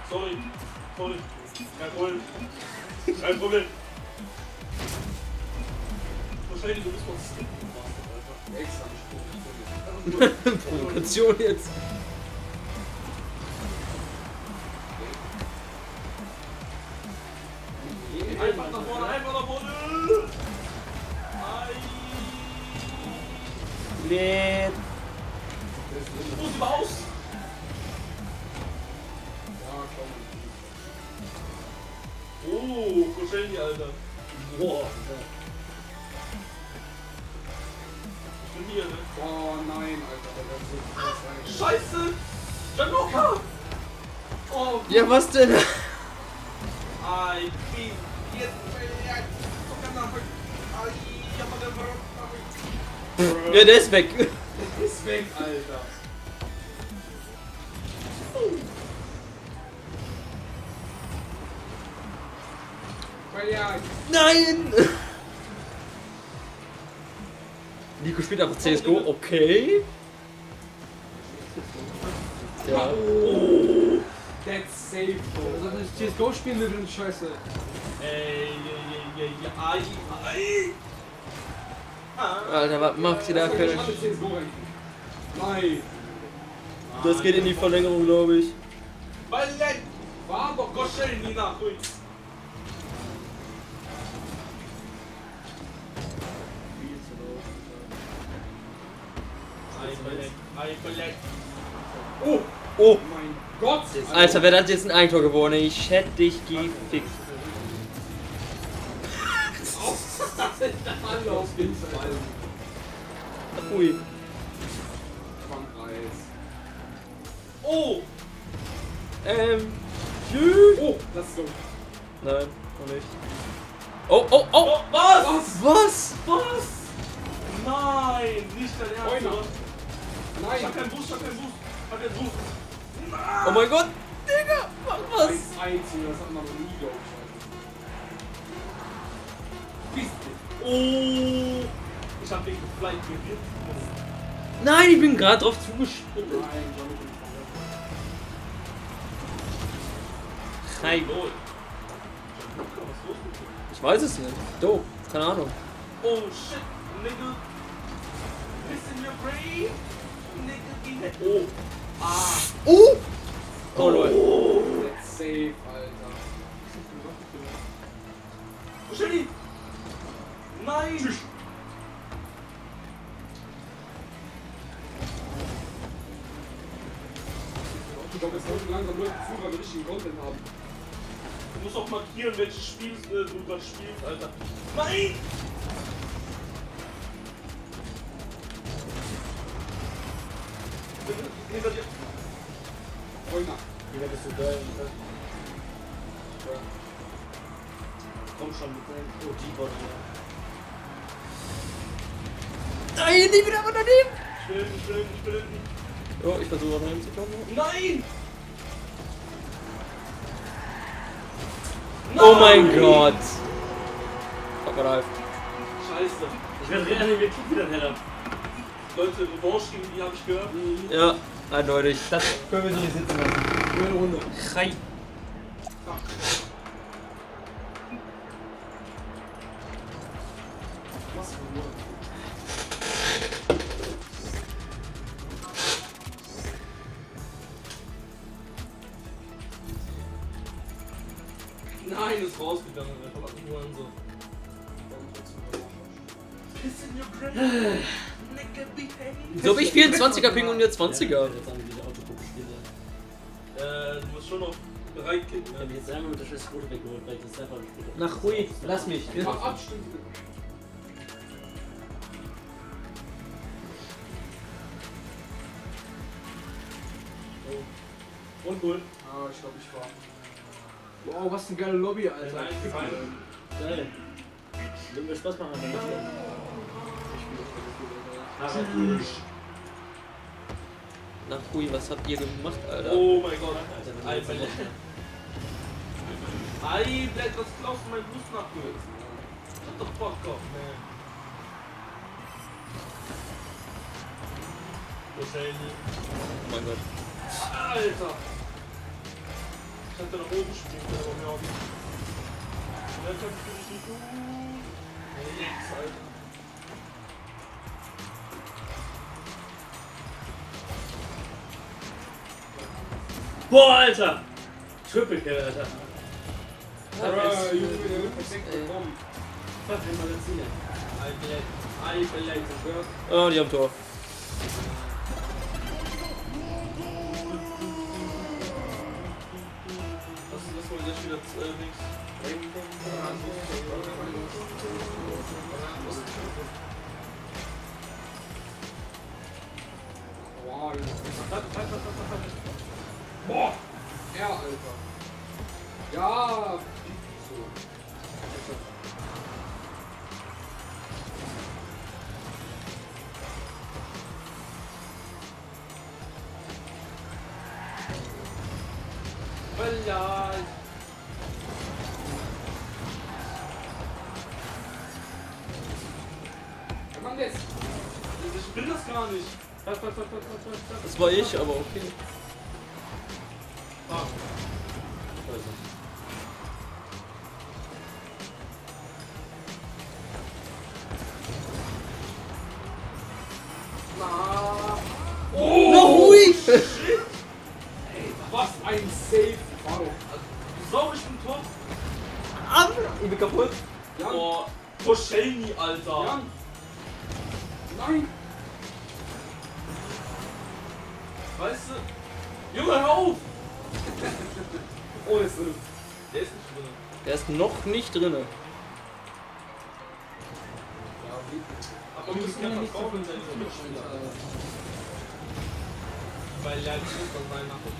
Speaker 2: Sorry. Sorry. Kein Problem. Kein Problem. Wahrscheinlich, du bist was Alter.
Speaker 4: Extra <laughs>
Speaker 1: Provokation jetzt.
Speaker 2: Einfach nach vorne, einfach nach vorne! Ei!
Speaker 1: Nee.
Speaker 2: Wo chillen die, Alter. Boah. Ich bin hier, ne?
Speaker 3: Boah, nein, Alter. Ah,
Speaker 2: Scheiße! Janoka! Oh,
Speaker 1: ja, was denn?
Speaker 2: Ay, Pin.
Speaker 1: Ja, der ist weg.
Speaker 3: Der ist weg,
Speaker 1: Nein! Nico spielt einfach CSGO, okay. Ja. Oh.
Speaker 3: That's safe, bro. Also das CSGO spielen wir sind scheiße.
Speaker 2: Ey, ey, ey, ey, ey, ey.
Speaker 1: Alter, was macht ihr da für
Speaker 3: Nein.
Speaker 1: Das geht in die Verlängerung, glaube ich.
Speaker 2: War aber Gott, Nina, ruhig.
Speaker 3: Oh,
Speaker 1: Oh!
Speaker 3: mein Gott.
Speaker 1: Alter, wer hat jetzt ein Eigentor gewonnen? Ich hätte dich gefickt. Ui.
Speaker 2: Oh!
Speaker 1: Ähm.
Speaker 3: Oh, let's go.
Speaker 1: Nein, noch nicht. Oh, oh, oh!
Speaker 2: Was?
Speaker 1: Was?
Speaker 2: Was? Nein, nicht dein Ernst,
Speaker 3: Nein.
Speaker 2: hab keinen Boost, ich hab keinen Boost. Ich hab keinen Boost.
Speaker 1: Oh mein Gott! Digga, mach was!
Speaker 3: 1-1, das hat man noch nie, glaube ich.
Speaker 2: Oh! Ich hab den Flight gewinnt.
Speaker 1: Nein, ich bin gerade drauf zugesprungen.
Speaker 3: Nein.
Speaker 1: Hi. Ich weiß es nicht. Do, keine Ahnung.
Speaker 2: Oh shit, nigga. Piss in your brain. Oh. Ah.
Speaker 1: Oh! Oh, lol.
Speaker 3: That's safe, Alter.
Speaker 2: Shelly! Nein!
Speaker 3: Ich glaube, jetzt heute langsam Leute Führer mit richtigen Content haben.
Speaker 2: Du musst auch markieren, welches Spiel äh, du gerade spielst, Alter. Nein!
Speaker 5: Wie weit bist du da?
Speaker 2: Komm schon, bitte.
Speaker 5: Oh, G-Bot.
Speaker 1: Nein, nicht wieder aber daneben!
Speaker 2: Ich will, ich will, ich will.
Speaker 1: Oh, ich versuche auch reinzukommen.
Speaker 2: Nein!
Speaker 1: Oh mein Gott! Fuck mal.
Speaker 2: Scheiße.
Speaker 5: Ich werde reanimiert, kriegen wieder einen Header.
Speaker 2: Leute, Revanche gegen die habe ich gehört.
Speaker 1: Ja, eindeutig.
Speaker 5: Das können wir so nicht sitzen lassen.
Speaker 3: Schöne Runde.
Speaker 1: Hi.
Speaker 2: Nein, ist rausgegangen. Was nur so. Piss in your brain.
Speaker 1: Wieso hab ich 24er Ping und jetzt 20er?
Speaker 5: Jetzt haben wir diese Autogruppe-Spiele.
Speaker 2: Äh, du musst schon noch bereit gehen.
Speaker 5: Ich habe jetzt einmal mit der scheiß Route weggeholt, weil ich das selber nicht spiele.
Speaker 1: Nach Rui, lass mich.
Speaker 3: Mach abstimmen.
Speaker 2: Und cool.
Speaker 3: Ah, ich glaube, ich war. Wow, was eine geile Lobby, Alter.
Speaker 2: Nein, gefallen.
Speaker 5: Geil. Würde mir Spaß machen, wenn ich spiele.
Speaker 3: Tschüss.
Speaker 1: Nach Rui, was habt ihr gemacht, Alter?
Speaker 2: Oh mein Gott.
Speaker 5: Alter,
Speaker 2: Ei, Bälle. Ei, was glaubst du, mein Boost nachgehört? Shut the fuck up, man. Wahrscheinlich.
Speaker 1: Oh mein Gott.
Speaker 2: Alter! Ich hätte nach oben springen, aber mir auch nicht. Der kämpft für dich nicht gut. Jetzt, Alter.
Speaker 5: Boah, Alter! Triple Kill, Alter.
Speaker 3: Bruh, Junge, der wird perfekt bekommen.
Speaker 5: Fuck, ein Magazin.
Speaker 2: Ei, Blatt. Ei, Blatt, zerstört.
Speaker 1: Oh, die haben Tor.
Speaker 2: Was ist das wohl jetzt wieder äh, nix?
Speaker 4: Boah, das ist
Speaker 2: Halt, halt, halt, halt, halt.
Speaker 4: Boah! Ja, Alter. Ja! So. Das?
Speaker 2: Ich bin das gar nicht.
Speaker 1: Das war ich, aber okay.
Speaker 2: Ah. Alter.
Speaker 4: Jan. Nein.
Speaker 2: Weißt du? Junge, hör auf!
Speaker 4: Oh, ist drin.
Speaker 2: Der ist nicht drin.
Speaker 1: Der ist noch nicht drinne.
Speaker 2: Aber wir müssen ja verkaufen, es Weil ja, ich muss das mal machen.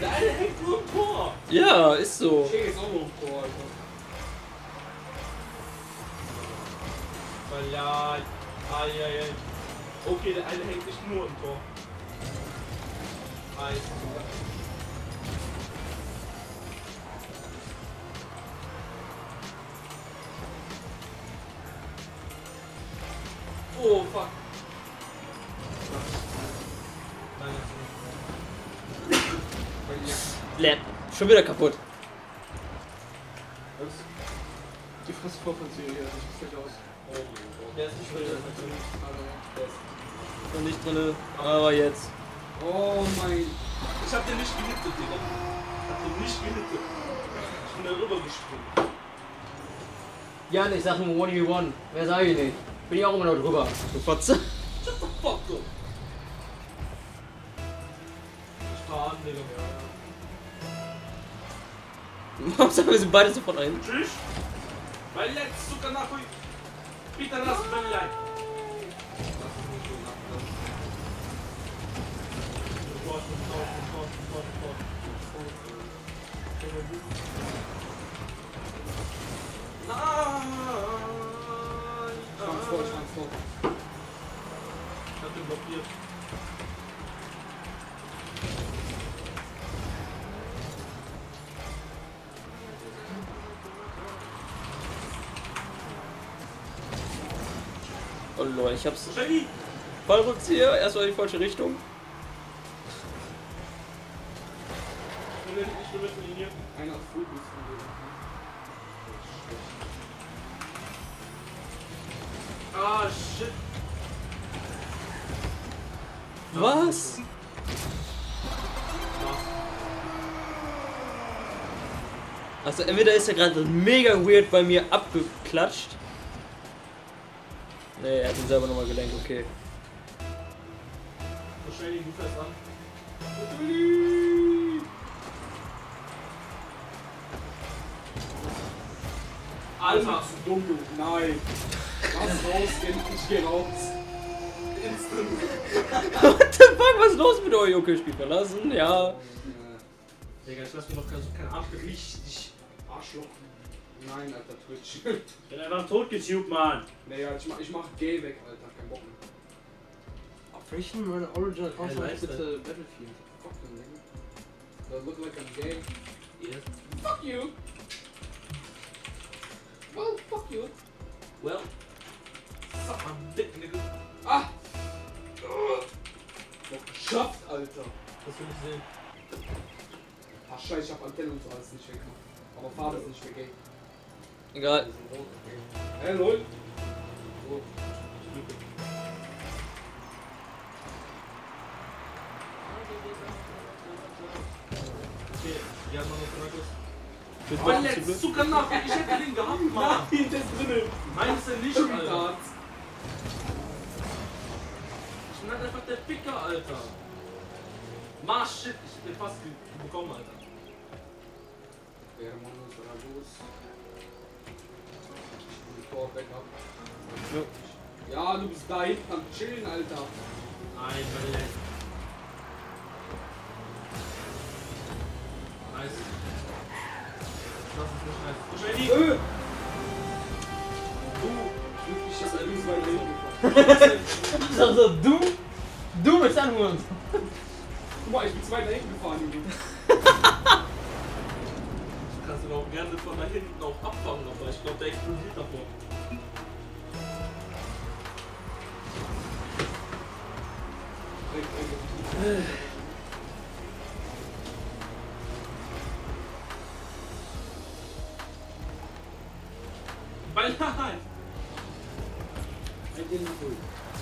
Speaker 2: Der eine hängt nur im Tor.
Speaker 1: Ja, ist so.
Speaker 4: Schick ist auch noch im Tor, Alter.
Speaker 2: Weil ja, ah ja, ja. Okay, der eine hängt nicht nur im Tor. Oh, fuck. Nein, das
Speaker 1: Lab. Schon wieder kaputt.
Speaker 4: Was? Die Fresse vor von Siri, also ich gleich aus.
Speaker 2: Der ist nicht drin, natürlich. Der ist
Speaker 1: nicht drinne. Aber jetzt.
Speaker 4: Oh mein.
Speaker 2: Ich hab den nicht gehittet, Digga. Ich hab den nicht gehittet. Ich bin da rüber gesprungen.
Speaker 3: Jan, ich sag nur 1v1. Mehr sag ich nicht. Bin ich auch immer noch drüber.
Speaker 1: Du Fotze.
Speaker 2: Shut the fuck up. Ich fahr an, Digga. <laughs>
Speaker 1: Hauptsache wir sind beide sofort ein.
Speaker 2: Tschüss. Weil jetzt Zucker nach Bitte lass mich allein. Nein!
Speaker 4: Schwanz vor, Schwanz vor.
Speaker 2: Ich hab den blockiert.
Speaker 1: Oh Leute, ich hab's.
Speaker 2: Jenny!
Speaker 1: Fallrückzieher, erstmal in die falsche Richtung.
Speaker 2: Ich will nicht über die Linie.
Speaker 4: Einer auf Fullboost von dir.
Speaker 2: Ah, shit.
Speaker 1: Was? Also entweder ist er gerade mega weird bei mir abgeklatscht. Nee, er hat ihn selber nochmal gelenkt, okay.
Speaker 2: So Jenny, du fährst an. Alter!
Speaker 4: Zu dumm, du. Nein. Lass rausgehen, ich geh raus.
Speaker 1: What the fuck, was ist los mit euch? Okay, Spiel verlassen, ja.
Speaker 2: Digga, ich lass mir noch kein, kein Arsch richtig.
Speaker 4: Arschloch. Nein, Alter, Twitch.
Speaker 2: Ich bin einfach totgetubt, Mann.
Speaker 4: Nee, ja, ich mach, ich mach Gay weg, Alter. Kein Bock mehr.
Speaker 3: Welchen meine Original
Speaker 2: Console ist
Speaker 3: ist
Speaker 2: bitte
Speaker 3: Battlefield?
Speaker 4: Fuck. Does it look like I'm gay?
Speaker 2: Yes.
Speaker 4: Fuck you! Well, fuck you.
Speaker 2: Well. Suck my dick, nigga.
Speaker 4: Ah! Doch geschafft, Alter.
Speaker 2: Das will ich sehen.
Speaker 4: Ach scheiße, ich hab Antenne und so alles nicht weggemacht. Aber Farbe ist nicht mehr gay.
Speaker 1: Egal.
Speaker 4: Hey, lol. So.
Speaker 2: Okay, ja, Mann, was
Speaker 1: blöd.
Speaker 2: Zucker nach, ich hätte den gehabt, Mann.
Speaker 4: Nein, der ist drinnen.
Speaker 2: Meinst du nicht, Alter? Ich bin halt einfach der Ficker, Alter. Ma, shit, ich hab den fast bekommen, Alter.
Speaker 4: Hermanos Ragos. Ich will Tor Backup. Ja, du bist da hinten am Chillen, Alter.
Speaker 2: Ein Ballett. Nice. Das ist nicht nice. Wahrscheinlich.
Speaker 4: Äh. Du, wirklich, das gefahren.
Speaker 1: Also du, du bist ein Hund.
Speaker 4: Guck mal, ich bin zwei da hinten gefahren, Junge.
Speaker 20: Kannst du auch gerne von da hinten auch abfangen, aber ich glaube, der explodiert davor. Ballern! <laughs>
Speaker 4: Ein Ding cool.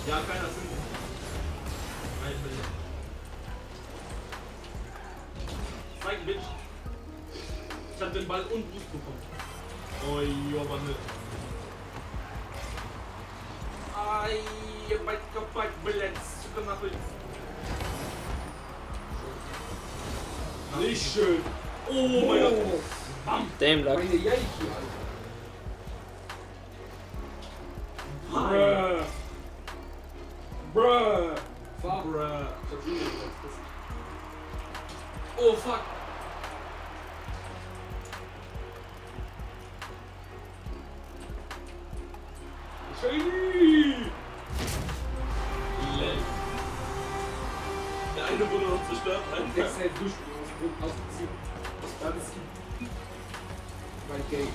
Speaker 2: Ja, keiner zündet. Ein Ballett. Zeig, Bitch. Ich hab den Ball und Boost bekommen. Oh, jo, Mann. Ai, mein Kopf Ballett. Super nach
Speaker 4: Nicht schön.
Speaker 2: Oh mein Gott.
Speaker 4: Bam.
Speaker 1: Damn luck.
Speaker 4: Meine Yaiki, Alter.
Speaker 2: Bruh.
Speaker 4: Bruh. Fahr.
Speaker 2: Bruh.
Speaker 4: Ich hab Julian gesagt.
Speaker 2: Oh fuck.
Speaker 4: Shady.
Speaker 20: Lel. Der eine wurde noch zerstört.
Speaker 4: Der
Speaker 20: Einfach.
Speaker 4: ist halt durchgegangen. Ausgezogen. Das ist mein Gay.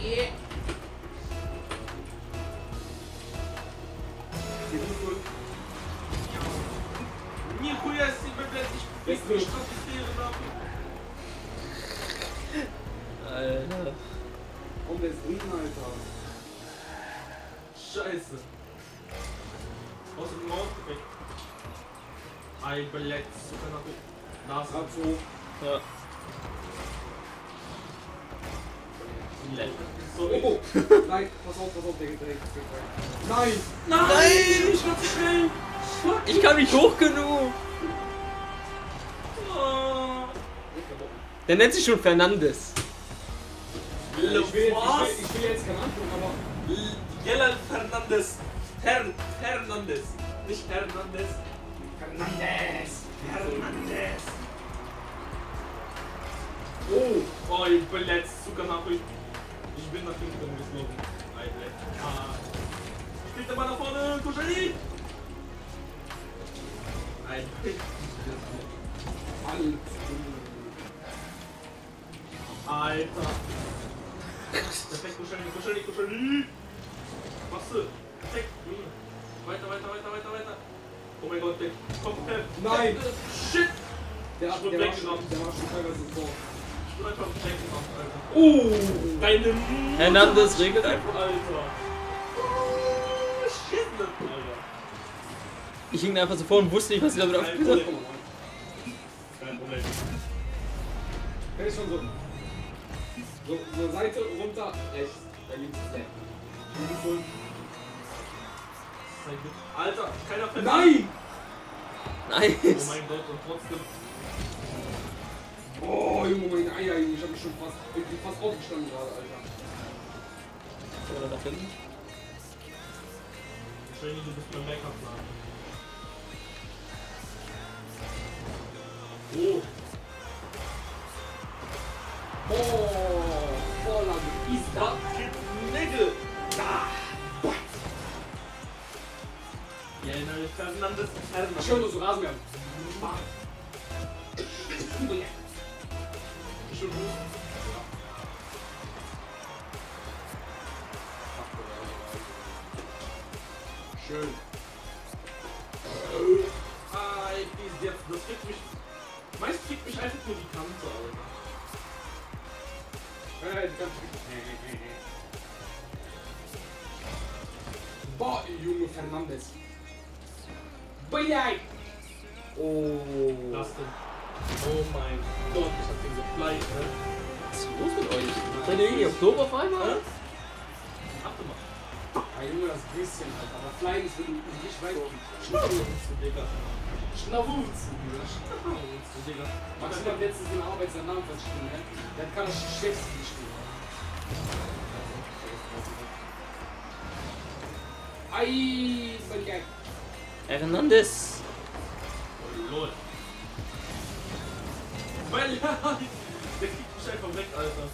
Speaker 4: Yeah.
Speaker 2: Нихуя себе, блядь, ich
Speaker 4: Beste.
Speaker 2: bin mich strategieren
Speaker 1: Alter.
Speaker 4: Komm, der ist drin, Alter.
Speaker 2: Scheiße. Aus dem Mausgefecht. Ein Ballett, super nach Das
Speaker 4: Grad so.
Speaker 1: Ja.
Speaker 4: Nein, pass auf, pass auf, der geht direkt. direkt. Nein!
Speaker 2: Nein! Ich war zu schnell! Fuck!
Speaker 1: Ich kann nicht hoch genug. Der nennt sich schon Fernandes.
Speaker 4: Ich will, ich will, ich will jetzt keinen Antwort, aber.
Speaker 20: Yellow Fernandes. Her Fernandes. Nicht Hernandez.
Speaker 4: Fernandes!
Speaker 20: Fernandes.
Speaker 2: Oh, oh, ich bin letzt sogar nach Ich bin nach hinten geflogen. Ein Ballett. Ah. Spielt der Ball nach vorne, Kuscheli! Ein Alter. Perfekt, Kuscheli, Kuscheli, Kuscheli! Machst du? Junge. Weiter, weiter, weiter, weiter, weiter. Oh mein Gott, der kommt.
Speaker 4: Nein.
Speaker 2: Shit!
Speaker 4: Der,
Speaker 2: Ich
Speaker 4: hat, der,
Speaker 2: weggenommen.
Speaker 4: der war schon teilweise vor. Oh!
Speaker 2: Deine Mutter
Speaker 1: Hernandez regelt einfach.
Speaker 2: Alter. Oh, shit, Alter.
Speaker 1: Ich hing einfach so vor und wusste nicht, was ich damit
Speaker 2: Kein
Speaker 1: aufgesagt
Speaker 2: Problem. Kein Problem.
Speaker 4: Der ist schon so. So, so Seite, runter, rechts. Da. Beautiful.
Speaker 2: Sehr gut. Alter, keiner fällt.
Speaker 4: Nein!
Speaker 2: Oh
Speaker 1: Nice.
Speaker 2: mein Gott, und trotzdem.
Speaker 4: Oh, Junge, meine Eier. Ich hab mich schon fast, ich bin fast aufgestanden gerade, Alter.
Speaker 1: Oder nach hinten.
Speaker 2: Wahrscheinlich, du bist mein Backup-Plan. Oh,
Speaker 4: Oh, Vorlage. Ist da.
Speaker 20: Fucking nigga.
Speaker 2: Yellow Fernandes
Speaker 4: Ich
Speaker 2: Fernandes.
Speaker 4: höre nur so Rasenmäher. Bam.
Speaker 2: Schon gut.
Speaker 4: Schön.
Speaker 2: Ah, dies jetzt, das kriegt mich. Meist kriegt mich einfach nur die Kante, Alter.
Speaker 4: Äh, die ganze Boah, Junge Fernandes. Boyai!
Speaker 2: Oh. Das denn. Oh mein Gott, ich hab den geflyt, ne?
Speaker 1: Was ist los mit euch? Seid ihr irgendwie Oktober auf einmal?
Speaker 2: Achte mal.
Speaker 4: Ah, Junge, das bisschen, Alter. Aber Flying ist nicht weit.
Speaker 2: Schnauze, Digga.
Speaker 4: Schnauzen.
Speaker 2: Schnauze, Digga.
Speaker 4: Max hat letztens in der Arbeit seinen Namen verschrieben, ne? Der hat gerade Chefs geschrieben. Ei, mein Gag.
Speaker 1: Hernandez.
Speaker 2: Oh, lol. Weil, ja, der kriegt mich einfach weg, Alter.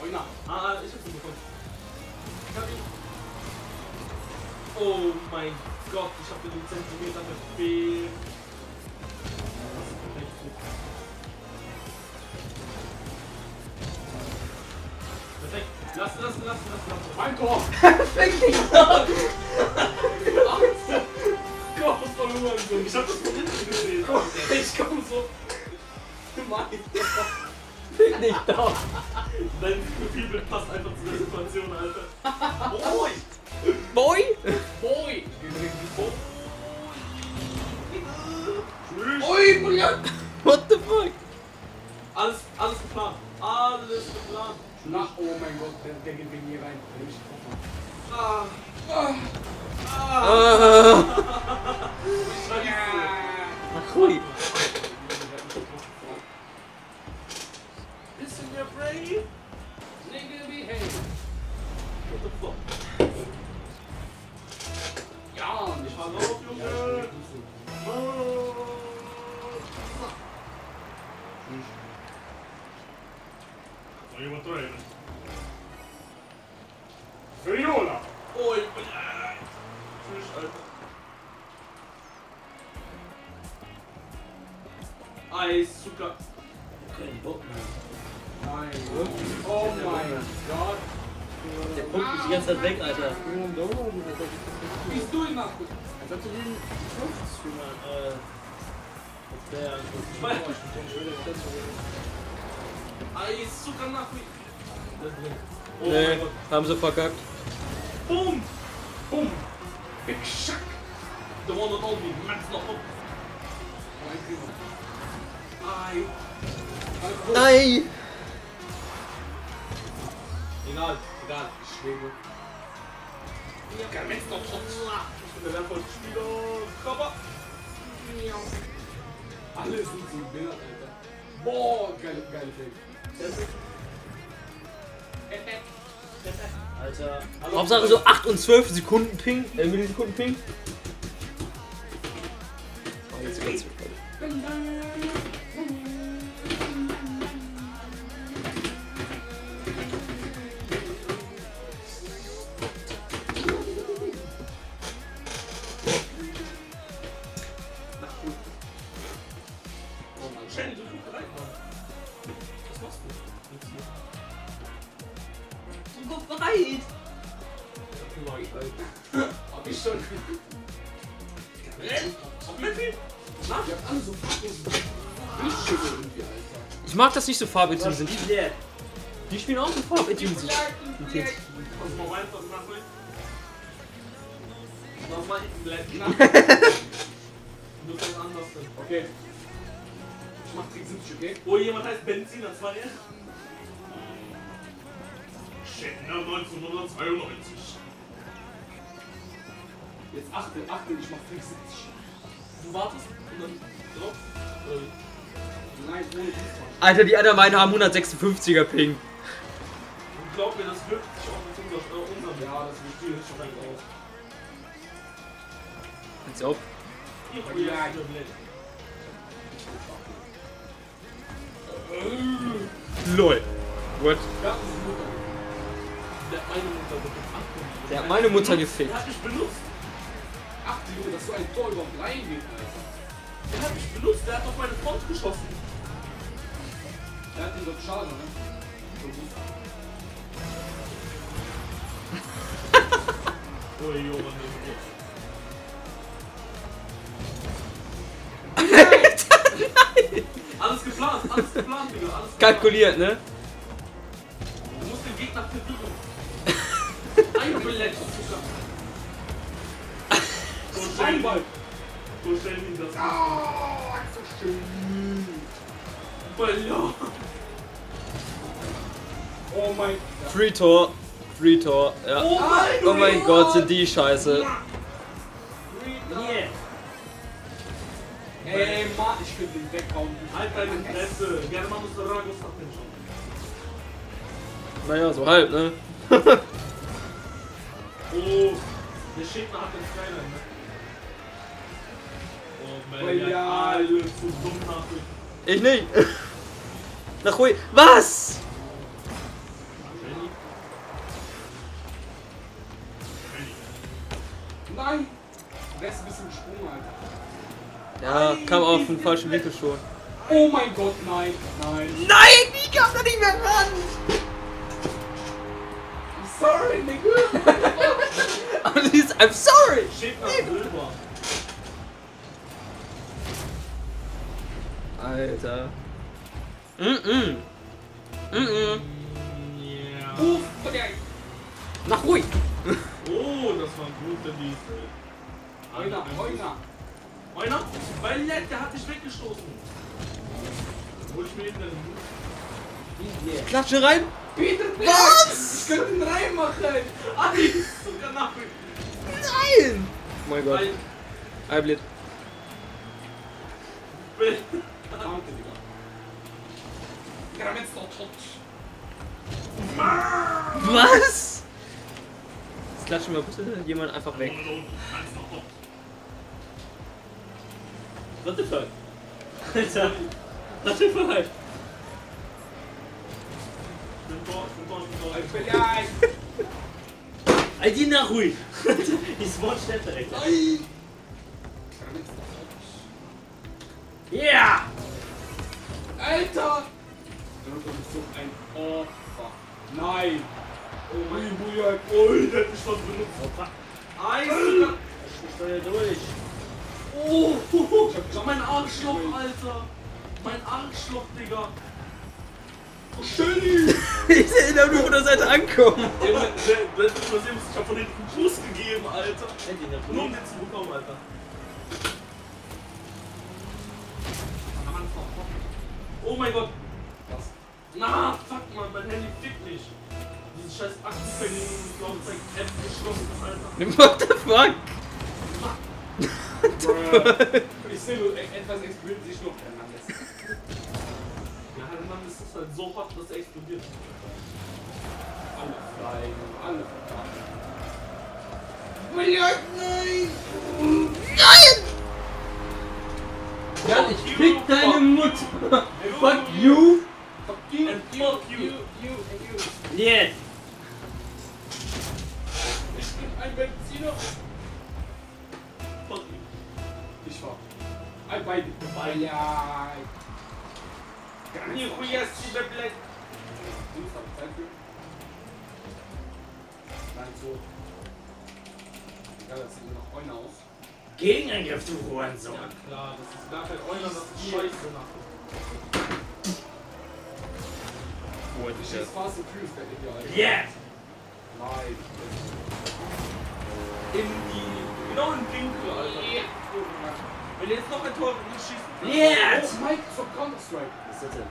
Speaker 4: Oh, na.
Speaker 2: Ah, ich hab ihn bekommen. Ich hab ihn. Oh mein Gott, ich hab den Zentimeter verfehlt. Perfekt. Lass, lass, lass, lass, lass.
Speaker 4: Mein Tor.
Speaker 2: Fick dich doch! Gott, verloren. Ich hab das von hinten gesehen. Ich komm so.
Speaker 1: Fick dich doch!
Speaker 2: Dein Profilbild passt einfach zu der Situation, Alter. Boy!
Speaker 1: Boy!
Speaker 4: Boy.
Speaker 2: Ui, Julian!
Speaker 1: What the fuck?
Speaker 2: Alles, alles geplant. Alles geplant.
Speaker 4: Na, oh mein Gott, der, der geht wegen mir rein. Der mich getroffen
Speaker 2: Ah.
Speaker 4: Ah.
Speaker 1: Ah.
Speaker 2: Scheiße.
Speaker 1: Ach hui.
Speaker 2: Bisschen mehr brave.
Speaker 4: Nigga, behave.
Speaker 2: What the fuck?
Speaker 4: Ja,
Speaker 2: Ich war drauf, Junge. Oh.
Speaker 21: Soll jemand rein? Viola!
Speaker 2: Oh, ich bin. äh, Tschüss, Alter. Eis, Zucker.
Speaker 1: Kein Bock mehr.
Speaker 4: Nein, wirklich? Oh mein Gott.
Speaker 1: Der pumpt mich die ganze Zeit weg, Alter.
Speaker 4: Bist du ihn nach?
Speaker 1: Als ob du den Fünf-Streamer, äh. Auf der.
Speaker 2: Eis, Zucker nach wie. Oh
Speaker 1: Nee,
Speaker 2: mein Gott.
Speaker 1: haben sie verkackt.
Speaker 2: Boom! Boom! Big Shack! The one and only, Max noch up. Ei.
Speaker 1: Nein!
Speaker 2: Egal, egal. Ich schwebe. Ja, Max noch up. Ich bin der wertvollste Spieler. Körper.
Speaker 4: Alle sind so wild, Alter. Boah, geile, geile Fake.
Speaker 1: Alter. Hauptsache so 8 und 12 Sekunden Ping, äh, Millisekunden Ping. Oh, jetzt geht's.
Speaker 4: Ich
Speaker 1: mag das nicht so farbintensiv. Die spielen auch so farbintensiv.
Speaker 2: Kannst du mal weiter machen? Lass mal hinten bleiben. Du kannst anders.
Speaker 4: Okay. Ich mach Trick 70, okay?
Speaker 2: Oh, jemand heißt Benzin, das war der?
Speaker 21: Schänder 1992.
Speaker 4: Jetzt achte, achte, ich mach Trick 70.
Speaker 2: Du wartest und dann drauf?
Speaker 1: Alter, die anderen beiden haben 156er Ping.
Speaker 2: Glaub mir, das wirkt sich auch mit unser, äh, unserem.
Speaker 4: Ja, das wird viel schon
Speaker 2: auf.
Speaker 1: Als ob. LOL. What?
Speaker 2: Der hat meine Mutter gefickt.
Speaker 1: Der hat meine Mutter gefickt.
Speaker 2: Der hat mich benutzt.
Speaker 4: Achte, Junge, dass so ein Tor überhaupt reingeht, Alter.
Speaker 2: Der hat mich benutzt. Der hat auf meine Front geschossen.
Speaker 4: Der hat den so Schaden, ne? So gut. <laughs>
Speaker 2: Oh, Junge. <laughs> Alles geplant, alles geplant, Digga. Alles geplant.
Speaker 1: Kalkuliert, ne?
Speaker 2: Du musst den Gegner verwirren. <laughs> Einbeletzt, Zucker. So ihn, so stell ihn das.
Speaker 4: Ah, so schön. Oh mein
Speaker 1: Free Tor. Free Tor, ja.
Speaker 2: Oh mein
Speaker 1: Oh mein Gott, sind die scheiße.
Speaker 2: Yeah.
Speaker 4: Ey, Mann, ich könnte ihn weghauen.
Speaker 2: Halt deine Fresse. Germanus Dragos hat den schon.
Speaker 1: Naja, so halb, ne? <laughs>
Speaker 2: Oh. Der Schickner hat den Skyline, ne? Oh man,
Speaker 4: Weil
Speaker 2: ja,
Speaker 4: ja-
Speaker 2: alle zu dumm nach
Speaker 1: Ich nicht. Nach Hui. Was?
Speaker 4: Nein! Der ist ein bisschen gesprungen, Alter.
Speaker 1: Ja, kam auf den falschen Winkel schon.
Speaker 4: Oh mein Gott, nein, nein.
Speaker 1: Nein, ich kam da nicht mehr ran. <laughs>
Speaker 4: I'm sorry, nigga.
Speaker 1: I'm sorry.
Speaker 2: Schickner Silber.
Speaker 1: Alter. Mm-mm. Mm-mm.
Speaker 2: Ja.
Speaker 4: Uff, okay.
Speaker 1: Nach Hui.
Speaker 2: Oh, das war ein guter Diesel.
Speaker 4: Einer, einer.
Speaker 2: Einer? Weil der, der hat dich weggestoßen. Hol ich mir eben den
Speaker 1: Klatsche rein.
Speaker 4: Peter,
Speaker 1: Was?
Speaker 4: Ich könnte ihn reinmachen.
Speaker 2: Adi, sogar nach.
Speaker 1: Nein. Oh mein Gott. Eiblit.
Speaker 4: Danke, Digga. Gram jetzt noch tot.
Speaker 1: Was? Jetzt klatschen wir bitte jemand einfach weg.
Speaker 2: What the fuck? Alter. What the fuck? Ich bin ich ich.
Speaker 4: Ich ein.
Speaker 2: Alter, nach ruhig. <laughs> Die Spawn steht direkt.
Speaker 4: Nein.
Speaker 2: Yeah!
Speaker 4: Alter! Du bist so ein Opfer. Nein!
Speaker 2: Oh mein Gott. Oh, der hat mich was benutzt. Eis, Digga. Ich steuer durch. Oh, mein Arschloch, Alter. Mein Arschloch, Digga. Oh, schön. <laughs>
Speaker 1: ich sehe ihn nur von der Seite ankommen.
Speaker 2: Ich hab von hinten einen Fuß gegeben, Alter. Nur um den zu bekommen, Alter. Oh mein Gott.
Speaker 4: Was?
Speaker 2: Na, fuck, man, mein Handy fickt nicht. Dieses scheiß Aktenvergehen und Laufzeit App geschlossen, Alter.
Speaker 1: What the fuck?
Speaker 4: Ich sehe nur e- etwas explodiert sich noch ändern lässt.
Speaker 2: Ja, dann ist das halt so hart, dass er explodiert.
Speaker 4: Alle fliegen, alle. Milliard, nein!
Speaker 1: Nein! Ja, ich fick deine Mutter. <laughs> Fuck you.
Speaker 4: Fuck you,
Speaker 2: And
Speaker 4: you,
Speaker 2: fuck you.
Speaker 4: you, you, and you.
Speaker 1: Yes.
Speaker 4: Ich bin ein Benziner.
Speaker 2: Fuck you.
Speaker 4: Ich war. Ein beide. Ja.
Speaker 2: Нихуя себе, блядь.
Speaker 4: Du hast aber Zeit für. Nein, so. Ja, das sieht nur noch einer aus.
Speaker 5: Gegenangriff, du Hurensohn.
Speaker 2: Ja klar, das ist gar kein Euler, das ist scheiße nach.
Speaker 4: Ich schieß Fast and Furious, der Idiot.
Speaker 5: Yes!
Speaker 4: Nein.
Speaker 2: In die. Genau im Winkel, Alter. Wenn jetzt noch ein Tor schießt.
Speaker 5: Yes!
Speaker 4: Oh, Mike, so Counter-Strike.
Speaker 1: Was ist das denn?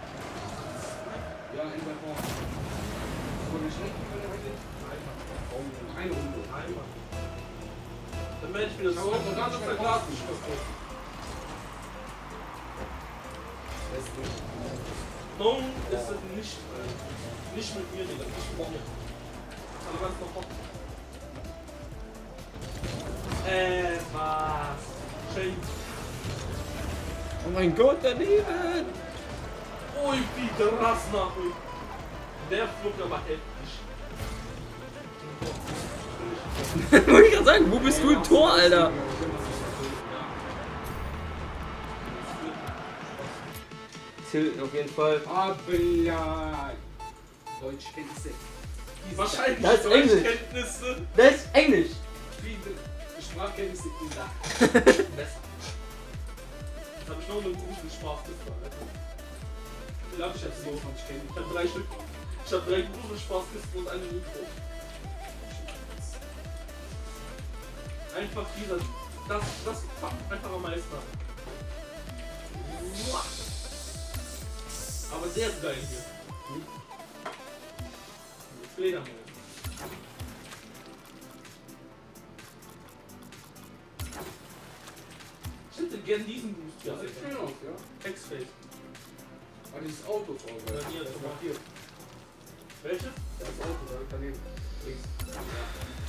Speaker 4: Ja, in der Form. Von den Schrecken, wenn er weggeht? Oh, eine Runde.
Speaker 2: Einmal. Dann ich wieder
Speaker 4: Ich
Speaker 2: so.
Speaker 4: habe heute noch gar nicht mehr
Speaker 2: Glas.
Speaker 4: Glas.
Speaker 2: Warum ist es nicht, äh, nicht mit mir, Digga, nicht mit mir. Aber ganz noch. Äh, was? Shane.
Speaker 1: Oh mein Gott, daneben.
Speaker 2: Ui, Peter, Rass nach. Der flog aber heftig. <laughs>
Speaker 1: Wollte ich gerade sagen, wo bist du im Tor, Alter? Tilten auf jeden Fall.
Speaker 4: Deutschkenntnisse.
Speaker 2: Wahrscheinlich
Speaker 1: Das ist Englisch.
Speaker 2: Deutschkenntnisse.
Speaker 1: Das ist Englisch.
Speaker 4: Viele Sprachkenntnisse in der. <laughs>
Speaker 2: Besser. Ich noch einen guten Spaß Alter. Ich glaube, ich hab so. Ich hab drei Stück. Ich hab drei gute Spaßkisten und eine Mikro. Einfach dieser. Das, das fuckt einfach am meisten. Muah. Aber der ist geil hier. Mit Fledermaus. Ich hätte gern diesen Boost hier.
Speaker 4: Das sieht schön aus, ja.
Speaker 2: X-Face.
Speaker 4: Aber dieses Auto auch geil.
Speaker 2: Ja, hier,
Speaker 4: Das war hier.
Speaker 2: Welche?
Speaker 4: Das Auto, da daneben. Links.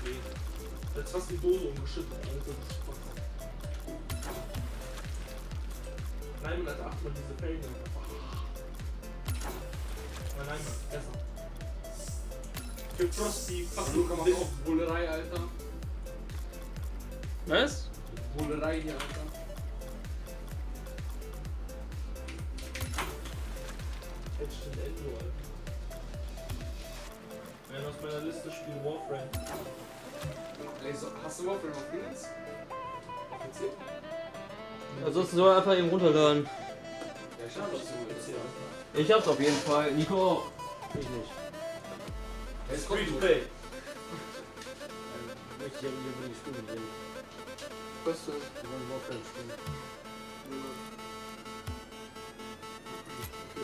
Speaker 2: Okay. Jetzt hast du die Dose umgeschüttet. Nein, man, Alter, acht mal diese Felgen. Aber nein, Mann, besser. Für Frosty, fuck,
Speaker 4: Du kommst auf Bullerei, Alter.
Speaker 1: Was?
Speaker 4: Bullerei hier, Alter.
Speaker 2: Jetzt steht Endo, Alter. Einer aus meiner Liste spielt Warframe.
Speaker 4: Ey, so, hast du Warframe auf Linux? Auf PC?
Speaker 1: Ansonsten soll er einfach eben runterladen.
Speaker 4: Ja, ich hab das so PC.
Speaker 1: Ich hab's auf jeden Fall. Nico. Ich nicht.
Speaker 4: Es ist
Speaker 2: Free play.
Speaker 5: Möchte ich aber hier über die Stimme reden.
Speaker 4: Was denn?
Speaker 5: Wir wollen Warframe spielen.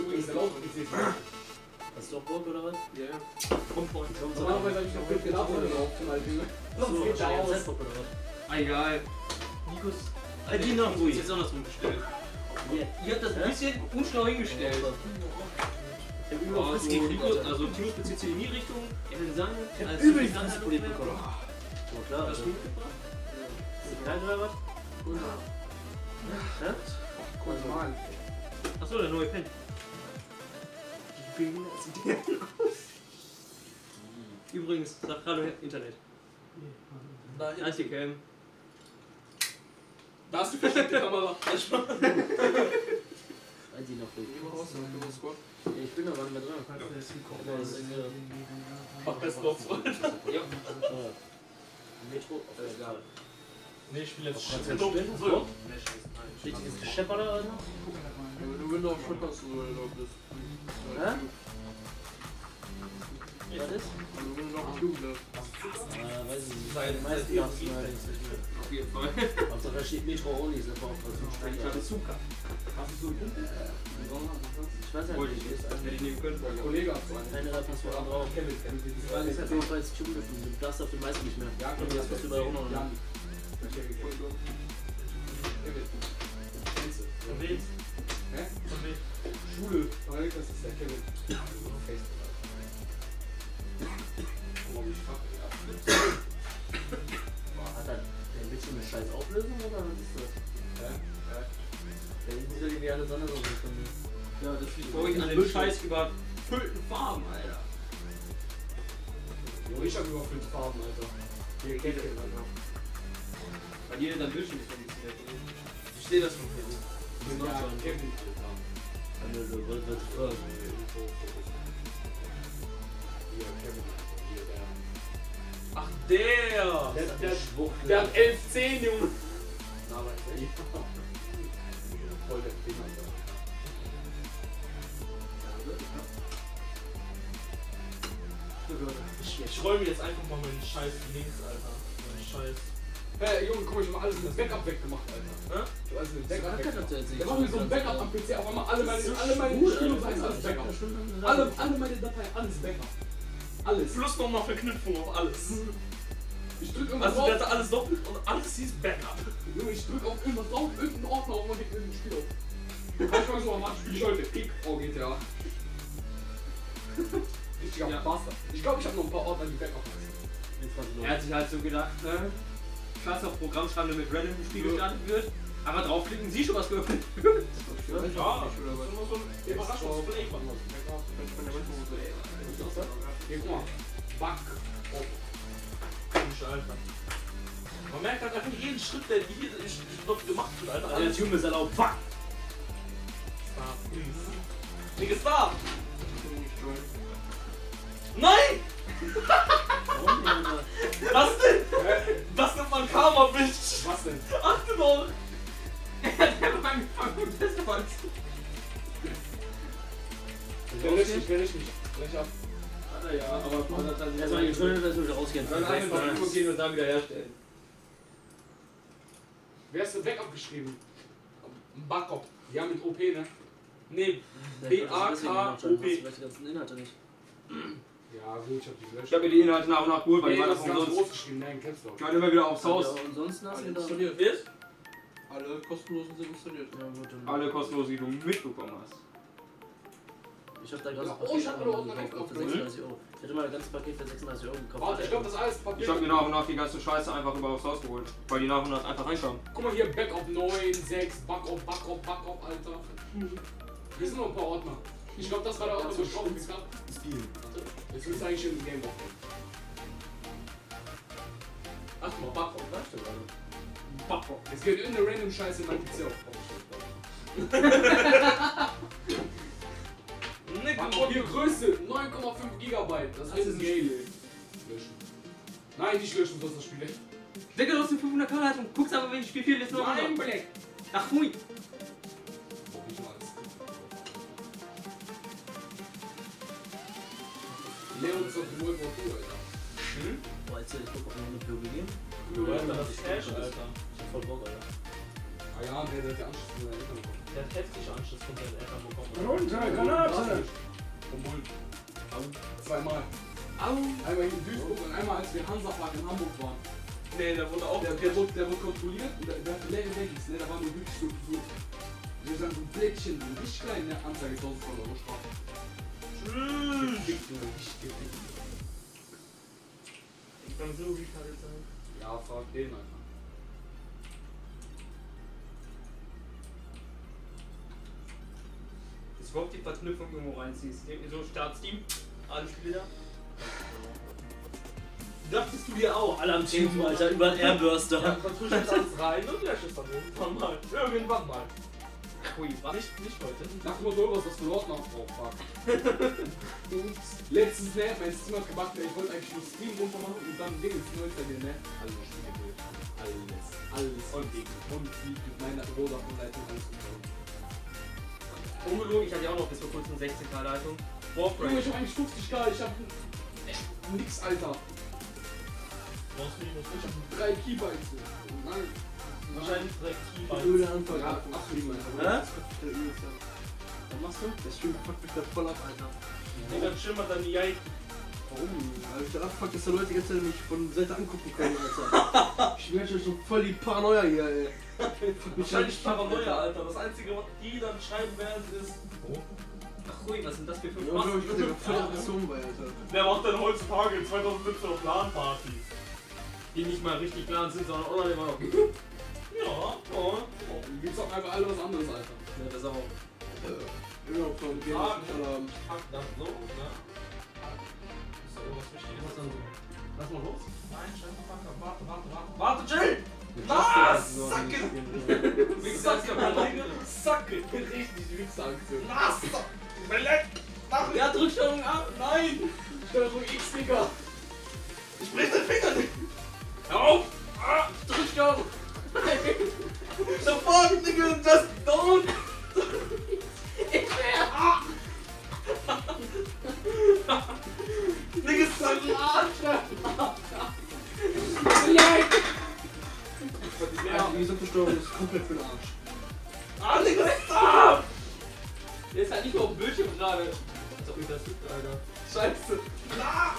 Speaker 4: Übrigens, der Lauf ist jetzt
Speaker 5: Hast du auch Bock oder was?
Speaker 4: Ja, ja.
Speaker 2: Kommt mal.
Speaker 4: Normalerweise hab ich noch Bild geladen oder drauf zum Beispiel.
Speaker 5: Hast du
Speaker 4: geht da
Speaker 5: auch
Speaker 4: aus.
Speaker 5: Bock oder was?
Speaker 1: Ah, egal.
Speaker 5: Nikos.
Speaker 1: Ah, die noch gut. Jetzt andersrum gestellt. Ihr habt das ein bisschen unschlau hingestellt.
Speaker 5: Ich hab
Speaker 1: Oh,
Speaker 5: überall
Speaker 1: Nico,
Speaker 5: gekriegt.
Speaker 1: also Timo bezieht sich in die Richtung.
Speaker 5: Ich hab
Speaker 1: als
Speaker 5: übel die
Speaker 1: Sang-
Speaker 5: Fresspolitik bekommen. Na klar,
Speaker 1: Hast
Speaker 5: also.
Speaker 1: du mitgebracht?
Speaker 5: Ist das kein oder was? Ja?
Speaker 4: Normal.
Speaker 1: Achso, der neue Pen. <laughs> Übrigens, sag Hallo Internet. Anticam.
Speaker 4: Da hast du versteckte Kamera. <laughs>
Speaker 5: Weiß ich noch nicht. Ich bin da gar nicht mehr dran. Aber das
Speaker 2: Mach best of. <laughs>
Speaker 5: Ja. Metro, auf der Egal.
Speaker 2: Nee, ich spiele jetzt. So?
Speaker 5: Richtiges Geschepper da, Alter?
Speaker 4: Wenn du Windows Shop hast, so erlaubt bist.
Speaker 5: Hä? Was ist?
Speaker 4: Wenn du noch auf Cube lässt.
Speaker 5: Ah, weiß ich nicht.
Speaker 1: Seit-
Speaker 5: Die meisten darfst du nicht mehr.
Speaker 1: Auf jeden Fall.
Speaker 5: Hauptsache da steht Metro Only, ist einfach was zum Sprecher.
Speaker 1: Zucker.
Speaker 4: Hast du so einen Kumpel?
Speaker 5: Ich weiß halt
Speaker 1: Wollte
Speaker 5: nicht,
Speaker 1: ich
Speaker 5: ist
Speaker 1: Hätte ich nehmen können.
Speaker 4: Ein Kollege hat so einen.
Speaker 5: Keine da Passwort drauf.
Speaker 4: Kevin, Kevin,
Speaker 5: Die Frage ist halt nur, falls Cube öffnen. Du darfst auf den meisten nicht mehr.
Speaker 4: Ja,
Speaker 5: Und das musst du überall runter.
Speaker 4: Jan. Kevin, Kevin. Du?
Speaker 2: Wem?
Speaker 4: Hä?
Speaker 2: Von?
Speaker 4: Schule. Weil das ist Kevin. Facebook. Warum ich ja.
Speaker 5: Hat er ein bisschen eine scheiß Auflösung oder was ist das?
Speaker 4: Hä? Hä?
Speaker 5: Der sieht irgendwie alles andere aus von mir.
Speaker 1: Ja, das liegt bei euch an den Scheiß überfüllten Farben, Alter.
Speaker 4: Jo, ich hab überfüllte Farben, Alter.
Speaker 1: Hier kennt ihr das noch. Weil jeder dann Bildschirm ist kompliziert. Ich sehe das schon für dich.
Speaker 4: Ja, Alter.
Speaker 5: Eine so, was wird voll.
Speaker 4: Hier, Kevin. Hier, der.
Speaker 2: Ach, der!
Speaker 4: Der, der, der hat 11, 10, Junge. Na, aber echt. Voll der Alter.
Speaker 2: Ich, ich räume jetzt einfach mal meinen Scheiß links, Alter. Meinen Scheiß.
Speaker 4: Hey, Junge, guck mal, ich hab alles in das Backup weggemacht, Alter.
Speaker 2: Hä?
Speaker 4: Ich hab alles
Speaker 5: Was
Speaker 4: Backup weggemacht. Der macht mir so ein Backup am PC, auf einmal alle meine, alle meine Spiele und alles Backup.
Speaker 5: Ja.
Speaker 4: Alle, alle meine Dateien, alles Backup. Alles.
Speaker 2: Plus nochmal Verknüpfung auf alles.
Speaker 4: Ich drück irgendwas
Speaker 2: Also der
Speaker 4: drauf.
Speaker 2: hatte alles doppelt und alles hieß Backup.
Speaker 4: Junge, ich drück auf irgendwas drauf, irgendeinen Ordner auf und geht irgendein Spiel auf. Manchmal so, Mann, spiel ich heute Kick vor GTA. Richtiger Bastard. Ich glaube, ich habe noch ein paar Ordner, die Backup heißen.
Speaker 1: Er hat sich halt so gedacht, ne? Scheiß auf Programm schreiben, damit random ein Spiel gestartet wird. Aber draufklicken, sieh schon was geöffnet wird. <laughs>
Speaker 2: Ja, das ist immer so ein Überraschungsflavor.
Speaker 4: Hier, guck mal. Back. Oh.
Speaker 2: Alter. Man merkt halt einfach jeden Schritt, der hier dort gemacht wird, Alter.
Speaker 5: Der
Speaker 2: Alles
Speaker 5: Tune ist erlaubt. Fuck!
Speaker 2: Stop, please. Nigga, stop! Nein!
Speaker 5: Denn?
Speaker 2: Was denn? Das nennt man Karma, Bitch!
Speaker 4: Was denn?
Speaker 2: Achte doch!
Speaker 1: Er hat angefangen mit Festival.
Speaker 4: Der löscht mich, der löscht mich. Lösch ab.
Speaker 1: Hat er ja, aber man hat dann
Speaker 5: Erstmal getrödelt, dass wir wieder rausgehen.
Speaker 1: Dann einfach übergehen und dann wieder herstellen.
Speaker 4: Wer hast du Backup geschrieben? Backup. Ja, mit OP, ne?
Speaker 2: Nee,
Speaker 5: B-A-K-O-P.
Speaker 2: B-A-K-O-P.
Speaker 5: Ich weiß die ganzen Inhalte nicht.
Speaker 4: Ja, gut, ich hab die gelöscht.
Speaker 1: Ich habe mir die Inhalte nach und nach geholt, weil
Speaker 4: Nee,
Speaker 1: die waren
Speaker 4: das
Speaker 1: umsonst.
Speaker 4: groß geschrieben, nein, kennst du auch.
Speaker 1: Ich war immer wieder aufs Haus.
Speaker 5: Ja, ansonsten hast du
Speaker 4: installiert.
Speaker 2: Ist?
Speaker 4: Alle kostenlosen sind installiert.
Speaker 5: Ja, gut, dann.
Speaker 1: Alle kostenlos, die du mitbekommen hast.
Speaker 5: Ich hab da gerade
Speaker 4: Ja, oh, ich hab
Speaker 5: Paket
Speaker 4: mir noch
Speaker 5: gekauft für
Speaker 4: gekauft.
Speaker 5: 36 Euro. Ich hätte mal das ganze Paket für 36 Euro gekauft.
Speaker 4: Warte, ich glaube, das ist alles Papier.
Speaker 1: Ich hab mir nach und nach die ganze Scheiße einfach über aufs Haus geholt, weil die nach und nach einfach reinkamen.
Speaker 4: Guck mal hier, Backup 9, 6, Backup, Backup, Backup, Alter. Hier sind noch ein paar Ordner. Ich glaube, das war der Ordner, wo ich draufgeklickt hab.
Speaker 5: Spiel.
Speaker 4: Warte, jetzt willst du eigentlich im Game Box.
Speaker 5: Ach mal, Backup, was stimmt also.
Speaker 4: Backup. Es geht irgendeine random Scheiße in mein PC auf. Backup hier Größe 9,5 Gigabyte. Das ist ein Game. Löschen. Nein, nicht löschen, du hast das Spiel echt.
Speaker 1: Digga, du hast eine 500 k Leitung. Guck's aber, wenn ich Spiel viel jetzt noch
Speaker 4: Nein,
Speaker 1: runter.
Speaker 4: Black.
Speaker 1: Ach, hui.
Speaker 4: Leon World War II, Alter.
Speaker 5: Boah, jetzt ich guck auf eine POBG.
Speaker 2: Ja, Alter, das ist Cash, Alter.
Speaker 5: Ich hab voll Bock, Alter.
Speaker 4: Ah ja, der hat die Anschluss von seinen Eltern bekommen.
Speaker 2: Der hat heftige Anschluss von seinen Eltern bekommen.
Speaker 4: Runter, Granate! Vom Mund. Zweimal.
Speaker 1: Au.
Speaker 4: Einmal hier in Duisburg und einmal als wir Hansapark in Hamburg waren.
Speaker 2: Nee, der wurde auch.
Speaker 4: Der, der, wurde, der wurde kontrolliert und der, der hatte leere Baggies, ne? Da waren nur wirklich so, wir sagen so ein Blättchen, so richtig klein, ne? Anzeige 1000 Euro Strafe. Gefickt, Junge, richtig gefickt.
Speaker 2: Ich kann so retarded sein.
Speaker 4: Ja, frag den einfach.
Speaker 1: Dass du überhaupt die Verknüpfung irgendwo reinziehst. So Start Steam, alle Spiele da.
Speaker 2: Dachtest du dir auch?
Speaker 5: Alle am Tube, Alter, überall Airburster.
Speaker 2: Ja, ich jetzt alles rein und lösche es dann irgendwann mal. Irgendwann mal.
Speaker 1: Hui, was?
Speaker 2: Nicht, nicht heute.
Speaker 4: Nach dem Motto, was das für Ordner drauf fuck. Ups. Letztens, ne, mein Steam hat gemacht, ich wollte eigentlich nur Steam runter machen und dann Ding ins Neu installieren, ne? Alles Spiele, alles, alles. Und Ding. Und wie mit meiner Vodafone-Leitung alles umgegangen.
Speaker 1: Ungelogen, ich hatte ja auch noch bis vor kurzem 16k Leitung.
Speaker 4: Junge,
Speaker 1: Warframe.
Speaker 4: ich hab eigentlich 50k, ich hab echt nix, Alter.
Speaker 2: Brauchst du nicht noch
Speaker 4: Ich hab drei Keybites. Nein.
Speaker 2: Wahrscheinlich direkt Keybites.
Speaker 4: Öde Anfang. Ja, ach, Lima,
Speaker 5: Hä?
Speaker 4: Was machst du? Der Stream fuckt mich da voll ab, Alter.
Speaker 2: Digga, schimmert dann die Jai.
Speaker 4: Warum? Weil ich da abfuckt, dass da Leute die ganze Zeit mich von der Seite angucken können, Alter. <laughs> ich merke schon voll die Paranoia hier, ey. <laughs> Mich
Speaker 2: Wahrscheinlich Paranoia, Alter. Das einzige, was die dann schreiben werden, ist.
Speaker 1: Ach hui, was sind das für fünf
Speaker 4: Ja, glaub ich, bin voll Aggression bei, Alter.
Speaker 2: Wer macht denn heutzutage in 2017 noch LAN-Partys?
Speaker 1: Die nicht mal richtig plan sind, sondern online immer noch.
Speaker 2: Ja,
Speaker 1: Oh.
Speaker 4: Wir zocken einfach alle was anderes, Alter.
Speaker 1: Ja, das auch.
Speaker 4: Immer noch von Game
Speaker 2: Ah,
Speaker 4: haben.
Speaker 2: Pack das so, ne? Ist da irgendwas Wichtiges?
Speaker 1: Lass mal los.
Speaker 2: Nein, scheiße. Warte, warte, warte. Warte, chill! Na, Sacke! Sacke! Sacke!
Speaker 4: Richtig Wichser-Aktion.
Speaker 2: Na, Sacke! Belek! Mach
Speaker 1: Ja, Drücksteuerung ab.
Speaker 4: Nein! Steuerung X, Digga!
Speaker 2: Ich brech den Finger nicht! Hör auf! Ah,
Speaker 1: Drücksteuerung.
Speaker 2: The fuck, nigga! Just don't! Nigga, Salat!
Speaker 4: Ja, die gesamte Steuerung ist komplett für den Arsch.
Speaker 2: Ah, Nigga, stop!
Speaker 1: Der ist halt nicht mehr auf dem Bildschirm gerade. Als ob ich das tut, Alter.
Speaker 2: Scheiße! Ah!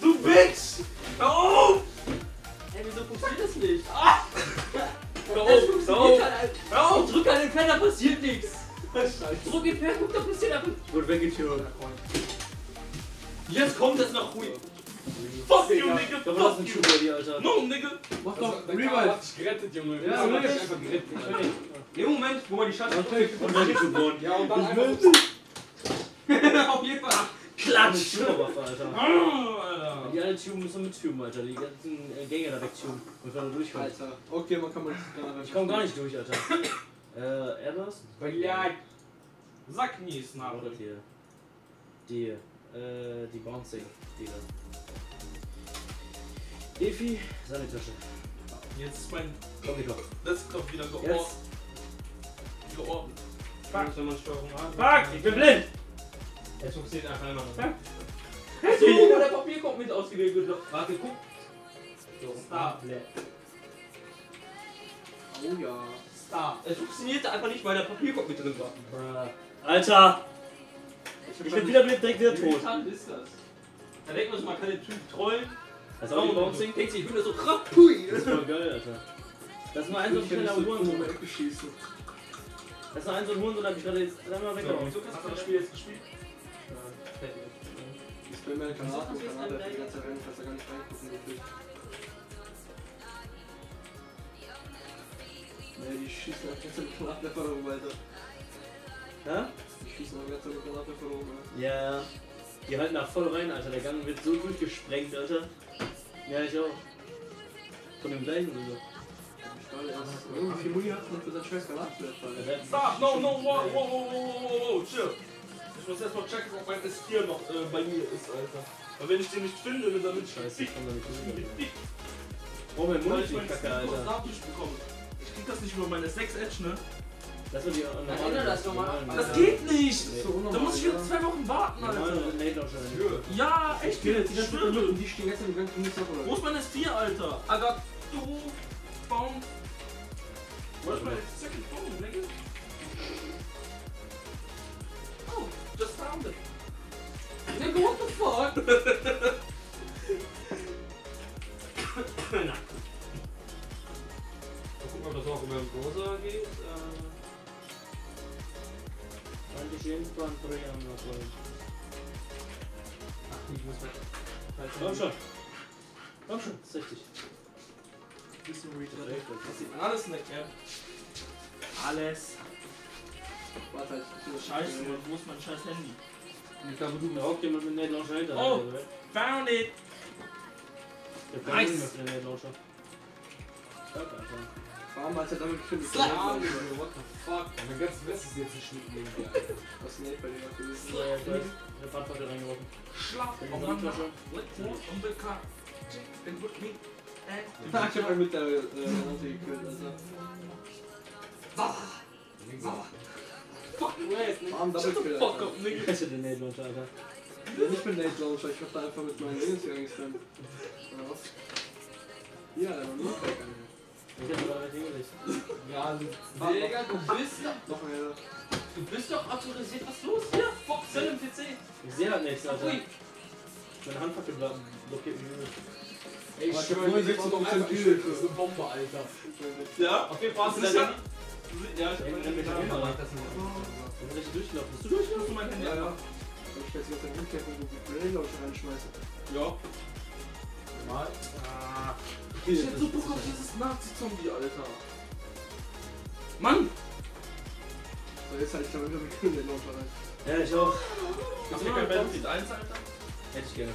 Speaker 2: Du Bitch! Hör auf!
Speaker 1: Wieso funktioniert das nicht?
Speaker 2: Ah! Hör
Speaker 1: Das
Speaker 2: auf! Hör
Speaker 1: funktioniert
Speaker 2: auf!
Speaker 1: halt einfach.
Speaker 2: Hör auf!
Speaker 1: Drück an den Pen, da passiert nichts.
Speaker 2: Scheiße!
Speaker 1: Drück den Pen, guck, da passiert einfach nichts.
Speaker 4: Wurde weggetürmt.
Speaker 1: Jetzt kommt das noch ruhig.
Speaker 2: Fuck you, nigga!
Speaker 5: Da war das
Speaker 2: Fuck
Speaker 5: ein
Speaker 2: you!
Speaker 5: Schuh bei dir, Alter.
Speaker 2: No, nigga!
Speaker 4: Mach
Speaker 1: Also,
Speaker 4: doch
Speaker 2: Der
Speaker 4: Revive. hat dich gerettet, Junge.
Speaker 1: Ja, wirklich.
Speaker 4: dich einfach gerettet. Alter.
Speaker 1: Im Moment, wo man die Scheiße
Speaker 5: Und dann ist geboren.
Speaker 4: Ja, und dann einfach. <laughs>
Speaker 1: Auf jeden Fall.
Speaker 5: Klatsch! Schulterwaffe, Alter.
Speaker 2: Ah, Alter!
Speaker 5: Die alle Tuben müssen mittuben, Alter. Die ganzen äh, Gänge da wegtuben. Und wenn du durchkommst.
Speaker 4: Alter. Okay, man kann mal das
Speaker 5: Ich komm gar nicht durch, Alter. <coughs> Äh, Airbus?
Speaker 4: Ja,
Speaker 2: Sackni ist nach.
Speaker 5: Oder hier. Die, äh, die Bouncing. Die da. Efi, seine Tasche.
Speaker 2: Jetzt ist mein
Speaker 5: Komm, Nico.
Speaker 2: Desktop wieder geordnet.
Speaker 5: Jetzt.
Speaker 2: Geordnet.
Speaker 1: Fuck, wenn man Steuerung hat.
Speaker 2: Fuck, ich bin blind!
Speaker 1: Jetzt funktioniert einfach immer noch. So, wo <laughs> der Papier kommt mit ausgewählt. Warte, guck. So,
Speaker 2: Stop.
Speaker 4: Oh ja.
Speaker 1: Start. Es funktionierte einfach nicht, weil der Papierkorb mit drin war.
Speaker 5: Alter! Ich bin wieder blind, direkt wieder
Speaker 1: Wie
Speaker 5: tot.
Speaker 1: irritant ist das? Da denkt man sich, man kann den Typ trollen.
Speaker 5: Das
Speaker 1: Sau
Speaker 5: auch
Speaker 1: und
Speaker 5: Bouncing.
Speaker 1: denkt sich, ich bin da so krass. Pui.
Speaker 5: Das ist voll geil, Alter. Das ist nur ein so
Speaker 4: Ich kann
Speaker 5: schneller
Speaker 4: schießen.
Speaker 5: Das ist noch ein so ein Huren, da hab ich gerade jetzt dreimal weggehauen.
Speaker 2: Hast du das Spiel jetzt gespielt?
Speaker 3: Ich bin mir Granaten, Granate für die ganze Rennen, kannst du gar nicht reingucken, wirklich. Nee, die schießen auf ganze von oben, Alter.
Speaker 5: Hä?
Speaker 3: Die schießen auf ganze von oben, Alter.
Speaker 5: Ja, die halten da voll rein, Alter. Der Gang wird so gut gesprengt, Alter. Ja, ich auch. Von dem gleichen oder so.
Speaker 3: Wie viel Muni hat man für sein scheiß Granatwerfer?
Speaker 2: Stop! No, no, wow, wow, wow, wow, wow, wow, chill. Ich muss erstmal checken, ob mein S4 noch äh, bei mir ist, Alter. Weil wenn ich den nicht finde, dann bin ich
Speaker 5: Scheiße, ich komm da nicht
Speaker 2: dick.
Speaker 5: Oh, mein Mund
Speaker 2: ich
Speaker 5: ist
Speaker 2: mein
Speaker 5: kacke,
Speaker 2: S4
Speaker 5: Alter.
Speaker 2: Bekommen. Ich krieg das nicht über meine 6 Edge, ne?
Speaker 5: Das wird die normale.
Speaker 1: Erinnere das doch mal.
Speaker 5: normale-
Speaker 2: Das geht nicht!
Speaker 5: Nee.
Speaker 2: Da muss ich jetzt zwei Wochen warten, Alter.
Speaker 5: Launcher.
Speaker 2: Ja, echt,
Speaker 3: Ich jetzt die ganze die stehen gestern im nicht auf,
Speaker 2: Wo ist mein S4, Alter? I got two phone. Where's my second phone, nigga? Just found it.
Speaker 1: Nigga, what the fuck?
Speaker 2: Na.
Speaker 1: Mal gucken, ob das auch über den Browser geht. Äh,
Speaker 5: Antischenpan Programm noch
Speaker 1: ach, ich muss mal.
Speaker 5: Komm schon. Komm schon, das ist richtig.
Speaker 2: Bisschen retarded. Das sieht alles nicht, ja. Alles.
Speaker 3: Warte, ich
Speaker 2: Scheiße, Mann, wo ist mein scheiß Handy?
Speaker 1: Ich glaube, du
Speaker 5: Da hockt jemand mit Nate Launcher hinter.
Speaker 2: Oh. Found it!
Speaker 5: Der
Speaker 2: Nice.
Speaker 5: Nate Launcher. Alter.
Speaker 3: Warum hat er damit gekündigt?
Speaker 1: Slap! What the fuck? Mein ganzes West ist jetzt geschnitten Alter.
Speaker 3: Was ist denn bei dir noch gewesen?
Speaker 5: Ja, ja, ich weiß. <laughs> Ich hab Handfackel reingeworfen.
Speaker 2: Schlaf auf
Speaker 5: Launcher
Speaker 2: meiner
Speaker 5: schon.
Speaker 2: und bekam. Den wird mich.
Speaker 3: Ich hab mal mit der äh, Granate gekillt, also.
Speaker 1: Fuck, wait,
Speaker 3: Warum Double Kill?
Speaker 2: Fuck
Speaker 3: Alter?
Speaker 2: up, nigga.
Speaker 5: Ich hasse den Nate Launcher, Alter.
Speaker 3: Ja, nicht mit Nate Launcher, ich hab da einfach mit meinen Dingens hier gespammt. Oder was? Ja, der war nur weg, Alter.
Speaker 5: Ich hab aber nicht hingekriegt.
Speaker 1: Ja, du, Digga, du bist doch.
Speaker 3: Noch mehr.
Speaker 1: Du bist doch autorisiert. Was ist los hier? Fuck, Cell im PC.
Speaker 5: Ich seh halt nichts, Alter.
Speaker 1: Ui.
Speaker 5: Meine Handfackel blo- blockiert mich.
Speaker 1: Ey, ich
Speaker 3: ich
Speaker 1: schwöre,
Speaker 3: 69%
Speaker 1: das war doch eine Bombe, Alter.
Speaker 2: Ja?
Speaker 1: Auf jeden Fall hast du.
Speaker 2: Ja, ich
Speaker 5: Ey,
Speaker 2: hab
Speaker 5: nenn mich
Speaker 2: mein
Speaker 5: Hammer.
Speaker 2: Handy.
Speaker 1: Das
Speaker 5: Ich durchgelaufen. Bist du durchgelaufen?
Speaker 2: Hast du mein Handy?
Speaker 3: Ja, ja. Ich werde jetzt den Handcap und die Grenade Launcher reinschmeißen.
Speaker 2: Ja.
Speaker 1: Mal.
Speaker 2: Ah. Ich hätte so Bock auf dieses Nazi-Zombie, Alter. Mann!
Speaker 3: So, jetzt halt ich da wieder mit Grenade Launcher rein.
Speaker 5: Ja, ich auch.
Speaker 2: Hast du kein Battlefield 1, Alter?
Speaker 5: Hätte ich gerne.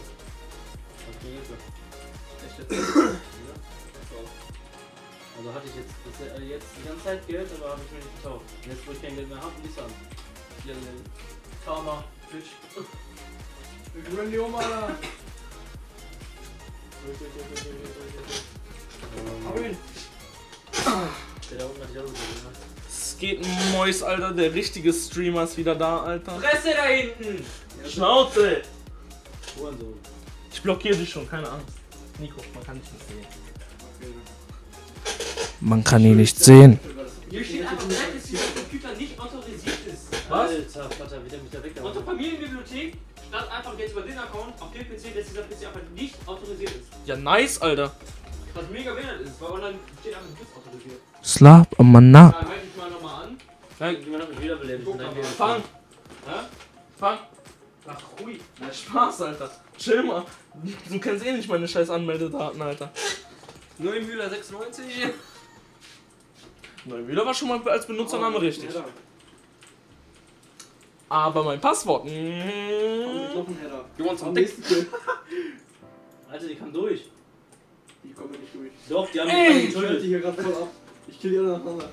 Speaker 5: Okay, jetzt.
Speaker 2: Echt jetzt? <clears throat>
Speaker 5: Also hatte ich jetzt, das, äh, jetzt die ganze Zeit Geld, aber habe ich mir nicht gekauft. Und Jetzt, wo ich kein Geld mehr habe, lies an. Ja, ne. Karma, Twitch.
Speaker 3: Ich bin die Oma, Alter. Hab ihn.
Speaker 5: Der da unten hat sich auch so gemacht.
Speaker 2: Es geht ein Mois, Alter. Der richtige Streamer ist wieder da, Alter.
Speaker 1: Fresse da hinten!
Speaker 2: Schnauze! Ich blockiere dich schon, keine Angst. Nico, man kann dich nicht sehen.
Speaker 22: Man kann ihn nicht sehen.
Speaker 1: Hier steht einfach drin, dass dieser Computer nicht autorisiert ist.
Speaker 2: Was?
Speaker 5: Alter, Vater, wieder mich da weg.
Speaker 1: Unter Familienbibliothek stand einfach jetzt über den Account auf dem PC, dass dieser PC einfach nicht autorisiert ist.
Speaker 2: Ja, nice, Alter.
Speaker 1: Was mega behindert ist, weil online steht einfach nicht autorisiert.
Speaker 22: Slap Amana.
Speaker 1: Dann melde ich mal nochmal an.
Speaker 5: Nein, geh mal noch mit
Speaker 1: mal.
Speaker 2: Fang!
Speaker 1: Hä?
Speaker 2: Fang! Ach, hui. Na, Spaß, Alter. Chill mal. Du kennst eh nicht meine scheiß Anmeldedaten, Alter.
Speaker 1: Neumühler 96.
Speaker 2: Neumüller war schon mal als Benutzername richtig.
Speaker 3: Header.
Speaker 2: Aber mein Passwort.
Speaker 3: Komm,
Speaker 2: Mm,
Speaker 3: noch ein Header.
Speaker 2: You want some dick?
Speaker 5: Alter, die kam durch.
Speaker 3: Die kommen nicht durch.
Speaker 5: Doch, die haben
Speaker 2: Ey,
Speaker 5: mich
Speaker 3: Ich halte die
Speaker 5: getötet.
Speaker 3: hier gerade voll ab. Ich kill die alle nacheinander.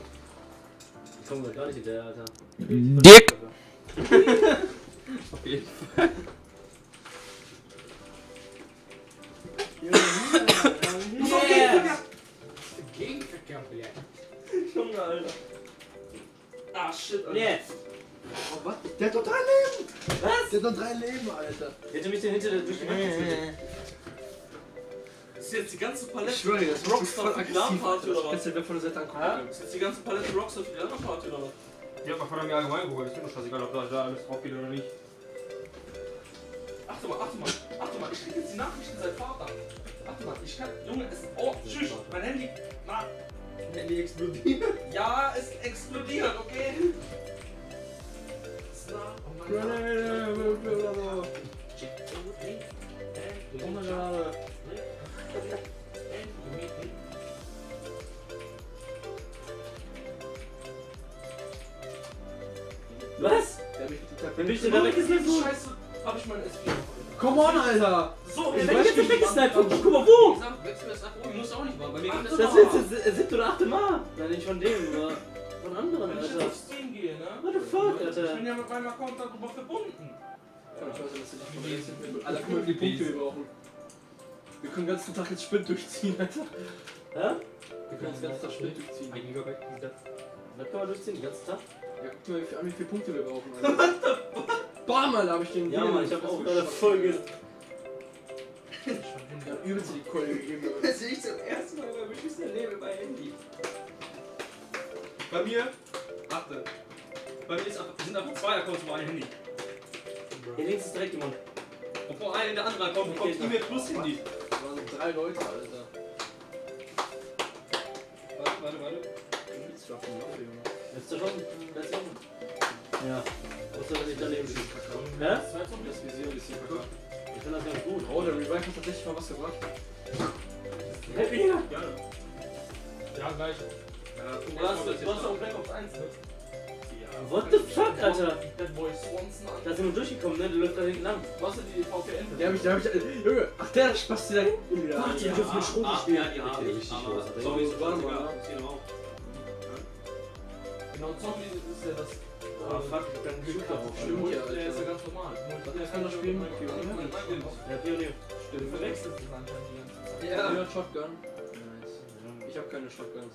Speaker 5: Die kommen da gar nicht hinterher, Alter.
Speaker 22: Dick. <laughs>
Speaker 1: Auf <laughs> jeden <laughs>
Speaker 5: Yeah!
Speaker 1: Gegenverkehr, Billard. <laughs>
Speaker 2: Junge, Alter. Ah, shit, Alter.
Speaker 5: Nee!
Speaker 3: Oh, was? Der hat doch drei Leben!
Speaker 5: Was?
Speaker 3: Der hat doch drei Leben, Alter.
Speaker 5: Hätte mich den hinter der durch die Wand getötet.
Speaker 2: Ist jetzt die ganze Palette
Speaker 3: Ich schwöre das ist
Speaker 2: Rockstar für die. Damenparty oder was?
Speaker 3: Kannst du dir von der Seite angucken.
Speaker 5: Hä?
Speaker 2: Ist jetzt die ganze Palette Rockstar für die Party oder was?
Speaker 1: Die hat mal von mir allgemein geholt. Ist mir doch scheißegal, ob da, da alles drauf geht oder nicht.
Speaker 2: Achte mal, achte mal, achte mal, ich krieg jetzt die Nachrichten seit Vater. Achte mal, ich kann, Junge, es, oh, tschüss, mein Handy, na,
Speaker 23: Handy explodiert.
Speaker 2: Ja, es explodiert, okay?
Speaker 5: Was? Wenn du dich denn da weggesnippt
Speaker 2: Scheiße, hab ich mein S4
Speaker 3: Come on, Alter!
Speaker 2: So,
Speaker 5: wenn
Speaker 2: wenn
Speaker 5: ich
Speaker 2: ich
Speaker 5: jetzt weggesnippt hab, guck mal wo!
Speaker 1: Wie gesagt, wechseln wir das ab. Oh, muss auch nicht mal. Bei mir geht das
Speaker 5: Das ist jetzt das siebte oder achte Mal. Nein, nicht von dem, aber von anderen,
Speaker 2: Wenn ich jetzt
Speaker 5: Alter.
Speaker 2: auf Steam gehe, ne?
Speaker 5: What the fuck,
Speaker 2: Ich
Speaker 5: Alter?
Speaker 2: bin ja mit meinem Account darüber verbunden.
Speaker 3: Ich weiß nicht, dass ich nicht vergessen Alter, guck mal, wie viele Punkte wir brauchen. Wir können den ganzen Tag jetzt Spind durchziehen, Alter.
Speaker 5: Hä?
Speaker 3: Wir können den ganzen Tag Spind durchziehen.
Speaker 1: Ein Gigabyte.
Speaker 5: Was kann man durchziehen, den ganzen Tag?
Speaker 3: Ja, guck mal, wie wie viele Punkte wir brauchen, <laughs> Alter. Bam, Alter, hab ich den
Speaker 5: Ja, Mann, ich hab auch gerade voll ge...
Speaker 3: Alter. Ja, übelst die Keule gegeben.
Speaker 1: Das sehe ich zum ersten Mal beim beschissenen Leben bei Handy.
Speaker 2: Bei mir, achte. Bei mir ist, sind einfach zwei Accounts auf einem Handy.
Speaker 5: Hier links ist direkt jemand.
Speaker 2: Und vor allem der andere Account bekommt E-Mail plus Handy.
Speaker 3: Das waren drei Leute, Alter.
Speaker 2: Warte, warte, warte.
Speaker 3: Das war von Laufe, Junge.
Speaker 5: Letzter schon? Schon? Ja. Muss aber nicht daneben stehen. Hä?
Speaker 3: Das Visier ein bisschen verkackt.
Speaker 5: Ich finde das ganz gut.
Speaker 3: Oh, der Revive hat tatsächlich mal was gebracht.
Speaker 5: Hey, Digga!
Speaker 2: Gerne. Ja, gleich. Ja,
Speaker 5: Du hast, auch Black Ops 1, ne?
Speaker 2: Ja.
Speaker 5: What the fuck, Alter? Da sind wir durchgekommen, ne? Du läufst da hinten lang.
Speaker 2: Was sind die VPN?
Speaker 3: Der hab ich, der hab ich, äh, Junge, ach der Spaß da hinten wieder.
Speaker 5: Warte, ihr dürft mit
Speaker 2: Ah,
Speaker 5: spielen.
Speaker 2: ja, ja,
Speaker 5: richtig, richtig
Speaker 2: aber-
Speaker 5: los.
Speaker 2: Sorry, warte mal. Genau, Zombie ist ja das.
Speaker 5: Ah, fuck, hab keinen Glück darauf.
Speaker 3: Stimmt, ja,
Speaker 2: Der ist ja ganz normal.
Speaker 3: Der kann doch spielen, Pionier.
Speaker 5: Ja, Pionier.
Speaker 2: Du verwechselst es anscheinend die ganze Zeit.
Speaker 3: Ja, Shotgun. Nice. Ich hab keine Shotguns.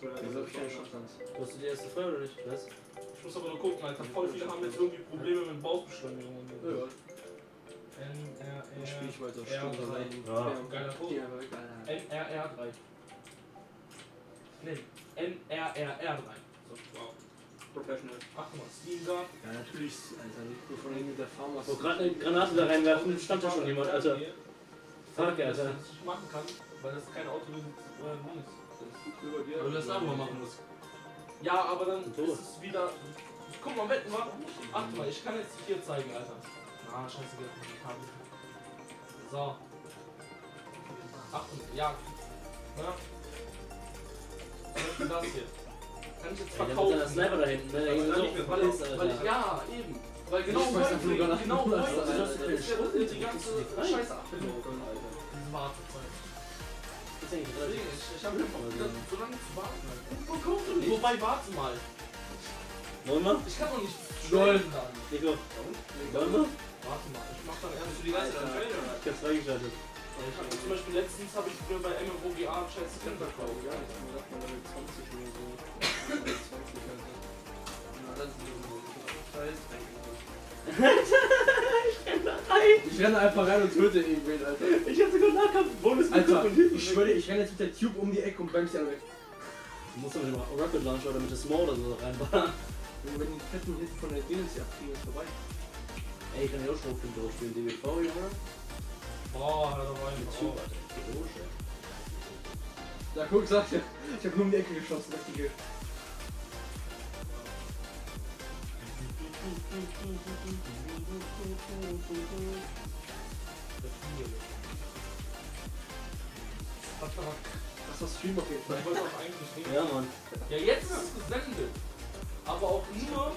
Speaker 3: Wieso hab ich keine Shotguns?
Speaker 5: Hast du die erste Frage oder nicht? Was?
Speaker 2: Ich muss aber nur gucken, Alter. Voll viele haben jetzt irgendwie Probleme mit Bauchbeschleunigung. und so.
Speaker 3: Ja,
Speaker 2: N, R, R.
Speaker 3: ich spiel ich weiter
Speaker 2: R3.
Speaker 3: Stunde rein.
Speaker 5: Ja.
Speaker 2: Geiler Code.
Speaker 3: Die einfach weg, Alter.
Speaker 2: NRR3. Nee, NRRR3. So, wow. Professional. Ach mal, Steam Guard.
Speaker 3: Ja, natürlich, Alter. Nicht nur von irgendwie der Farmer.
Speaker 5: So, gerade eine Granate da reinwerfen, stand da schon jemand, Alter. Fuck, Alter.
Speaker 2: ich das nicht machen kann, weil das kein Auto ist. Äh, Ding ist.
Speaker 3: Über dir.
Speaker 1: Weil du das darüber machen musst.
Speaker 2: Ja, aber dann ist es wieder. Guck mal, wetten mal. Achte mal, ich kann jetzt hier zeigen, Alter. Ah, scheiße, nicht. Kabel. So. Achtung, ja. Na? Zum Beispiel das hier. Kann ich jetzt
Speaker 5: der
Speaker 2: verkaufen.
Speaker 5: mit seiner Sniper da hinten, ne? Der
Speaker 2: weil, ich- weil ich, ja, eben. Weil genau
Speaker 3: Ich
Speaker 2: heute, genau
Speaker 3: runter,
Speaker 2: heute ist ja die ganze. Scheiße abgelaufen, Alter. Diese Wartezeit. Deswegen, ich, ich hab einfach wieder so lange zu warten, Alter. Nicht. Wobei, warte mal.
Speaker 5: Wollen wir?
Speaker 2: Ich kann doch nicht traden dann.
Speaker 5: Nico, wollen wir?
Speaker 2: Warte mal, ich mach dann erst
Speaker 1: die ganze Zeit?
Speaker 5: Ich hab's freigeschaltet.
Speaker 2: Ich hab zum Beispiel letztens habe ich früher bei MMOGA scheiß Skin verkauft.
Speaker 3: Ja, ich hab gedacht, man damit 20 oder so. Ich renne einfach rein und töte irgendwen, Alter.
Speaker 5: Ich hab sogar Nahkampf-Bonus
Speaker 3: Alter, ich schwöre, ich renne jetzt mit der Tube um die Ecke und bang sie alle weg.
Speaker 5: Du musst doch nicht mal Rocket Launcher oder mit der Small oder so reinballern.
Speaker 3: Wenn die fetten Hits von der Dingens abkriegen, ist vorbei.
Speaker 5: Ey, ich kann ja auch schon auf dem Dorf spielen. DBV, Junge.
Speaker 2: Boah, hör doch rein.
Speaker 5: Mit
Speaker 2: Oh.
Speaker 3: Ja, guck, sag ich ja. Ich hab nur um die Ecke geschossen, richtige. Das war Stream auf jeden Fall.
Speaker 2: Ich wollte auch eigentlich nicht.
Speaker 5: Ja, Mann.
Speaker 2: Ja, jetzt ist es gesendet. Aber auch nur.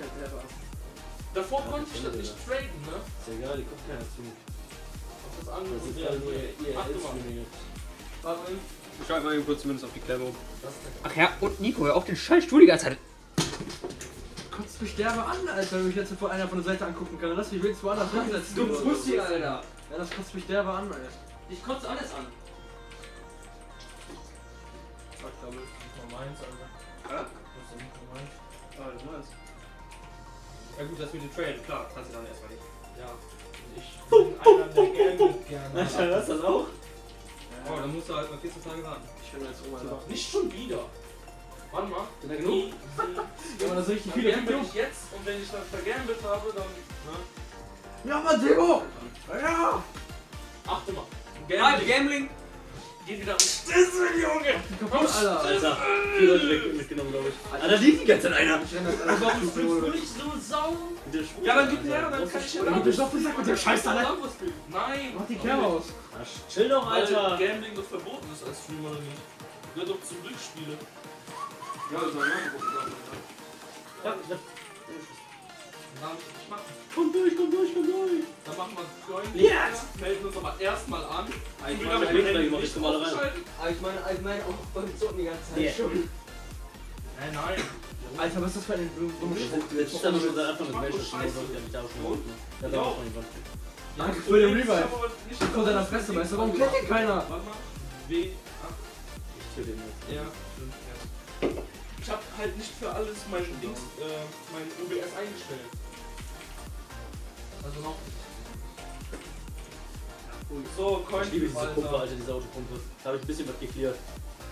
Speaker 2: Davor konnte ich das nicht traden, ne?
Speaker 5: Ist ja egal, die guckt keiner zu.
Speaker 2: Das andere
Speaker 5: Das ist
Speaker 2: ja,
Speaker 5: nur
Speaker 2: hier.
Speaker 5: ihr.
Speaker 2: Warte.
Speaker 1: Ich schreibe mal eben kurz zumindest auf die Klemme.
Speaker 2: Ist
Speaker 1: Ach ja, und Nico, hör auf den scheiß Stuhl die ganze Zeit.
Speaker 3: Kotzt mich derbe an, Alter, wenn mich jetzt von einer von der Seite angucken kann. Lass mich wenigstens woanders hinsetzen.
Speaker 1: Du. Pussy, Alter.
Speaker 3: Ja, das kotzt mich derbe an, Alter.
Speaker 1: Ich kotze alles an.
Speaker 2: Fuck, das ist nur meins, Alter.
Speaker 1: Ja?
Speaker 2: Das ist nicht nur meins.
Speaker 1: Ah, das war's. Ja gut, das mit dem Trail, klar, kannst du dann erstmal nicht.
Speaker 2: Ja. Ich <laughs> bin einer, der gerne, gerne.
Speaker 5: Alter, das das auch?
Speaker 1: Oh, dann musst du halt mal 14 Tage warten.
Speaker 3: Ich bin jetzt da.
Speaker 2: Nicht schon wieder. Warte mal.
Speaker 5: Sind da genug? <laughs>
Speaker 3: Ja, aber das ist richtig viele Videos.
Speaker 2: ich jetzt und wenn ich dann vergambelt habe, dann. Ne?
Speaker 3: Ja, Mann, Demo! Ja!
Speaker 2: Achte mal.
Speaker 1: Ja, Gambling!
Speaker 2: Geh wieder Stissel, Junge!
Speaker 3: Kaputt, Alter.
Speaker 5: Alter, vier Leute weg mitgenommen, glaube ich. Ah, da liegt die ganze Zeit einer.
Speaker 2: Warum bist du nicht so sau? Ja, dann gib her, dann kann ich ja
Speaker 3: Du bist doch gesagt mit der Scheiße, Alter.
Speaker 2: Nein!
Speaker 3: Mach die Kerbe aus.
Speaker 5: Chill doch,
Speaker 2: Weil
Speaker 5: Alter.
Speaker 2: Gambling doch verboten ist als Streamer oder nicht. Gehört doch zum Glücksspiele.
Speaker 1: Ja, war
Speaker 5: ich hab-
Speaker 2: ich.
Speaker 5: Komm durch, komm durch, komm durch.
Speaker 2: Dann machen wir Coin.
Speaker 5: Yes!
Speaker 2: Melden uns aber erstmal an.
Speaker 5: Ich
Speaker 2: Wieder
Speaker 5: meine, ich mach
Speaker 2: nicht
Speaker 5: ich
Speaker 24: ich meine, ich meine auch beim Zocken die ganze Zeit
Speaker 5: Yeah.
Speaker 24: schon.
Speaker 2: Nein, nein.
Speaker 3: Alter, was ist das für ein dummer
Speaker 5: Jetzt ist aber schon seit Anfang des Matches schon, der mich da auch schon auch schon gemacht.
Speaker 3: Danke für den Revive.
Speaker 2: Ich
Speaker 3: Kommt deiner Fresse, weißt du, warum kennt ihr keiner?
Speaker 2: Warte mal. W.
Speaker 5: Ich töte ihn jetzt.
Speaker 2: Ja, stimmt, ja. Ich hab halt nicht für alles mein Dings, äh, mein OBS eingestellt. Also noch. So, Coin
Speaker 5: Ich liebe diese
Speaker 2: Alter.
Speaker 5: Pumpe, Alter, diese Autopumpe. Da habe ich ein bisschen was geklärt.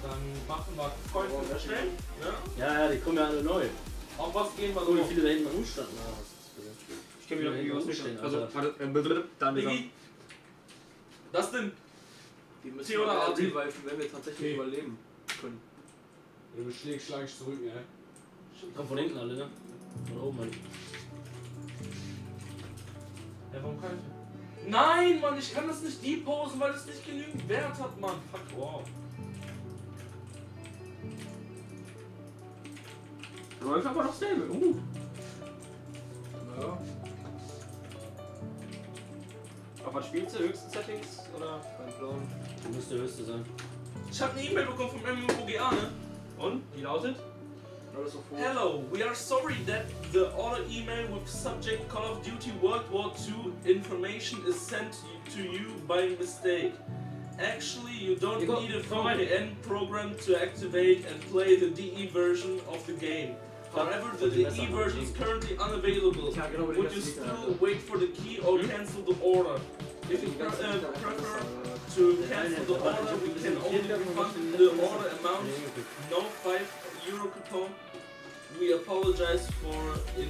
Speaker 2: Dann machen wir Coin schnell. Ja?
Speaker 5: Ja, ja, die kommen ja alle neu.
Speaker 2: Auf was gehen wir
Speaker 5: Guck, wie
Speaker 2: so?
Speaker 5: viele da hinten rumstanden. Denn?
Speaker 1: Ich kenne wieder
Speaker 5: Ja,
Speaker 1: irgendwie nicht. Also, warte, äh, dann er.
Speaker 2: Diggi. Das denn?
Speaker 3: Die müssen wir
Speaker 2: AT?
Speaker 3: reviven, wenn wir tatsächlich
Speaker 1: Okay.
Speaker 3: überleben können.
Speaker 1: Wenn du schlägst, schlag ich zurück, ey.
Speaker 5: Kommt von hinten alle, ne? Von oben halt.
Speaker 2: Ja, warum kann ich Nein, Mann, ich kann das nicht deposen, weil es nicht genügend Wert hat, Mann. Fuck, wow.
Speaker 1: Läuft aber noch stable. Uh.
Speaker 3: Ja.
Speaker 1: Auf was spielst du? Höchsten Settings? Oder?
Speaker 3: Kein Plan.
Speaker 5: Das müsste der höchste sein.
Speaker 2: Ich habe eine E-Mail bekommen vom MMOGA, ne?
Speaker 1: Und? Die lautet?
Speaker 3: Alles auf vor.
Speaker 2: Hello, we are sorry that the order email with subject Call of Duty World War II information is sent to you by mistake. Actually, you don't
Speaker 1: Nico,
Speaker 2: need a
Speaker 1: komm.
Speaker 2: VPN program to activate and play the DE version of the game. However, the DE version is currently unavailable. Would you still wait for the key or cancel the order? If you pre- uh, prefer to cancel the order, we can only refund the order amount, no 5 euro coupon. We apologize for in.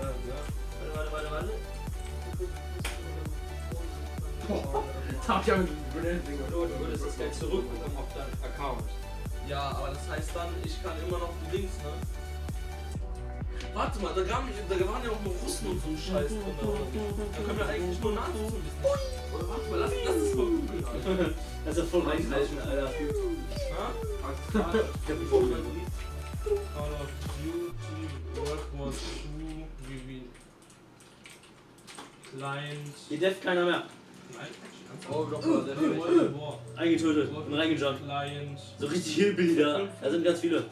Speaker 5: Warte, warte, warte, warte.
Speaker 3: Da hab ich aber Grenade Dinger.
Speaker 1: Du würdest das Geld zurückbekommen auf deinen Account.
Speaker 2: Ja, aber das heißt dann, ich kann immer noch die Links, ne? Warte mal, da, gab, da waren ja auch noch Russen und so ein Scheiß drin. Da können wir eigentlich nur Nazis ein bisschen. Oder warte mal, lass, lass es mal googeln, <laughs> Alter.
Speaker 5: Das ist ja voll reinreichen, Alter.
Speaker 2: Na?
Speaker 5: Ich hab mich vorgestellt.
Speaker 2: Call of Duty World War II wie Client.
Speaker 5: Hier deft keiner mehr.
Speaker 3: Oh, doch.
Speaker 5: Eingetötet und reingejumpt.
Speaker 2: Client.
Speaker 5: So richtig Hillbilly da. Da sind ganz viele.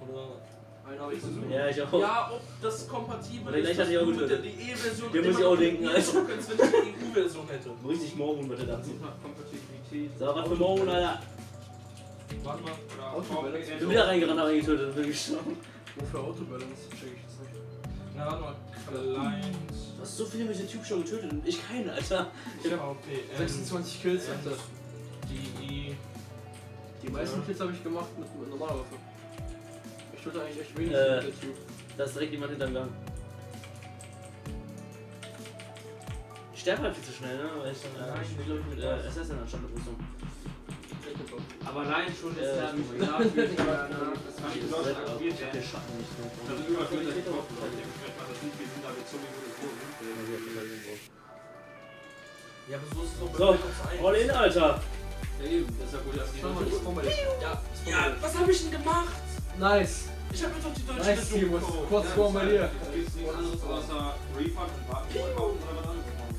Speaker 2: Oder
Speaker 3: Einen hab ich suchen.
Speaker 5: Ja, ich auch.
Speaker 2: Ja, ob das kompatibel
Speaker 5: Oder
Speaker 2: ist,
Speaker 5: hat die auch
Speaker 2: dass du mit der
Speaker 5: getötet.
Speaker 2: DE-Version
Speaker 5: Der muss ich auch denken, Alter.
Speaker 2: zocken kannst, wenn ich die EU-Version hätte. <laughs>
Speaker 5: Richtig morgen er dazu.
Speaker 1: Kompatibilität.
Speaker 5: So, was für morgen, Alter.
Speaker 2: Warte mal.
Speaker 3: Autobalance.
Speaker 5: Ich bin wieder reingerannt, aber eingetötet und bin gestorben.
Speaker 3: Wofür Autobalance? Check ich jetzt nicht.
Speaker 2: Na, warte mal. Client.
Speaker 5: Du hast so viele mit der Typ schon getötet und ich keinen, Alter.
Speaker 3: Ich hab
Speaker 2: VPN.
Speaker 3: 26 Kills, Alter.
Speaker 2: DE.
Speaker 3: Die meisten Kills habe ich gemacht mit, mit normaler Waffe. Ich töte eigentlich echt wenig
Speaker 5: Äh.
Speaker 3: mit der Tube.
Speaker 5: Da ist direkt jemand hinterm Gang. Ich sterbe halt viel zu schnell, ne? Weil ich dann, äh, ich spiele, glaube ich, mit äh, Assassin anstatt mit Rüstung.
Speaker 1: Aber allein schon ist
Speaker 5: Äh,
Speaker 1: ja
Speaker 5: ich-
Speaker 1: gesagt, <laughs> wie das kann ich
Speaker 5: ist
Speaker 1: aktiviert
Speaker 5: auch der
Speaker 1: werden.
Speaker 5: Schatten nicht mehr.
Speaker 1: Da sind über 50 drauf. Das nicht viel Sinn, da wir zogen würde so.
Speaker 2: Ja, aber so ist es doch bei
Speaker 5: So,
Speaker 2: Black Ops 1.
Speaker 5: all in, Alter.
Speaker 1: Ja, eben. Das ist ja wohl das
Speaker 3: wir nicht.
Speaker 2: Ja, ja, was habe ich denn gemacht?
Speaker 3: Nice.
Speaker 2: Ich habe mir doch die deutsche
Speaker 3: Nice,
Speaker 2: Version
Speaker 3: Timo.
Speaker 2: gekauft.
Speaker 3: Kurz vor.
Speaker 1: Es gibt nichts anderes außer Refund und Warten kaufen oder was anderes kaufen.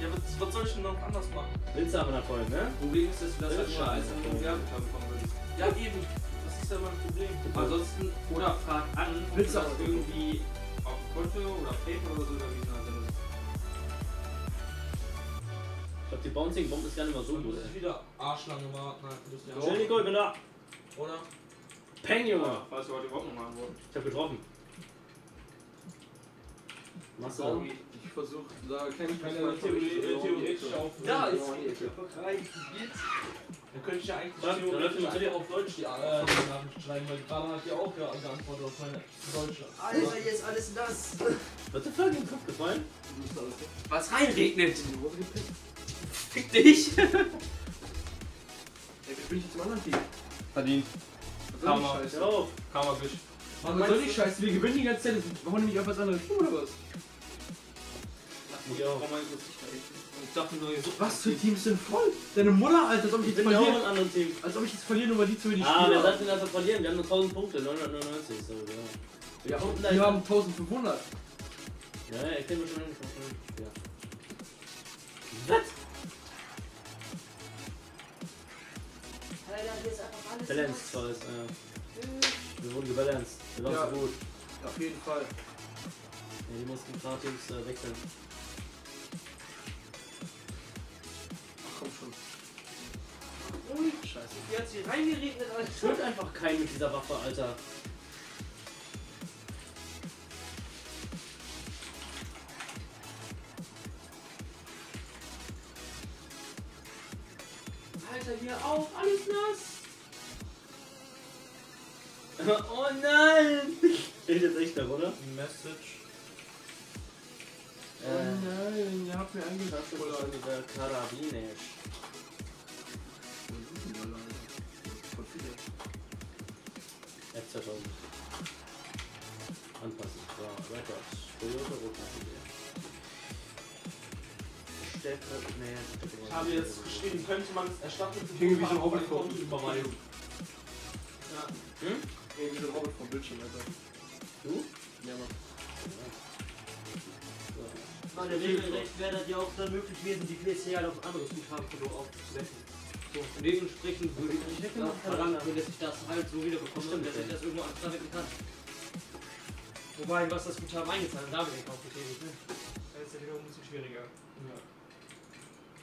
Speaker 2: Ja, was, was soll ich denn noch anders machen?
Speaker 5: Willst du aber nach vorne, ne?
Speaker 1: Problem ist, dass du das halt nur als Werbung bekommen würdest.
Speaker 2: Ja, eben. Das ist ja mein Problem.
Speaker 1: Ansonsten, oder frag an, ob
Speaker 3: Willst
Speaker 1: du das irgendwie auf Konto oder Paper oder so überwiesen hast. oder so.
Speaker 5: Ich glaube, die Bouncing Bomb ist gar nicht mal so gut,
Speaker 2: muss ich
Speaker 5: ey.
Speaker 2: wieder Arschlange warten. Nein, du bist ja
Speaker 5: Chill, Nico, ich bin da.
Speaker 2: Oder?
Speaker 5: Peng, Junge!
Speaker 1: Falls wir heute überhaupt noch machen wollen.
Speaker 5: Ich hab getroffen. Machst du auch?
Speaker 3: Ich versuch, da keine
Speaker 2: Theoretisch auf.
Speaker 3: Da ist
Speaker 2: es. Da könnte ich ja eigentlich
Speaker 5: Warte,
Speaker 2: theoretisch
Speaker 5: da
Speaker 2: alle auf Deutsch die äh, Nachricht schreiben, weil Kramer hat ja auch geantwortet auf meine Deutsche.
Speaker 24: Alter, jetzt alles das.
Speaker 5: Was ist denn im Kopf gefallen?
Speaker 24: Was reinregnet? Fick dich!
Speaker 3: Ey, wie bin ich jetzt im anderen Team.
Speaker 25: Verdient.
Speaker 3: Was
Speaker 25: Karma.
Speaker 3: Scheiße?
Speaker 5: Ja,
Speaker 25: Karma Fisch.
Speaker 3: Was soll die Scheiße? Wir gewinnen die ganze Zeit. Wir hauen nämlich auf das andere Team oder was?
Speaker 5: ja. Ich dachte nur, so
Speaker 3: Was für Teams sind voll? Deine Mutter, Alter, als ob ich
Speaker 5: Ich
Speaker 3: jetzt verliere.
Speaker 5: anderen Team.
Speaker 3: Als ob ich jetzt verliere, nur weil die zwei die
Speaker 5: Ah, wer
Speaker 3: Spieler
Speaker 5: sagt denn, dass wir verlieren? Wir haben nur 1000 Punkte, 999. So, ja.
Speaker 3: Ja,
Speaker 5: Nein.
Speaker 3: die haben 1500.
Speaker 5: Ja, ja, ich kenne mich schon hin. Ja. Was?
Speaker 26: Alter, hier ist einfach
Speaker 5: Balanced ist, ja. Wir wurden gebalanced. Wir waren
Speaker 3: Ja.
Speaker 5: so gut.
Speaker 3: Auf jeden Fall.
Speaker 5: Ja, die mussten gratis äh, wechseln.
Speaker 3: Ach komm schon.
Speaker 26: Ui,
Speaker 3: Scheiße.
Speaker 26: wie hat sie reingeregnet,
Speaker 5: Ich würde einfach keinen mit dieser Waffe, Alter.
Speaker 26: Alter, hier auch, alles nass.
Speaker 5: Oh nein! Steht jetzt echt da, oder?
Speaker 25: Message.
Speaker 3: Oh nein, ihr habt mir angedacht,
Speaker 5: Das ist schon wieder Karabinisch. F2000. Anpassen. So, Records. Toyota Rotmaterial. Stärke, mehr.
Speaker 2: Ich habe jetzt geschrieben, könnte man es erstatten
Speaker 3: Irgendwie so ein
Speaker 2: Guthaben
Speaker 3: Hobbit
Speaker 2: bei
Speaker 3: vom
Speaker 2: Kontoüberweisung.
Speaker 3: Ja.
Speaker 5: Hm?
Speaker 3: So ein Hobbit vom Bildschirm, Alter.
Speaker 5: Du?
Speaker 3: Ja, Mann.
Speaker 1: Meine Regelrecht wäre das ja auch dann möglich gewesen, die PC halt auf ein anderes Guthabenkonto aufzusetzen. So, und dementsprechend würde ich nicht noch verlangen, dass ich das halt so wiederbekomme und dass ich das irgendwo anders verwenden kann. Wobei, was das Guthaben eingezahlt hat, da bin ich auch betätigt, ne? Das ist ja wieder ein bisschen schwieriger. Ja.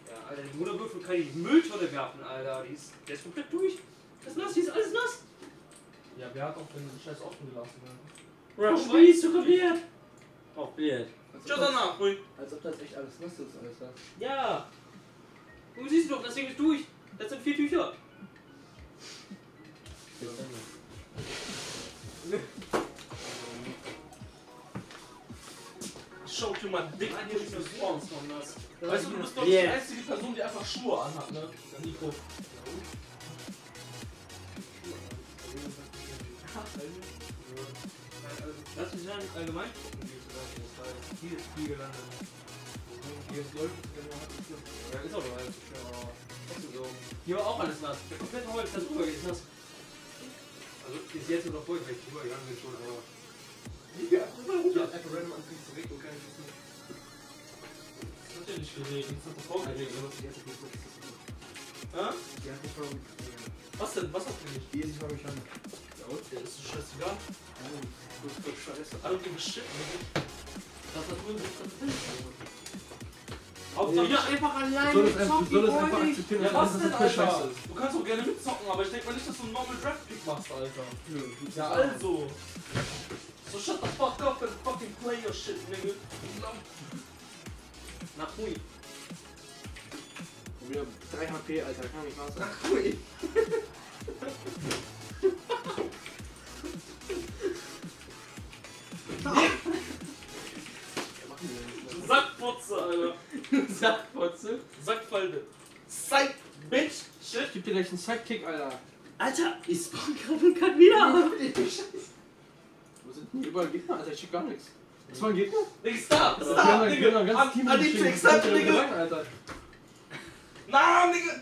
Speaker 1: Ja, Alter, die Mutterwürfel kann ich in die Mülltonne werfen, Alter. Die ist, der ist komplett durch. Das ist nass, die ist alles nass.
Speaker 25: Ja, wer hat auch den Scheiß offen gelassen? Ne?
Speaker 5: Rush, wie ist kapiert? Auch Bild.
Speaker 3: Als
Speaker 5: Schau
Speaker 3: ob das-
Speaker 5: danach, ruhig.
Speaker 3: Als ob das echt alles nass ist, Alter.
Speaker 1: Ja. Du siehst doch, das Ding ist durch. Das sind vier Tücher.
Speaker 2: Show dir mal dick an hier diese Spawns von das. Weißt du, du bist doch
Speaker 5: Yeah.
Speaker 2: die einzige Person, die einfach Schuhe anhat, ne? Nico.
Speaker 1: Lass mich dann allgemein gucken, wie es das. Hier ist gelandet.
Speaker 25: Hier ist genau, hat es
Speaker 1: Ja, ist aber alles schön, aber trotzdem so. Hier war auch alles nass. Der komplette Holz da drüber ist nass. Also ist jetzt noch voll weg drüber gegangen bin schon, aber.
Speaker 3: Ja, einfach random anfängt zu regnen, kann ich das nicht.
Speaker 2: Das hat ja nicht geregnet, das hat doch vorgeregnet. Hä?
Speaker 3: Die hat mich mal.
Speaker 2: Was denn? Was hat denn nicht?
Speaker 3: Die ist mal mich
Speaker 2: Ja, und? Der ist so scheißegal.
Speaker 3: Du bist voll scheiße.
Speaker 2: I don't give a shit.
Speaker 1: Das hat wohl das
Speaker 2: Hauptsache
Speaker 1: Wieder einfach alleine
Speaker 3: Du
Speaker 1: mit
Speaker 3: einfach- du solltest einfach akzeptieren,
Speaker 2: Ja, was
Speaker 3: das
Speaker 2: denn, Alter?
Speaker 3: ist.
Speaker 2: Du kannst auch gerne mitzocken, aber ich denke mal nicht, dass du einen Normal Draft Pick machst, Alter.
Speaker 3: Ja,
Speaker 2: Also. So shut the fuck up and fucking play your shit, nigga.
Speaker 1: Na, hui.
Speaker 3: Wieder 3 HP, Alter, kann nicht wahr sein.
Speaker 2: Hui. <laughs> Sackputze, Alter.
Speaker 25: Sackputze?
Speaker 2: Sackfalte. Sack, Bitch. Shit.
Speaker 3: Ich geb dir gleich einen Sackkick, Alter.
Speaker 5: Alter, ich spawn gerade und wieder. <laughs>
Speaker 3: Wo sind denn hier überall Gegner? Alter, ich schick gar nichts. Das war ein Gegner? Nix da, das
Speaker 2: ist
Speaker 3: da, halt Digga.
Speaker 2: An die
Speaker 3: Tricks, Digga.
Speaker 2: Nein, Digga.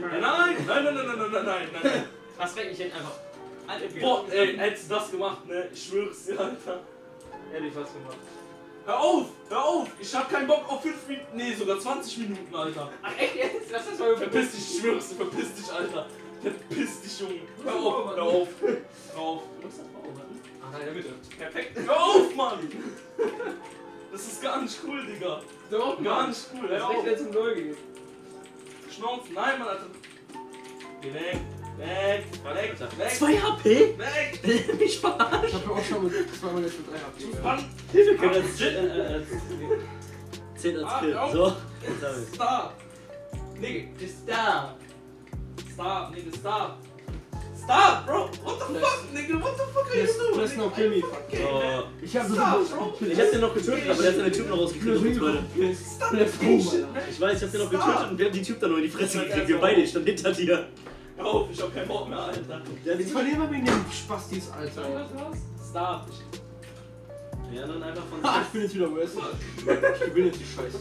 Speaker 2: Nein, nein, nein, nein, nein, nein, nein, nein. <laughs> Hast
Speaker 1: recht, ich hätte einfach Alter,
Speaker 2: Boah, ey, hättest du das gemacht, ne? Ich schwör's dir, Alter.
Speaker 1: Hätte ich was gemacht.
Speaker 2: Hör auf, hör auf. Ich hab keinen Bock auf 5 Minuten, nee, sogar 20 Minuten, Alter.
Speaker 1: Ach echt jetzt? Lass das mal
Speaker 2: Verpiss dich, ich schwör's dir, verpiss dich, Alter. Verpiss dich, Junge. Hör auf, hör auf. Hör auf. Du musst das vorwarten.
Speaker 1: Ach nein, ja bitte.
Speaker 2: Perfekt. Hör auf, Mann. Das ist gar nicht cool, Digga.
Speaker 3: Doch,
Speaker 2: Gar nicht cool,
Speaker 3: Das
Speaker 2: hör
Speaker 3: ist
Speaker 2: auf.
Speaker 3: echt, wenn es um Null geht.
Speaker 2: Schnauze, nein, Mann, Alter. Geh weg, weg.
Speaker 5: 2 HP?
Speaker 2: Weg! <laughs>
Speaker 5: Mich verarscht.
Speaker 3: Ich hab auch schon mit zweimal jetzt mit 3 HP.
Speaker 2: Mann,
Speaker 5: Hilfe, können wir als Shit, äh, äh, als- Zählt als
Speaker 2: Ah,
Speaker 5: Kill. So.
Speaker 2: Stop! Nigga, just stop! Stop, nigga, stop! Stop, bro! What the fuck, nigga? What the fuck are you doing?
Speaker 3: please no kill me.
Speaker 2: Oh.
Speaker 3: Ich hab so
Speaker 2: Stop, bro!
Speaker 5: Ich hab den noch getötet, aber der hat seine Typen noch rausgekriegt, Leute.
Speaker 3: Alter.
Speaker 5: Ich weiß, ich hab den noch getötet und wir haben die Typ dann nur in die Fresse gekriegt. Wir beide, ich stand hinter dir.
Speaker 2: Hör auf, ich hab keinen Bock mehr, Alter.
Speaker 5: Der
Speaker 3: Jetzt verlieren wir wegen dem Spastis, Alter.
Speaker 2: Stop.
Speaker 5: Ja, dann einfach von
Speaker 3: Ha, <laughs> ich bin jetzt wieder US. Ich gewinne jetzt die Scheiße.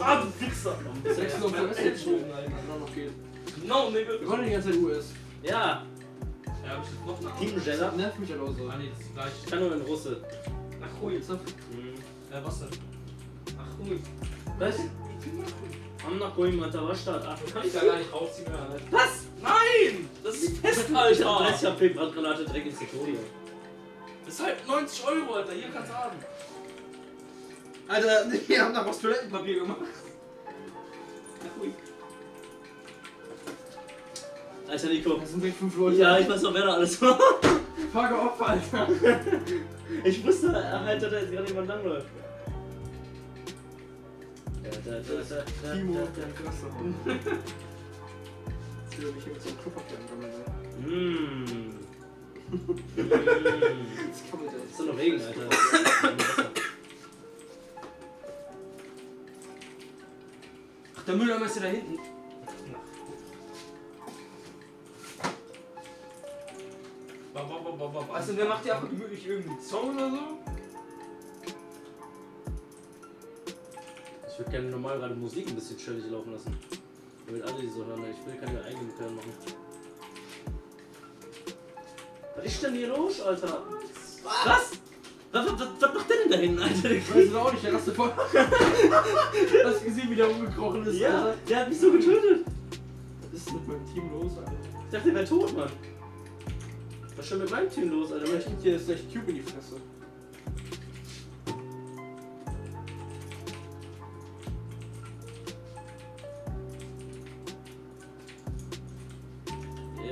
Speaker 2: Ah, du Wichser!
Speaker 3: Sechs auf US jetzt schon, Alter. noch geht.
Speaker 2: No, nigga!
Speaker 3: Wir wollen die ganze Zeit US.
Speaker 5: Ja,
Speaker 2: Ja, hab ich jetzt noch eine
Speaker 5: Team Jella.
Speaker 3: Nervt mich halt auch so.
Speaker 2: Ah, nee, das ist gleich.
Speaker 5: Ich kann nur in Russe.
Speaker 2: Ach, ruhig.
Speaker 3: Jetzt noch.
Speaker 2: Äh, was denn? Ach, ruhig.
Speaker 5: Was? Am nach Ruim, Alter, was statt? Ach,
Speaker 2: Kann ich da gar nicht rausziehen mehr, Alter. Was? Nein! Das ist fest, <laughs> Alter!
Speaker 5: 30 HP Brandgranate direkt ins Tutorial.
Speaker 2: Das ist halt 90 Euro, Alter. Hier kannst du haben.
Speaker 3: Alter, <laughs> die haben noch aus Toilettenpapier gemacht.
Speaker 5: Alter, Nico.
Speaker 3: Das sind direkt fünf Leute.
Speaker 5: Ja, ich weiß noch, wer da alles war.
Speaker 3: Frage Opfer, Alter. <laughs>
Speaker 5: Ich wusste dass da jetzt gerade jemand langläuft.
Speaker 3: Timo,
Speaker 5: da,
Speaker 3: der Klasse. Jetzt will er mich hier mit so einem Klopapier angammeln, ey.
Speaker 5: Mmh.
Speaker 3: Jetzt kann man
Speaker 5: Ist
Speaker 3: das.
Speaker 5: doch noch Regen, Alter.
Speaker 1: Ach, der Mülleimer ist ja da hinten. Also, der macht ja auch gemütlich irgendwie Song oder so.
Speaker 5: Würde gerne normal gerade Musik ein bisschen chillig laufen lassen. Damit alle die so hören. Ich will keine eigenen Köln machen. Was ist denn hier los, Alter? Was? Was, was, was, was macht der denn da hinten, Alter? Der
Speaker 3: Ich weiß es auch nicht, der rastet voll. <laughs> Hast du gesehen, wie der umgekrochen ist,
Speaker 5: Ja,
Speaker 3: Alter?
Speaker 5: der hat mich so getötet.
Speaker 3: Was ist mit meinem Team los, Alter?
Speaker 5: Ich dachte, der wäre tot, Mann. Was ist schon mit meinem Team los, Alter?
Speaker 3: Vielleicht gibt dir jetzt gleich Cube in die Fresse.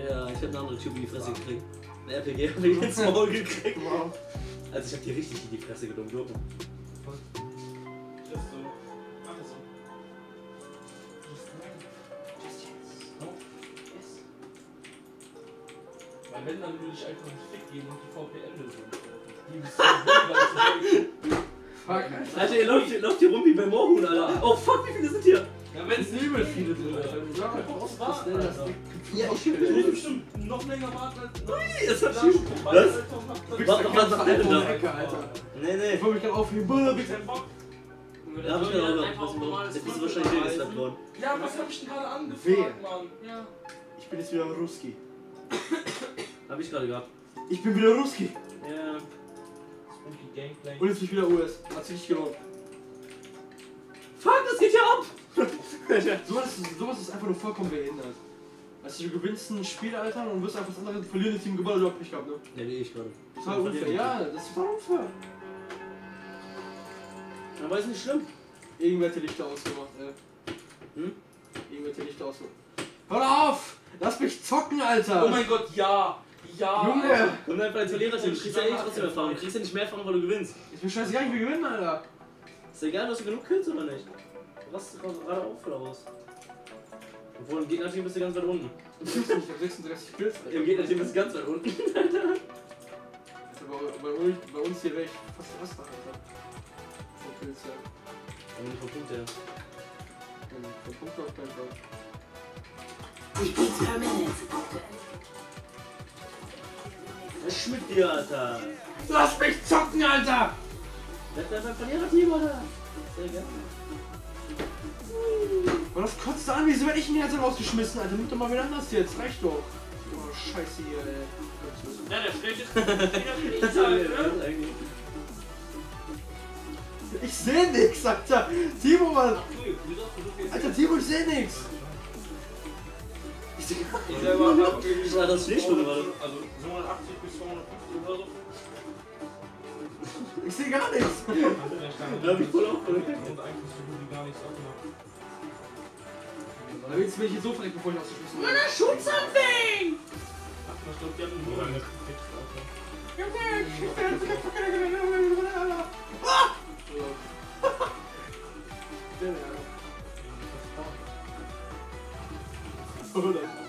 Speaker 5: Ja, ich hab eine andere Tube in die Fresse gekriegt. Eine RPG hab ich ins Maul gekriegt.
Speaker 3: Wow.
Speaker 5: Also ich hab die richtig in die Fresse genommen,
Speaker 2: so. Weil wenn, dann würde ich einfach einen Fick geben und die ist so
Speaker 3: Fuck, Alter.
Speaker 5: Alter, ihr läuft, hier- läuft hier rum wie bei Morgen, Alter. Oh fuck, wie viele sind hier?
Speaker 2: Ja, wenn es
Speaker 3: Übel viele drin, Alter.
Speaker 2: Ja, man muss warten, Alter.
Speaker 3: Ja, ich
Speaker 2: muss bestimmt noch länger warten als.
Speaker 5: Ui, das hat
Speaker 2: Ja, vorbei,
Speaker 5: Was?
Speaker 2: Dann-
Speaker 5: Was, was macht der denn da? Nee, nee.
Speaker 3: Ich wollte mich gerade aufheben. Brr, bitte.
Speaker 5: Da hab ich mir auch gemacht. Jetzt bist du wahrscheinlich weggeslappt worden.
Speaker 2: Ja, was hab ich denn gerade angefragt,
Speaker 3: Wer?
Speaker 2: Mann? Ja.
Speaker 3: Ich bin jetzt wieder Ruski.
Speaker 5: Hab ich gerade gehabt.
Speaker 3: Ich bin wieder Ruski.
Speaker 5: Ja.
Speaker 2: Spooky Gameplay.
Speaker 3: Und jetzt bin ich wieder US. Hat sich nicht gelohnt.
Speaker 5: Fuck, das geht ja ab!
Speaker 3: Sowas sowas ist einfach nur vollkommen behindert. Also du gewinnst ein Spiel, Alter, und wirst einfach das andere verlierende Team gewonnen, du hast Pech gehabt, ne?
Speaker 5: Ja, wie ich gerade.
Speaker 3: Total unfair. Ja, das ist total unfair.
Speaker 5: Aber ist nicht schlimm.
Speaker 3: Irgendwer hat die Lichter ausgemacht, ey.
Speaker 5: Hm?
Speaker 3: Irgendwer hat die Lichter ausgemacht. Hör auf! Lass mich zocken, Alter!
Speaker 2: Oh mein Gott, ja! Ja!
Speaker 3: Junge!
Speaker 5: Komm einfach ins Verliererteam. Du kriegst ja eh trotzdem Erfahrung. Du kriegst ja nicht mehr Erfahrung, weil du gewinnst.
Speaker 3: Ist mir scheißegal, ich will gewinnen, Alter!
Speaker 5: Ist egal, hast du genug Kills oder nicht? Du rastest gerade auf oder was? Obwohl im Gegnerteam bist du ganz weit unten.
Speaker 3: Ich hab 36 Kills. <laughs>
Speaker 5: Im Gegnerteam bist du ganz weit unten.
Speaker 3: Bei, uns- bei uns hier wäre ich fast Erster, Alter. Von Kills her.
Speaker 5: Und vom Punkt her.
Speaker 3: Von Punkt auf keinen Fall.
Speaker 5: Was ist mit dir, Alter?
Speaker 3: Lass mich zocken, Alter!
Speaker 5: Bleib beim Verliererteam, oder? Sehr gerne.
Speaker 3: Aber das kotzt an, wieso werde ich denn jetzt rausgeschmissen, Alter? Nimm doch mal wieder anders jetzt, reicht doch. Oh, scheiße hier, ey.
Speaker 2: Ja, der stellt jetzt wieder <laughs>
Speaker 5: eigentlich.
Speaker 3: Ich seh nix, Alter! Timo, Mann! Alter, Timo, ich seh nix!
Speaker 2: Ich selber hab irgendwie
Speaker 5: Das war das Schneestunde, warte.
Speaker 2: Also 280 bis 250 oder so.
Speaker 3: Ich seh gar nichts!
Speaker 5: Da hab ich voll auf.
Speaker 2: Und eigentlich so gut wie gar nichts abgemacht.
Speaker 3: Aber jetzt bin ich hier so verreckt, bevor ich ausgeschmissen werde.
Speaker 5: shoot something!
Speaker 2: Ach, ich glaub, die haben nur <laughs>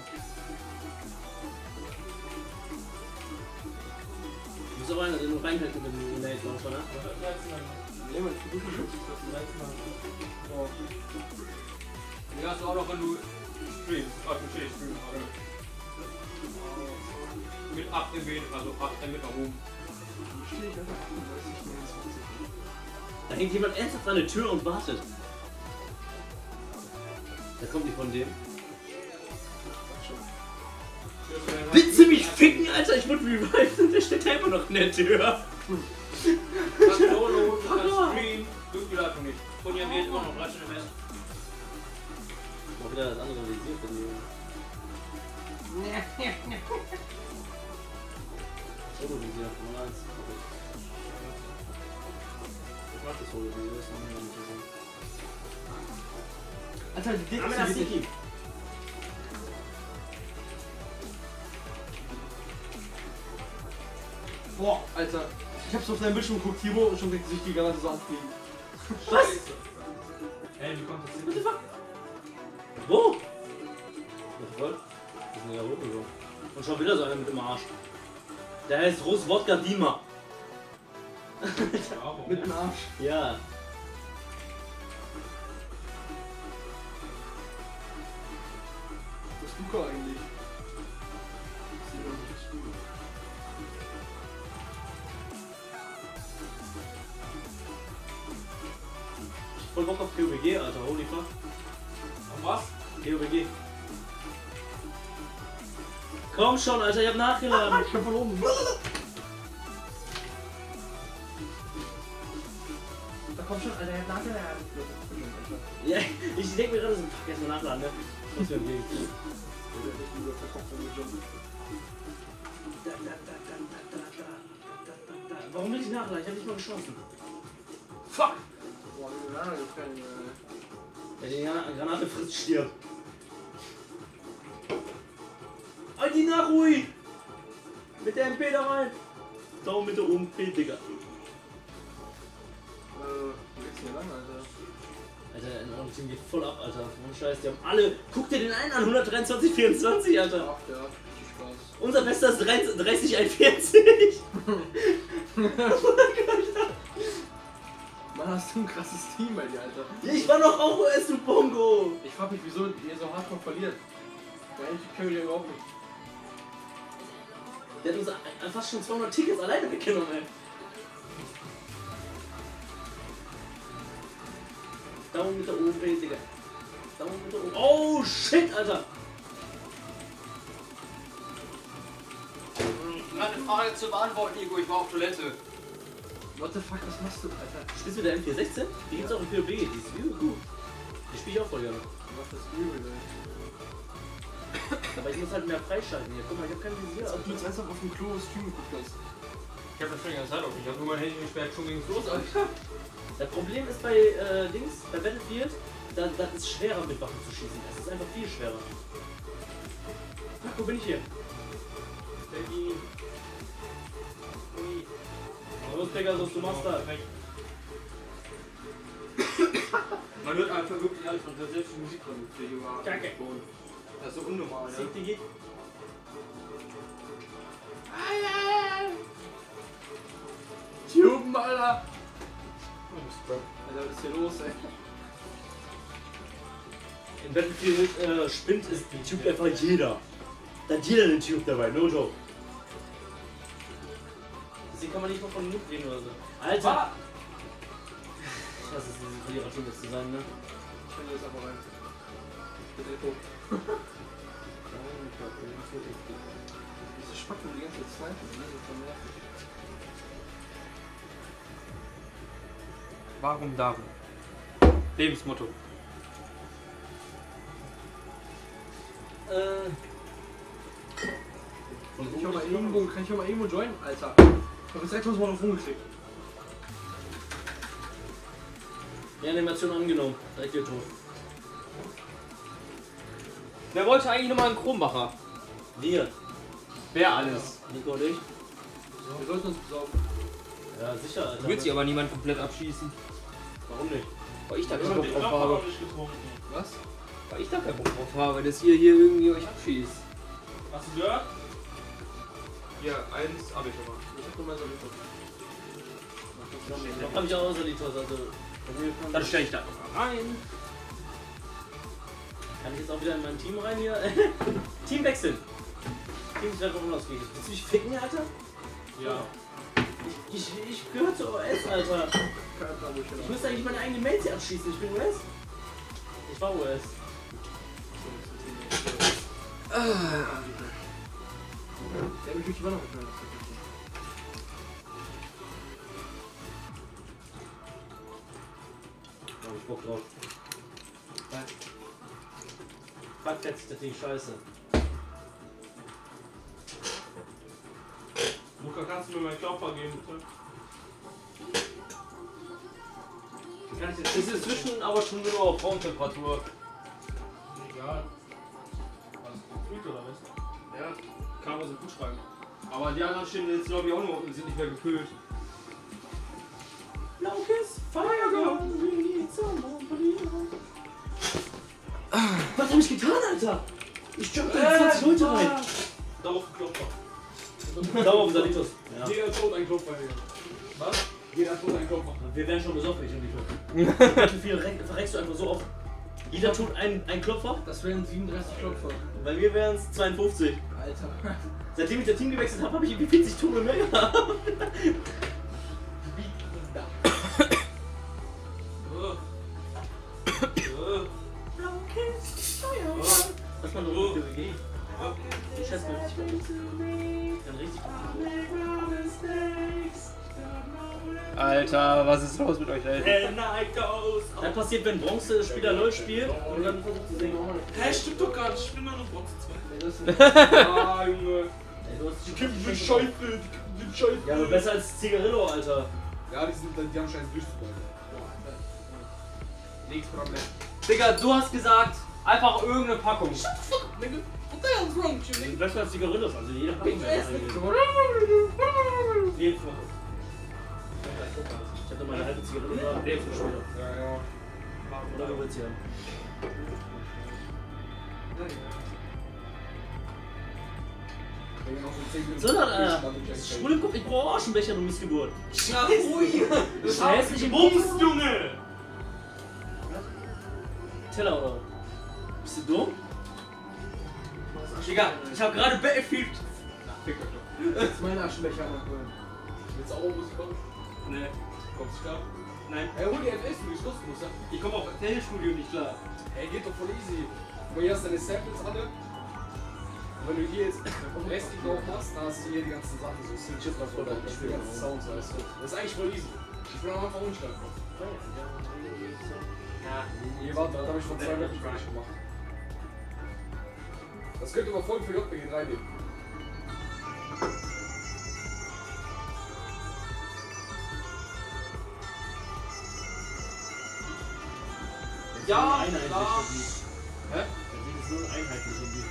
Speaker 2: angefixt, Alter.
Speaker 5: rein, nur reinhalten mit dem Grenade Launcher, ne?
Speaker 3: Nee, man, ich versuche schon.
Speaker 1: So. Die hast du auch noch, wenn du streamst. Du stehst streamen, aber. Mit 8 MB, also 8 MB nach oben.
Speaker 5: Da hängt jemand ernsthaft an der Tür und wartet. Da kommt die von dem. Willst du mich ficken, Alter? Ich wurde revived und der steht da immer noch in der Tür.
Speaker 1: Kannst Solo, du kannst streamen, du Leitung nicht. Von ihr geht immer noch 13 MS.
Speaker 5: Auch wieder das andere visiert von mir. Solo visier, Nummer 1. Ich mach das Solo visier, das ist noch nicht so.
Speaker 3: Alter, die Dick
Speaker 5: Siki.
Speaker 3: Boah, Alter. Ich hab's auf deinem Bildschirm geguckt, Timo, und schon denkt sich die ganze so anfliegen.
Speaker 5: Was?
Speaker 1: Ey, wie kommt das
Speaker 5: What the fuck? Wo? Was voll? Wir sind ja hochgegangen. Und schon wieder so einer mit dem Arsch. Der heißt Rus Wodka Dima. <laughs>
Speaker 3: Mit dem Arsch.
Speaker 5: Ja.
Speaker 3: Was ist Luca eigentlich?
Speaker 5: Voll Bock auf PUBG, Alter. Holy fuck.
Speaker 1: Und was?
Speaker 5: PUBG. Komm schon, Alter, ich hab nachgeladen.
Speaker 3: Ich hab verloren. Da komm schon, Alter, er hat nachgeladen.
Speaker 5: Ja, ich denk mir gerade so, fuck, erstmal nachladen, ne? Was für ein Weg. Warum will ich nachladen? Ich hab nicht mal geschossen. Fuck!
Speaker 3: Boah, die Granate.
Speaker 5: Wer die Gran- Granate frisst, stirbt. Halt die nach, Rui! Mit der MP da rein! Daumen bitte oben, P, Digga.
Speaker 3: Äh, wo geht's hier lang, Alter?
Speaker 5: Alter, in eurem Team geht voll ab, Alter. Ohne Scheiß, die haben alle. Guck dir den einen an, 123, 24, Alter.
Speaker 3: Ach, der hat richtig Spaß.
Speaker 5: Unser bester ist 30, 30 41.
Speaker 3: Mann, hast du ein krasses Team bei dir, Alter.
Speaker 5: Ich war doch auch US, du Bongo.
Speaker 3: Ich frag mich, wieso ihr so hardcore verliert. Der eigentlich können wir überhaupt nicht.
Speaker 5: Der hat uns fast schon 200 Tickets alleine weggenommen, ey. Daumen mit der OP, Digga. Daumen mit der OP. Oh, shit, Alter.
Speaker 1: Eine Frage zu beantworten, Nico, ich war auf Toilette.
Speaker 3: What the fuck, was machst du, Alter?
Speaker 5: Spielst du der M416? Die gibt's auch im POB, die ist übel gut. Die spiel ich auch voll gerne.
Speaker 3: Was das übel, ey.
Speaker 5: Aber ich muss halt mehr freischalten hier. Guck mal, ich hab kein Visier.
Speaker 3: Als ob du jetzt ernsthaft auf dem Klo Stream geguckt hast.
Speaker 1: Ich hab das schon die ganze Zeit auf. Ich hab nur mein Handy gesperrt, schon ging's los, Alter.
Speaker 5: Das Problem ist bei äh, Dings, bei Battlefield, da, das ist schwerer mit Waffen zu schießen. Es ist einfach viel schwerer. Ach, wo bin ich hier?
Speaker 1: Peggy.
Speaker 5: Los, Pegasus, du machst <coughs> das.
Speaker 1: Man hört einfach wirklich alles von der selbst Musik von der Junge.
Speaker 5: Kacke.
Speaker 1: Das ist so unnormal, ne?
Speaker 5: Sieg, Digi.
Speaker 3: Tuben, Alter! Alter, was ist hier los, ey?
Speaker 5: In Battlefield äh, spinnt ist die Tube einfach jeder. Da hat jeder eine Tube dabei, no joke. Deswegen kann man nicht mal von Noob reden oder so. Alter! Ich hasse es, diese Verlierer-Team jetzt zu sein, ne?
Speaker 3: Ich finde das einfach rein. Bitte guck. Diese Spacken die ganze Zeit ne? Das ist schon nervig.
Speaker 1: Warum darum? Lebensmotto.
Speaker 5: Äh.
Speaker 3: Kann ich auch mal irgendwo, kann ich auch mal irgendwo joinen? Alter. Ich hab jetzt etwas mal auf rumgeklickt.
Speaker 5: Die Animation angenommen. Direkt hier tot.
Speaker 1: Wer wollte eigentlich nochmal einen Kronbacher?
Speaker 5: Wir.
Speaker 1: Wer alles?
Speaker 5: Nico und ich.
Speaker 3: Wir sollten uns besorgen.
Speaker 5: Ja, sicher, Alter.
Speaker 1: Du willst sich aber niemand komplett abschießen.
Speaker 5: Warum nicht?
Speaker 1: Weil ich da keinen Bock drauf habe.
Speaker 3: Was?
Speaker 1: Weil ich da keinen Bock drauf habe, dass ihr hier irgendwie euch abschießt.
Speaker 12: Hast du gehört?
Speaker 4: Hier, eins Abitur.
Speaker 3: Ich hab gemeint, Abitur.
Speaker 5: Hab ich auch Solitos, also. Dann stell ich da rein. Kann ich jetzt auch wieder in mein Team rein hier? <laughs> Team wechseln. Team ist einfach unausgeglichen. Willst du mich ficken, Alter?
Speaker 4: Ja.
Speaker 5: Ich, ich, ich gehöre zu OS, Alter. Ich müsste eigentlich meine eigene Mails hier abschießen. Ich bin OS. Ich war OS.
Speaker 3: Der mich immer noch gefallen.
Speaker 5: Hab ich Bock drauf. Fuck, jetzt das Ding scheiße.
Speaker 4: Luca, kannst du mir meinen Klopfer geben, bitte?
Speaker 5: Es ist inzwischen aber schon nur auf Raumtemperatur.
Speaker 4: Egal. Was? Gekühlt oder was? Ja, kam aus dem Kühlschrank. Aber die anderen stehen jetzt glaube ich auch nur und sind nicht mehr gekühlt.
Speaker 5: Laukes, Firegun, we need someone Was hab ich getan, Alter? Ich jump da 20 Leute rein.
Speaker 4: Darauf ein Klopfer.
Speaker 5: Darauf Salitos. Ja.
Speaker 4: Jeder tot ein Klopfer, Digga. Was? Jeder tot ein Klopfer.
Speaker 5: Wir werden schon besoffen, ich und die Wie viel reck- verreckst du einfach so oft? Jeder tut einen, einen Klopfer?
Speaker 3: Das wären 37 Klopfer.
Speaker 5: Bei mir wären es 52.
Speaker 3: Alter.
Speaker 5: Seitdem ich das Team gewechselt habe, habe ich irgendwie 40 Tore mehr gehabt. <laughs> Was man so für WG? Ich schätze mal richtig Dann richtig
Speaker 1: Alter, was ist los mit euch, ey?
Speaker 5: Das passiert, wenn Bronze-Spieler LOL spielt und dann versucht zu singen.
Speaker 4: Stimmt doch gar nicht. Ich bin nur noch Bronze 2.
Speaker 5: Ja,
Speaker 4: Ah, Junge.
Speaker 5: Die
Speaker 4: Kippen sind scheiße. Die sind scheiße.
Speaker 5: Ja, aber besser als Zigarillo, Alter.
Speaker 27: Ja, die, sind, die haben scheiß durchzuballen.
Speaker 1: Nix Problem. Digga, du hast gesagt, einfach irgendeine Packung.
Speaker 4: Nigga, what the hell's wrong with you, nigga?
Speaker 5: Besser als Zigarillos, also jeder Packung. Jeden Fall. Ich hab noch meine halbe Zigarette da. Der ist schon.
Speaker 27: Ja, ja.
Speaker 5: Oder du willst ja.
Speaker 27: So 10 Minuten
Speaker 5: So, dann, äh, Schwul im Kopf, ich brauche Aschenbecher, du Missgeburt.
Speaker 1: Ja, ui.
Speaker 5: Das ist hässlich im
Speaker 4: Bums. Junge!
Speaker 5: Teller oder? Bist du dumm?
Speaker 1: Digga, ich hab gerade Battlefield.
Speaker 4: Fick euch doch.
Speaker 3: Das ist mein Aschenbecher abholen.
Speaker 4: Willst du auch Musik kommen?
Speaker 1: Nee.
Speaker 4: Kommst du klar?
Speaker 1: Nein.
Speaker 4: Ey, hol die FS, du bist kostenlos, ja?
Speaker 1: Ich komm auf Tennisstudio nicht klar.
Speaker 4: Ey, geht doch voll easy. Mal, hier hast du deine Samples alle. Und wenn du hier jetzt Rest drauf machst, dann hast du hier die ganzen Sachen, so Switches drauf oder die ganzen Sounds, weißt du. Das ist eigentlich voll easy. Ich bin am Anfang unschlag.
Speaker 1: Ja.
Speaker 4: Hier, warte, das habe ich vor zwei Wochen gar nicht gemacht. Das könnte aber voll für JBG 3 nehmen.
Speaker 5: Ja, klar. Hä? Dann sieht es nur einheitlich irgendwie.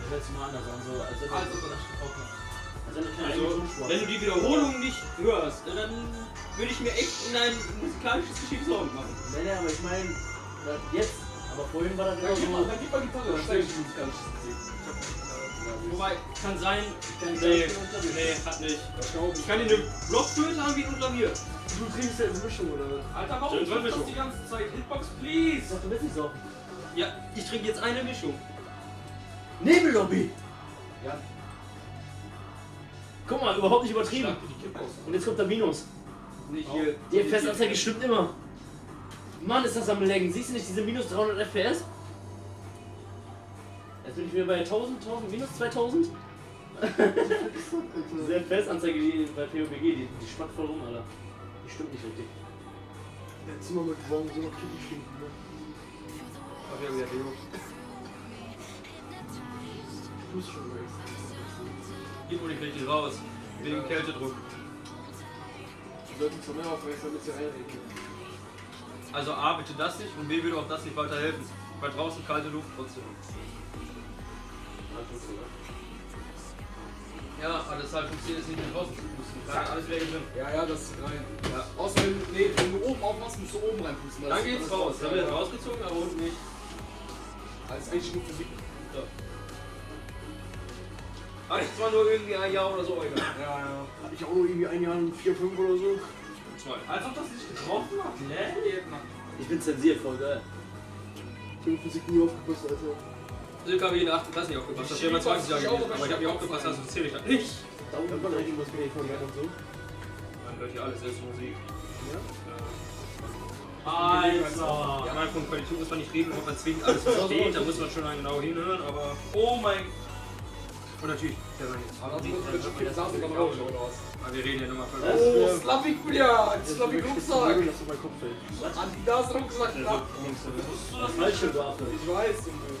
Speaker 5: Das hört sich mal anders an, so als wenn
Speaker 1: Also,
Speaker 5: als wenn du keine
Speaker 1: Also,
Speaker 5: Tonspur
Speaker 1: wenn du die Wiederholung nicht hörst, dann würde ich mir echt in ein musikalisches Geschick Sorgen machen.
Speaker 5: Nee, nee, aber ich meine, jetzt, aber vorhin war das immer so.
Speaker 4: dann gib mal Gitarre, dann steig ich musikalisches Musik.
Speaker 1: Wobei, kann sein.
Speaker 5: Kann
Speaker 1: Nee, nee, hat nicht. Ich kann dir eine Blockflöte anbieten und Klavier.
Speaker 5: Du trinkst ja eine Mischung oder was?
Speaker 4: Alter, warum das
Speaker 1: Mischung.
Speaker 4: die ganze Zeit? Hitbox, please!
Speaker 5: Sag, du willst nicht so.
Speaker 1: Ja, ich trinke jetzt eine Mischung.
Speaker 5: Nebellobby!
Speaker 4: Ja.
Speaker 5: Guck mal, überhaupt nicht übertrieben.
Speaker 4: Die.
Speaker 5: Und jetzt kommt der Minus.
Speaker 1: Nicht hier.
Speaker 5: Die FPS-Anzeige stimmt immer. Mann, ist das am Laggen. Siehst du nicht diese minus 300 FPS? Jetzt bin ich wieder bei 1000, 1000, minus 2000. diese FPS-Anzeige die bei PUBG, die, die spackt voll rum, Alter. Die stimmt nicht richtig.
Speaker 3: Jetzt immer mit Morgen so noch Kippen stinken, ne?
Speaker 1: Ach ja, wieder Leo.
Speaker 3: Du bist schon weg.
Speaker 1: Gib mir die Kirche raus. Wegen Kältedruck.
Speaker 3: Du solltest von mir aufmerksam mit dir einreden.
Speaker 1: Also A, bitte das nicht und B, würde auch das nicht weiterhelfen. Weil draußen kalte Luft trotzdem. Ja, aber das halt funktioniert es nicht mehr draußen zu pusten. Alles wieder drin.
Speaker 4: Ja, ja, das ist rein.
Speaker 1: Ja.
Speaker 4: Außer wenn, nee, wenn du oben aufmachst, musst du oben reinpusten.
Speaker 1: Dann geht's raus. Dann wird rausgezogen, aber unten nicht.
Speaker 4: Das ist eigentlich nur Physik.
Speaker 28: Ah, ich zwar nur irgendwie ein Jahr oder so, egal.
Speaker 5: Ja, ja. Hatte ich auch nur irgendwie ein Jahr, 4, 5 oder so.
Speaker 28: Zwei.
Speaker 2: Als ob das nicht getroffen hat. Nee, Mann.
Speaker 5: Ich bin zensiert, voll geil. Ich hab Physik nie aufgepasst, Alter.
Speaker 28: Silke habe ich in der 8. Klasse nicht aufgepasst. Das ist ja immer 20 Jahre gewesen. Aber ich habe nicht aufgepasst, also das zähle ich halt nicht.
Speaker 5: Da unten war richtig was mit von und so.
Speaker 28: Man hört hier alles, selbst Musik.
Speaker 5: Ja?
Speaker 2: Alter.
Speaker 28: Ja, man von Qualität muss man nicht reden, ob man zwingend alles versteht. Da muss man schon genau hinhören, aber.
Speaker 2: Oh mein
Speaker 28: Und natürlich, der war jetzt.
Speaker 4: Aber das
Speaker 28: wir reden ja nochmal von.
Speaker 4: Oh, Slavik, ja, Slavik Rucksack.
Speaker 5: Das.
Speaker 4: Adidas Rucksack, ja.
Speaker 5: Falsche Waffe.
Speaker 4: Ich weiß, Junge.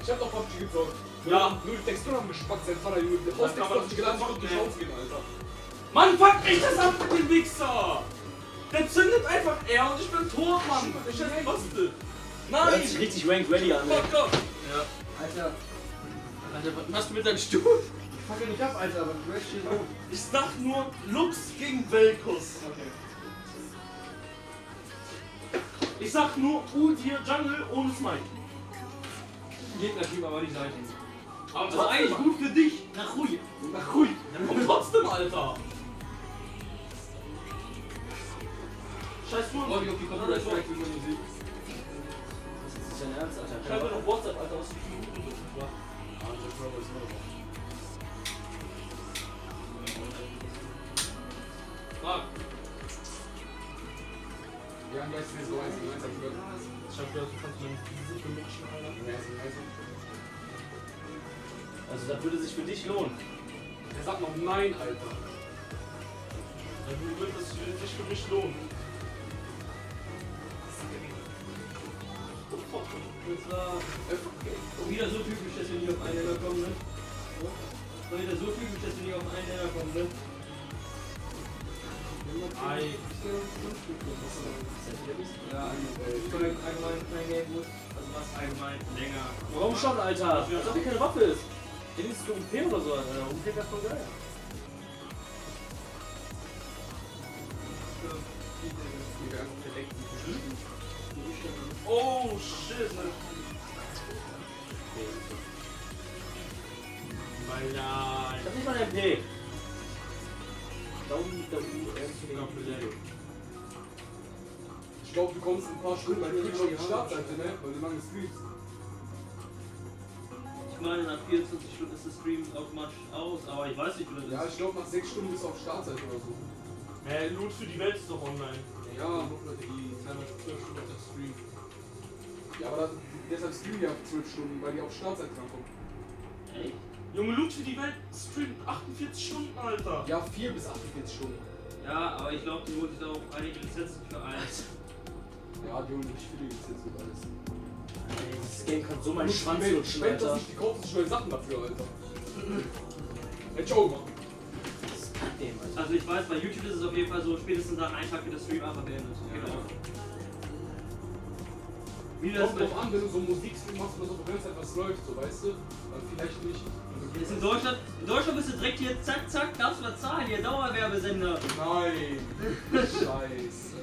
Speaker 4: Ich hab doch PUBG gezockt.
Speaker 2: Ja.
Speaker 4: Nur die Texturen haben gespackt, sein Vater, Junge. Der Posttextur hat sich gedacht, ich würde die Chance geben, Alter.
Speaker 2: Mann, fuck mich das ab mit dem Wichser! Der zündet einfach er und ich bin tot, Mann! Ich hätte Koste! Nein!
Speaker 5: Hört sich richtig ranked ready an.
Speaker 2: Fuck off!
Speaker 28: Ja.
Speaker 1: Alter,
Speaker 28: Alter, was machst du mit deinem Stuhl?
Speaker 1: ich fuck ja nicht ab, Alter, aber du möchtest hier so.
Speaker 2: Ich sag nur Lux gegen Velkus.
Speaker 1: Okay.
Speaker 2: Ich sag nur Udir Jungle ohne Smite.
Speaker 28: Gegnerteam, aber nicht sein.
Speaker 2: Aber das ist eigentlich gut für dich.
Speaker 1: Nach Ruhe.
Speaker 2: Nach ruhig. Und trotzdem, Alter. Scheiß
Speaker 28: Freue
Speaker 2: Tour.
Speaker 28: mich auf die Musik.
Speaker 5: Das ist dein Ernst, Alter.
Speaker 2: Schreib mir noch WhatsApp, Alter, was du
Speaker 4: am besten ist so eins eins, hab ich gehört.
Speaker 2: Schreib mir, du kannst mir diese für Menschen, Alter.
Speaker 5: Also das würde sich für dich lohnen.
Speaker 4: Der sagt noch nein, Alter.
Speaker 2: Dann wird es sich für mich lohnen.
Speaker 1: Das war äh, wieder so typisch, dass wir nie auf einen Nenner kommen, ne? Das war wieder so typisch, dass wir nie auf einen Nenner kommen, ne?
Speaker 2: Ei.
Speaker 1: Ja, allgemein, allgemein kein Game gut.
Speaker 2: Also was allgemein länger.
Speaker 5: Warum schon, Alter? Als ob die keine Waffe ist. Den ist du UMP oder so, Alter. UMP wäre voll geil.
Speaker 2: Oh shit. Ja.
Speaker 5: Ich hab nicht mal ein MP. Da unten liegt der U.
Speaker 4: Ich glaube, du kommst in ein paar Stunden bei Twitch auf die Startseite, ne? Weil du lange streamst.
Speaker 1: Ich meine, nach 24 Stunden ist das Stream automatisch aus, aber ich weiß nicht, wie das
Speaker 4: Ja,
Speaker 1: ist.
Speaker 4: ich glaube, nach 6 Stunden bist du auf Startseite oder so.
Speaker 2: Hey, Loot für die Welt ist doch online.
Speaker 4: Ja, die teilweise 12 Stunden aber das, deshalb streamen die auf 12 Stunden, weil die auf Startseite rankommen.
Speaker 2: Junge, Loot für die Welt streamt 48 Stunden, Alter.
Speaker 4: Ja, 4 bis 48 Stunden.
Speaker 1: Ja, aber ich glaube, die holt sich da auch einige Lizenzen für ein.
Speaker 4: Ja, die holen richtig viele Lizenzen und alles.
Speaker 5: Ey, das Game kann so meinen Schwanz
Speaker 4: Welt-
Speaker 5: lutschen,
Speaker 4: Spend das
Speaker 5: Alter.
Speaker 4: nicht, die kaufen sich neue Sachen dafür, Alter. <laughs> Hätte ich auch gemacht.
Speaker 5: Alter.
Speaker 1: Also ich weiß, bei YouTube ist es auf jeden Fall so, spätestens nach einem Tag wird der Stream einfach beendet. Genau. Wie das
Speaker 4: Kommt drauf an, wenn du so Musikstream machst oder so, wenn es etwas läuft, so weißt du, dann vielleicht nicht.
Speaker 1: ist in Deutschland, in Deutschland bist du direkt hier, zack, zack, darfst du bezahlen, hier Dauerwerbesender.
Speaker 4: Nein! Scheiße.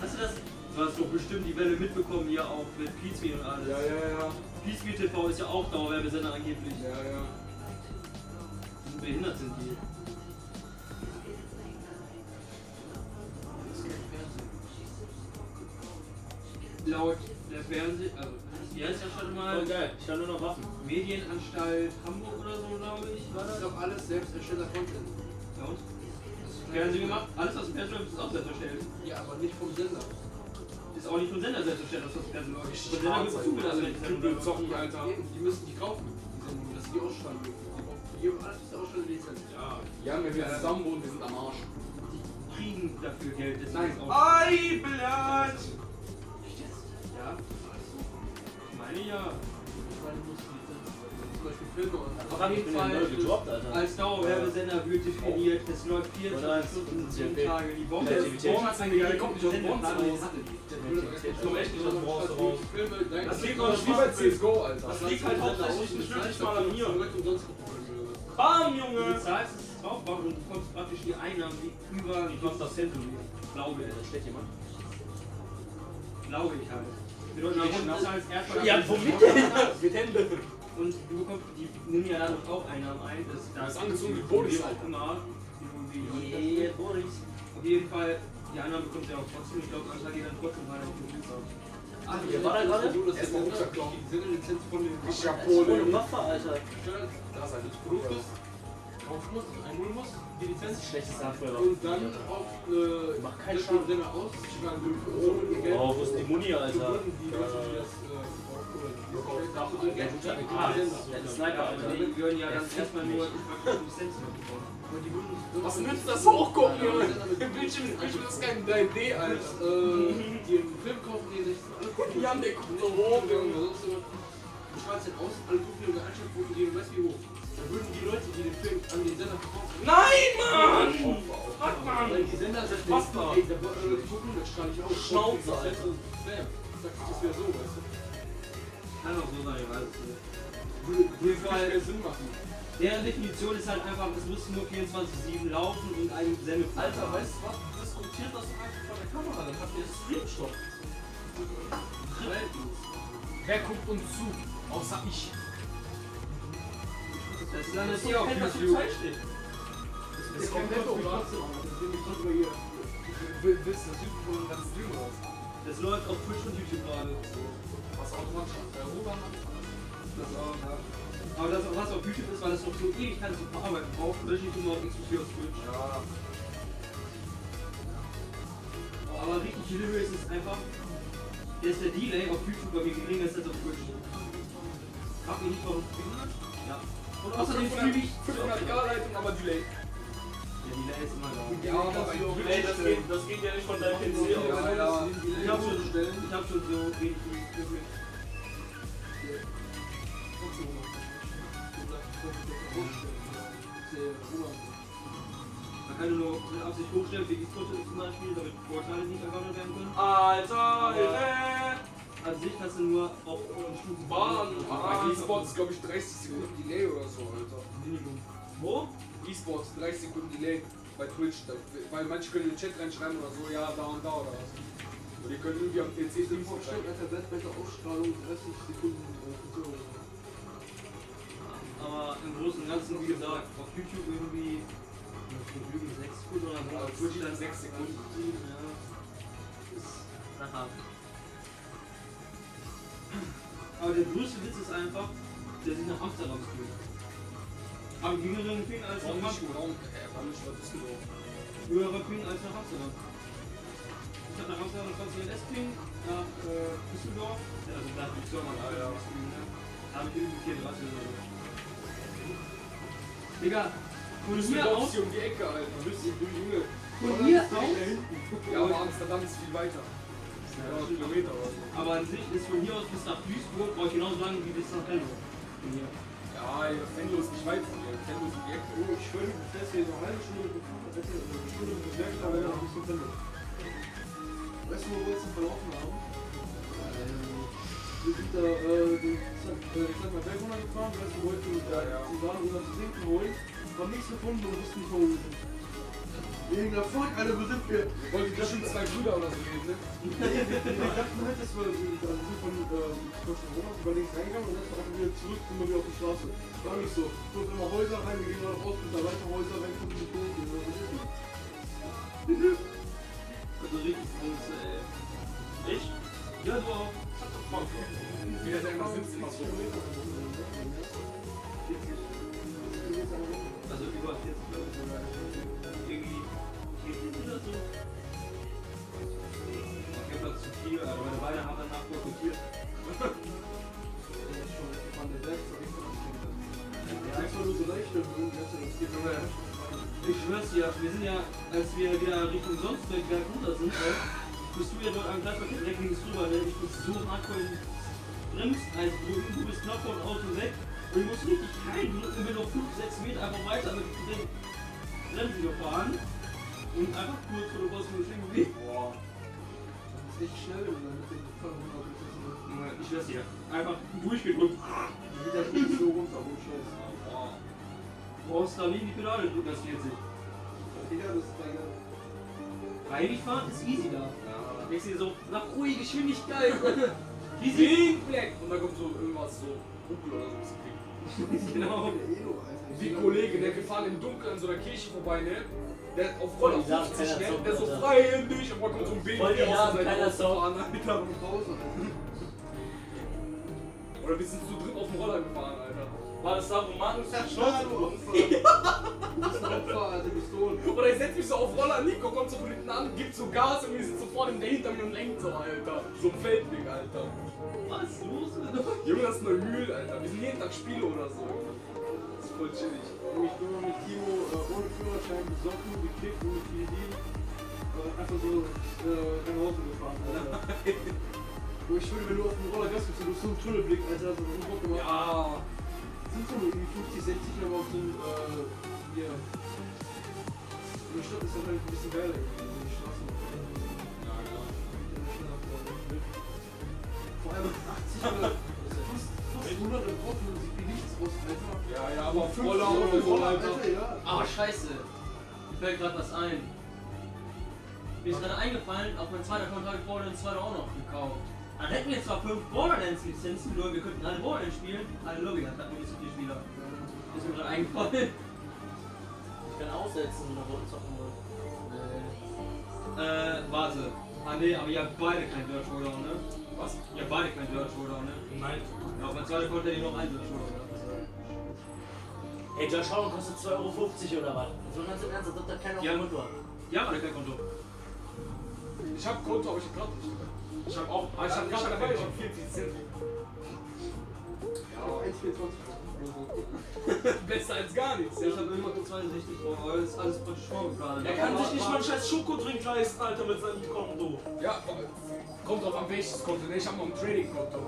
Speaker 1: Hast du das? Du hast doch bestimmt die Welle mitbekommen hier auch mit Pizmeet und alles.
Speaker 4: Ja, ja, ja.
Speaker 1: Pizmeet TV ist ja auch Dauerwerbesender angeblich.
Speaker 4: Ja, ja.
Speaker 1: Wie behindert sind die? Laut der Fernseh, also wie heißt das schon mal?
Speaker 5: Voll geil. Ich habe nur noch Waffen.
Speaker 1: Medienanstalt Hamburg oder so, glaube ich, war
Speaker 3: Das
Speaker 1: das?
Speaker 3: ist doch alles selbst erstellter Content.
Speaker 1: Ja, und? Fernsehen gemacht? Alles aus dem Fernsehen ist auch selbst erstellt.
Speaker 3: Ja, aber nicht vom Sender.
Speaker 1: Ist auch nicht vom Sender selbst erstellt, das was Fernsehen läuft. Vom Sender wird
Speaker 4: Alter.
Speaker 1: zugelassen, es
Speaker 4: zocken, Alter.
Speaker 3: Die müssen die kaufen. Die- Das ist die Ausstrahlung. Die brauchen- Die haben alles ist Ausstrahlungslizenz.
Speaker 1: Ja,
Speaker 4: Ja, wenn wir zusammen wohnen, wir sind am Arsch.
Speaker 1: kriegen dafür Geld.
Speaker 4: Nein.
Speaker 1: ist auch-
Speaker 2: Ei, Blatt!
Speaker 1: Ja, ich meine ja.
Speaker 3: Zum Beispiel Filme und
Speaker 1: Auf jeden Fall
Speaker 5: gedroppt,
Speaker 1: als Dauerwerbesender wird definiert, es läuft
Speaker 5: Oder
Speaker 1: 24
Speaker 5: als
Speaker 1: Stunden, 7
Speaker 5: CMP.
Speaker 1: Tage die Woche.
Speaker 5: Kreativität.
Speaker 1: Bonn hat seine
Speaker 4: Die kommt nicht
Speaker 2: nicht.
Speaker 3: Filme, nein,
Speaker 2: Das liegt
Speaker 3: doch
Speaker 2: auch
Speaker 4: Wie bei CSGO, Alter.
Speaker 2: Das liegt halt hauptsächlich nicht mal an mir. Bam,
Speaker 1: Du
Speaker 2: Junge!
Speaker 1: zahlst es drauf und du bekommst praktisch die Einnahmen die über
Speaker 2: Ich mach das Zentrum.
Speaker 1: Glaube ich.
Speaker 5: Da steht jemand.
Speaker 1: Glaube ich halt.
Speaker 5: Ja. Ja, womit denn? Mit Händen.
Speaker 1: und du bekommst, die nehmen ja dann auch Einnahmen ein. Das,
Speaker 4: Das ist angezogen wie Boris, Alter.
Speaker 1: immer. Yeah, Boris. Auf jeden Fall, die Einnahmen bekommst du ja auch trotzdem. Ich glaube, anscheinend geht dann trotzdem rein auf den Fuß
Speaker 3: Ach,
Speaker 1: Wer war da gerade?
Speaker 3: Erstmal runterklauen. Die Sendelizenz von den
Speaker 4: Ich hab
Speaker 1: Waffe, Alter.
Speaker 4: Da ist ein
Speaker 3: Rufus, kaufen muss, einholen muss, die Lizenz.
Speaker 1: Schlechtes Nachfolger.
Speaker 3: Und dann auf äh,
Speaker 1: Mach keinen
Speaker 3: das
Speaker 1: Schaden.
Speaker 3: Sender aus, schlagen so mit Geld.
Speaker 1: Oh, wo ist die Muni, Alter?
Speaker 3: Die Leute, die das.
Speaker 1: Ja, ja. Die ja.
Speaker 4: Was nützt das hochgucken, Junge? Im Bildschirm, ist kein 3D, Alter.
Speaker 3: Äh, <laughs> die im Film kaufen, die sich alle gucken.
Speaker 4: Jan, der guckt so hoch, Junge.
Speaker 3: Du strahlst den aus, alle gucken ihre Einstellquoten gehen, weißt du wie hoch. Dann würden die Leute, die den Film an den Sender verkaufen.
Speaker 16: Nein, Mann! Fuck, Mann!
Speaker 3: Weil die Sender sagen,
Speaker 16: Was
Speaker 3: ey,
Speaker 16: da?
Speaker 3: da wollen Leute gucken, dann strahle ich aus.
Speaker 16: Schnauze,
Speaker 3: Alter. Sagt das wäre so, weißt du.
Speaker 1: Kann auch so sein, ich weiß es nicht.
Speaker 3: Würde, mehr Sinn machen.
Speaker 1: deren Definition ist halt einfach, es muss nur 24-7 laufen und einen Sendeplan
Speaker 16: Alter,
Speaker 1: haben.
Speaker 16: weißt du was? Diskutiert das doch einfach vor der Kamera, dann habt ihr Screenshot.
Speaker 4: Wer guckt uns zu? Außer ich.
Speaker 1: Das landet
Speaker 16: Das
Speaker 1: hier auf YouTube.
Speaker 3: Das kommt netto, oder?
Speaker 4: Will- Willst du das YouTube von ganz Stream raus?
Speaker 1: Das läuft auf Twitch und YouTube gerade.
Speaker 4: Was automatisch auf der macht?
Speaker 1: Das auch, ja. Aber das, was auf YouTube ist, weil das noch so Ewigkeiten zu verarbeiten braucht, lösche ich immer auf exklusiv auf Twitch.
Speaker 4: Ja.
Speaker 1: Aber richtig hilarious ist einfach, ist der Delay auf YouTube bei mir geringer als auf Twitch. Frag mich nicht, warum. Ja. Und außerdem stream ich.
Speaker 4: 500 K-Leitung, aber Delay.
Speaker 1: Der Delay ist immer da.
Speaker 4: Ja, aber
Speaker 16: Ey, das geht, das geht ja nicht von deinem PC aus.
Speaker 4: Ja, ja.
Speaker 1: Ich hab schon, ich hab schon so wenig gefühlt. Man kann nur mit Absicht hochstellen, wie die Foote zum Beispiel, damit Vorteile nicht ergattert werden können.
Speaker 16: Alter, Hilfe!
Speaker 1: An sich kannst du nur auf Stufen
Speaker 4: Bahn.
Speaker 1: Ah,
Speaker 4: Bei E-Sports ist glaube ich 30 Sekunden Delay oder so, Alter.
Speaker 1: Minimum. Wo?
Speaker 4: E-Sports 30 Sekunden Delay bei Twitch. Da, weil manche können in den Chat reinschreiben oder so, ja, da und da oder was. Und die können irgendwie am PC
Speaker 3: Vorstellen, als er weltweite Ausstrahlung 30 Sekunden äh, Verzögerung.
Speaker 1: Aber im Großen und Ganzen, wie gesagt, auf YouTube irgendwie lügen, 6 Sekunden oder so.
Speaker 4: Twitch
Speaker 1: dann
Speaker 4: dann 6 Sekunden.
Speaker 1: Ja. Ist nachher. Aber der größte Witz ist einfach, der sich nach Amsterdam fühlt. Am jüngeren Queen als nach
Speaker 4: Düsseldorf?
Speaker 1: Höherer Queen als nach Amsterdam. Ich hab nach Amsterdam das ganze NS Queen, nach äh, Düsseldorf. Also nach Düsseldorf, hab ich irgendwie 4 Rasse oder so. Digga, von hier aus.
Speaker 4: um die Ecke, Alter. Du bist du Junge.
Speaker 1: Von hier aus.
Speaker 4: Ja, aber Amsterdam ist viel weiter.
Speaker 1: Aber an sich ist von hier aus bis nach Duisburg brauche ich genauso lange wie bis nach Venlo. Von hier.
Speaker 4: Ja, Venlo ist nicht weit von hier. Venlo ist um Ecke.
Speaker 3: Oh, ich schwöre, du fährst hier so eine halbe Stunde gefahren, hätte eine Stunde bis Werk, da wäre noch ein bisschen Sendung. Weißt du, wo wir uns verlaufen haben? Wir sind da, äh, den, äh, ich sag mal, Berg runtergefahren, weißt du, wollten da
Speaker 4: Ja, ja.
Speaker 3: zusammen unseren Trinken holen, haben nichts gefunden und wussten nicht, wo wir sind. Wegen der Alter, wo sind wir?
Speaker 4: Wollten das schon zwei Brüder oder so gehen, ne?
Speaker 3: Wir dachten halt, dass wir, sind von, von Corona über links reingegangen und dann einfach wieder zurück, sind wir wieder auf die Straße. War nicht so. Wir gucken immer Häuser rein, wir gehen dann raus, und da weiter Häuser rein, gucken die Punkte, und es.
Speaker 1: Also richtig groß, ey.
Speaker 16: Ich?
Speaker 1: Ja, du auch.
Speaker 4: Wie der selber sitzt immer so.
Speaker 1: Also über 40
Speaker 3: das geht nur mehr.
Speaker 1: Ich schwör's dir, wir sind ja, als wir wieder Richtung Sonsberg berg runter sind, ne, bist du ja dort am Gleisverkehr direkt links rüber, ne? Ich bin so hardcore bremst, also du, du bist knapp vom Auto weg und ich muss richtig kein drücken, bin noch 5, 6 Meter einfach weiter mit den Bremsen gefahren und einfach kurz vor der Boss stehen geblieben. Boah.
Speaker 3: Das ist echt schnell, wenn
Speaker 1: schwör's dir, einfach durchgedrückt.
Speaker 3: Geht das nicht so runter, wo Scheiße.
Speaker 1: Du brauchst da nie die Pedale drücken, das 40.
Speaker 3: Digga, das ist.
Speaker 1: Eigentlich fahren ist easy da. Ich sehe so nach ruhiger Geschwindigkeit. <laughs>
Speaker 4: Pink Black. Und dann kommt so irgendwas so Google oder so. <laughs> Genau. Wie ein Kollege, der wir fahren im Dunkeln an so einer Kirche vorbei, ne? Der auf Roller
Speaker 5: Die darf
Speaker 4: 50
Speaker 5: keiner
Speaker 4: ne? Der so frei in dich, aber kommt so ein Baby
Speaker 5: Voll die
Speaker 4: aus
Speaker 5: Namen,
Speaker 4: der Seite
Speaker 5: keiner zocken.
Speaker 4: Alter. <laughs> Oder wir sind zu dritt auf dem Roller gefahren, Alter.
Speaker 2: War das da, wo Mann
Speaker 3: Ja, <laughs>
Speaker 2: Schnauze
Speaker 3: Alter, gestohlen.
Speaker 4: Oder ich setz mich so auf Roller, Nico kommt so von hinten an, gibt so Gas und wir sind sofort der hinter mir und lenkt so, Alter. So ein Feldweg, Alter.
Speaker 5: Was ist los?
Speaker 4: Junge, das ist eine Mühl, Alter. Wir sind jeden Tag Spiele oder so. Das ist voll chillig.
Speaker 3: Ich bin mal mit Timo äh, ohne Führerschein besoffen, gekickt und mit Kirin äh, einfach so äh, nach Hause gefahren, Alter. <laughs> Wo ich schwöre, wenn du auf dem Roller Gas gibst, du hast so einen Tunnelblick, Alter, so einen Bock gemacht.
Speaker 4: Ja.
Speaker 3: Sind so irgendwie 50, 60, aber auf so einem, äh, hier. In der Stadt ist das halt ein bisschen geiler irgendwie, in den Straßen.
Speaker 4: Ja, genau.
Speaker 3: Vor allem 80 oder fast, fast 100 im Auto und sieht wie nichts aus, Alter.
Speaker 4: Ja, ja, aber auf
Speaker 3: 50
Speaker 4: Roller so,
Speaker 3: Roller,
Speaker 4: Alter.
Speaker 3: ja.
Speaker 1: Ah, scheiße. Mir fällt gerade was ein. Mir ist gerade eingefallen, auf mein zweiter Konto habe ich Borderlands 2 auch noch gekauft. Dann hätten wir zwar fünf Borderlands-Lizenzen, nur wir könnten alle Borderlands spielen. Alle Login hat nur nicht so viele Spieler. Ist mir gerade eingefallen.
Speaker 5: Ich kann aussetzen und nach unten zocken wollen.
Speaker 1: Äh, warte. Ah ne, aber ihr habt beide kein Dirt Showdown, ne?
Speaker 4: Was?
Speaker 1: Ihr habt beide kein Dirt Showdown, ne?
Speaker 2: Nein.
Speaker 1: Ja, auf mein zweiter Konto hätte ich noch ein Dirt Showdown.
Speaker 5: Ey, Josh Hound kostet 2,50 Euro oder was? So ganz im Ernst, als ob da keiner auf dem Konto hat.
Speaker 1: Ja, aber kein Konto.
Speaker 4: Ich hab Konto, aber ich hab gerade nicht.
Speaker 2: Ich hab auch.
Speaker 4: Ah, ich hab
Speaker 2: ich
Speaker 4: gerade
Speaker 2: hab
Speaker 4: dabei, ich hab 40 Cent.
Speaker 3: Ja, 1,24
Speaker 4: Besser als gar nichts.
Speaker 1: Ich habe immer nur 62 Euro, aber das ist alles praktisch vorgeplant.
Speaker 2: Er kann sich nicht mal einen scheiß Schokodrink leisten, Alter, mit seinem Konto.
Speaker 4: Ja, kommt drauf an welches Konto. Ne? Ich hab noch ein Trading-Konto.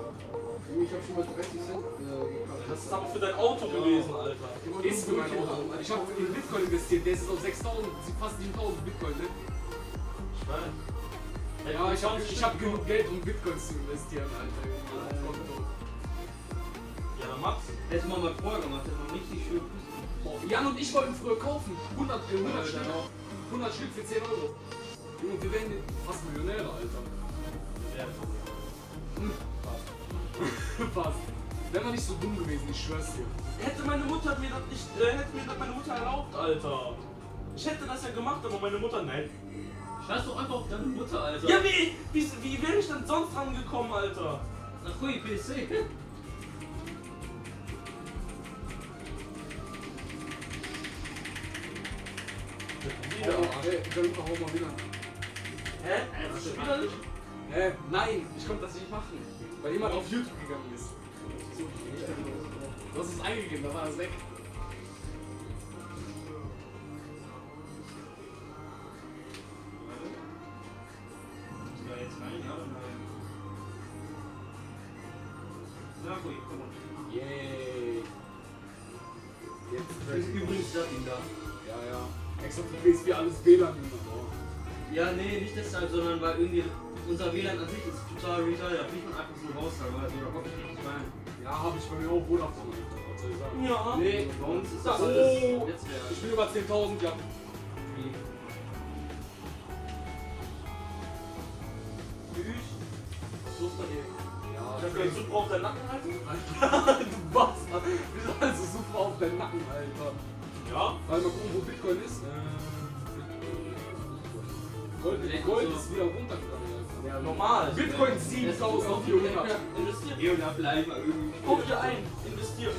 Speaker 3: Ich hab schon mal 30 Cent äh, gekauft.
Speaker 2: Das ist aber für dein Auto gewesen, Alter.
Speaker 4: Ist für mein Auto. Ich hab in Bitcoin investiert. Der ist auf 6000, fast 7000 Bitcoin, ne? Ja, ich hab, ich hab genug Geld, um Bitcoins zu investieren, Alter.
Speaker 2: Ja, dann Max.
Speaker 1: Hätte man mal vorher gemacht, hätte man richtig schön
Speaker 4: Jan und ich wollten früher kaufen. 100, äh, 100
Speaker 1: Alter.
Speaker 4: Stück. 100 Stück für 10 Euro. Junge, wir werden fast Millionäre, Alter. Hm, Fast. <laughs> Fast. Wäre man nicht so dumm gewesen, ich schwör's dir.
Speaker 2: Hätte meine Mutter mir das nicht, äh, hätte mir das meine Mutter erlaubt, Alter. Ich hätte das ja gemacht, aber meine Mutter, nein.
Speaker 1: Scheiß doch einfach auf deine Mutter, Alter.
Speaker 2: Ja, wie, wie, wie wäre ich denn sonst rangekommen, Alter?
Speaker 1: Nach Hui PC.
Speaker 4: Ja, ey, Gianluca, hau mal wieder.
Speaker 2: Hä? Das ist wieder nicht?
Speaker 4: Hä? Nein, ich konnte das nicht machen. Weil jemand auf YouTube gegangen ist. Du hast es eingegeben, da war es weg. Yay. Jetzt
Speaker 1: ist übrigens das Ding da.
Speaker 4: Ja, ja. Extra für PS4 alles WLAN.
Speaker 1: Ja, nee, nicht deshalb, sondern weil irgendwie unser WLAN an sich ist total retarded. Da fliegt man einfach so raus, also da kommt ich nicht rein.
Speaker 4: Ja, hab ich bei mir auch Vodafone. Was soll ich sagen?
Speaker 2: Ja.
Speaker 4: Nee,
Speaker 1: Bei uns ist
Speaker 4: Da,
Speaker 1: das alles
Speaker 4: oh,
Speaker 1: Netzwerk.
Speaker 4: ich bin über 10.000, ja.
Speaker 2: Was ist bei dir?
Speaker 4: Ja,
Speaker 2: Ich hab super auf deinen Nacken halten. <laughs> <laughs>
Speaker 4: du Bastard. Wieso also super auf deinen Nacken, Alter?
Speaker 2: Ja?
Speaker 4: Weil mal gucken, wo Bitcoin ist. Gold, Gold ist wieder runtergegangen.
Speaker 2: Ja, normal.
Speaker 4: Bitcoin 7400.
Speaker 2: Investiert.
Speaker 1: Hier und da bleiben wir irgendwie.
Speaker 2: Kauf dir ein. Investier.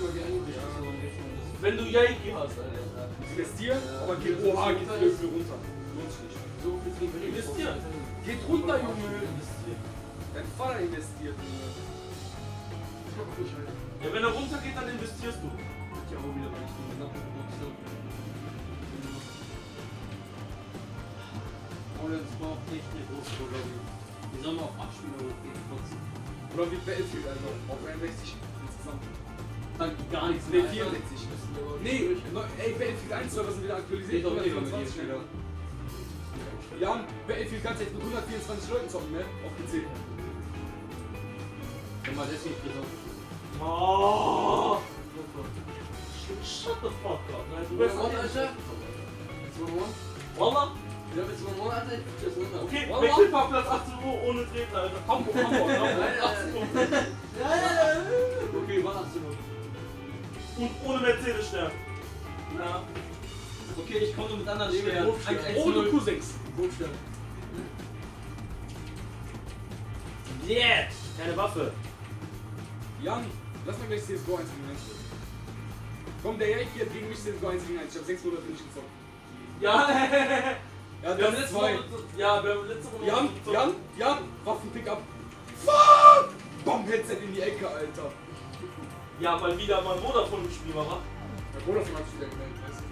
Speaker 2: Wenn du Yankee hast, Alter.
Speaker 4: Investieren, aber geht, oha, geht irgendwie runter. Lohnt sich nicht.
Speaker 3: So viel.
Speaker 2: Investieren.
Speaker 4: Geht runter, Junge. Dein Vater investiert. Junge.
Speaker 2: Ja, wenn er runtergeht, dann investierst du.
Speaker 1: Ja, auch wieder, weil ich den gesamten Produktion. Oder das braucht nicht eine große Lobby. Die sollen mal auf 8 Spieler hochgehen, trotzdem.
Speaker 4: Oder wie Battlefield, also auf 61 insgesamt.
Speaker 1: Dann gar nichts
Speaker 4: Nee,
Speaker 1: mehr.
Speaker 4: 64. Nee, ne- ey, Battlefield 1 soll das wieder aktualisiert.
Speaker 1: Geht eh mit
Speaker 4: 124
Speaker 1: Spieler.
Speaker 4: Jan, Battlefield kannst du jetzt mit 124 Leuten zocken, ne? Auf PC.
Speaker 1: Wenn man das nicht gesagt
Speaker 2: Oh. Shut the fuck up, man. Du bist
Speaker 3: Alter.
Speaker 2: Wallah,
Speaker 3: Wir haben jetzt mal morgen Alter, ich guck das runter.
Speaker 2: Okay, Wechselparkplatz 18 Uhr ohne Treten, Alter. Hamburg, Hamburg, Hamburg. 18 Uhr.
Speaker 3: Ja, ja, ja. Okay, war 18 Uhr.
Speaker 2: Und ohne Mercedes-Stern. Ja.
Speaker 3: Okay, ich komme mit anderen. 1-1-0.
Speaker 2: Ohne Q6.
Speaker 3: Wurfstern.
Speaker 2: Yeah! Keine Waffe.
Speaker 4: Jan, lass mal gleich CSGO 1 gegen 1 spielen. Komm, der Erik hier gegen mich CSGO 1 gegen 1. Ich hab 6 Monate nicht gezockt.
Speaker 2: Ja,
Speaker 4: Ja, <laughs>
Speaker 2: wir haben letzte
Speaker 4: zwei.
Speaker 2: Woche. Ja, wir haben letzte Woche.
Speaker 4: Jan, Jan, Jan, Waffen-Pickup. Fuck! Bomb-Headset in die Ecke, Alter.
Speaker 2: Ja, weil wieder mal Vodafone im Spiel war, wa?
Speaker 4: Der Bruder von hat sich wieder gemeldet, weißt du?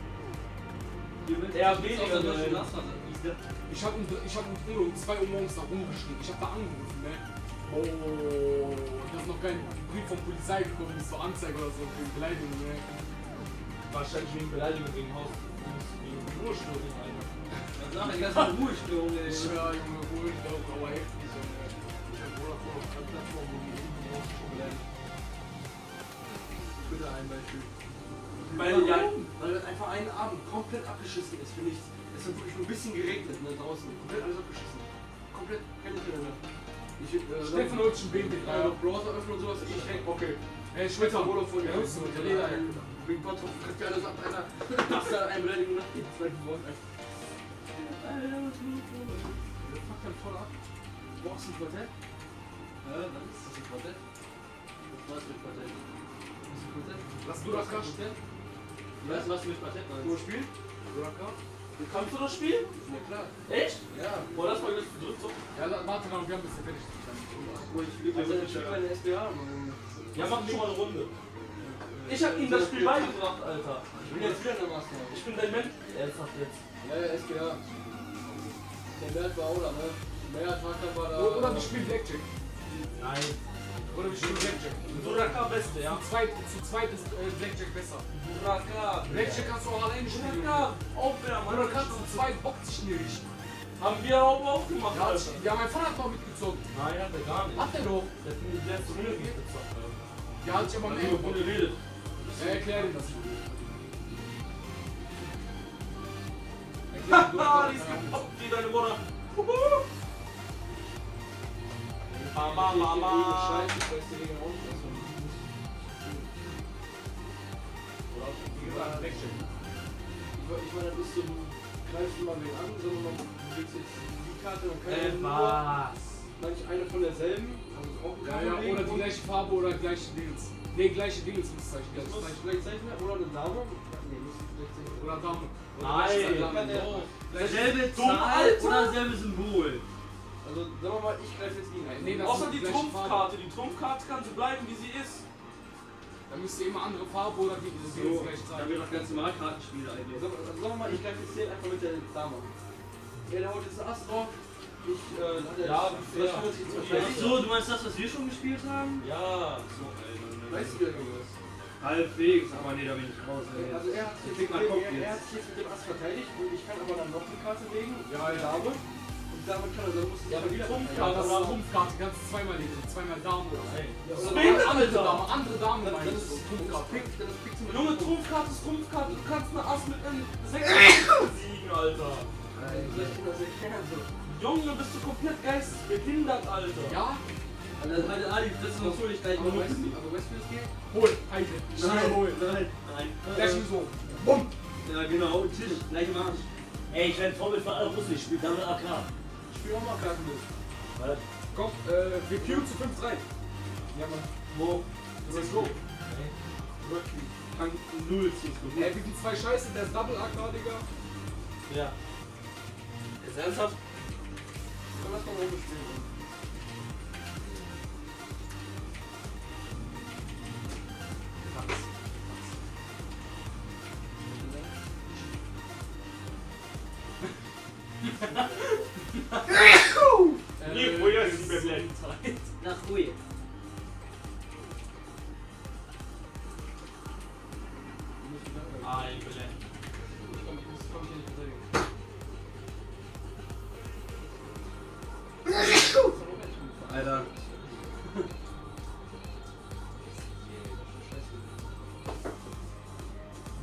Speaker 3: Hier wird
Speaker 2: Ja,
Speaker 3: jetzt
Speaker 2: weniger
Speaker 3: der?
Speaker 4: Ich hab um, ich hab um, um 2 Uhr morgens nach rumgeschrieben. Ich hab da angerufen, ne? Oh, da ist noch kein Brief von Polizei gekommen, ist so Anzeige oder so, wegen Beleidigung, ne?
Speaker 2: Wahrscheinlich wegen Beleidigung wegen Haus. Wegen Ruhestoßen, Alter.
Speaker 3: Ich erst mal Ruhestörung, ey.
Speaker 4: Ich schwör, Junge, ruhig, doch, aber heftig, Junge. Ich hab Vodafone auf der Plattform, wo die irgendwie raus schon beleidigt.
Speaker 3: Bitte ein Beispiel.
Speaker 2: Weil,
Speaker 3: Warum?
Speaker 2: ja,
Speaker 3: Weil das einfach einen Abend komplett abgeschissen ist, finde ich. Es hat wirklich nur ein bisschen geregnet ne, draußen. Komplett alles abgeschissen. Komplett kein Internet mehr. Ich, äh,
Speaker 4: Steffen holt schon
Speaker 3: Ja, noch Browser öffnen und sowas. Ich denke, okay.
Speaker 4: Ey,
Speaker 3: Schwitzer
Speaker 4: Schwitzer,
Speaker 3: Vodafone,
Speaker 4: ja,
Speaker 3: ja,
Speaker 4: ist so,
Speaker 3: der
Speaker 4: der
Speaker 3: Leder, ey. Wegen Bottrop kriegt ja alles ab, Alter. <laughs> Machst da eine Beleidigung nach jedem zweiten Wort, was ist? Der fuckt dann voll ab. Brauchst du ein Quartett? Ja, dann ist das ein Quartett. Was das für ein Quartett? Was ist ein Quartett?
Speaker 4: Lass du das Gast.
Speaker 3: Weißt du, was du mit Quartett meinst?
Speaker 2: Nur spielen?
Speaker 3: Rocker?
Speaker 2: Kannst du das Spiel?
Speaker 3: Ja, klar.
Speaker 2: Echt?
Speaker 3: Ja.
Speaker 2: Boah, das war jetzt gedrückt so.
Speaker 4: Ja, warte mal, wir haben bis fertig.
Speaker 3: Oh, ich fliege
Speaker 2: Also,
Speaker 3: also, ich meine SBA, Mann.
Speaker 2: Ja, mach schon mal eine Runde. Ich hab ihm das Spiel beigebracht, Alter.
Speaker 3: Ich bin jetzt wieder in der Master.
Speaker 2: Ich bin dein Mensch. Ernsthaft jetzt.
Speaker 3: Ja, ja, SBA. Der Mert war auch da, ne? Mert Hakan war da.
Speaker 4: Oder wir spielen Blackjack.
Speaker 2: Nein.
Speaker 4: Oder wir spielen Blackjack.
Speaker 2: Duraka Beste, ja.
Speaker 4: Zu zweit, zu zweit ist äh, Blackjack besser.
Speaker 2: Duraka.
Speaker 4: Blackjack kannst du auch alleine spielen.
Speaker 2: Duraka. Aufwärmen.
Speaker 4: Oder kannst du zu zweit Bock sich nicht.
Speaker 2: Haben wir aber auch gemacht,
Speaker 4: Ja,
Speaker 2: Alter.
Speaker 4: ja, mein Vater hat mal mitgezogen.
Speaker 2: Nein, hat er gar nicht.
Speaker 4: Hat er doch.
Speaker 2: Der findet der zu mir gezockt, Alter.
Speaker 4: Ja, hat sich aber
Speaker 2: Hat
Speaker 4: mehr
Speaker 2: nur von geredet.
Speaker 4: Ja, erklär dir das.
Speaker 2: Haha, die ist gepoppt wie deine Mutter. Mama, Mama.
Speaker 3: Scheiße, ich weiß die
Speaker 2: Blackjack.
Speaker 3: ich meine, das ist so, du greifst immer wen an, sondern man jetzt die Karte, dann kann
Speaker 2: Äh,
Speaker 3: man nur manch eine von derselben, also auch
Speaker 4: Ja, ja, oder die gleiche Farbe oder gleiche Dings. Nee, gleiche Dingensmusszeichen.
Speaker 3: Das
Speaker 4: Das
Speaker 3: muss vielleicht zeichnen oder eine Dame? Nee, muss ich vielleicht zeichnen.
Speaker 4: Oder Dame.
Speaker 2: Nein.
Speaker 3: Kann der,
Speaker 1: Selbe
Speaker 2: Dumm,
Speaker 1: Zahl oder selbe Symbol.
Speaker 3: Also sagen wir mal, ich greife jetzt gegen einen.
Speaker 4: Nee, das
Speaker 2: Außer die Trumpfkarte. Die Trumpfkarte kann so bleiben, wie sie ist.
Speaker 4: Da müsst ihr immer andere Farbe oder die die
Speaker 1: So,
Speaker 4: gleich
Speaker 1: dann
Speaker 4: zeigen.
Speaker 1: wird das ganz normal Kartenspiel eigentlich.
Speaker 3: Also, also sagen wir mal, ich greife jetzt hier einfach mit der Dame. Ja, der haut jetzt einen Ast drauf. Ich, äh, hat er
Speaker 2: Ja,
Speaker 3: jetzt
Speaker 1: Ach
Speaker 3: wahrscheinlich
Speaker 1: so, du meinst das, was wir schon gespielt haben?
Speaker 2: Ja.
Speaker 1: So, Alter.
Speaker 3: Weißt du wieder irgendwas?
Speaker 1: Halbwegs, aber nee, da bin ich raus. ey.
Speaker 3: Also er hat, sich jetzt,
Speaker 1: jetzt.
Speaker 3: hat sich jetzt mit dem Ast verteidigt und ich kann aber dann noch eine Karte legen.
Speaker 4: Ja, ja.
Speaker 3: Dame. Damit kann er, dann muss
Speaker 2: Ja, aber
Speaker 3: wieder
Speaker 2: Trumpfkarte
Speaker 4: das
Speaker 2: oder-
Speaker 4: Trumpfkarte, kannst du zweimal legen. Zweimal Dame oder so.
Speaker 3: Ja, oder
Speaker 4: Andere
Speaker 2: Alter.
Speaker 4: Dame, andere Dame
Speaker 3: Dann,
Speaker 4: meine
Speaker 3: dann
Speaker 4: ich.
Speaker 3: ist
Speaker 4: Trumpfkarte.
Speaker 2: Junge, Trumpfkarte ist Trumpfkarte. Du kannst eine Ass mit einem 6 siegen, Alter.
Speaker 3: Nein, das.
Speaker 2: Junge, bist du komplett geistesbehindert, Alter.
Speaker 4: Ja?
Speaker 1: Also, also Ali, das ist natürlich gleich
Speaker 3: Aber
Speaker 1: mal
Speaker 3: weißt du, aber weißt du, wie es geht?
Speaker 4: Hol, Heide. Schnell hol.
Speaker 1: Nein, nein.
Speaker 4: Gleich so. Bumm.
Speaker 1: Ja, genau, Tisch, gleich im Arsch. Ey, ich werde Vorbild für alle Russen, ich spiele damit AK.
Speaker 3: Ich spiele auch mal Karten mit.
Speaker 4: Komm, äh, wir queuen zu 5-3.
Speaker 3: Ja, Mann.
Speaker 1: Wo?
Speaker 4: Let's go.
Speaker 1: Kann null CSGO.
Speaker 4: Ey, wie die zwei Scheiße, der ist Double AK, Digga.
Speaker 2: Ja. Ist ernsthaft?
Speaker 3: Dann lass mal oben spielen.
Speaker 2: Nee, wo ihr Ah,
Speaker 3: ich muss, komm hier nicht verteidigen.
Speaker 1: Alter.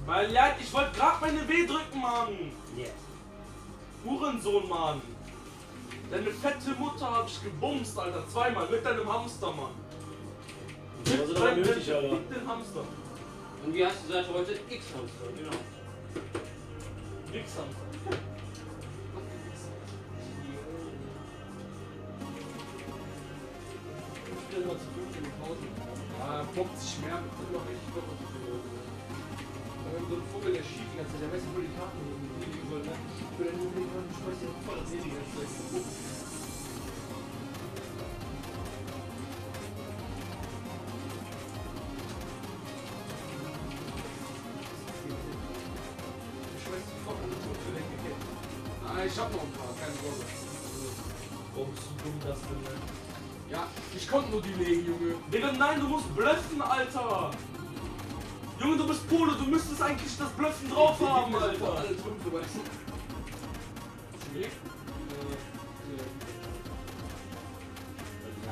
Speaker 2: Weil ich wollte gerade meine W drücken, Mann.
Speaker 1: Yeah.
Speaker 2: Hurensohn, Mann. Deine fette Mutter hab ich gebumst, Alter. Zweimal mit deinem Hamster, Mann.
Speaker 5: Was ist aber nötig, Alter?
Speaker 2: Mit dem Hamster.
Speaker 1: Und wie hast du gesagt heute? X-Hamster.
Speaker 2: Genau. Nix Hamster.
Speaker 4: Ich bin immer zu 15 nach Hause. Ja, bockt sich mehr, ich bin noch richtig die Periode. Wenn so ein Vogel, der schief die ganze Zeit, der weiß nicht, wo die Karten liegen sollen, ne? Ich will dann nur den schmeiß den voll das die hab noch ein paar, keine Sorge.
Speaker 5: Warum bist du dumm, das denn? ne?
Speaker 4: Ja, ich konnte nur die legen, Junge.
Speaker 2: Digga, nein, du musst bluffen, Alter. Junge, du bist Pole, du müsstest eigentlich das Bluffen drauf haben, Alter.
Speaker 4: Alle Trümpfe, weißt du? Schwierig? <laughs> Äh, äh. Ich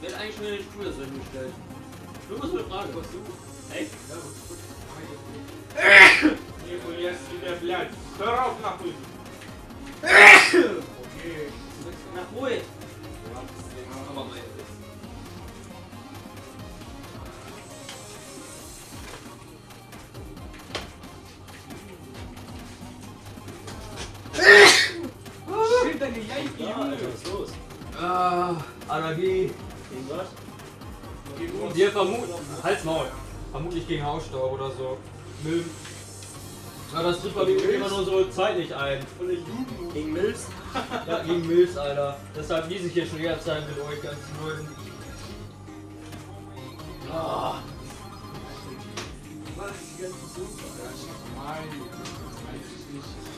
Speaker 1: Wer hat eigentlich schon den Stuhl das hingestellt? Du musst mir fragen. Was du?
Speaker 2: Echt?
Speaker 4: Ja, was ist gut?
Speaker 2: Нихуя себе, блядь. Здоров, нахуй.
Speaker 4: Okay.
Speaker 1: Na, ruhig.
Speaker 4: Ja, das aber mein Schild deine Yankee,
Speaker 5: Ja,
Speaker 4: Junge!
Speaker 5: Alter, was ist los?
Speaker 1: Ah, Allergie.
Speaker 5: Gegen was?
Speaker 1: Und wir vermuten. Halt's Maul. Vermutlich gegen Hausstaub oder so. Milben. Ja, das tritt bei mir immer nur so zeitlich ein.
Speaker 5: Gegen Mills? <laughs>
Speaker 1: Ja, gegen Milz, Alter. Deshalb lese ich hier schon ganze Zeit mit euch ganzen Leuten. Ah.
Speaker 4: Was ist die ganze Soße? Ja, ich Nein, das weiß ich nicht.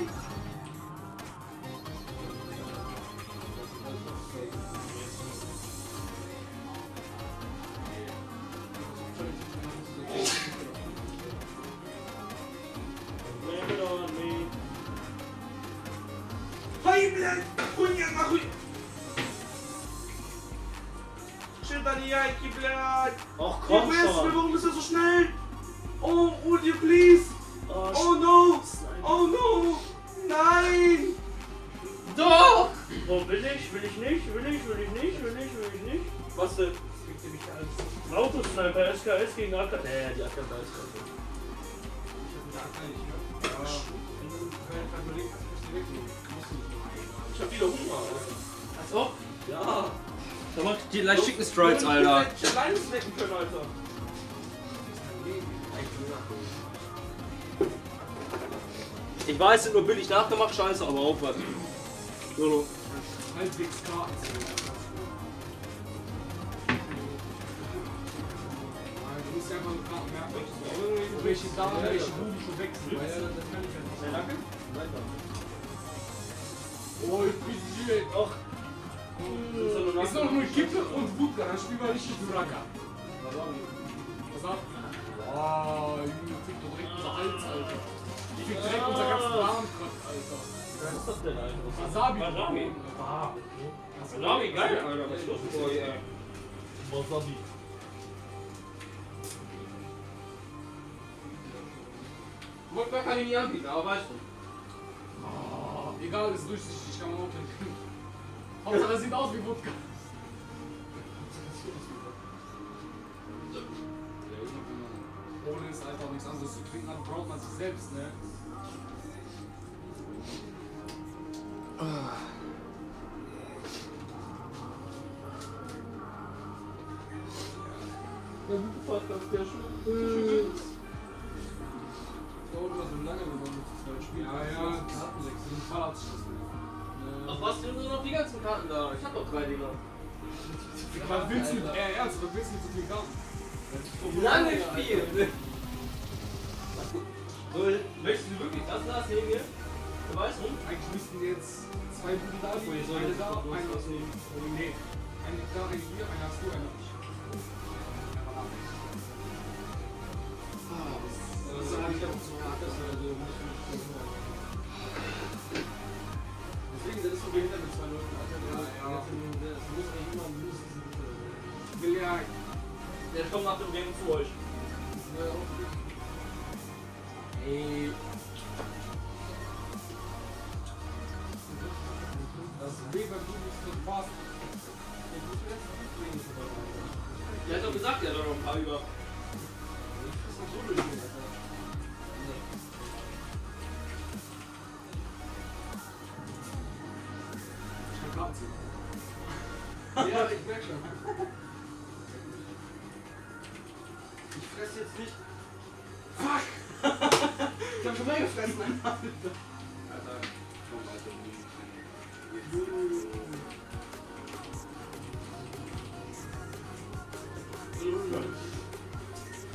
Speaker 5: Blame
Speaker 2: Och
Speaker 5: komm
Speaker 2: Wo ist
Speaker 5: schon.
Speaker 2: Warum bist du so schnell? Oh, oh Rudi, please.
Speaker 5: Oh,
Speaker 2: oh no. Oh no. Nein.
Speaker 1: Doch.
Speaker 5: Oh, will ich? Will ich nicht? Will ich? Will ich nicht? Will ich? Will ich nicht?
Speaker 2: Was denn? Kriegt ihr mich alles?
Speaker 5: Autosniper, SKS gegen AK. Nee, die AK da ist gerade.
Speaker 2: Ich hab die AK nicht mehr. Ja. Ich hab wieder Hunger.
Speaker 1: Als ob?
Speaker 2: Ja.
Speaker 1: Da macht die leicht Chicken Stripes, Alter.
Speaker 2: Ich hätte alleine snacken können, Alter.
Speaker 1: Ich weiß, sind nur billig nachgemacht, scheiße, aber aufwärts. Jolo.
Speaker 4: Halbwegs Karten. Du musst ja einfach nur Karten merken. Welche da, welche Buben schon weg sind. Weil ja, das kann ich ja nicht.
Speaker 5: Danke.
Speaker 4: Oh, ich bin hier.
Speaker 5: Ach.
Speaker 4: Ist noch nur Kippe und Wodka, dann spielen wir richtig Duraka. Pass auf. Wow, Junge, fick doch direkt unser Hals, Alter. Ich fick direkt unser ganzes Darmkraft, Alter.
Speaker 5: Was ist das denn, Alter?
Speaker 4: Wasabi.
Speaker 5: Wasabi. Wasabi, geil, Alter. Was ist los mit euch, ey? Wasabi.
Speaker 1: Wodka kann ich nicht anbieten, aber weißt du.
Speaker 4: Ah, egal, ist durchsichtig, kann man auch trinken. Hauptsache, es sieht aus wie Wodka. Ohne ist einfach nichts anderes zu trinken, dann braucht man sich selbst, ne?
Speaker 5: Ja, wie Podcast, der schon.
Speaker 4: dauert immer so lange, wenn man mit zwei spielt. Ja, ja, Karten wechseln,
Speaker 1: Ach was, sind nur noch die ganzen Karten da? Ich hab doch drei Dinger.
Speaker 4: Was willst du mit, äh, ernst, was willst du mit so vielen Karten?
Speaker 1: Lange spielen! So, möchtest du wirklich das lassen neben mir? Du weißt nicht?
Speaker 4: Eigentlich müssten jetzt zwei Buden da
Speaker 1: sollt
Speaker 4: Eine
Speaker 1: jetzt
Speaker 4: da,
Speaker 1: noch
Speaker 4: eine
Speaker 1: losnehmen.
Speaker 4: Oh, nee. Eine da, eine hier, eine hast du, eine hab ich. Ah, das ist eigentlich ganz so hart, dass wir so Deswegen sind es so behindert mit zwei Leuten. Alter. Ja, ja.
Speaker 3: der das muss eigentlich immer ein
Speaker 4: Will ja.
Speaker 2: Der kommt nach dem Game zu euch.
Speaker 3: Ey. Das Weber ist mit Spaß.
Speaker 2: Der hat doch gesagt, er hat doch noch ein paar über.
Speaker 3: Ja, ich merk schon. Ich fress jetzt nicht. Fuck! ich hab schon mal gefressen, Alter.
Speaker 4: Alter, komm, Alter,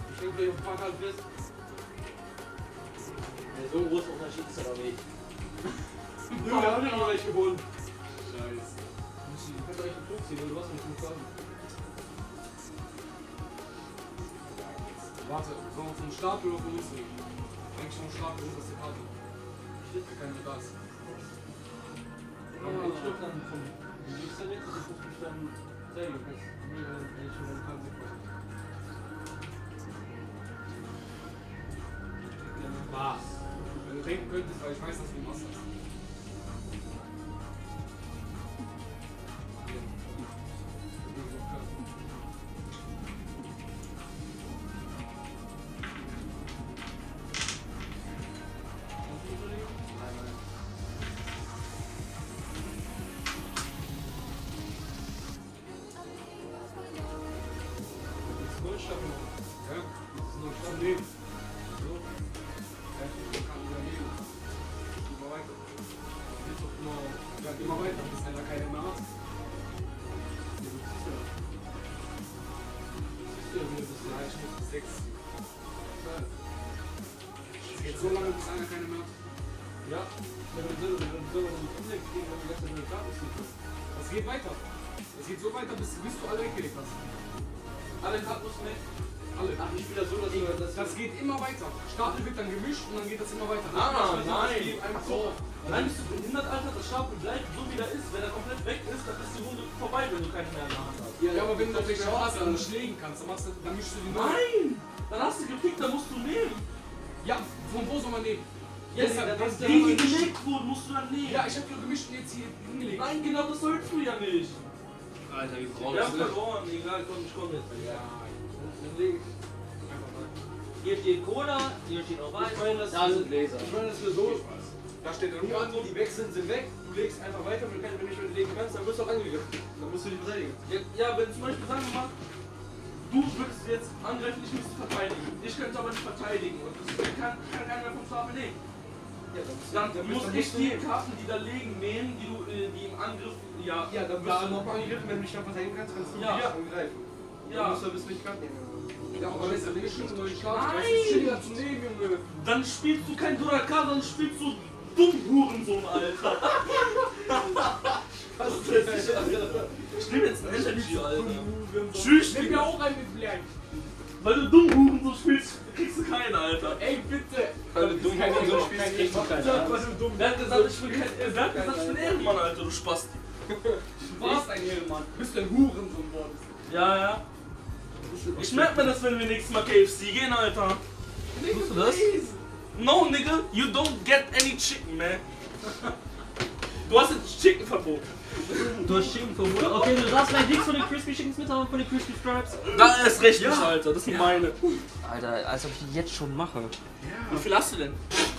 Speaker 3: Ich denke, wenn du halt bist.
Speaker 2: So ein großer Unterschied ist er doch nicht.
Speaker 3: Nö, wir haben ja noch welche gewonnen. Scheiße. Du kannst euch einen Flug ziehen, du hast nicht genug Warte, sollen wir vom Stapel oder von uns nehmen? Eigentlich vom Stapel unterste Karte. Ich hätte keine das.
Speaker 2: Aber ich glaube dann vom. Ist der jetzt? Ich muss mich dann.
Speaker 3: Gut, das ist mir eigentlich schon eine Karte Was? Wenn du denken könntest, weil ich weiß, dass du machst das. Hingelegt.
Speaker 2: Nein, genau das sollst du ja nicht.
Speaker 4: Alter, wie
Speaker 2: Wir haben verloren, egal, komm, ich komm jetzt.
Speaker 3: Ja, mal.
Speaker 1: Hier steht Cola, hier steht auch Wein.
Speaker 3: Ich meine, das
Speaker 1: da sind Gläser.
Speaker 3: Ich meine, das ist so. Da steht dann nur, die weg sind, weg. Du legst einfach weiter, wenn du du nicht mehr legen kannst, dann wirst du auch angegriffen. Dann musst du die beseitigen.
Speaker 2: Ja, ja, wenn zum Beispiel, sagen wir mal, du würdest jetzt angreifen, ich müsste verteidigen. Ich könnte aber nicht verteidigen und das kann, kann keiner mehr vom Stapel nehmen.
Speaker 3: Ja, dann,
Speaker 2: muss ich die. Karten, die da liegen, nehmen, die du, äh, die im Angriff, ja.
Speaker 3: Ja, dann wirst du noch angegriffen, wenn du dich dann verteidigen kannst, kannst du
Speaker 2: Ja.
Speaker 3: wieder angreifen.
Speaker 2: Ja.
Speaker 3: Dann musst du bis nicht Karten nehmen. Ja, aber schon Karten.
Speaker 2: Nein!
Speaker 3: Das ist chilliger zu nehmen, Junge.
Speaker 2: Dann spielst du kein Duraka, dann spielst du dumm Hurensohn, Alter. <laughs>
Speaker 3: Was ist das?
Speaker 2: Ich nehme jetzt ein Energy, Alter. Tschüss,
Speaker 3: Nimm mir
Speaker 2: Digga.
Speaker 3: auch einen mit vielleicht.
Speaker 2: Weil du dumm Hurensohn spielst, kriegst du keinen, Alter.
Speaker 3: Ey, bitte.
Speaker 1: Weil du dumm Hurensohn spielst, kriegst du keinen, Alter.
Speaker 3: Weil du dumm
Speaker 2: Wer hat gesagt, ich bin kein, wer hat gesagt, ich bin Ehrenmann, Alter, du Spasti.
Speaker 3: Du warst ein Ehrenmann. Bist du ein Hurensohn worden?
Speaker 2: Ja, ja. Ich merk mir das, wenn wir nächstes Mal KFC gehen, Alter.
Speaker 1: Tust du das?
Speaker 2: No, nigga, you don't get any chicken, man. Du hast jetzt Chicken-Verbot.
Speaker 1: Du hast Chicken verboten. Okay, du darfst vielleicht nichts von den Crispy Chickens mit haben, von den Crispy Stripes.
Speaker 2: Da ist recht nicht, Alter, das sind meine.
Speaker 1: Alter, als ob ich die jetzt schon mache.
Speaker 2: Wie viel hast du denn?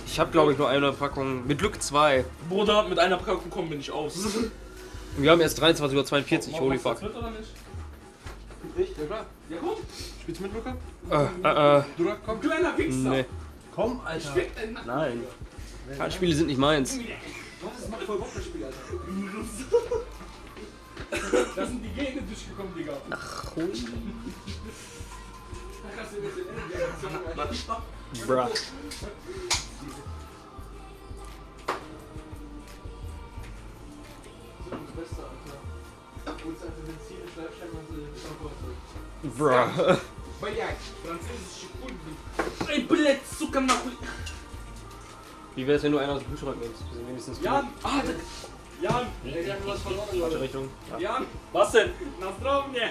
Speaker 1: Ich habe glaube ich nur eine Packung, mit Glück zwei.
Speaker 2: Bruder, mit einer Packung kommen bin ich aus. <laughs>
Speaker 1: Wir haben erst 23.42 Uhr, holy fuck.
Speaker 2: Mit oder nicht?
Speaker 3: Ich? Ja klar.
Speaker 2: Ja, komm.
Speaker 3: Spielst du mit, Luca?
Speaker 1: Äh, äh, äh,
Speaker 3: Du, komm. Kleiner Wichser.
Speaker 1: nee.
Speaker 3: Komm, Alter.
Speaker 1: Nein. Kartenspiele sind nicht meins.
Speaker 3: Das macht voll Bock, das Spiel, Alter. <laughs> Da sind die Gene durchgekommen, Digga.
Speaker 1: Ach,
Speaker 3: Enden
Speaker 1: Bruh.
Speaker 3: Beste, Alter. Holst einfach Benzin, Schleifstein und äh,
Speaker 1: Wie wär's, wenn du einen aus dem Kühlschrank nimmst? Wir sind wenigstens
Speaker 3: Ja,
Speaker 1: gut.
Speaker 3: ah,
Speaker 2: Jan!
Speaker 1: Falsche Richtung.
Speaker 2: Jan!
Speaker 16: Was denn?
Speaker 2: Na zdrowie!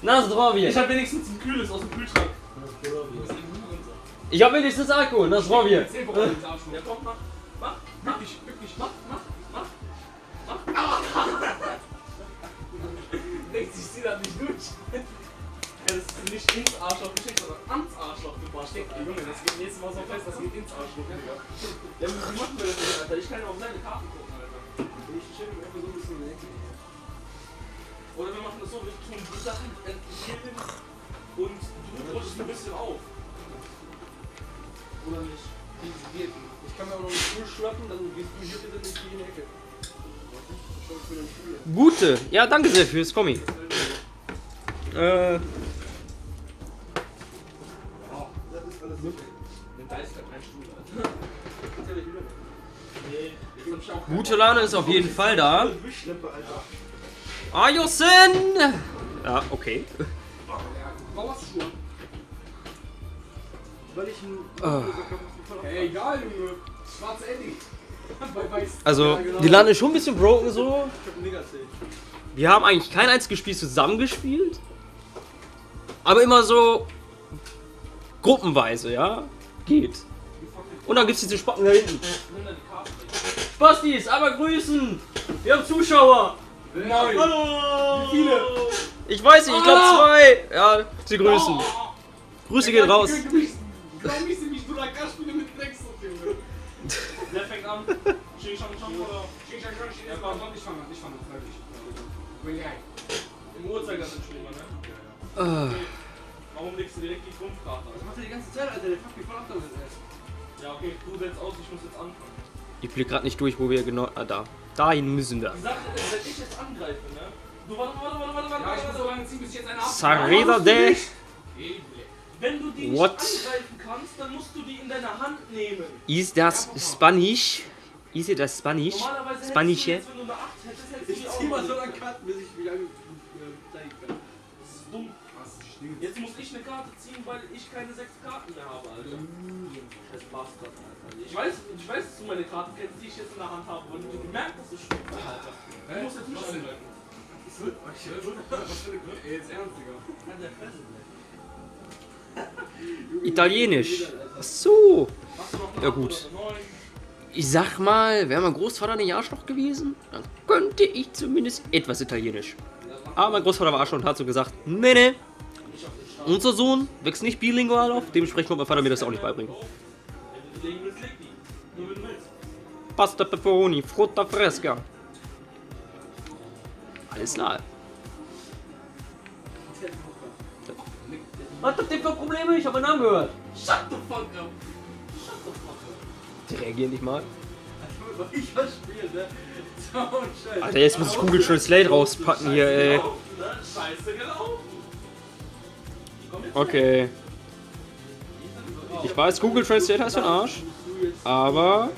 Speaker 1: Na, Zdrowie.
Speaker 2: Ich hab wenigstens ein kühles aus dem Kühlschrank.
Speaker 1: Ich hab wenigstens Alkohol. Na, Zdrowie.
Speaker 2: Erzähl, warum ins Arschloch. Ja, komm, mach. Mach. Wirklich, wirklich, mach, mach, mach. Mach. <laughs> Denkst du, ich zieh das nicht durch? Ja, das ist nicht ins Arschloch geschickt, sondern ans Arschloch gebracht. Junge, das geht nächstes Mal so fest, das geht ins Arschloch. Digga. Ja, wie machen wir das denn, Alter? Ich kann ja auf seine Karten gucken, Alter.
Speaker 3: Ich chill mich einfach so ein bisschen in der Ecke.
Speaker 2: Oder wir machen das so, wir tun die Sachen hier hin und du rutschst ein bisschen auf.
Speaker 3: Oder nicht? Ich kann mir auch noch einen Stuhl schnappen, dann gehst du hier bitte nicht in die Ecke.
Speaker 1: Gute. Ja, danke sehr fürs Kommi. Äh,
Speaker 3: Das ist alles so.
Speaker 2: Da ist gar kein Stuhl, Alter. Nee, jetzt hab ich auch keinen
Speaker 1: gute Laune ist auf jeden Fall da. Ajosen! Ja, okay. Ah. <laughs> Also,
Speaker 3: genau.
Speaker 1: die Lande ist schon ein bisschen broken so. Wir haben eigentlich kein einziges Spiel zusammengespielt. Aber immer so gruppenweise, ja? Geht. Und dann gibt's diese Spacken da hinten. Spastis, aber grüßen! Wir haben Zuschauer!
Speaker 3: Nein.
Speaker 1: Hallo!
Speaker 3: Wie viele?
Speaker 1: Ich weiß nicht, ich glaube zwei! Ja, sie grüßen. Grüße gehen raus.
Speaker 2: Wer fängt an?
Speaker 3: Ich ich.
Speaker 2: Im Uhrzeigersinn stehen wir, ne? Warum legst du direkt die 5 Karte
Speaker 3: Was macht der die ganze Zeit, Alter? Der fuckt mich voll ab damit erst.
Speaker 2: Ja, okay, du setzt aus, ich muss jetzt anfangen.
Speaker 1: Ich blick gerade nicht durch, wo wir genau. Ah, da. Dahin müssen wir.
Speaker 2: Die Sache ist, wenn ich jetzt angreife, ne? Du warte, warte, warte, warte, warte,
Speaker 3: Ja, ich muss
Speaker 2: warte,
Speaker 3: so
Speaker 2: warte.
Speaker 3: lange ziehen, bis ich jetzt einen.
Speaker 1: Sareda de.
Speaker 2: Wenn du die nicht
Speaker 1: What?
Speaker 2: angreifen kannst, dann musst du die in deine Hand nehmen.
Speaker 1: Ist das Spanisch? Ist das Spanisch?
Speaker 2: Normalerweise hättest
Speaker 1: Spanische?
Speaker 2: du jetzt, wenn du eine 8 hättest, hättest du
Speaker 3: Ich
Speaker 2: die auch
Speaker 3: zieh mal so
Speaker 2: nicht.
Speaker 3: lange Karten, bis ich mich an- äh, zeigen kann.
Speaker 2: Das ist dumm. Jetzt muss ich eine Karte ziehen, weil ich keine 6 Karten mehr habe, Alter. Das Bastard, Alter. Ich weiß, ich weiß, dass du meine Karten kennst, die ich jetzt in der Hand habe, weil du gemerkt hast, dass du spielst, Alter. Du musst jetzt nicht angreifen.
Speaker 3: Was für eine <laughs> Ey, jetzt ernst, Digga.
Speaker 2: An der Fresse. <laughs>
Speaker 1: Italienisch. Ach so. Ja, gut. Ich sag mal, wäre mein Großvater nicht Arschloch gewesen, dann könnte ich zumindest etwas Italienisch. Aber mein Großvater war Arschloch und hat so gesagt, nee, nee, unser Sohn wächst nicht bilingual auf, dementsprechend wird mein Vater mir das auch nicht beibringen. Pasta Pepperoni, Frutta Fresca. Alles klar. Was habt ihr für Probleme? Ich habe meinen Namen gehört.
Speaker 2: Shut the fuck up. Shut the fuck up.
Speaker 1: Die reagieren nicht mal.
Speaker 3: Ich verspiele, ne? So.
Speaker 1: Alter, jetzt muss ich Google Translate rauspacken hier, ey.
Speaker 2: Scheiße gelaufen.
Speaker 1: Okay. Ich weiß, Google Translate heißt für den Arsch. Aber,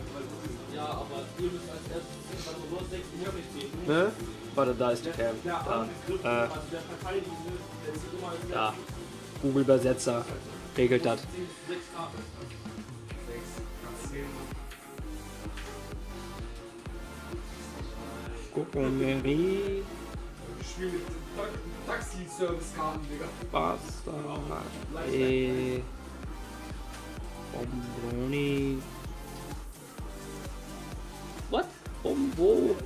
Speaker 2: Ja, aber ihr müsst als erstes ziehen, weil du hast 6 Uhr nicht ziehen.
Speaker 1: ne? Warte, da ist die Cam.
Speaker 2: Der
Speaker 1: Da. Äh, da. Google Übersetzer regelt das.
Speaker 2: 6 Karten.
Speaker 1: Guckumeri,
Speaker 3: Ich spiele mit Ta- Taxi-Service-Karten, Digga.
Speaker 1: Pasta, e... Bomboni. What? Bombo.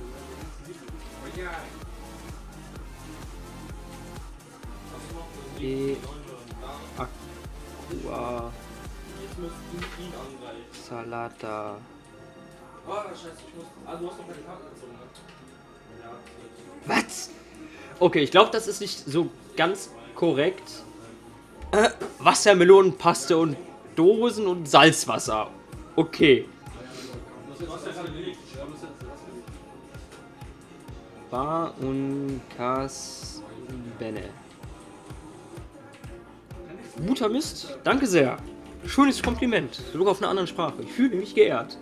Speaker 3: Oh ja.
Speaker 1: E... Aqua.
Speaker 2: Jetzt musst du ihn angreifen.
Speaker 1: Salata.
Speaker 2: Oh, scheiße, ich muss. Ah, du hast noch keine Karten gezogen, ne? Ja,
Speaker 1: Was? Okay, ich glaube, das ist nicht so ganz korrekt. Äh, Wassermelonenpaste und Dosen und Salzwasser. Okay. Bar und Kas Benne. Guter Mist. Danke sehr. Schönes Kompliment. Sogar auf einer anderen Sprache. Ich fühle mich geehrt.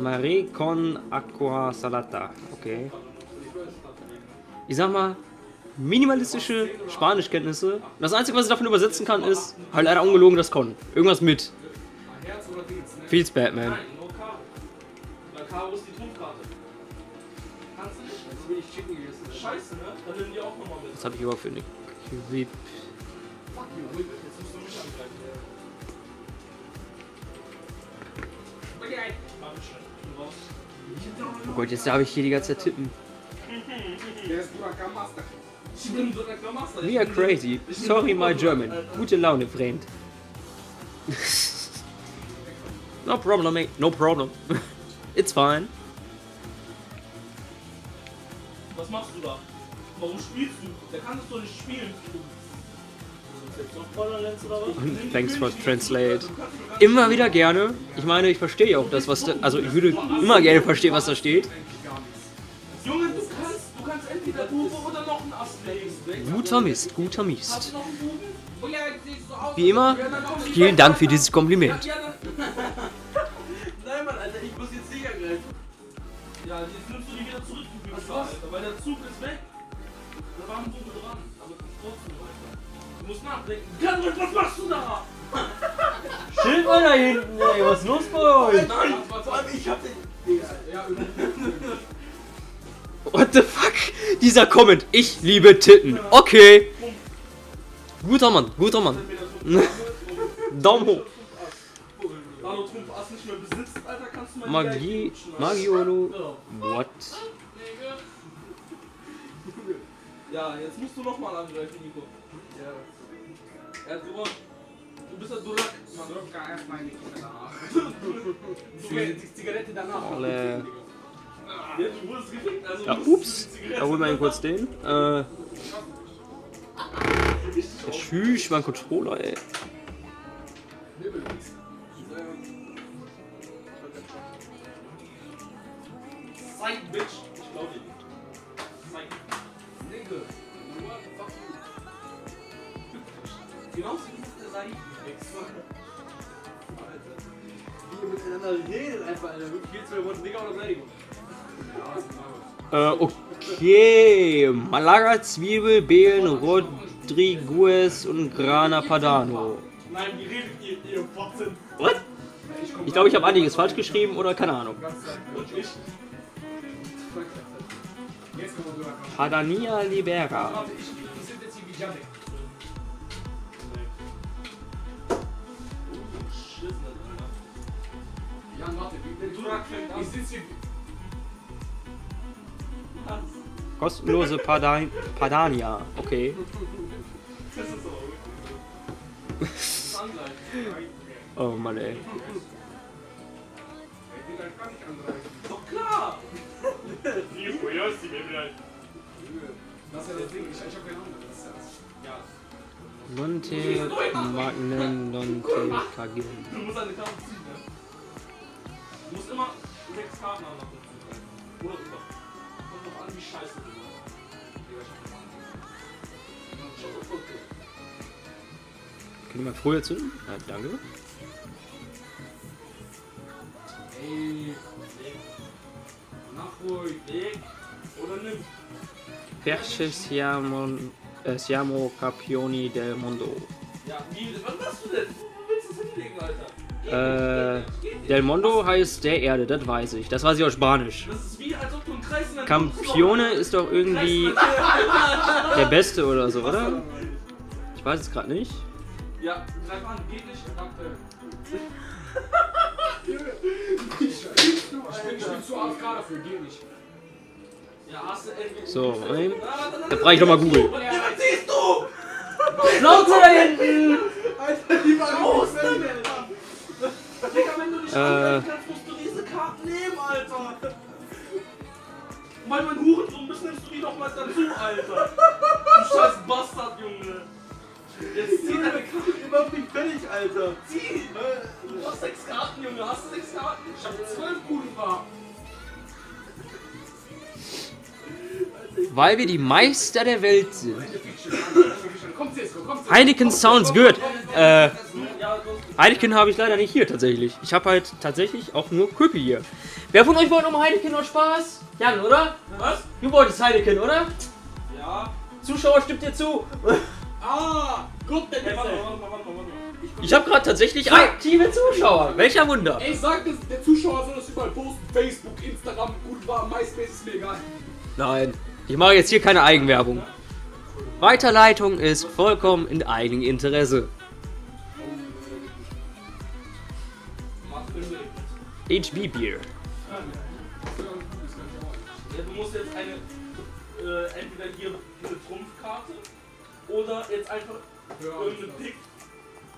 Speaker 1: Mare con aqua salata. Okay. Ich sag mal, minimalistische Spanischkenntnisse. Das Einzige, was ich davon übersetzen kann, ist halt leider ungelogen das Con. Irgendwas mit. Feels Batman. Was habe ich überhaupt für eine Creep?
Speaker 2: Fuck
Speaker 1: Oh Gott, jetzt darf ich hier die ganze Zeit tippen. We are crazy. Sorry, my German. Gute Laune, Freund. <laughs> no problem, mate. No problem. <laughs> It's fine.
Speaker 2: Was machst du da? Warum spielst du? Der kann das doch nicht spielen.
Speaker 1: Thanks for translate. Immer wieder gerne. Ich meine, ich verstehe ja auch das, was da. Also, ich würde immer gerne verstehen, was da steht.
Speaker 2: Junge, du kannst, du kannst entweder Turbo oder noch einen Ast legen.
Speaker 1: Guter Mist, guter Mist.
Speaker 2: Oh.
Speaker 1: Wie immer, vielen Dank für dieses Kompliment. <laughs>
Speaker 2: Nein, Mann, Alter, ich muss jetzt Sieger greifen. Ja, jetzt nimmst du die wieder zurück, du Alter, weil der Zug nachdenken. Gernot, was <laughs> machst du da?
Speaker 1: Schild mal da hinten, ey. Was ist los bei euch?
Speaker 2: Nein, vor allem ich hab den...
Speaker 3: Ja, <laughs>
Speaker 1: What the fuck? Dieser Comment. Ich liebe Titten. Okay. Guter Mann, guter Mann. <laughs> Daumen hoch.
Speaker 2: Hallo, Trumpf, Ass nicht mehr besitzt, Alter, kannst du mal
Speaker 1: Magie, Magiolo. What?
Speaker 2: Ja, jetzt musst du nochmal angreifen, Nico. Ja. Du bist der Durak. Mann,
Speaker 4: Drücke erstmal. Die,
Speaker 3: die Zigarette danach.
Speaker 1: Alle.
Speaker 2: Ja, du wurdest gefickt, also
Speaker 1: ups.
Speaker 2: Zigarette
Speaker 1: Da holen wir ihn kurz den. Äh. Tschüss, mein Controller, ey.
Speaker 2: Psych, Bitch. Ich glaub dir nicht. Psych.
Speaker 3: Nigga.
Speaker 2: Wie
Speaker 3: ihr miteinander redet einfach, Alter. Wirklich viel zu Worte Nigga oder Beleidigung.
Speaker 1: Äh, okay. Malaga, Zwiebel, Beelen, Rodriguez und Grana Padano.
Speaker 2: Nein, wie redet ihr, ihr Fotzen?
Speaker 1: What? Ich glaube, ich habe einiges falsch geschrieben oder keine Ahnung.
Speaker 4: Wir.
Speaker 1: Padania Libera.
Speaker 4: Warte, ich, ich sind jetzt hier wie Janek.
Speaker 3: Jan, warte. wie-
Speaker 2: an.
Speaker 3: Ich sitze hier.
Speaker 1: Kostenlose Padan Padania. Okay.
Speaker 2: Das ist aber angreifen.
Speaker 1: Oh Mann, ey.
Speaker 2: Doch klar! Ja, ist die mir vielleicht.
Speaker 4: Das ist ja das Ding. Ich, hab keine Ahnung. Das ist ja.
Speaker 1: Monte Magnen Donte Kagin.
Speaker 2: Du musst eine Karte ziehen, ne? Du musst immer sechs Karten haben. Oder über. Kommt drauf an, wie scheiße du bist.
Speaker 1: Können wir mal früher zünden? Ja, danke.
Speaker 3: Ey. Mach ruhig.
Speaker 2: Leg oder nimm.
Speaker 1: Perche siamo, eh, siamo campioni del mondo.
Speaker 2: Ja, wie, was machst du denn? Wo willst du das hinlegen, Alter?
Speaker 1: Äh, del Mondo heißt der Erde, das weiß ich. Das weiß ich aus Spanisch.
Speaker 2: Das ist wie, als ob du einen Kreis in deinem
Speaker 1: Campione ist doch irgendwie der Beste oder so, oder? Ich weiß es gerade nicht.
Speaker 2: Ja, greif an, geht nicht.
Speaker 3: Ich bin, ich bin zu AFK dafür. Geht nicht.
Speaker 2: Ja, hast du entweder.
Speaker 1: So, Moment. Da brauche ich doch mal Google.
Speaker 2: Ja, was siehst du?
Speaker 1: Schnauze da hinten!
Speaker 3: Alter, die war
Speaker 2: damit! Digga, wenn du nicht
Speaker 1: Äh.
Speaker 2: kannst, musst du diese Karten nehmen, Alter! Weil mein Hurensohn bist, nimmst du die doch mal dazu, Alter! Du scheiß Bastard, Junge! Jetzt zieh deine Karten überhaupt nicht fertig, Alter! Zieh! Du hast sechs Karten, Junge! Hast du sechs Karten? Ich hab zwölf guten war.
Speaker 1: Weil wir die Meister der Welt sind. Heineken sounds good. Äh, Heineken habe ich leider nicht hier tatsächlich. Ich habe halt tatsächlich auch nur Krüppel hier. Wer von euch wollte noch Heineken noch Spaß? Jan, oder?
Speaker 2: Was?
Speaker 1: Du wolltest Heineken, oder?
Speaker 2: Ja.
Speaker 1: Zuschauer, stimmt dir zu? <laughs>
Speaker 2: Ah! Gut, denn. Ich
Speaker 1: Ich habe gerade tatsächlich aktive Zuschauer. Welcher Wunder.
Speaker 4: Ey, sag das, der Zuschauer soll das überall posten. Facebook, Instagram, gut war, MySpace ist mir egal.
Speaker 1: Nein, ich mache jetzt hier keine Eigenwerbung. Weiterleitung ist vollkommen in eigenem Interesse. HB Beer.
Speaker 16: Ja, du musst jetzt eine, äh, entweder hier eine Trumpfkarte oder jetzt einfach irgendeine Pick,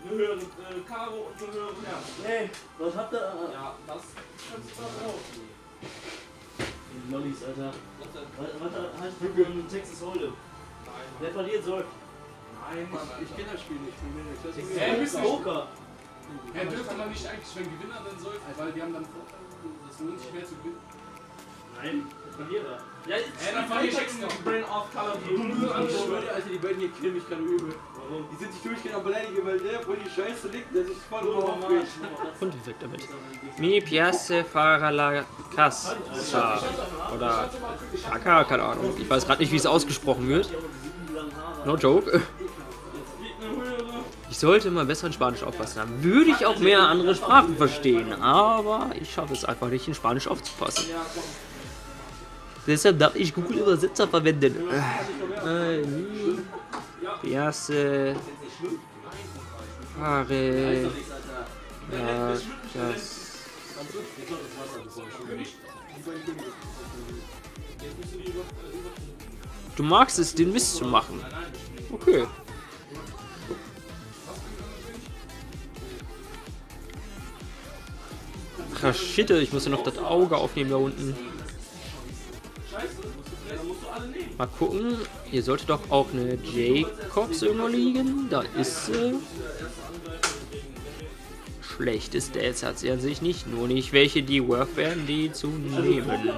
Speaker 16: eine höhere äh, Karo und eine höhere Herz.
Speaker 5: Hey, was habt ihr?
Speaker 16: Ja, das kannst du dann auch.
Speaker 5: Die Lollis, Alter. Was, was heißt Texas Hold'em? Wer verliert soll.
Speaker 16: Nein, Mann,
Speaker 3: Ich kenne das Spiel nicht. Ich bin mir nicht
Speaker 4: du nicht-
Speaker 5: Poker.
Speaker 4: Ja, dürfte man nicht eigentlich, wenn Gewinner dann soll, weil die haben dann Vorteile, das lohnt sich mehr zu gewinnen.
Speaker 5: Nein, Verlierer.
Speaker 16: Ja, jetzt
Speaker 4: Ey, dann fahr ich extra.
Speaker 16: Brain off Color
Speaker 3: Ich schwöre dir, Alter, die beiden hier killen mich gerade übel. Warum? Die sind sich durchgehend am beleidigen, weil der, wo die Scheiße liegt, der sich voll drauf aufregt.
Speaker 1: Und wie wirkt damit? Mi piace fare la casa. Oder Aka, keine Ahnung. Ich weiß gerade nicht, wie es ausgesprochen wird. No joke. Ich sollte mal besser in Spanisch aufpassen. Dann würde ich auch mehr andere Sprachen verstehen. Aber ich schaffe es einfach nicht, in Spanisch aufzupassen. Deshalb darf ich Google Übersetzer verwenden. Äh, mi piace fare la casa. Du magst es, den Mist zu machen. Okay. Ach shit, ich muss ja noch das Auge aufnehmen da unten. Mal gucken. Hier sollte doch auch eine Jacobs irgendwo liegen. Da ist sie. Schlechte Stats hat sie an sich nicht. Nur nicht welche, die worth wären, die zu nehmen.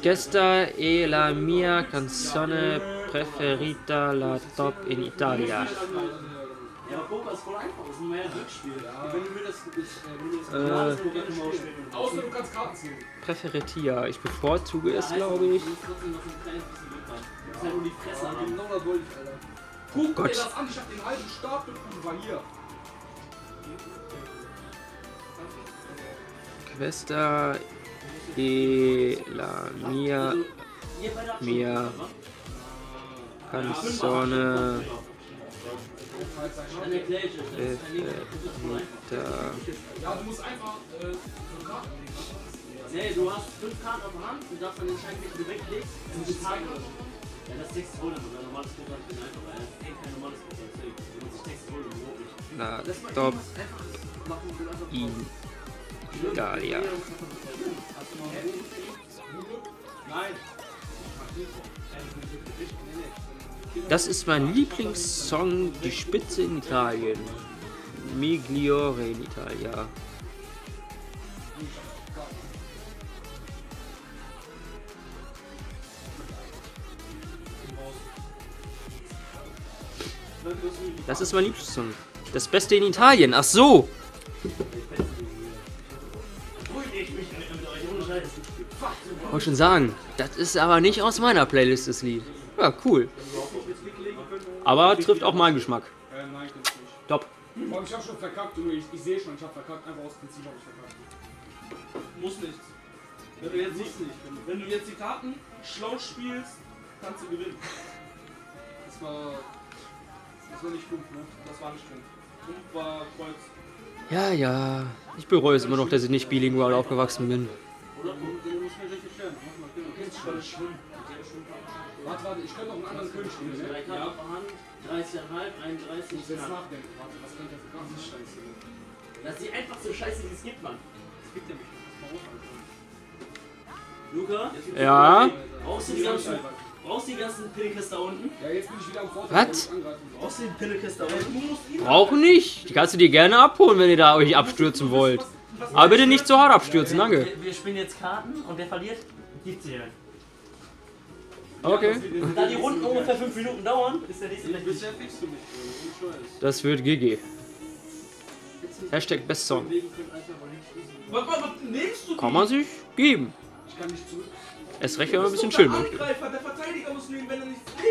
Speaker 1: Questa è la mia canzone preferita, la top in Italia.
Speaker 5: Ja, aber Poker ist voll einfach. Das ist mehr ein Glücksspiel.
Speaker 3: Wenn du mir das. Wenn du das
Speaker 1: Äh.
Speaker 4: Außer du kannst Karten ziehen.
Speaker 1: Preferitia. Ich bevorzuge es, glaube ich.
Speaker 5: Du musst
Speaker 3: ich
Speaker 5: euch. Das ist ein Mega-
Speaker 1: preferita.
Speaker 4: Ja, du musst einfach.
Speaker 5: Nee, du hast fünf Karten auf der Hand, du darfst dann entscheiden, welche du weglegst. Und du Karten Ja, das ist Texas Hold'em. Und ein normales Poker ist einfach, weil das ist kein normales Poker. Deswegen, du nutzt Texas Hold'em überhaupt nicht.
Speaker 1: La top in
Speaker 5: Nein.
Speaker 1: Das ist mein Lieblingssong, die Spitze in Italien. Migliore in Italia. Das ist mein Lieblingssong. Das Beste in Italien. Ach so. Wollte schon sagen, das ist aber nicht aus meiner Playlist das Lied. Ja, cool. Aber trifft auch meinen Geschmack.
Speaker 4: Äh, nein, du nicht.
Speaker 1: Top.
Speaker 4: Vor allem, ich hab schon verkackt, Junge. Ich, ich sehe schon, ich hab verkackt. Einfach aus Prinzip hab ich verkackt.
Speaker 16: Muss nichts. Wenn du jetzt die, wenn du jetzt die Karten schlau spielst, kannst du gewinnen.
Speaker 4: Das war. Das war nicht fünf, ne?
Speaker 16: Das war nicht fünf. Fünf war Kreuz.
Speaker 1: Ja, ja. Ich bereue es immer noch, dass ich nicht bilingual aufgewachsen bin.
Speaker 3: Oder? Richtig stellen.
Speaker 5: Du kennst schon das Schwimmen.
Speaker 4: Warte, warte, ich könnte auch einen anderen König spielen,
Speaker 5: Drei
Speaker 4: ne?
Speaker 5: Karten auf der Hand, 30,5, 31,
Speaker 4: Ich muss jetzt nachdenken. Warte, was könnte der für Karten scheiße?
Speaker 5: Das ist die einfachste Scheiße, die es gibt, Mann.
Speaker 4: Das gibt ja mich.
Speaker 5: Luca?
Speaker 1: Ja?
Speaker 5: Brauchst du die ganzen, brauchst du die ganzen Pinnekes da unten?
Speaker 4: Ja, jetzt bin ich wieder am Vorteil.
Speaker 1: Was?
Speaker 5: Brauchst du die Pinnekes da unten?
Speaker 1: Brauche nicht. Die kannst du dir gerne abholen, wenn ihr da euch abstürzen wollt. Aber bitte nicht zu hart abstürzen, danke.
Speaker 5: Wir, wir spielen jetzt Karten und wer verliert, gibt sie halt.
Speaker 1: Okay.
Speaker 5: Da die Runden ungefähr 5 Minuten dauern, ist der nächste gleich
Speaker 3: Bisher fickst du mich.
Speaker 1: Das wird GG. Hashtag Best Song.
Speaker 16: Was, was, was nimmst du?
Speaker 1: Kann man sich geben.
Speaker 4: Ich kann nicht zurück.
Speaker 1: Erst recht, wenn man ein bisschen chillen möchte.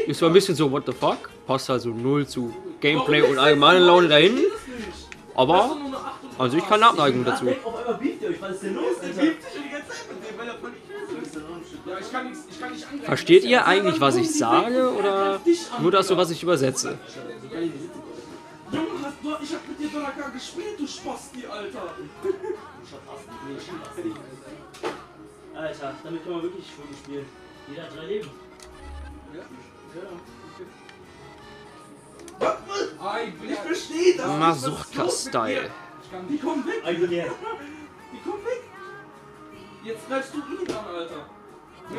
Speaker 1: Ist zwar ein bisschen so, what the fuck? Passt halt so null zu Gameplay und allgemeine Laune dahin. Aber an sich keine Abneigung dazu.
Speaker 5: Auf einmal beeft ihr euch, was ist denn los, Alter?
Speaker 4: Ja, ich kann nichts, ich kann nicht angreifen.
Speaker 1: Versteht ihr eigentlich, was ich sage? Oder nur das so, was ich übersetze?
Speaker 16: Junge, hast du, ich hab mit dir Donaka gespielt, du Spasti, Alter.
Speaker 5: Alter, damit kann man wirklich Schwimmen spielen. Jeder hat drei Leben.
Speaker 3: Ja.
Speaker 4: Ich bin
Speaker 16: Ich verstehe das. nicht, ist dir? Die kommen weg.
Speaker 5: Also der.
Speaker 16: Die kommen weg. Jetzt greifst du ihn an, Alter.
Speaker 5: Ja,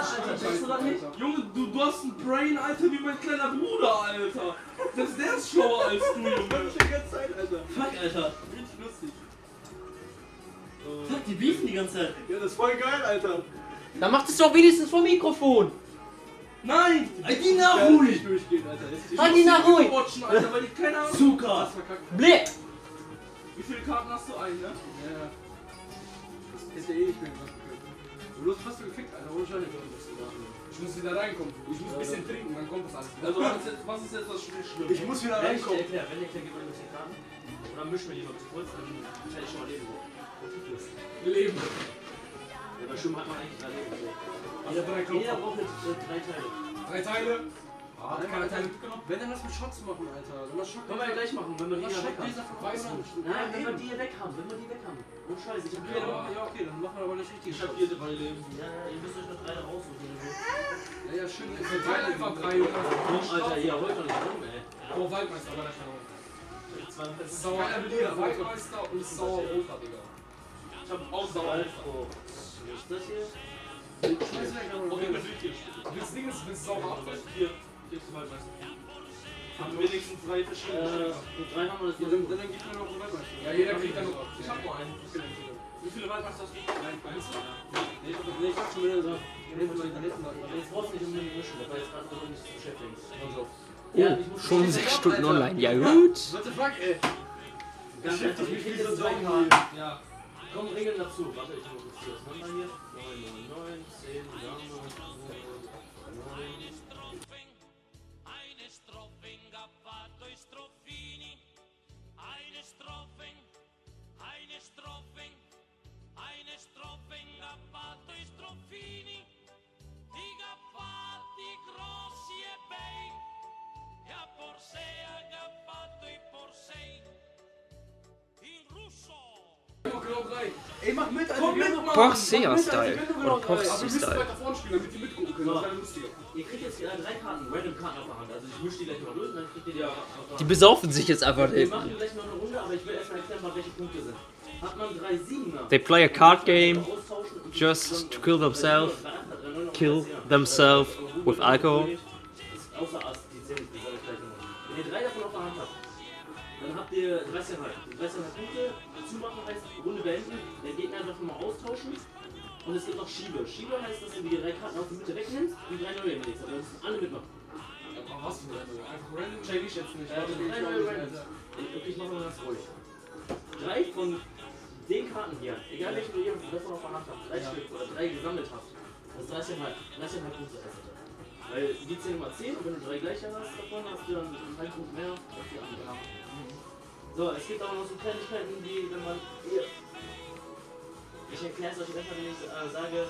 Speaker 5: Alter, checkst du das nicht?
Speaker 16: Junge, du, du hast ein Brain, Alter, wie mein kleiner Bruder, Alter. Selbst der ist schlauer als du, Junge.
Speaker 3: Die ganze Zeit, Alter.
Speaker 5: Fuck, Alter.
Speaker 3: Richtig lustig.
Speaker 5: Fuck, die beefen die ganze Zeit.
Speaker 3: Ja, das ist voll geil, Alter.
Speaker 1: Dann macht es doch wenigstens vom Mikrofon.
Speaker 16: Nein!
Speaker 5: Adina,
Speaker 3: Ja,
Speaker 5: ruhig!
Speaker 3: nicht durchgehen, Alter. Jetzt-
Speaker 1: Halt die nach ruhig.
Speaker 16: Watchen, Alter, weil keine Ahnung.
Speaker 5: Zucker!
Speaker 1: Blick!
Speaker 16: Wie viele Karten hast du ein, ne?
Speaker 3: Ja, ja. Das hätte eh nicht mehr gemacht können. Du wirst fast gefickt, Alter. Ohne Scheiße.
Speaker 4: Ich muss wieder reinkommen. Ich muss ein bisschen trinken, dann kommt das alles.
Speaker 16: Also, was ist jetzt, was ist jetzt das Spiel schlimm?
Speaker 3: Ich muss wieder
Speaker 5: Wenn ich
Speaker 3: reinkommen.
Speaker 5: erkläre, wenn ich erkläre, gib mir ein bisschen Karten. Oder misch mir die noch zu kurz, dann kann ich schon mal leben.
Speaker 4: Leben.
Speaker 5: Ja, bei Schwimmen hat man eigentlich drei Leben.
Speaker 4: Also.
Speaker 5: Jeder braucht jetzt drei Teile.
Speaker 4: Drei Teile.
Speaker 3: Ah, Teile mitgenommen. Wenn, dann lass mich Shots machen, Alter. Dann lass.
Speaker 5: Können wir ja gleich machen, wenn wir die ja haben.
Speaker 3: dieser
Speaker 4: Weiß nicht.
Speaker 5: Nein, wenn wir die hier weg haben, wenn wir die weg haben. Oh Scheiße, ich hab
Speaker 3: Ja,
Speaker 5: hier
Speaker 3: aber- ja, okay, dann machen wir aber nicht richtig.
Speaker 16: Ich hab hier drei Leben.
Speaker 5: Ja, ihr müsst euch noch drei raussuchen.
Speaker 3: Ja, ja, schön.
Speaker 4: Drei Teile einfach drei.
Speaker 5: Komm, Alter, hier, holt doch nicht rum, ey.
Speaker 4: Oh, Waldmeister war der Schnauze.
Speaker 5: Zwei
Speaker 4: Sauer Appetit, Waldmeister und Sauer Roter, Digga.
Speaker 16: Ich hab auch sauer.
Speaker 5: Oh, was ist das hier?
Speaker 16: Okay, das wird hier.
Speaker 4: Das Ding ist, willst du sauer?
Speaker 16: Hier, hier ist der Waldmeister. Haben wenigstens drei verschiedene.
Speaker 5: Äh, mit drei haben wir das
Speaker 3: Ja,
Speaker 5: hier.
Speaker 3: dann, dann gibt mir noch einen Waldmeister.
Speaker 4: Ja, jeder kriegt dann noch.
Speaker 16: Ich hab nur einen. Wie viele Waldmeister hast du?
Speaker 3: Nein, eins.
Speaker 5: Nee, ich hab- nee, ich hab schon wieder
Speaker 3: wir Waldmeister.
Speaker 5: Jetzt brauchst du nicht unbedingt mischen, das war jetzt gerade so nicht zu beschäftigen.
Speaker 1: Oh, schon sechs Stunden online. Ja gut.
Speaker 3: What the fuck, ey?
Speaker 5: Ganz einfach, ich
Speaker 3: dieser
Speaker 5: zwei
Speaker 3: Sauerei.
Speaker 5: Karten.
Speaker 16: Ja.
Speaker 5: Komm, Regeln dazu. Warte, ich muss das hier auseinander hier. 9, 9, 9, 10, Dame, 9.
Speaker 3: Ey, mach mit, Alter.
Speaker 16: Komm mit, Mann.
Speaker 1: Porcia-Style. Oder
Speaker 4: Aber wir müssen
Speaker 1: Porci-Style.
Speaker 4: weiter vorne spielen, damit die mitgucken können. Das wäre lustiger.
Speaker 5: Ihr kriegt jetzt drei Karten, random Karten auf der Hand. Also ich mische die gleich mal durch und dann kriegt ihr die auf der
Speaker 1: Die
Speaker 5: Hand.
Speaker 1: besaufen sich jetzt einfach
Speaker 5: Wir machen gleich noch eine Runde, aber ich will erstmal erklären, welche Punkte sind. Hat man drei Siebener,
Speaker 1: They play a card game just to kill themselves,
Speaker 5: Kill
Speaker 1: themselves with alcohol.
Speaker 5: Außer Ass, die zählen nicht, die sage ich gleich nochmal. Wenn ihr drei davon auf der Hand habt, dann habt ihr 13,5. 13,5 Punkte, zumachen heißt Runde beenden, der Gegner einfach mal austauschen. Und es gibt noch Schiebe. Schiebe heißt, dass du die drei Karten aus der Mitte wegnimmst und drei neue hinlegst. Aber da müssen alle mitmachen.
Speaker 4: Aber was für eine Einfach random.
Speaker 3: Check ich jetzt nicht.
Speaker 5: Äh, drei
Speaker 3: ich
Speaker 5: neue Randoms. Okay, ich mache mal ganz ruhig. Drei von den Karten hier, egal welche du jemals davon auf der Hand habt, drei Stück oder drei gesammelt habt, das ist 13,5 13,5 Punkte erst. Weil die zählen immer 10 und wenn du drei gleiche hast davon, hast du dann einen Punkt mehr als die anderen haben. So, es gibt aber noch so Kleinigkeiten, die, wenn man hier. Ich erkläre es euch besser, wenn ich äh, sage,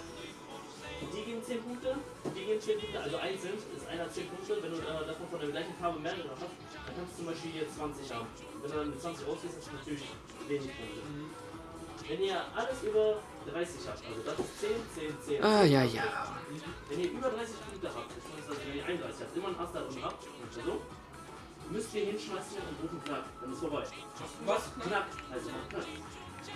Speaker 5: die geben 10 Punkte, die geben 10 Punkte, also einzeln ist einer 10 Punkte, wenn du äh, davon von der gleichen Farbe mehrere hast, dann kannst du zum Beispiel hier 20 haben. Wenn du dann mit 20 rausgehst, hast du natürlich wenig Punkte. Wenn ihr alles über 30 habt, also das ist 10, 10, 10.
Speaker 1: Ah, ja, ja.
Speaker 5: Wenn ihr über 30 Punkte habt, beziehungsweise wenn ihr 31 habt, immer ein Ass da drin habt, also so, müsst ihr hinschmeißen und rufen knack, dann ist vorbei.
Speaker 16: Was?
Speaker 5: Knack, also knack.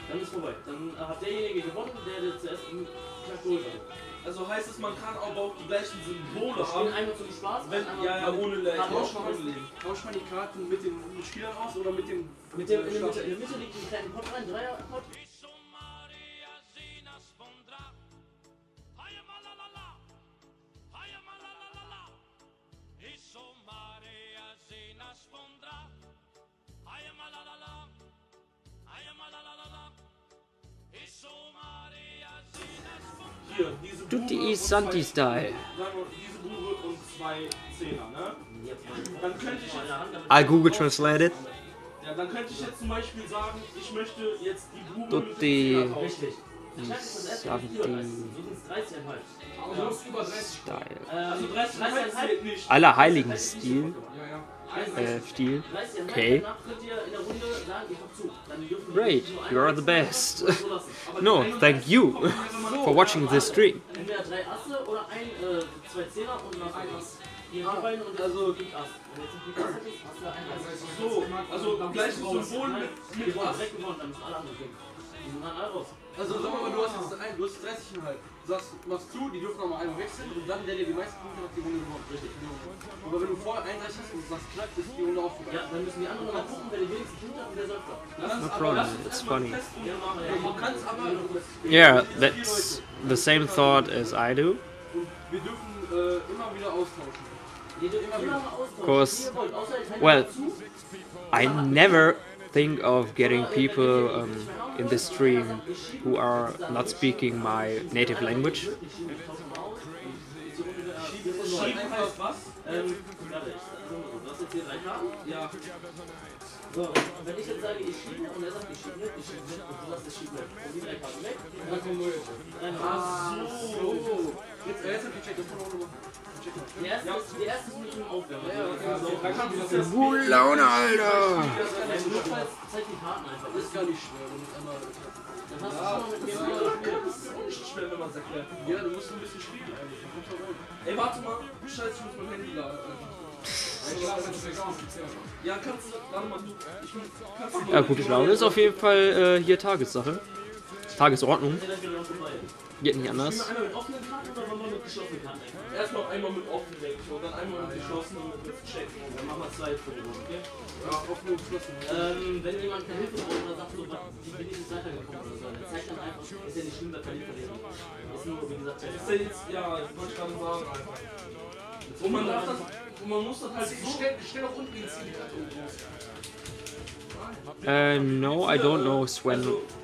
Speaker 5: Dann ist vorbei. Dann äh, hat derjenige gewonnen, der, der zuerst einen Knack geholt hat.
Speaker 16: Also heißt es, man kann aber auch die gleichen Symbole haben.
Speaker 5: einmal zum Spaß,
Speaker 16: Wenn,
Speaker 5: einmal
Speaker 16: ja, ja, ohne Le
Speaker 5: Karten
Speaker 16: Tausch Leben.
Speaker 3: Tausch mal die Karten mit den mit Spielern aus oder mit dem.
Speaker 5: Mit dem, in, der Mitte, in der Mitte liegt ein kleiner Pot rein, Dreier-Pot.
Speaker 2: Dann könnte ich jetzt,
Speaker 1: I Google translated.
Speaker 2: ja, dann könnte ich jetzt zum Beispiel sagen, ich möchte jetzt die Bube
Speaker 1: Tutti
Speaker 5: Richtig.
Speaker 1: Santi
Speaker 4: Aber du musst über 30
Speaker 1: Style.
Speaker 2: Also 30 zählt nicht.
Speaker 1: Allerheiligen Stil. Äh, Stil. Okay. Great, you are the best. <laughs> no, thank you for watching this stream.
Speaker 5: Entweder drei Asse oder ein, äh, zwei Zehner und noch ein Ass. Die beiden und also Pik Ass. Wenn jetzt ein Pik Ass hättest, hast du ein Ass.
Speaker 2: So, also gleiches Symbol mit, mit
Speaker 5: Gewonnen,
Speaker 2: was?
Speaker 5: direkt gewonnen, dann müssen alle anderen gehen. Die sind dann alle raus.
Speaker 3: Also sag mal, du hast jetzt ein, du hast 30,5. Du sagst, machst zu, die dürfen nochmal einmal wechseln und dann der, der die meisten Punkte hat, die Runde gewonnen. Richtig. Aber wenn du vorher 31 hast und sagst knapp, ist die Runde auch vorbei.
Speaker 5: Ja, dann müssen die anderen nochmal gucken, wer die wenigsten Punkte hat und der sagt
Speaker 1: No problem, it's funny.
Speaker 3: Du kannst aber,
Speaker 1: Yeah, that's the same thought as I do.
Speaker 3: und wir dürfen äh, immer wieder austauschen. Immer.
Speaker 1: Of course, well, I never think of getting people um, in the stream who are not speaking my native language.
Speaker 5: So, wenn ich jetzt sage, ich schiebe und er sagt, ich schiebe ich schiebe und du sagst, ich schiebe. Und die weg, dann kommen
Speaker 3: Ah,
Speaker 5: so.
Speaker 3: Jetzt, hab ich das. Ja,
Speaker 1: Laune, Alter!
Speaker 3: Ist gar nicht schwer, wenn es einmal.
Speaker 5: Dann hast du schon mal mit mir
Speaker 2: Ja, das ist auch nicht schwer, wenn man es erklärt.
Speaker 3: Ja, du musst ein bisschen spielen.
Speaker 2: Ey, warte mal. Scheiße, ich muss mein Handy laden. Ja, kannst du. Warte mal, du.
Speaker 1: Ja, gute Laune ist auf jeden Fall äh, hier Tagessache. Tagesordnung.
Speaker 5: Vorbei.
Speaker 1: Geht nicht anders.
Speaker 5: einmal mit offenen Karten oder wollen wir mit geschlossenen Karten?
Speaker 2: Erstmal einmal mit offen denke ich und dann einmal mit geschlossen und mit checken.
Speaker 5: Dann machen wir zwei Punkte, okay?
Speaker 3: Ja, offen und geschlossen.
Speaker 5: Ähm, wenn jemand keine Hilfe braucht oder sagt, so, was, wie bin ich jetzt weitergekommen oder so, dann zeigt dann einfach, ist ja nicht schlimm, da kann ich verlieren. Ist nur, wie gesagt,
Speaker 2: Ist ja jetzt, ja, das wollte ich gerade sagen. Und man darf das, und man muss das halt so.
Speaker 4: Stell, stell doch unten den Ziel.
Speaker 1: Uh, no, I don't know Sven Vath.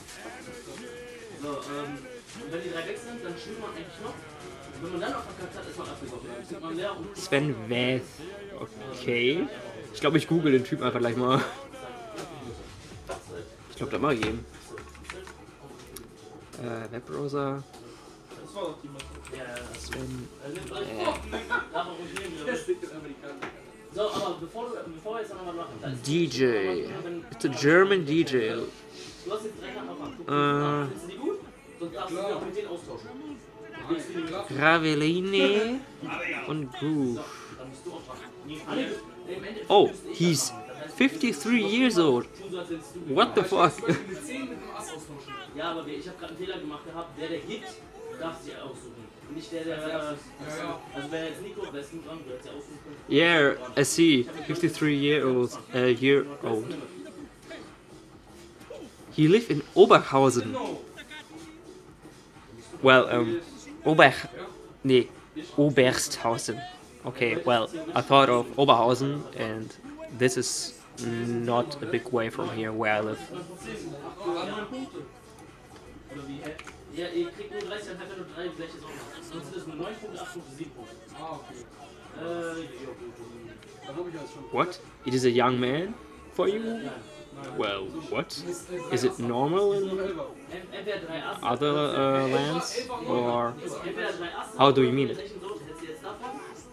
Speaker 5: Ähm, wenn die drei weg sind, dann schwimmt man eigentlich noch. Wenn man dann noch verkackt hat, ist man abgesoffen. Dann trinkt man leer und
Speaker 1: Sven Vath. Okay. Ich glaube, ich google den Typ einfach gleich mal. Ich glaube, da mal gehen. Äh, Webbrowser.
Speaker 2: Das war doch.
Speaker 1: Sven.
Speaker 5: So, aber bevor, bevor wir jetzt noch mal machen,
Speaker 1: DJ. It's a German DJ.
Speaker 5: Du hast jetzt Hand. Guck,
Speaker 1: Äh.
Speaker 5: Findest du die gut? Sonst darfst du sie auch mit denen austauschen. Legst du die mit?
Speaker 1: Ravelline und Groove.
Speaker 5: Dann musst du auch dran. Alle, im Endeffekt
Speaker 1: Oh,
Speaker 5: müsste ich
Speaker 1: he's
Speaker 5: das machen. Das heißt,
Speaker 1: 53 years old.
Speaker 5: tu so, als hättest du
Speaker 1: What the fuck?
Speaker 4: Mit 10 mit dem Ass austauschen.
Speaker 5: Ja, aber wir- ich habe gerade einen Fehler gemacht gehabt. Der, der gibt, darf sich aussuchen. Nicht der, der. Äh,
Speaker 4: ja.
Speaker 5: also wäre jetzt Nico, wäre es Nico dran, der hätte sich aussuchen können.
Speaker 1: Yeah, I see. 53 year old. Uh, year old. He lived in Oberhausen. Well, um, Ober... Nee, Obersthausen. Okay, well, I thought of Oberhausen and this is not a big way from here where I live. What? It is a young man for you? Well, what? Is it normal in
Speaker 5: En- Entweder drei Asse.
Speaker 1: other uh, lands, or
Speaker 5: Also entweder drei Asse.
Speaker 1: how do you mean it?
Speaker 5: Blechen so, hättest du jetzt davon,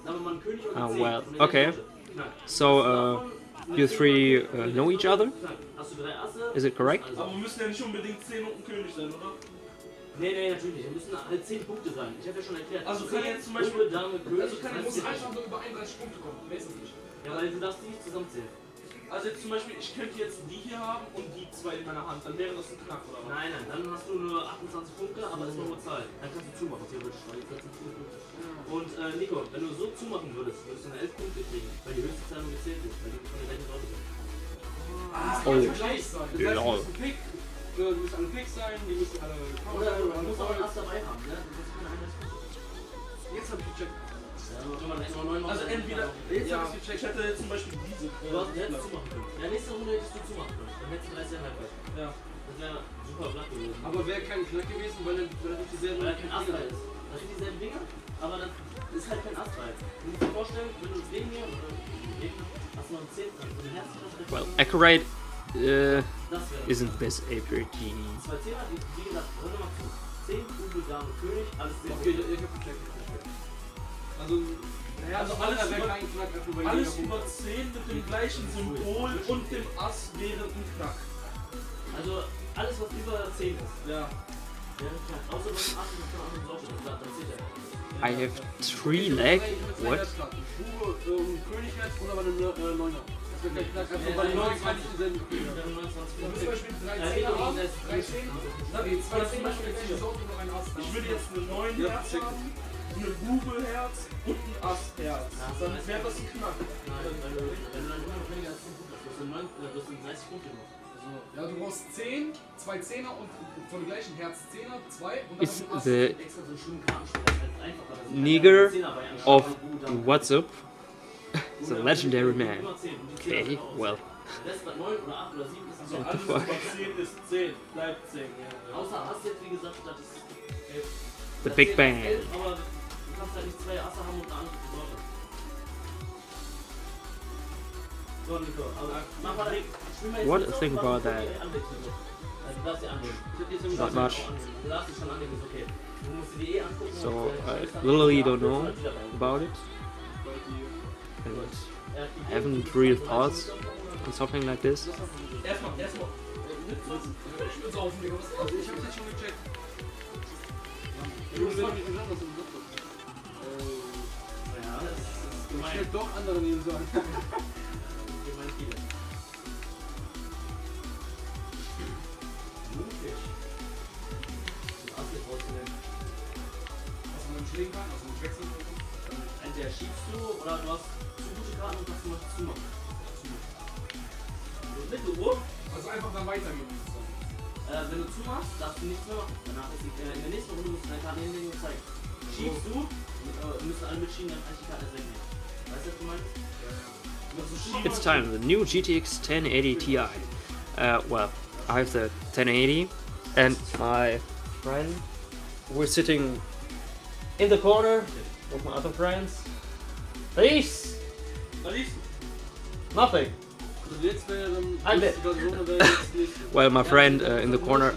Speaker 5: aber man König und
Speaker 1: Ah,
Speaker 5: Zehn.
Speaker 1: well,
Speaker 5: Und
Speaker 1: okay.
Speaker 5: Nein.
Speaker 1: So, uh, you three uh, know each other?
Speaker 5: Nein. Hast du drei Asse?
Speaker 1: Is it correct?
Speaker 2: Aber wir müssen ja nicht unbedingt 10 und ein König sein, oder?
Speaker 5: Nee, nee, natürlich nicht. Wir müssen alle 10 Punkte sein. Ich habe ja schon erklärt.
Speaker 2: Also kann
Speaker 5: Zehn,
Speaker 2: jetzt zum Beispiel-
Speaker 5: Bube, Dame, König.
Speaker 4: Also kann,
Speaker 5: das
Speaker 4: muss
Speaker 5: zählt
Speaker 4: einfach
Speaker 5: nicht.
Speaker 4: nur über 31 Punkte kommen. Mehr ist es nicht.
Speaker 5: Ja, weil du darfst die nicht zusammenzählen.
Speaker 2: Also jetzt zum Beispiel, ich könnte jetzt die hier haben und die zwei in meiner Hand, dann wäre das ein Knack, oder was?
Speaker 5: Nein, nein, dann hast du nur 28 Punkte, aber das ist nur Zahl. Dann kannst du zumachen, theoretisch, weil jetzt sind 4 Punkte. Und äh, Nico, wenn du so zumachen würdest, würdest du eine 11 Punkte kriegen, weil die höchste Zahl nur gezählt ist, weil die von der gleichen Sorte sind.
Speaker 1: Oh.
Speaker 3: Das heißt, du
Speaker 1: Lol.
Speaker 3: musst ein Pick, äh, du musst alle Pick sein, die müssen alle
Speaker 5: Oder du musst auch einen Ass dabei haben, ne? Das ist keine Einheit.
Speaker 3: Jetzt hab ich gecheckt.
Speaker 2: Also
Speaker 5: dann-
Speaker 2: entweder, jetzt hab ich's gecheckt, ich hätte jetzt zum Beispiel diese.
Speaker 5: Du hast jetzt zumachen können. Ja, nächste Runde hättest du zumachen können. Dann hättest du 30 Halbzeit.
Speaker 2: Ja.
Speaker 5: Das wäre super flach gewesen.
Speaker 3: Aber wäre kein Knack gewesen, weil er weil nicht dieselben
Speaker 5: Weil er kein Ast ist. Das sind dieselben Dinger, aber das ist halt kein Ast Du musst dir vorstellen, wenn du den hier oder den hier hast du noch einen 10. Und den Herz hast
Speaker 1: Well, accurate uh,
Speaker 5: wäre
Speaker 1: isn't this APRT.
Speaker 5: Zwei Zehner, die, wie gesagt, mal. 10, Kugel, Dame, König, alles 10.
Speaker 3: Okay, ich, ich hab gecheckt. Also, naja,
Speaker 2: Also
Speaker 3: das
Speaker 2: alles über,
Speaker 3: Knack,
Speaker 2: alles über 10 mit dem gleichen Symbol und dem Ass wäre ein Knack.
Speaker 5: Also alles, was über 10 ist.
Speaker 2: Ja.
Speaker 5: Außer was 8 ist von anderen Sorten. Dann dann zählt er.
Speaker 1: I have three leg. What?
Speaker 3: Ähm, Königherz oder bei einem äh, Neuner. Das wäre kein Knack, einfach weil die 29 dieselben
Speaker 5: Wäre 29.
Speaker 4: Du musst zum Beispiel drei
Speaker 5: Ja,
Speaker 4: Zehner
Speaker 5: nee,
Speaker 4: haben,
Speaker 5: das-
Speaker 4: drei Zehner, dann die zwei Zehner für die gleiche Sorte und noch ein Ass.
Speaker 2: Ich würde jetzt eine 9
Speaker 3: Ja,
Speaker 2: Herz haben, eine Bube Herz und ein Ass Herz. Dann wäre das ein Knack.
Speaker 5: Nein, weil du, wenn du dann immer noch weniger als 10 Punkte hast, du hast dann 9, äh, du hast dann 30 Punkte noch.
Speaker 4: Ja, du brauchst 10, zwei Zehner und von dem gleichen Herz Zehner, zwei und dann
Speaker 1: Is
Speaker 4: noch ein Ass.
Speaker 1: the
Speaker 5: Extra so einen schönen Kartenspiel, das ist halt einfacher. Das ist
Speaker 1: nigger
Speaker 5: ein Zehner bei einem
Speaker 1: of
Speaker 5: Schlag, Dame,
Speaker 1: What's Up the legendary man?
Speaker 5: Immer 10. Und die Zehner
Speaker 1: Okay,
Speaker 5: sind raus.
Speaker 1: well.
Speaker 5: Der Rest bei 9 oder 8 oder 7 ist
Speaker 2: Also
Speaker 1: What the
Speaker 2: alles
Speaker 1: fuck?
Speaker 2: über 10 ist 10, bleibt 10. Ja.
Speaker 5: Außer Ass jetzt, wie gesagt, das ist.
Speaker 1: The Big Bang.
Speaker 5: kannst ja nicht zwei Asse haben und andere Sonne. So, Nico, also mach mal direkt.
Speaker 1: What is
Speaker 5: think
Speaker 1: about that? Not much. So I literally don't know about it. And
Speaker 5: I
Speaker 1: haven't real thoughts on something like this.
Speaker 5: Ja, das ist
Speaker 3: Ich
Speaker 5: gemein.
Speaker 3: hätte doch andere nehmen sollen.
Speaker 5: Gemein viele. Mutig. Den Ass jetzt rauszunehmen.
Speaker 4: Man dann schlägen kann, also mit Wechseln.
Speaker 5: Entweder schiebst du oder du hast zu gute Karten und kannst du mal zumachen. Mitteluhr,
Speaker 4: Also einfach dann weitergehen.
Speaker 5: äh, wenn du zumachst, darfst du nichts mehr machen. Danach ist die, äh, in der nächsten Runde musst du deine Karte hinlegen und zeigen. Schiebst du, müssen alle mitschieben, dann kann ich die Karte. Weißt du, was du meinst? Wenn du schiebst,
Speaker 1: It's time, the new GTX 1080 Ti. Uh, well, I have the 1080 and my friend, we're sitting in the corner with my other friends. Please!
Speaker 2: Alice,
Speaker 1: Nothing!
Speaker 3: Also jetzt wäre dann
Speaker 1: Ein
Speaker 3: die
Speaker 1: Bit.
Speaker 3: Situation wäre jetzt nicht.
Speaker 1: Well, my friend uh, in the corner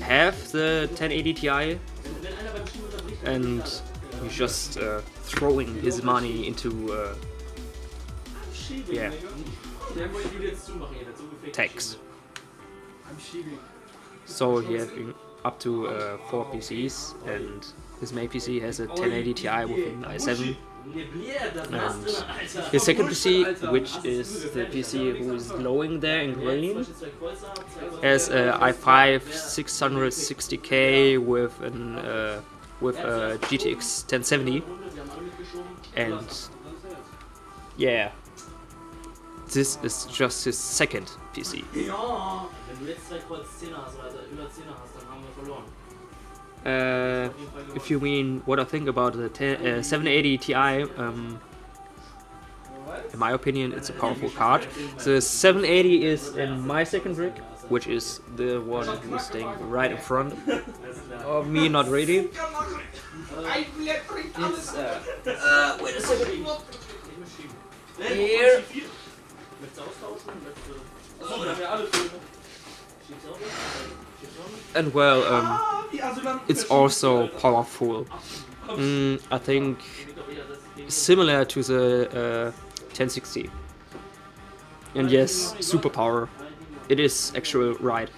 Speaker 1: have the 1080 Ti
Speaker 5: wenn einer beim Schieben unterbricht, dann
Speaker 1: and
Speaker 5: kriegt die Karte.
Speaker 1: He's just uh, throwing his money into uh, yeah, tax. So he having up to uh, four PCs, and his main PC has a 1080 Ti with an i7. And his second PC, which is the PC who is glowing there in green, has a i5 660K with an uh, with a GTX 1070, and yeah, this is just his second PC.
Speaker 5: Ja, wenn du jetzt zwei Kreuz 10 hast oder über 10 hast, dann haben wir verloren.
Speaker 1: Uh, if you mean what I think about the 10, uh, 780 Ti, um, in my opinion, it's a powerful card. The 780 is in my second rig, which is the one who's staying right in front of me, not really. It's, uh, uh, wait a second. Here.
Speaker 5: Möchtest du austauschen? Möchtest du- Achso, wir haben ja alle Filme. Schiebst du auch weg? Schiebst du auch weg?
Speaker 1: And well, um,
Speaker 2: die Asylanten
Speaker 1: it's also powerful. Mm, I think similar to the uh, 1060. And yes, superpower. It is actual right.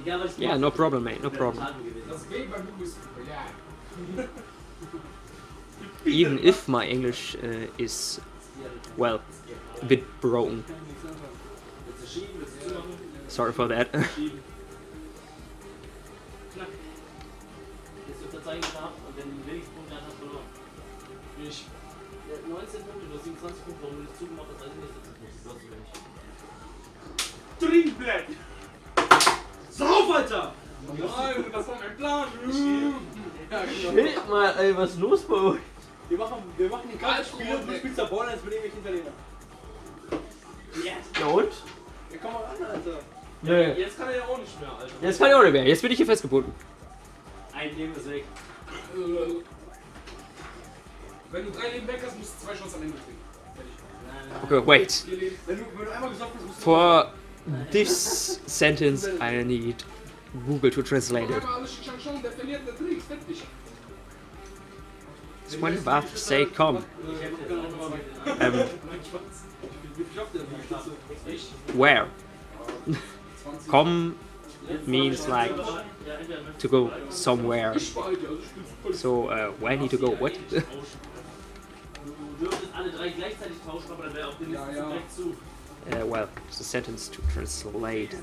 Speaker 5: Egal, was ich
Speaker 1: Yeah,
Speaker 5: mache,
Speaker 1: no problem, mate. No problem.
Speaker 4: Das Geld beim Lugo ist super, ja.
Speaker 1: even if my English uh, is, well, a bit broken.
Speaker 5: Willst du schieben? Willst du zumachen?
Speaker 1: Sorry for that. <laughs>
Speaker 5: 20 Punkte, warum du nicht zugemacht hast, weiß ich nicht, dass das nicht was nicht.
Speaker 3: Trinkblatt! Sauf, Alter!
Speaker 4: Nein, das war mein Plan!
Speaker 3: Ja,
Speaker 1: Shit, mal, ey, was ist los bei euch?
Speaker 3: Wir machen, wir machen die Kartenspiele und du spielst da vorne, jetzt bin ich hinter dir. Yes!
Speaker 1: Ja und?
Speaker 3: Ja, komm mal ran, Alter!
Speaker 1: Ja, ja.
Speaker 5: Jetzt kann er ja auch nicht mehr, Alter.
Speaker 1: Jetzt kann er auch nicht mehr, jetzt bin ich hier festgebunden.
Speaker 5: Ein Leben ist weg.
Speaker 4: Äh, wenn du drei Leben weg hast, musst du zwei Shots am Ende kriegen.
Speaker 1: Okay, wait. For this sentence, I need Google to translate it. It's when Bath say come.
Speaker 5: Um,
Speaker 1: where? <laughs> come means like to go somewhere. So uh, where I need to go? What? <laughs>
Speaker 5: Du dürftest alle drei gleichzeitig tauschen, aber dann wäre auf den
Speaker 4: Ja, ja.
Speaker 5: direkt zu.
Speaker 1: Uh, well, it's a sentence to translate.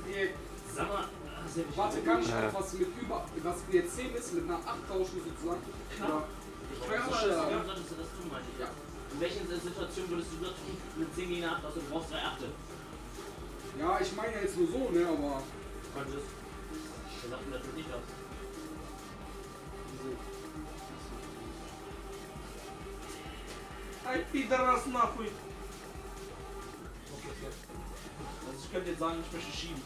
Speaker 5: Sag mal, ja
Speaker 4: Warte, kann ich
Speaker 1: Äh.
Speaker 4: auch was mit über, was jetzt 10 ist, mit einer 8 tauschen sozusagen? Oder?
Speaker 5: Ich weiß
Speaker 4: aber-
Speaker 5: ja, solltest du das tun, meinte ich.
Speaker 4: Ja.
Speaker 5: In welchen Situationen würdest du das tun? Mit 10 gegen 8, also du brauchst 3 Achte.
Speaker 4: Ja, ich meine jetzt nur so, ne, aber.
Speaker 5: Könntest. Wir sagten, dass du nicht hast.
Speaker 3: Ein Pideras nachhui. Also ich könnte jetzt sagen, ich möchte schieben.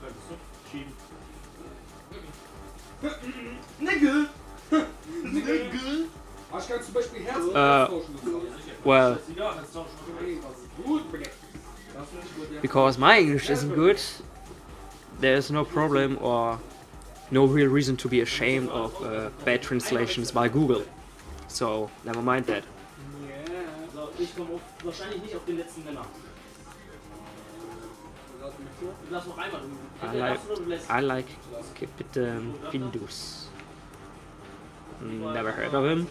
Speaker 5: Könntest du? Schieben.
Speaker 3: Nigga!
Speaker 4: Nigga! Aber ich kann zum Beispiel Herz und
Speaker 1: Äh,
Speaker 4: Herz tauschen. sozusagen.
Speaker 1: Well,
Speaker 5: Ja, kannst du auch schon.
Speaker 4: Okay, also gut, Baguette.
Speaker 3: Das finde ich gut, ja.
Speaker 1: because my English isn't good, there's no problem or no real reason to be ashamed of uh, bad translations by Google. So, never mind that.
Speaker 5: Ich komme wahrscheinlich nicht auf den letzten Nenner. Du darfst noch einmal. Du,
Speaker 1: I like. I like Kapitan Findus. Never heard of him.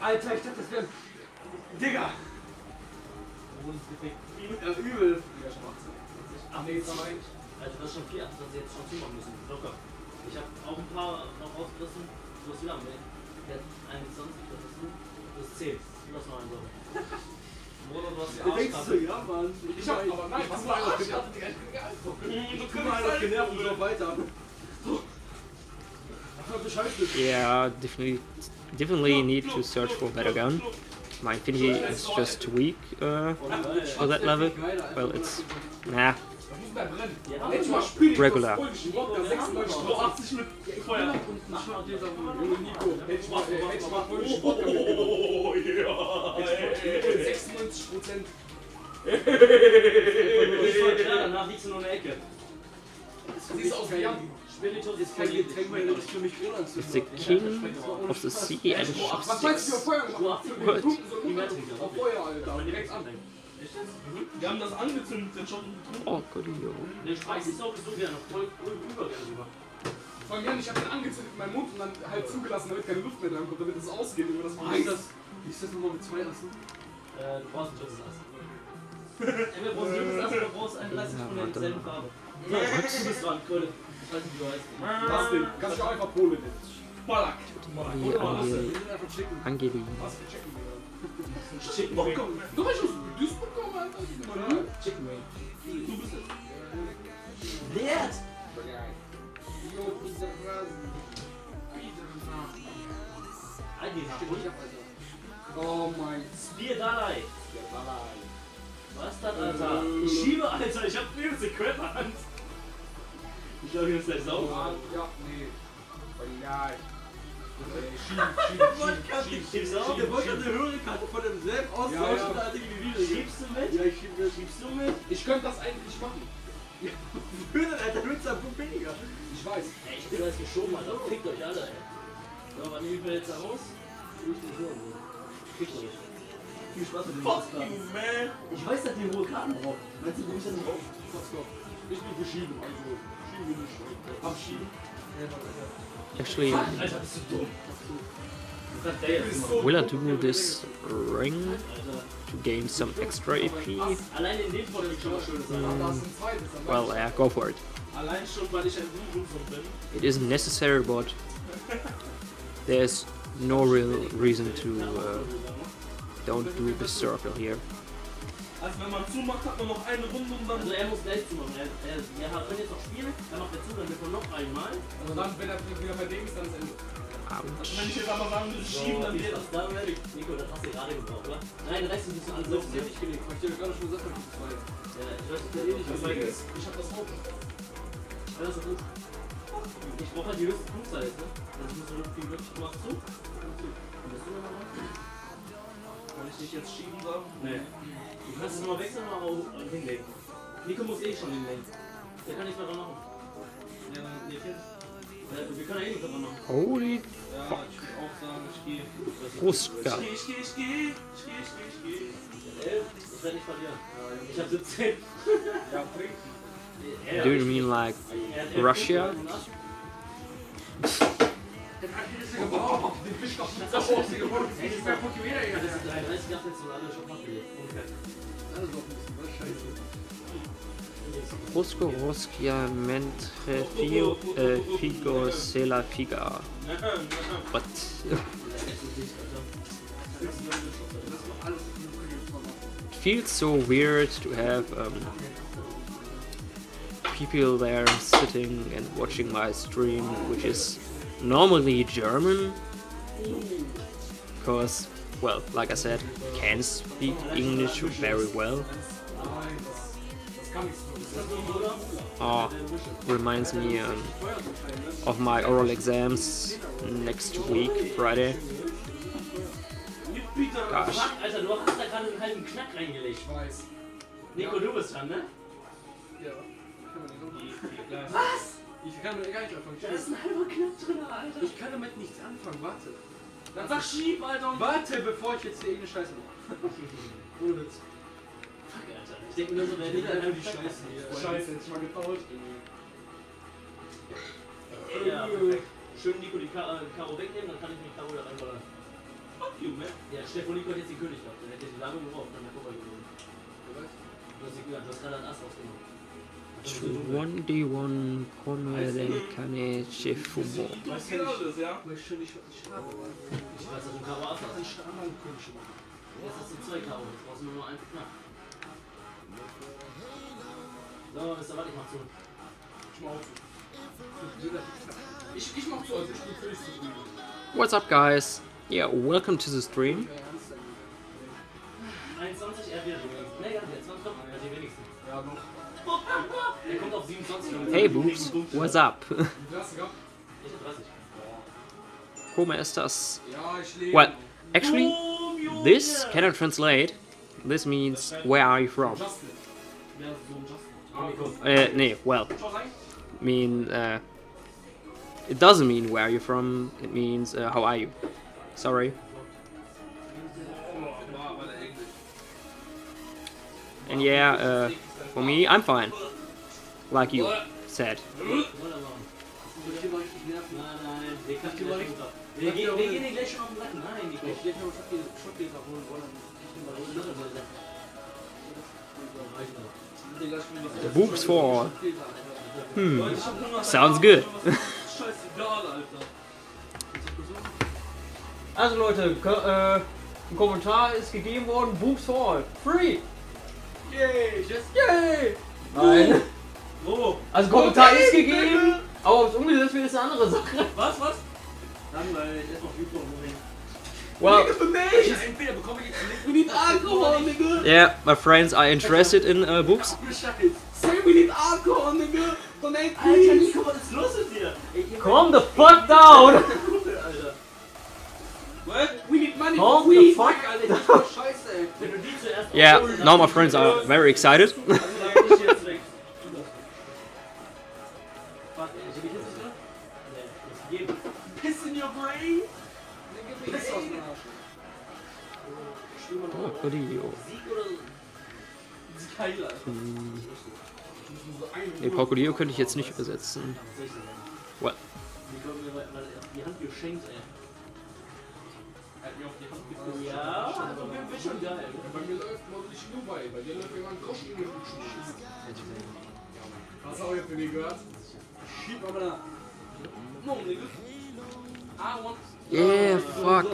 Speaker 3: Alter, ich dachte, das wäre. Digga! Ja, übel.
Speaker 5: Ach nee, jetzt aber Also das ist schon viel, also das jetzt schon zumachen müssen. Locker. Ich habe auch ein paar noch rausgerissen. Du hast wieder am Weg. Der hat 21, das ist du. Das ist 10. Du hast noch einen so. Bruder, du hast die
Speaker 3: Du denkst so,
Speaker 5: Arschkarte.
Speaker 3: ja, Mann.
Speaker 4: Ich hab aber nein, was war das?
Speaker 3: Du kommst einfach genervt und so weiter. Ach, du Scheiße.
Speaker 1: Yeah, definitely, definitely need to search for a better gun. My Infinity is just too weak uh, for that level. Well, it's nah. Regular.
Speaker 4: das voll, ich brauch da 96
Speaker 3: Pro 80 mit Feuer.
Speaker 4: Junge Nico, hätte ich mal, äh, hätte ich mal polnische Wodka mitgenommen.
Speaker 3: Oh, ja.
Speaker 4: Hätte ich mal 96 Prozent.
Speaker 5: Ich war klar, danach liegst du nur in der Ecke.
Speaker 4: Siehst aus wie Jan.
Speaker 1: It's the king of the sea and
Speaker 4: Was meinst du für Feuer Feuer, Alter. Direkt an.
Speaker 5: Wir haben das angezündet, den Schotten getrunken.
Speaker 1: Oh, Golio.
Speaker 5: Der Speis ist sowieso gerne voll voll über gerne rüber.
Speaker 4: Vor allem, Jan, ich hab den angezündet in meinen Mund und dann halt zugelassen, damit keine Luft mehr drankommt, damit es ausgeht über das
Speaker 3: Ah, ist das. Ist das nochmal mit zwei Assen?
Speaker 5: Äh, du brauchst ein drittes Ass. <laughs> Entweder brauchst du ein drittes Ass oder du brauchst ein 30 von derselben Farbe. So, du bist dran, Krölle. Ich weiß nicht, wie du heißt.
Speaker 4: Das Ding. Kannst du auch einfach Pole nennen.
Speaker 3: Ballack.
Speaker 1: Angeli. Angeli.
Speaker 4: Was für Chicken,
Speaker 3: Chicken Wing.
Speaker 4: Du weißt schon, Duisburg kommen, Alter.
Speaker 3: Chicken Wing. Du bist es.
Speaker 5: Wert! Eigentlich
Speaker 4: Oh mein
Speaker 5: Bier Dalai. Was das, Alter? Ich schiebe, Alter. Ich hab übelste Körperhand. Ich glaube, hier ist gleich sauber.
Speaker 4: Ja, nee. Ja.
Speaker 3: Der wollte eine höhere Karte von demselben
Speaker 4: Ja,
Speaker 3: austauschen,
Speaker 4: ja.
Speaker 3: hat er die
Speaker 5: Schiebst du mit?
Speaker 3: Ja, ich schieb das.
Speaker 5: Schiebst du mit?
Speaker 4: Ich könnte das eigentlich machen.
Speaker 3: Höher, Alter, du ein Punkt weniger.
Speaker 4: Ich weiß.
Speaker 5: Ey, ich bin alles geschoben, Alter. Fickt euch alle, ey. So, wann nehmen wir jetzt da raus? Ich bin so. Fickt euch. Viel Spaß mit dem
Speaker 3: Fuck you, man.
Speaker 5: Ich weiß, dass die Vulkan braucht. Meinst du, du bist ja nicht auf?
Speaker 4: Ich bin für Schieben, also Schieben bin ich.
Speaker 3: Am Schieben.
Speaker 1: Actually,
Speaker 5: Alter, bist du dumm. Was hat der jetzt gemacht?
Speaker 1: will I do this ring to gain some extra E EP?
Speaker 5: Allein in dem Fall ist schon mal schön.
Speaker 1: Mm, well, yeah, go for it.
Speaker 5: Allein schon, weil ich ein Unfug bin.
Speaker 1: It isn't necessary, but there's no real reason to uh, don't do the circle here.
Speaker 2: Also wenn man zumacht, hat man noch eine Runde und dann...
Speaker 5: Also er muss gleich zumachen. Er, er, er hat, wenn jetzt noch spielt, dann macht er zu, dann wird er noch einmal.
Speaker 4: Also dann, wenn er wieder bei dem ist, dann ist Ende.
Speaker 2: Also wenn ich jetzt aber sagen würde, schieben, dann wird das...
Speaker 5: Dann ich... Nico, das hast du gerade gebraucht, oder? Nein, der Rest ist ein bisschen alles
Speaker 3: Das ist ja nicht gelegt. Ich dir gerade schon gesagt, dass ich zwei.
Speaker 5: Ja, ich weiß
Speaker 3: Das ja eh nicht
Speaker 5: ist. Ich hab das auch. Ja, das ist gut. Ich brauche halt die höchste Punktzahl jetzt, ne? Das muss so viel wirklich. Du machst zu? Und das du nochmal?
Speaker 2: Kann ich nicht jetzt schieben sagen?
Speaker 5: Nee. Du kannst es nochmal wechseln hinlegen. Nico muss eh schon hinlegen. Der kann nichts mehr dran machen.
Speaker 2: Ja.
Speaker 5: Wir können eh nichts dran machen.
Speaker 1: Holy
Speaker 2: Ja, ich würde auch sagen, ich gehe. Ich gehe, ich gehe, ich gehe. Ich gehe, ich gehe, ich gehe.
Speaker 5: Ich werde nicht verlieren. Ich hab 17.
Speaker 2: Ja, trinken.
Speaker 1: Do you mean like Russia?
Speaker 4: Ich wäre Pokémon
Speaker 5: Das ist 33, ich hab jetzt alle schon
Speaker 3: was scheiße.
Speaker 1: Rusco Ruskia mentre fio, äh, figo sela figa. What? It feels so weird to have um, people there sitting and watching my stream, which is normally German. Because, well, like I said, can speak English very well. Oh, reminds me um, of my oral exams next week, Friday. Gosh.
Speaker 5: Fuck, Alter, du hast da gerade einen halben Knack reingelegt.
Speaker 4: Ich weiß.
Speaker 5: Nico, du bist dran, ne?
Speaker 3: Ja. Kann man nicht so
Speaker 5: Was?
Speaker 3: Ich kann damit gar nicht anfangen.
Speaker 5: Da ist ein halber Knack drin, Alter.
Speaker 3: Ich kann damit nichts anfangen, warte.
Speaker 5: Dann sag schieb, Alter. und-
Speaker 3: Warte, bevor ich jetzt hier irgendeine Scheiße mache. <laughs> Ohne Witz.
Speaker 5: Fuck, Alter. Ich denke nur so, der Digga hat die Scheiße hier.
Speaker 3: Scheiße, jetzt mal getauscht.
Speaker 5: Ja, perfekt. Schön Nico die Ka äh, Karo wegnehmen, dann kann ich mich Karo da reinballern. Fuck you, man. Ja, Stefan Nico hat jetzt die König gehabt. Dann hätte die Ladung gebraucht, dann der Koffer gewonnen. Du hast, die- du hast gerade einen Ass rausgenommen.
Speaker 1: 1d1 Pomere Kaneche Fumo.
Speaker 2: Was geht alles, ja?
Speaker 3: Ich weiß schon nicht, was ich habe. aber
Speaker 5: Ich weiß, dass du ein Karo Ass hast.
Speaker 3: Ich kann anderen König machen.
Speaker 5: Jetzt hast du zwei Karo, jetzt brauchst du nur noch einen Knack. So, Mr. Watt, ich mach zu.
Speaker 3: Ich mach auch zu. Ich, ich mach zu, also ich bin völlig zufrieden.
Speaker 1: What's up, guys? Yeah, welcome to the stream.
Speaker 5: 21, er wird wenigstens. Ne, ja, der 20 kommt, er hat die wenigsten.
Speaker 3: Ja, noch. <laughs>
Speaker 5: Kommt auf 27 und
Speaker 1: Hey, Boobs, what's up?
Speaker 4: Wie viel hast du gehabt?
Speaker 5: Ich hab 30.
Speaker 1: Como estas?
Speaker 4: Ja, ich lebe.
Speaker 1: Well, actually, this cannot translate. This means, where are you from?
Speaker 5: Ist?
Speaker 1: Uh, nee, well, mean, uh, it doesn't mean where are you from, it means, uh, how are you? Sorry. And yeah, uh, for me, I'm fine. Like you said. Boobs for all. Hmm, sounds good.
Speaker 2: Scheißegal, <laughs> Alter.
Speaker 29: Also Leute, ko- äh, ein Kommentar ist gegeben worden, Boobs for all. Free!
Speaker 2: Yay! Just
Speaker 29: Yay! Nein.
Speaker 2: Oh.
Speaker 29: Also Kommentar ist gegeben, aber ob es umgesetzt wird, ist eine andere Sache.
Speaker 2: Was, was?
Speaker 5: Langweilig, erstmal Viewport.
Speaker 1: Well,
Speaker 2: Entweder bekomme ich jetzt We need alcohol, nigga!
Speaker 1: yeah, my friends are interested in uh, boobs.
Speaker 2: Say we need alcohol, nigga! Donate,
Speaker 5: Alter,
Speaker 2: please!
Speaker 5: Nico, was ist los mit dir?
Speaker 29: Calm the fuck down!
Speaker 2: What? We need money
Speaker 29: Calm the fuck
Speaker 2: Alter, das ist voll scheiße, ey.
Speaker 5: Wenn du die zuerst
Speaker 1: Yeah, now my friends are very excited. Oh, Corillo.
Speaker 5: Sieg oder
Speaker 2: Sieg heil, Alter.
Speaker 1: Nee, Paukolio könnte ich jetzt nicht übersetzen. Well,
Speaker 5: Die die Hand geschenkt, ey.
Speaker 3: Hat mir auf die Hand
Speaker 5: Ja, also wir- wir schon geil.
Speaker 3: Bei mir läuft ordentlich nur bei. Bei dir läuft jemand Groschen in den Schießen. Hast du auch jetzt nicht gehört?
Speaker 5: Schieb mal da. No, nigga. I want.
Speaker 1: Yeah, fuck.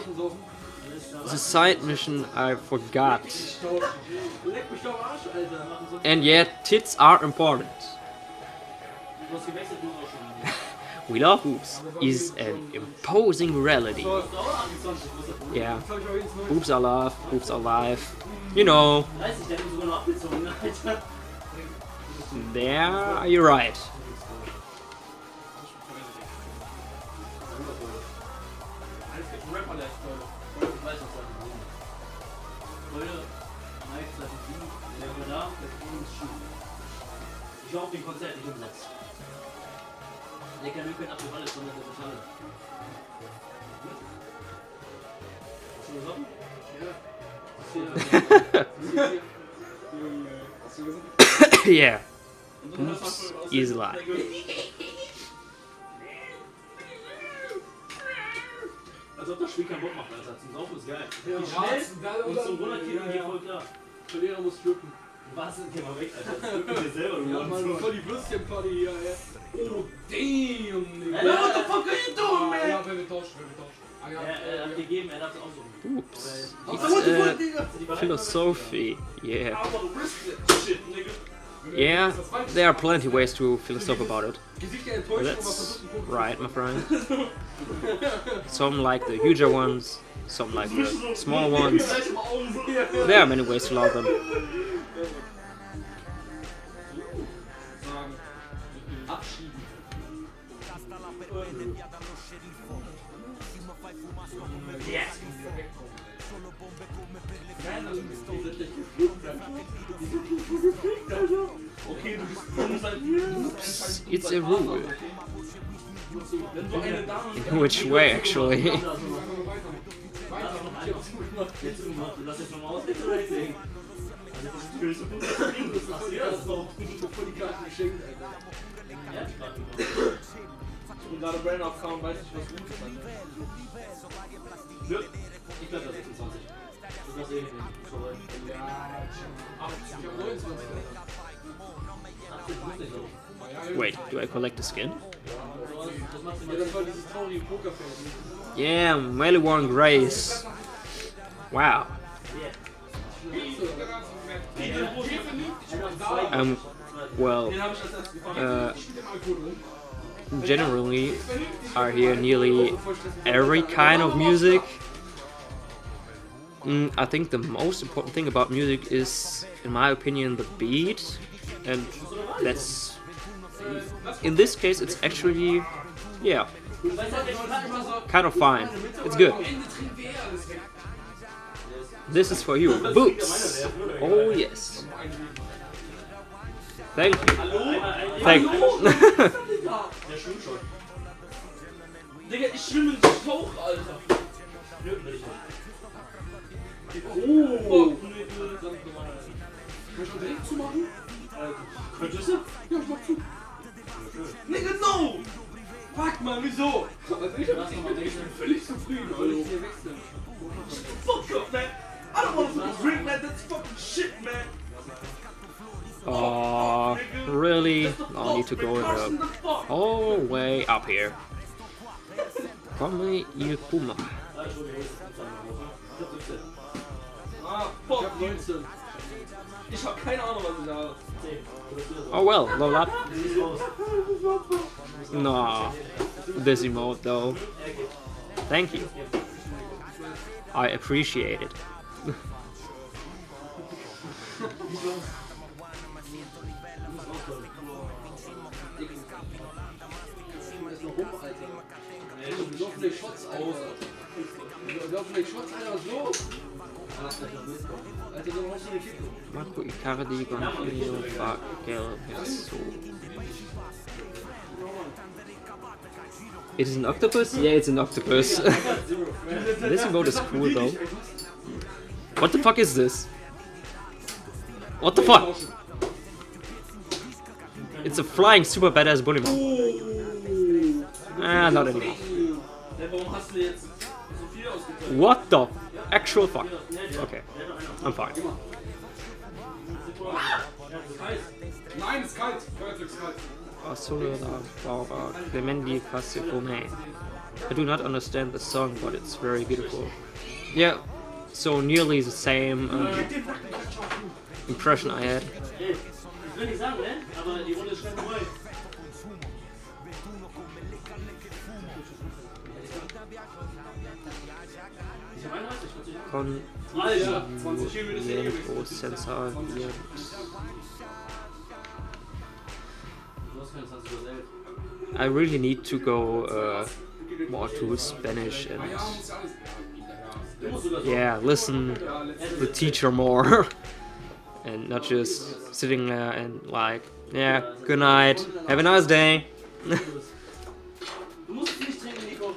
Speaker 1: The side mission I forgot.
Speaker 5: Leck mich doch am Arsch, Alter. Machen so-
Speaker 1: And yet, tits are important.
Speaker 5: Du hast gewechselt, du auch schon.
Speaker 1: We Love Boobs is an imposing reality. Yeah, boobs are love, boobs are life. You know,
Speaker 5: 30, der hat ihn sogar noch abgezogen, Alter.
Speaker 1: there you're right.
Speaker 5: Ich auf dem Konzert nicht. Der kann nur ab dem alles, sondern der Metalle. Hast du gesoffen? Ja. <coughs>
Speaker 1: yeah, boobs is life.
Speaker 5: Als ob das Spiel keinen Bock macht, Alter. Zum Saufen ist geil.
Speaker 3: Ja,
Speaker 5: Wie schnell und zum Runterkicken
Speaker 3: ja,
Speaker 5: geht
Speaker 3: ja.
Speaker 5: voll klar.
Speaker 3: Verlierer muss flippen.
Speaker 5: Was? Geh mal weg, Alter. Das <laughs> dir selber, du
Speaker 3: Ja,
Speaker 5: Mann.
Speaker 3: Mann, voll die Würstchenparty hier, ey. Oh, damn, Digga.
Speaker 5: Hey, what the fuck are you doing, man?
Speaker 3: Ja, wenn wir tauschen, wenn wir tauschen. Ah,
Speaker 5: Er, er hat gegeben, er darf es auch so.
Speaker 1: It's uh, philosophy. Yeah.
Speaker 5: I wanna risk that shit, nigga.
Speaker 1: Yeah, there are plenty ways to philosophize about it.
Speaker 3: Gesicht der Enttäuschung, aber
Speaker 1: That's
Speaker 3: versucht einen Punkt
Speaker 1: right, my friend. <laughs> Some like the huger ones, some like the small ones. There are many ways to love them. <laughs>
Speaker 3: Sagen. Abschieben.
Speaker 5: Okay, du bist du musst halt
Speaker 1: It's a rule.
Speaker 5: Wenn du eine Dame
Speaker 1: In which way, actually?
Speaker 5: Jetzt irgendwann, lass jetzt nochmal aus, jetzt rechts sehen. Also das ist böse Punkt, das ist das lass dir das doch.
Speaker 3: Voll die Karten geschenkt, Alter.
Speaker 5: Ja, die Karte gemacht.
Speaker 3: Ich bin gerade Brain aufkauen, weiß ich was gut ist, Alter.
Speaker 5: Nö, ich bleib da 26. Das lass ich nicht. Sorry.
Speaker 3: Ja, 80, ich hab 29, Alter.
Speaker 5: 80 muss nicht so.
Speaker 1: Wait, do I collect the skin?
Speaker 5: Das machst du
Speaker 3: Ja, das war dieses traurige Pokerfeld.
Speaker 1: Yeah, Meliworn Grace. Wow. Um, well, uh, generally, I hear nearly every kind of music. Mm, I think the most important thing about music is, in my opinion, the beat, and that's. In this case, it's actually, yeah, kind of fine. It's good. This is for you, Boots. Oh yes. Thank you. Thank
Speaker 5: Der schwimmt schon. Digga, ich schwimme in Tauch, Alter. Oh! Fuck, nö, nö, sag mir mal.
Speaker 3: Kann ich schon direkt zumachen?
Speaker 5: Könntest du?
Speaker 3: Ja, ich mach zu.
Speaker 5: Nigga, no! Fuck, man, wieso?
Speaker 3: Also ich, hab, ich, bin, ich bin völlig zufrieden,
Speaker 5: wechseln? Fuck up, man! I don't wanna fucking drink, man! That's fucking shit, man!
Speaker 1: Oh, really? No need to go the whole way up here. Come il Puma.
Speaker 5: Ah, Entschuldigung, ich hab 17.
Speaker 3: Ah, fuck, 19. Ich hab keine Ahnung, was ich da habe.
Speaker 5: 10.
Speaker 1: Oh well, level up. No, this emote though. Thank you. I appreciate it.
Speaker 3: Ist noch rum, Alter. Wir laufen die Shots aus, Alter. Wir laufen die Shots, Alter, was ist los? Alter, du brauchst du eine Kiste.
Speaker 1: Marco Icardi, Gonfino, Bagel, Perso. It is an octopus? Yeah, it's an octopus. <laughs> this emote is cool though. What the fuck is this? What the fuck? It's a flying super badass bunny. Ah, not anymore.
Speaker 2: Ja, warum hast du jetzt so viel ausgeteilt?
Speaker 1: What the actual fuck? Okay, I'm fine.
Speaker 4: Nein, ist kalt. Feuerzeug ist kalt.
Speaker 1: Asura Baba Clemendi Pasifome. I do not understand the song, but it's very beautiful. Yeah, so nearly the same um, impression I had. Sensor. I really need to go uh, more to Spanish and yeah, listen the teacher more <laughs> and not just sitting there and like yeah, good night, have a nice day.
Speaker 5: Du musst es nicht trinken, Nico.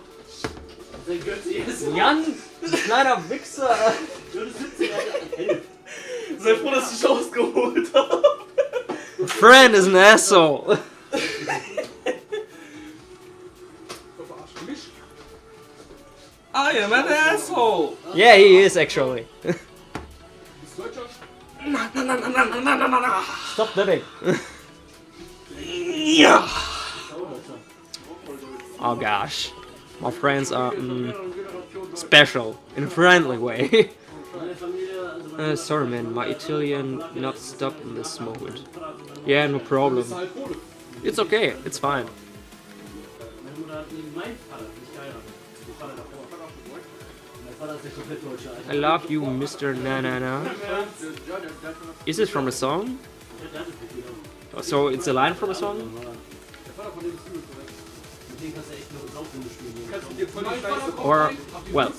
Speaker 5: Sein Götze ist.
Speaker 30: Jan, kleiner Wichser.
Speaker 5: Du bist 17, Alter. Elf.
Speaker 2: Sei froh, dass ich dich ausgeholt habe.
Speaker 1: Friend is an asshole. <laughs>
Speaker 2: I am an asshole!
Speaker 1: Yeah, he is actually.
Speaker 30: Stop doing.
Speaker 2: yeah.
Speaker 1: Oh gosh, my friends are mm, special in a friendly way. <laughs> uh, sorry man, my Italian not stop in this moment. Yeah, no problem. It's okay, it's fine. I love you, Mr. Nanana. Is this from a song? So it's a line from a song? Or, well,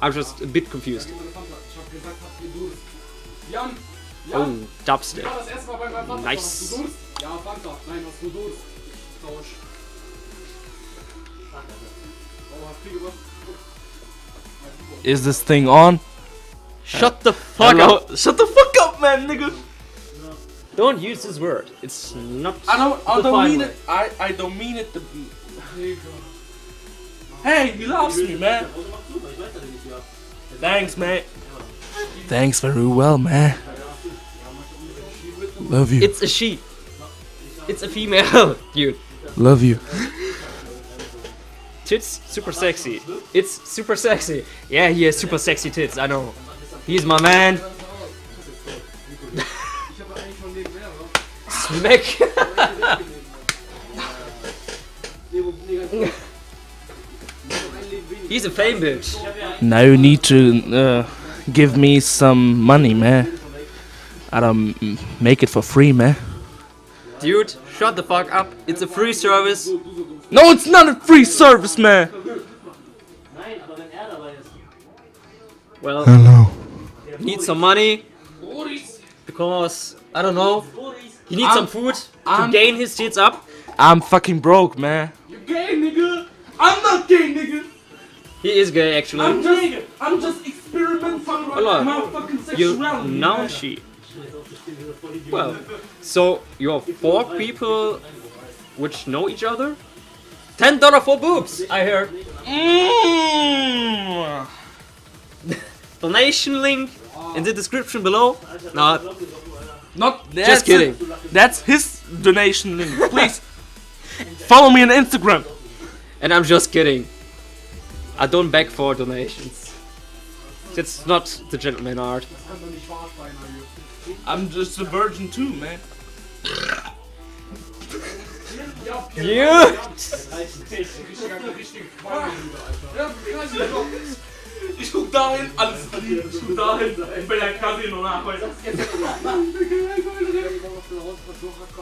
Speaker 1: I'm just a bit confused. Oh, dubstep. Nice.
Speaker 2: Is this thing on?
Speaker 1: Shut the fuck
Speaker 2: Hello?
Speaker 1: up!
Speaker 2: Shut the fuck up, man, nigga.
Speaker 1: Don't use this word. It's not.
Speaker 2: I don't. I don't mean
Speaker 1: way.
Speaker 2: it. I. I don't mean it to be. Hey, he loves me, man. Thanks, man. Thanks very well, man. Love you.
Speaker 1: It's a she. It's a female, <laughs> dude.
Speaker 2: Love you.
Speaker 1: Tits super sexy. It's super sexy. Yeah, he has super sexy tits. I know. He's my man. <laughs> Smack. <laughs> He's a fame bitch.
Speaker 2: Now you need to uh, give me some money, man. I don't make it for free, man.
Speaker 1: Dude, shut the fuck up. It's a free service.
Speaker 2: No, it's not a free service, man.
Speaker 5: Nein, aber wenn er dabei ist.
Speaker 1: Well,
Speaker 2: Hello.
Speaker 1: he needs some money because I don't know. He needs some
Speaker 2: I'm-
Speaker 1: food to
Speaker 2: I'm-
Speaker 1: gain his tits up.
Speaker 2: I'm fucking broke, man.
Speaker 4: You gay, nigga! I'm not gay, nigga!
Speaker 1: He is gay actually.
Speaker 4: I'm just, I'm just experimenting with my fucking
Speaker 1: You
Speaker 4: sexuality.
Speaker 1: now she. Well, so you're four people which know each other. Ten dollar for boobs. I heard.
Speaker 2: Mm.
Speaker 1: Donation link in the description below. Not.
Speaker 2: Not
Speaker 1: Just kidding.
Speaker 2: That's his donation link. Please <laughs> follow me on Instagram.
Speaker 1: And I'm just kidding. I don't beg for donations. It's not the gentleman art.
Speaker 2: I'm just a virgin too, man. Ich guck dahin, alles verliebt. Ich guck dahin, ich bin ein Casino.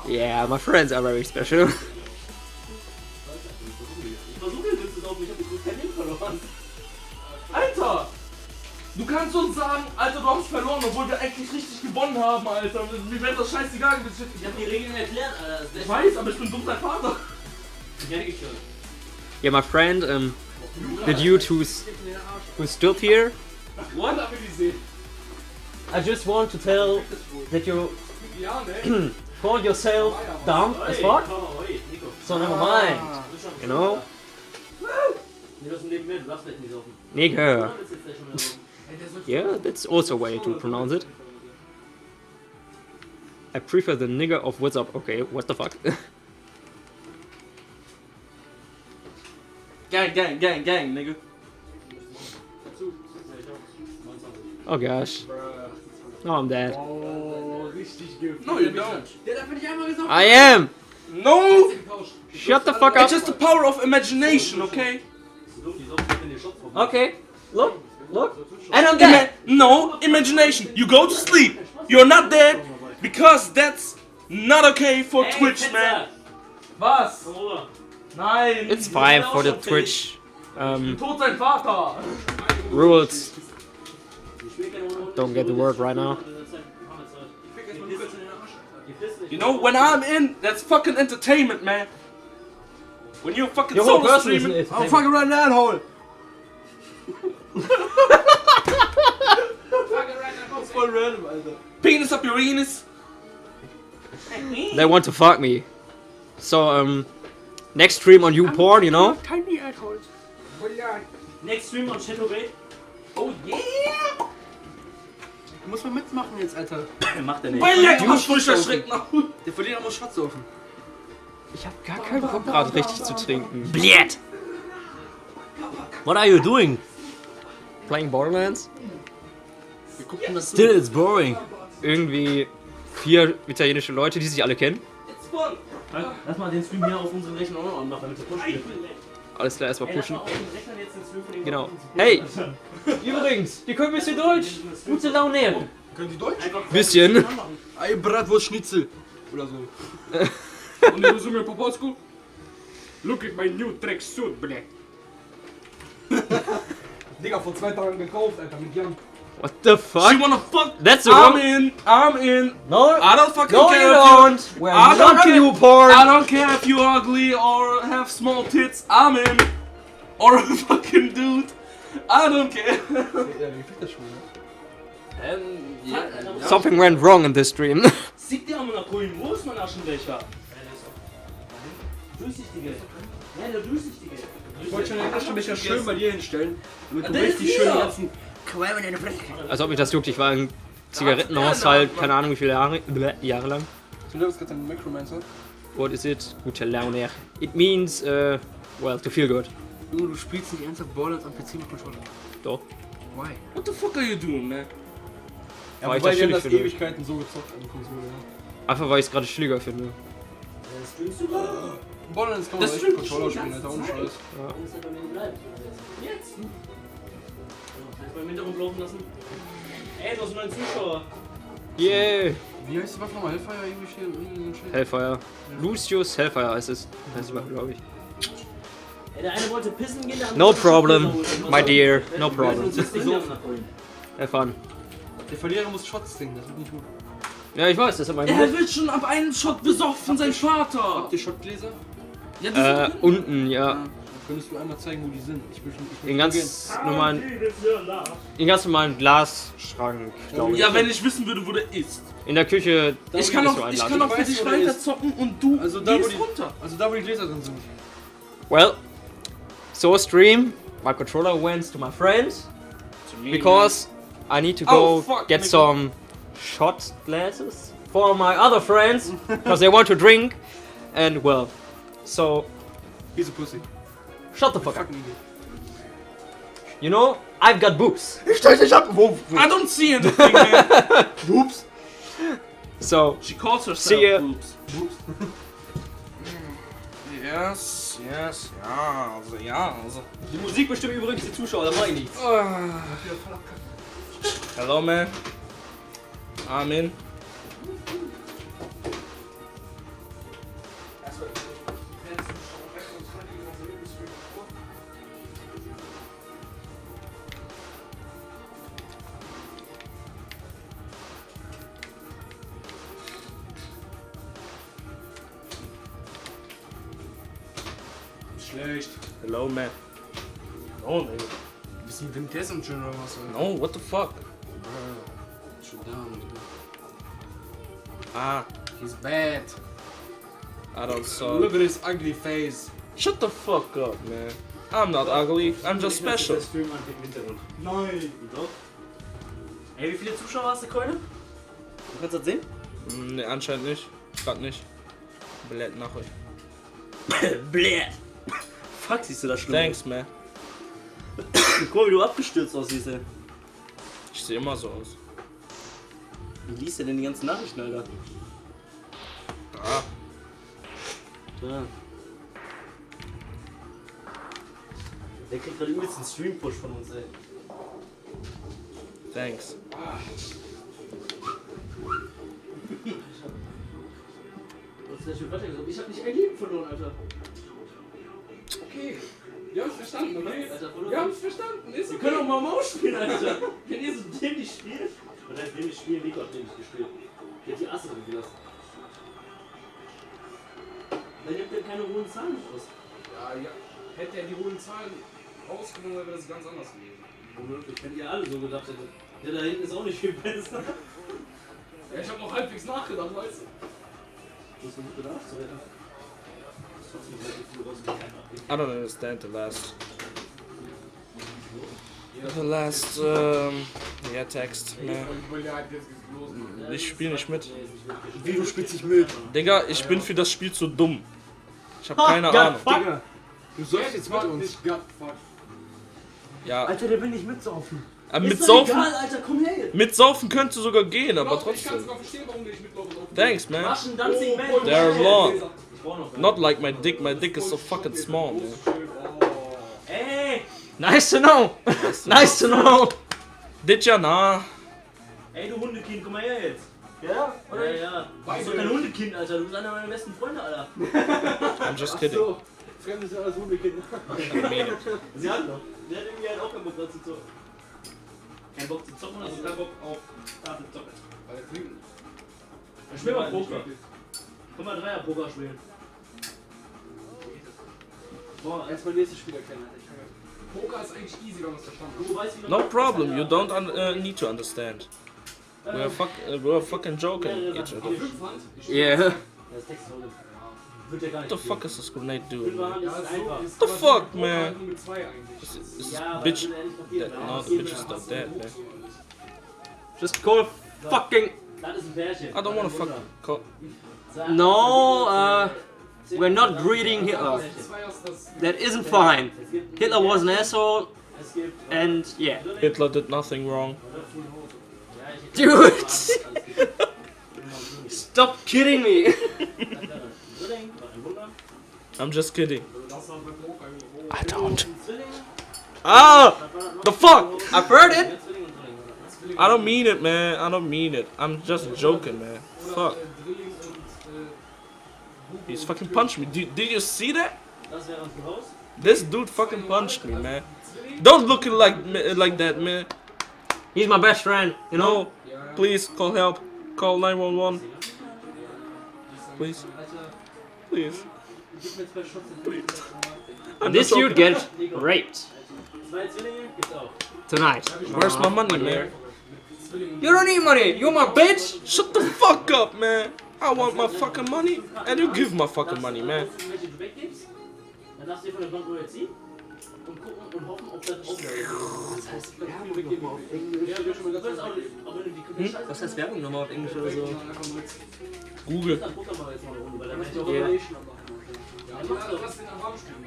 Speaker 1: Yeah, my friends are very special. <laughs>
Speaker 2: Du kannst uns sagen, Alter, du hast verloren, obwohl wir eigentlich richtig gewonnen haben, Alter. Mir wäre das scheißegal gewesen.
Speaker 5: Ich hab die Regeln erklärt, Alter.
Speaker 2: Ich weiß, aber ich bin dumm dein Vater.
Speaker 5: Ja, ich schon.
Speaker 1: Yeah, my friend, um, the dude who's who's still here.
Speaker 4: What?
Speaker 1: I just want to tell that you call <clears throat> yourself dumb as fuck. So never mind. You know,
Speaker 5: Nee,
Speaker 1: Yeah, that's also a way to pronounce it. I prefer the nigger of what's up. Okay, what the fuck? <laughs>
Speaker 2: Gang, gang, gang, gang, nigga.
Speaker 1: oh gosh. Oh, I'm dead.
Speaker 3: Oh.
Speaker 2: No, you don't.
Speaker 3: Der darf nicht einmal gesagt.
Speaker 1: I am!
Speaker 2: No!
Speaker 1: Shut the fuck up!
Speaker 2: It's just the power of imagination, okay?
Speaker 1: Okay, look, look. And I'm dead!
Speaker 2: no, imagination. You go to sleep. You're not dead because that's not okay for Twitch, man.
Speaker 31: Was?
Speaker 2: Nein.
Speaker 1: It's fine for the Twitch um,
Speaker 31: Tod
Speaker 1: rules. Don't get the word right now.
Speaker 2: You know, when I'm in, that's fucking entertainment, man. When you're fucking
Speaker 31: Your
Speaker 2: solo
Speaker 31: person
Speaker 2: streaming,
Speaker 3: I'm fucking right now, hole.
Speaker 31: Das ist voll random, Alter.
Speaker 2: penis up your anus.
Speaker 1: They want to fuck me. So, um, next stream on YouPorn, you know?
Speaker 3: Tiny assholes.
Speaker 5: Next Stream on Shadow Bay.
Speaker 2: Oh yeah!
Speaker 3: Du musst mal mitmachen jetzt, Alter. <coughs>
Speaker 5: Macht er nicht.
Speaker 2: Weil leck,
Speaker 3: Du
Speaker 2: was
Speaker 3: musst
Speaker 2: frisch
Speaker 3: Schutz
Speaker 2: erschreckt nach.
Speaker 3: Der Verlierer muss Schatz saufen.
Speaker 1: Ich hab gar keinen Bock gerade richtig zu trinken.
Speaker 32: Blät! What are you doing?
Speaker 1: Playing Borderlands?
Speaker 3: Wir
Speaker 32: Still, it's boring.
Speaker 1: Irgendwie vier italienische Leute, die sich alle kennen.
Speaker 5: Lass mal den Stream hier auf unserem Rechner auch noch anmachen, damit er pushen
Speaker 1: Alles klar, erstmal pushen. Genau. Hey! <laughs> Übrigens, die können ein bisschen Deutsch. Gute Laune.
Speaker 3: Können die Deutsch?
Speaker 1: Bisschen.
Speaker 3: Ei, Bratwurst Schnitzel. Oder so. <laughs>
Speaker 4: Und du so mir po polsku? Look at my new tracksuit, blät. <laughs>
Speaker 3: Digga, vor zwei Tagen gekauft, Alter, mit Jan.
Speaker 1: What the fuck?
Speaker 2: You wanna fuck?
Speaker 1: That's the
Speaker 2: I'm in. I'm in.
Speaker 1: No,
Speaker 2: I don't fucking
Speaker 1: no,
Speaker 2: care.
Speaker 1: you
Speaker 2: if
Speaker 1: don't. We're
Speaker 2: I don't
Speaker 1: on
Speaker 2: care.
Speaker 1: YouPorn.
Speaker 2: I don't care if you're ugly or have small tits. I'm in. Or a <laughs> fucking dude. I don't care. Ähm.
Speaker 1: Something went wrong in this stream. <laughs>
Speaker 5: Sieht der nach Grün, wo ist mein Aschenbecher? Durchsichtige. Ja, der durchsichtige.
Speaker 3: Ich wollte schon den Aschenbecher schön bei dir hinstellen, damit du richtig schön die ganzen Qualm in deine Fresse
Speaker 1: Als ob mich das juckt. Ich war im Zigarettenhaushalt, keine Ahnung wie viele Jahre, Jahre lang.
Speaker 3: Du lebst gerade einen Necromancer.
Speaker 1: What is it? Gute Laune. It means, uh, well, to feel good.
Speaker 3: Junge, du spielst nicht ernsthaft Borderlands am PC mit Controller.
Speaker 1: Doch.
Speaker 3: Why?
Speaker 2: What the fuck are you doing, man?
Speaker 3: Ja,
Speaker 1: Weil ich das
Speaker 3: wir das
Speaker 1: finde.
Speaker 3: Ewigkeiten so gezockt an der Konsole, ja.
Speaker 1: Einfach weil ich es gerade chilliger finde.
Speaker 5: Streamst du gerade?
Speaker 3: Borderlands kann man
Speaker 2: Das
Speaker 3: echt
Speaker 2: stimmt
Speaker 3: mit Controller
Speaker 2: schon die
Speaker 3: spielen, Alter, ohne. Scheiß.
Speaker 5: Bleibt? Jetzt? Du beim Hintergrund laufen lassen? Ey, du hast einen neuen Zuschauer.
Speaker 1: Yeah!
Speaker 3: Wie heißt die Waffe nochmal? Hellfire irgendwie Shit?
Speaker 1: Hellfire. Lucius Hellfire heißt es. Heißt es, glaube ich.
Speaker 5: Ey, der eine wollte pissen gehen, der andere
Speaker 1: No problem, my dear. No problem. Have fun.
Speaker 3: Der Verlierer muss Shots trinken, das wird nicht gut.
Speaker 1: Ja, ich weiß, das ist mein
Speaker 2: Er wird schon ab einem Shot besoffen, sein Vater.
Speaker 3: Habt ihr Shotgläser?
Speaker 2: Ja, das
Speaker 1: Äh, unten, ja.
Speaker 3: Dann könntest du einmal zeigen, wo die sind. Ich will schon. Ich will
Speaker 1: In ganz normalen, in ganz normalen Glasschrank, glaube ich.
Speaker 2: ja, wenn ich wissen würde, wo der ist.
Speaker 1: In der Küche.
Speaker 2: Ich kann
Speaker 1: so
Speaker 2: auch, ich kann auch für dich
Speaker 3: wo der
Speaker 2: weiter
Speaker 3: ist.
Speaker 2: zocken und du
Speaker 3: Also da, wo
Speaker 2: gehst
Speaker 3: die,
Speaker 2: runter.
Speaker 3: also da, wo die Gläser drin sind.
Speaker 1: Well, so stream. My controller went to my friends because I need to
Speaker 2: Oh,
Speaker 1: go
Speaker 2: fuck,
Speaker 1: get some shot glasses for my other friends because they want to drink. And well, so
Speaker 3: He's a pussy.
Speaker 1: shut the fuck up. You know, I've got boobs.
Speaker 3: Ich stell dich ab! Wo?
Speaker 2: I don't see anything, man. <laughs>
Speaker 3: Whoops!
Speaker 1: So
Speaker 2: She calls herself
Speaker 1: See ya.
Speaker 2: boobs. <laughs> Yes, yes, ja, also, ja, also.
Speaker 1: die Musik bestimmt übrigens die Zuschauer, da mach ich nichts. Ah.
Speaker 2: Hello, man. I'm
Speaker 3: Schlecht.
Speaker 2: Hello, man. No, nigga.
Speaker 3: Bisschen Quintessence oder was?
Speaker 2: No, what the fuck?
Speaker 3: Schon da, Alter.
Speaker 2: Ah,
Speaker 3: He's bad.
Speaker 2: I don't saw.
Speaker 3: Look at his ugly face.
Speaker 2: Shut the fuck up, man. I'm not ugly, I'm just special.
Speaker 5: Das Film an im Hintergrund.
Speaker 4: Nein.
Speaker 5: Doch. Ey, wie viele Zuschauer hast du, Keule? Du kannst das sehen?
Speaker 2: Ne, anscheinend nicht. Grad nicht. Blätt nach euch. <laughs>
Speaker 5: Bläh. Fuck, siehst du das schlimm?
Speaker 2: Thanks, man. <coughs>
Speaker 5: Guck mal, wie du abgestürzt aussiehst, ey.
Speaker 2: Ich sehe immer so aus.
Speaker 5: Wie liest du denn die ganzen Nachrichten, Alter?
Speaker 2: Da.
Speaker 5: Da. Der kriegt gerade übelst einen Stream-Push von uns, ey.
Speaker 2: Thanks. <laughs>
Speaker 5: Was ist denn schon weitergekommen? Ich hab nicht ein Leben verloren, Alter.
Speaker 4: Okay. Wir haben's verstanden, okay? Wir haben's verstanden. Ist
Speaker 5: Wir
Speaker 4: okay.
Speaker 5: können auch mal Maus spielen, Alter. Wenn ihr so dämlich spielt. Oder dämlich spielen, Nico hat dämlich gespielt. Der hat die Asse drin gelassen. Dann nimmt er keine hohen Zahlen aus.
Speaker 4: Ja, ja. Hätte er die hohen Zahlen rausgenommen, wäre das ganz anders gewesen.
Speaker 5: Womöglich, wenn ihr alle so gedacht hättet. Der da hinten ist auch nicht viel besser.
Speaker 4: Ja, ich hab noch halbwegs nachgedacht, weißt du?
Speaker 5: Du hast nicht bedarf zu werden.
Speaker 2: I don't understand the last. The last, um, yeah, text,
Speaker 4: los.
Speaker 2: Ich spiele nicht mit.
Speaker 5: Wie du spielst nicht mit?
Speaker 2: Digga, ich bin für das Spiel zu dumm. Ich habe
Speaker 5: Ha,
Speaker 2: keine
Speaker 5: God
Speaker 2: Ahnung.
Speaker 5: fuck.
Speaker 3: Digga, du sollst jetzt mit uns.
Speaker 2: Ja,
Speaker 5: Alter, der will nicht mitsaufen.
Speaker 2: aber
Speaker 5: Ist
Speaker 2: mit Saufen,
Speaker 5: Egal, Alter, komm her jetzt.
Speaker 2: mit Saufen könnte sogar gehen, aber
Speaker 4: Ich kann
Speaker 2: trotzdem.
Speaker 4: sogar verstehen, warum du nicht mitlaufen
Speaker 2: Thanks, man.
Speaker 5: Waschen, Danzig, Man.
Speaker 2: They're long. Not like my dick. My dick is so fucking small, man.
Speaker 5: Ey!
Speaker 1: Nice <laughs> to know. nice to know.
Speaker 2: Dit ja na.
Speaker 5: Ey, du Hundekind, komm mal her jetzt. Ja? Oder? Ja, ja. Du bist doch kein Hundekind, Alter. Du bist einer meiner besten Freunde, Alter. <laughs>
Speaker 2: I'm just kidding.
Speaker 3: So, Fremde sind alles Hundekinder. <laughs>
Speaker 5: Sie hat noch. Sie hat irgendwie halt auch keinen Bock drauf zu zocken. Kein Bock zu zocken, also kein Bock auf Tafel zocken. Ich spiel mal Poker. Komm mal Dreier Poker spielen.
Speaker 3: Boah, erstmal nächstes Spiel erkennen.
Speaker 4: Poker ist eigentlich easy, wenn man es verstanden
Speaker 5: Du weißt, wie
Speaker 2: No problem. You don't un uh, need to understand. We're fuck. Uh, we're fucking joking each other.
Speaker 1: Yeah.
Speaker 5: Das Text ist heute. Wird ja gar
Speaker 2: What the fuck is this grenade doing?
Speaker 5: Fünfer
Speaker 2: Man?
Speaker 5: Hand ist einfach.
Speaker 2: What the fuck, man?
Speaker 4: Mit zwei.
Speaker 2: Is, is this bitch?
Speaker 5: das will nicht kapieren.
Speaker 2: That, no, the bitch is not dead, man.
Speaker 1: Just call fucking.
Speaker 5: Das ist ein Pärchen.
Speaker 2: I don't wanna fuck. Call.
Speaker 1: No, uh, we're not greeting Hitler. That isn't fine. Hitler was an asshole, and yeah.
Speaker 2: Hitler did nothing wrong.
Speaker 1: Dude! <laughs> Stop kidding me!
Speaker 2: I'm just kidding.
Speaker 1: I don't. Ah! The fuck! I've heard it!
Speaker 2: I don't mean it, man. I don't mean it. I'm just joking, man. Fuck. He's fucking punched me. Did, did you see that?
Speaker 5: Das wäre ein Haus.
Speaker 2: This dude fucking punched me, man. Don't look like like that, man.
Speaker 1: He's my best friend, you know?
Speaker 2: Please call help. Call 911. Please. Please. Please. I'm
Speaker 1: This dude gets raped
Speaker 5: Zwei Zwillinge gibt's auch.
Speaker 1: tonight.
Speaker 2: Where's my money, man?
Speaker 1: You don't need money, You're my bitch!
Speaker 2: Shut the fuck up, man. I want my fucking money, and you give my fucking money, man.
Speaker 5: Und gucken und hoffen, ob das auch Das heißt, Werbung weggeben auf Englisch.
Speaker 1: Hm? Was heißt Werbung nochmal auf Englisch oder so?
Speaker 2: Google.
Speaker 5: Doch.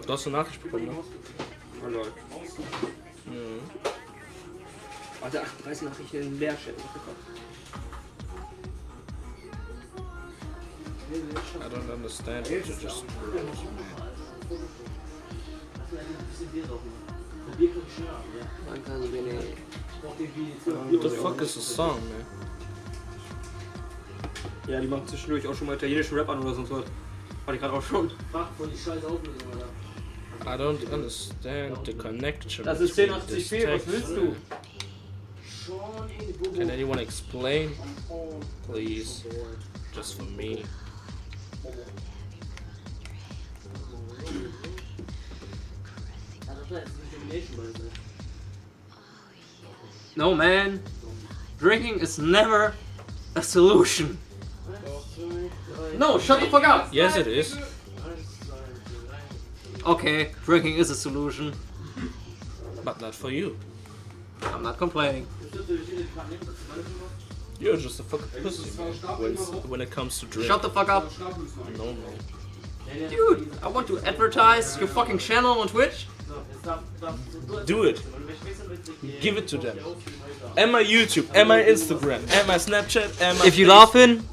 Speaker 2: Du hast eine Nachricht bekommen, ne?
Speaker 1: Oh lol.
Speaker 2: Mhm.
Speaker 1: Warte, 38 Nachrichten in Leerchat.
Speaker 2: I don't understand what you just. What the fuck is the song, man?
Speaker 1: Ja, die machen zwischendurch auch schon mal italienischen Rap an oder sonst was. Hatte ich gerade auch schon.
Speaker 5: Die.
Speaker 2: I don't understand the connection.
Speaker 1: Das ist
Speaker 2: between
Speaker 1: 1080
Speaker 2: this
Speaker 1: p, was
Speaker 2: text.
Speaker 1: willst du?
Speaker 2: Can anyone explain? Please. Just for me.
Speaker 1: No man, drinking is never a solution. No, shut the fuck up!
Speaker 2: Yes, it is.
Speaker 1: Okay, drinking is a solution.
Speaker 2: But not for you.
Speaker 1: I'm not complaining.
Speaker 2: You're just a fucking pussy when, when it comes to drink.
Speaker 1: Shut the fuck up.
Speaker 2: No, no.
Speaker 1: Dude, I want to advertise your fucking channel on Twitch.
Speaker 2: Do it. Give it to them. And my YouTube, and my Instagram, and my Snapchat, and my
Speaker 1: If you him,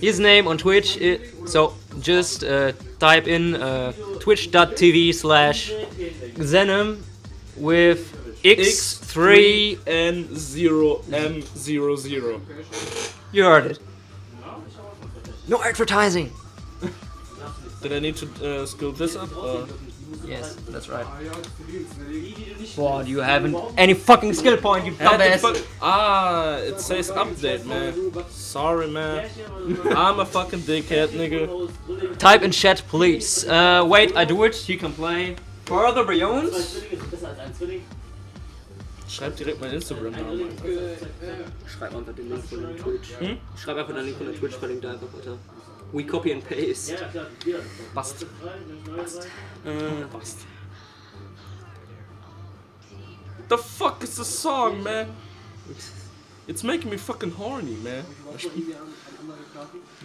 Speaker 1: his name on Twitch, so just uh, type in uh, twitch.tv slash Xenom with X3
Speaker 2: and 0M00.
Speaker 1: You heard it. No advertising.
Speaker 2: Did I need to uh, scroll this up? Or?
Speaker 1: Yes, that's right. What, you haven't any fucking skill point, you
Speaker 2: Had
Speaker 1: dumbass.
Speaker 2: fuck- ah, it says update, man. Sorry, man. <laughs> I'm a fucking dickhead, nigga.
Speaker 1: Type in chat, please. Uh, wait, I do it. You can play further beyond.
Speaker 2: Schreib direkt mein Instagram-Namen.
Speaker 1: Schreib einfach den Link von Twitch.
Speaker 2: Hm?
Speaker 1: Schreib einfach den Link von der Twitch, verlinkt da einfach weiter. We copy and paste. Passt.
Speaker 2: Äh, passt. The fuck is the song, man? It's making me fucking horny, man.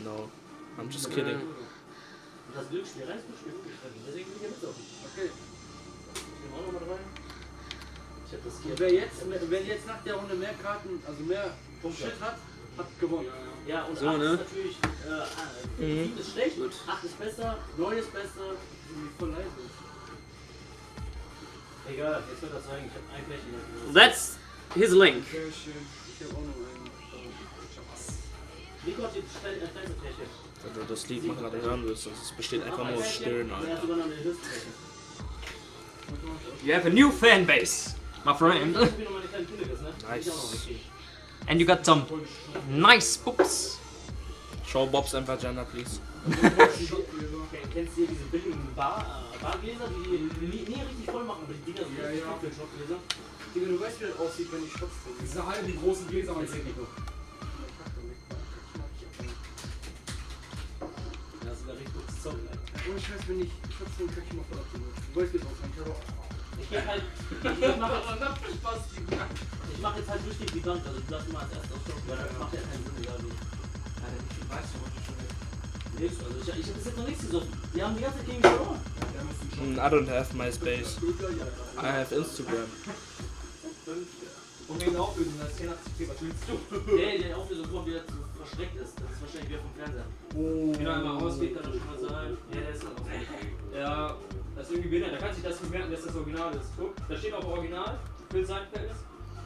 Speaker 2: No, I'm just kidding.
Speaker 5: Das Glücksspiel, Glücksspiel. Deswegen bin ich ja mit auf. Okay. Nehmen wir auch noch mal rein. Ich hab das hier.
Speaker 3: Wer jetzt, wer jetzt nach der Runde mehr Karten, also mehr vom Shit hat, hat gewonnen.
Speaker 5: Ja, und
Speaker 3: So,
Speaker 5: 8
Speaker 3: ne?
Speaker 5: ist natürlich, äh,
Speaker 3: Mhm.
Speaker 5: 7 ist schlecht, 8 ist besser, 9 ist besser.
Speaker 3: Voll leise.
Speaker 5: Egal, jetzt wird das sagen, ich hab ein Pärchen.
Speaker 1: That's his link.
Speaker 3: Ich hab auch noch einen.
Speaker 5: Nico hat ein kleines Pärchen.
Speaker 2: Wenn du das Lied mal gerade hören willst, es besteht einfach nur aus
Speaker 5: Er hat
Speaker 2: Alter.
Speaker 1: You have a new fan base, my friend.
Speaker 5: Ne?
Speaker 2: Nice.
Speaker 1: And you got some nice books.
Speaker 2: Show Bobs and Vagina, please.
Speaker 5: Kennst du diese billigen Bar, äh, Bargläser, die nie, nie richtig voll machen, aber die Dinger sind
Speaker 3: Ja,
Speaker 5: richtig
Speaker 3: ja.
Speaker 5: für Schockgläser?
Speaker 3: Digga, du weißt, wie das aussieht, wenn ich Schotz trinke.
Speaker 4: Diese halben großen Gläser, mein Nico.
Speaker 5: Ja, sogar richtig gutes Zeug, ne?
Speaker 3: Ohne Scheiß, wenn ich Schotz trinke, kann ich mal voll abnehmen. Du weißt, wie das aussieht. Ich habe auch.
Speaker 5: Ich geh halt. Ich mach, ich mach jetzt halt durchgehend die Bank, also du darfst immer als erstes auf Schock, weil das macht ja keinen Sinn, egal wie.
Speaker 3: Alter, wie viel weißt du heute schon?
Speaker 5: Nix, also ich, ich hab bis jetzt noch nichts gesoffen. Die haben die ganze Zeit gegen verloren.
Speaker 2: Mm, I don't have MySpace. I have Instagram.
Speaker 33: Um den Auflösung, das ist 84p, was willst du?
Speaker 5: Nee, die Auflösung kommt wieder zu versteckt ist. Das ist wahrscheinlich wieder vom Fernseher.
Speaker 33: Oh.
Speaker 5: Wenn er einmal ausgeht, kann das schon mal sein. Ja, der ist dann auch
Speaker 33: Ja, das ist irgendwie behindert. Da kann sich das nicht merken, dass das Original ist. Guck, da steht auch Original.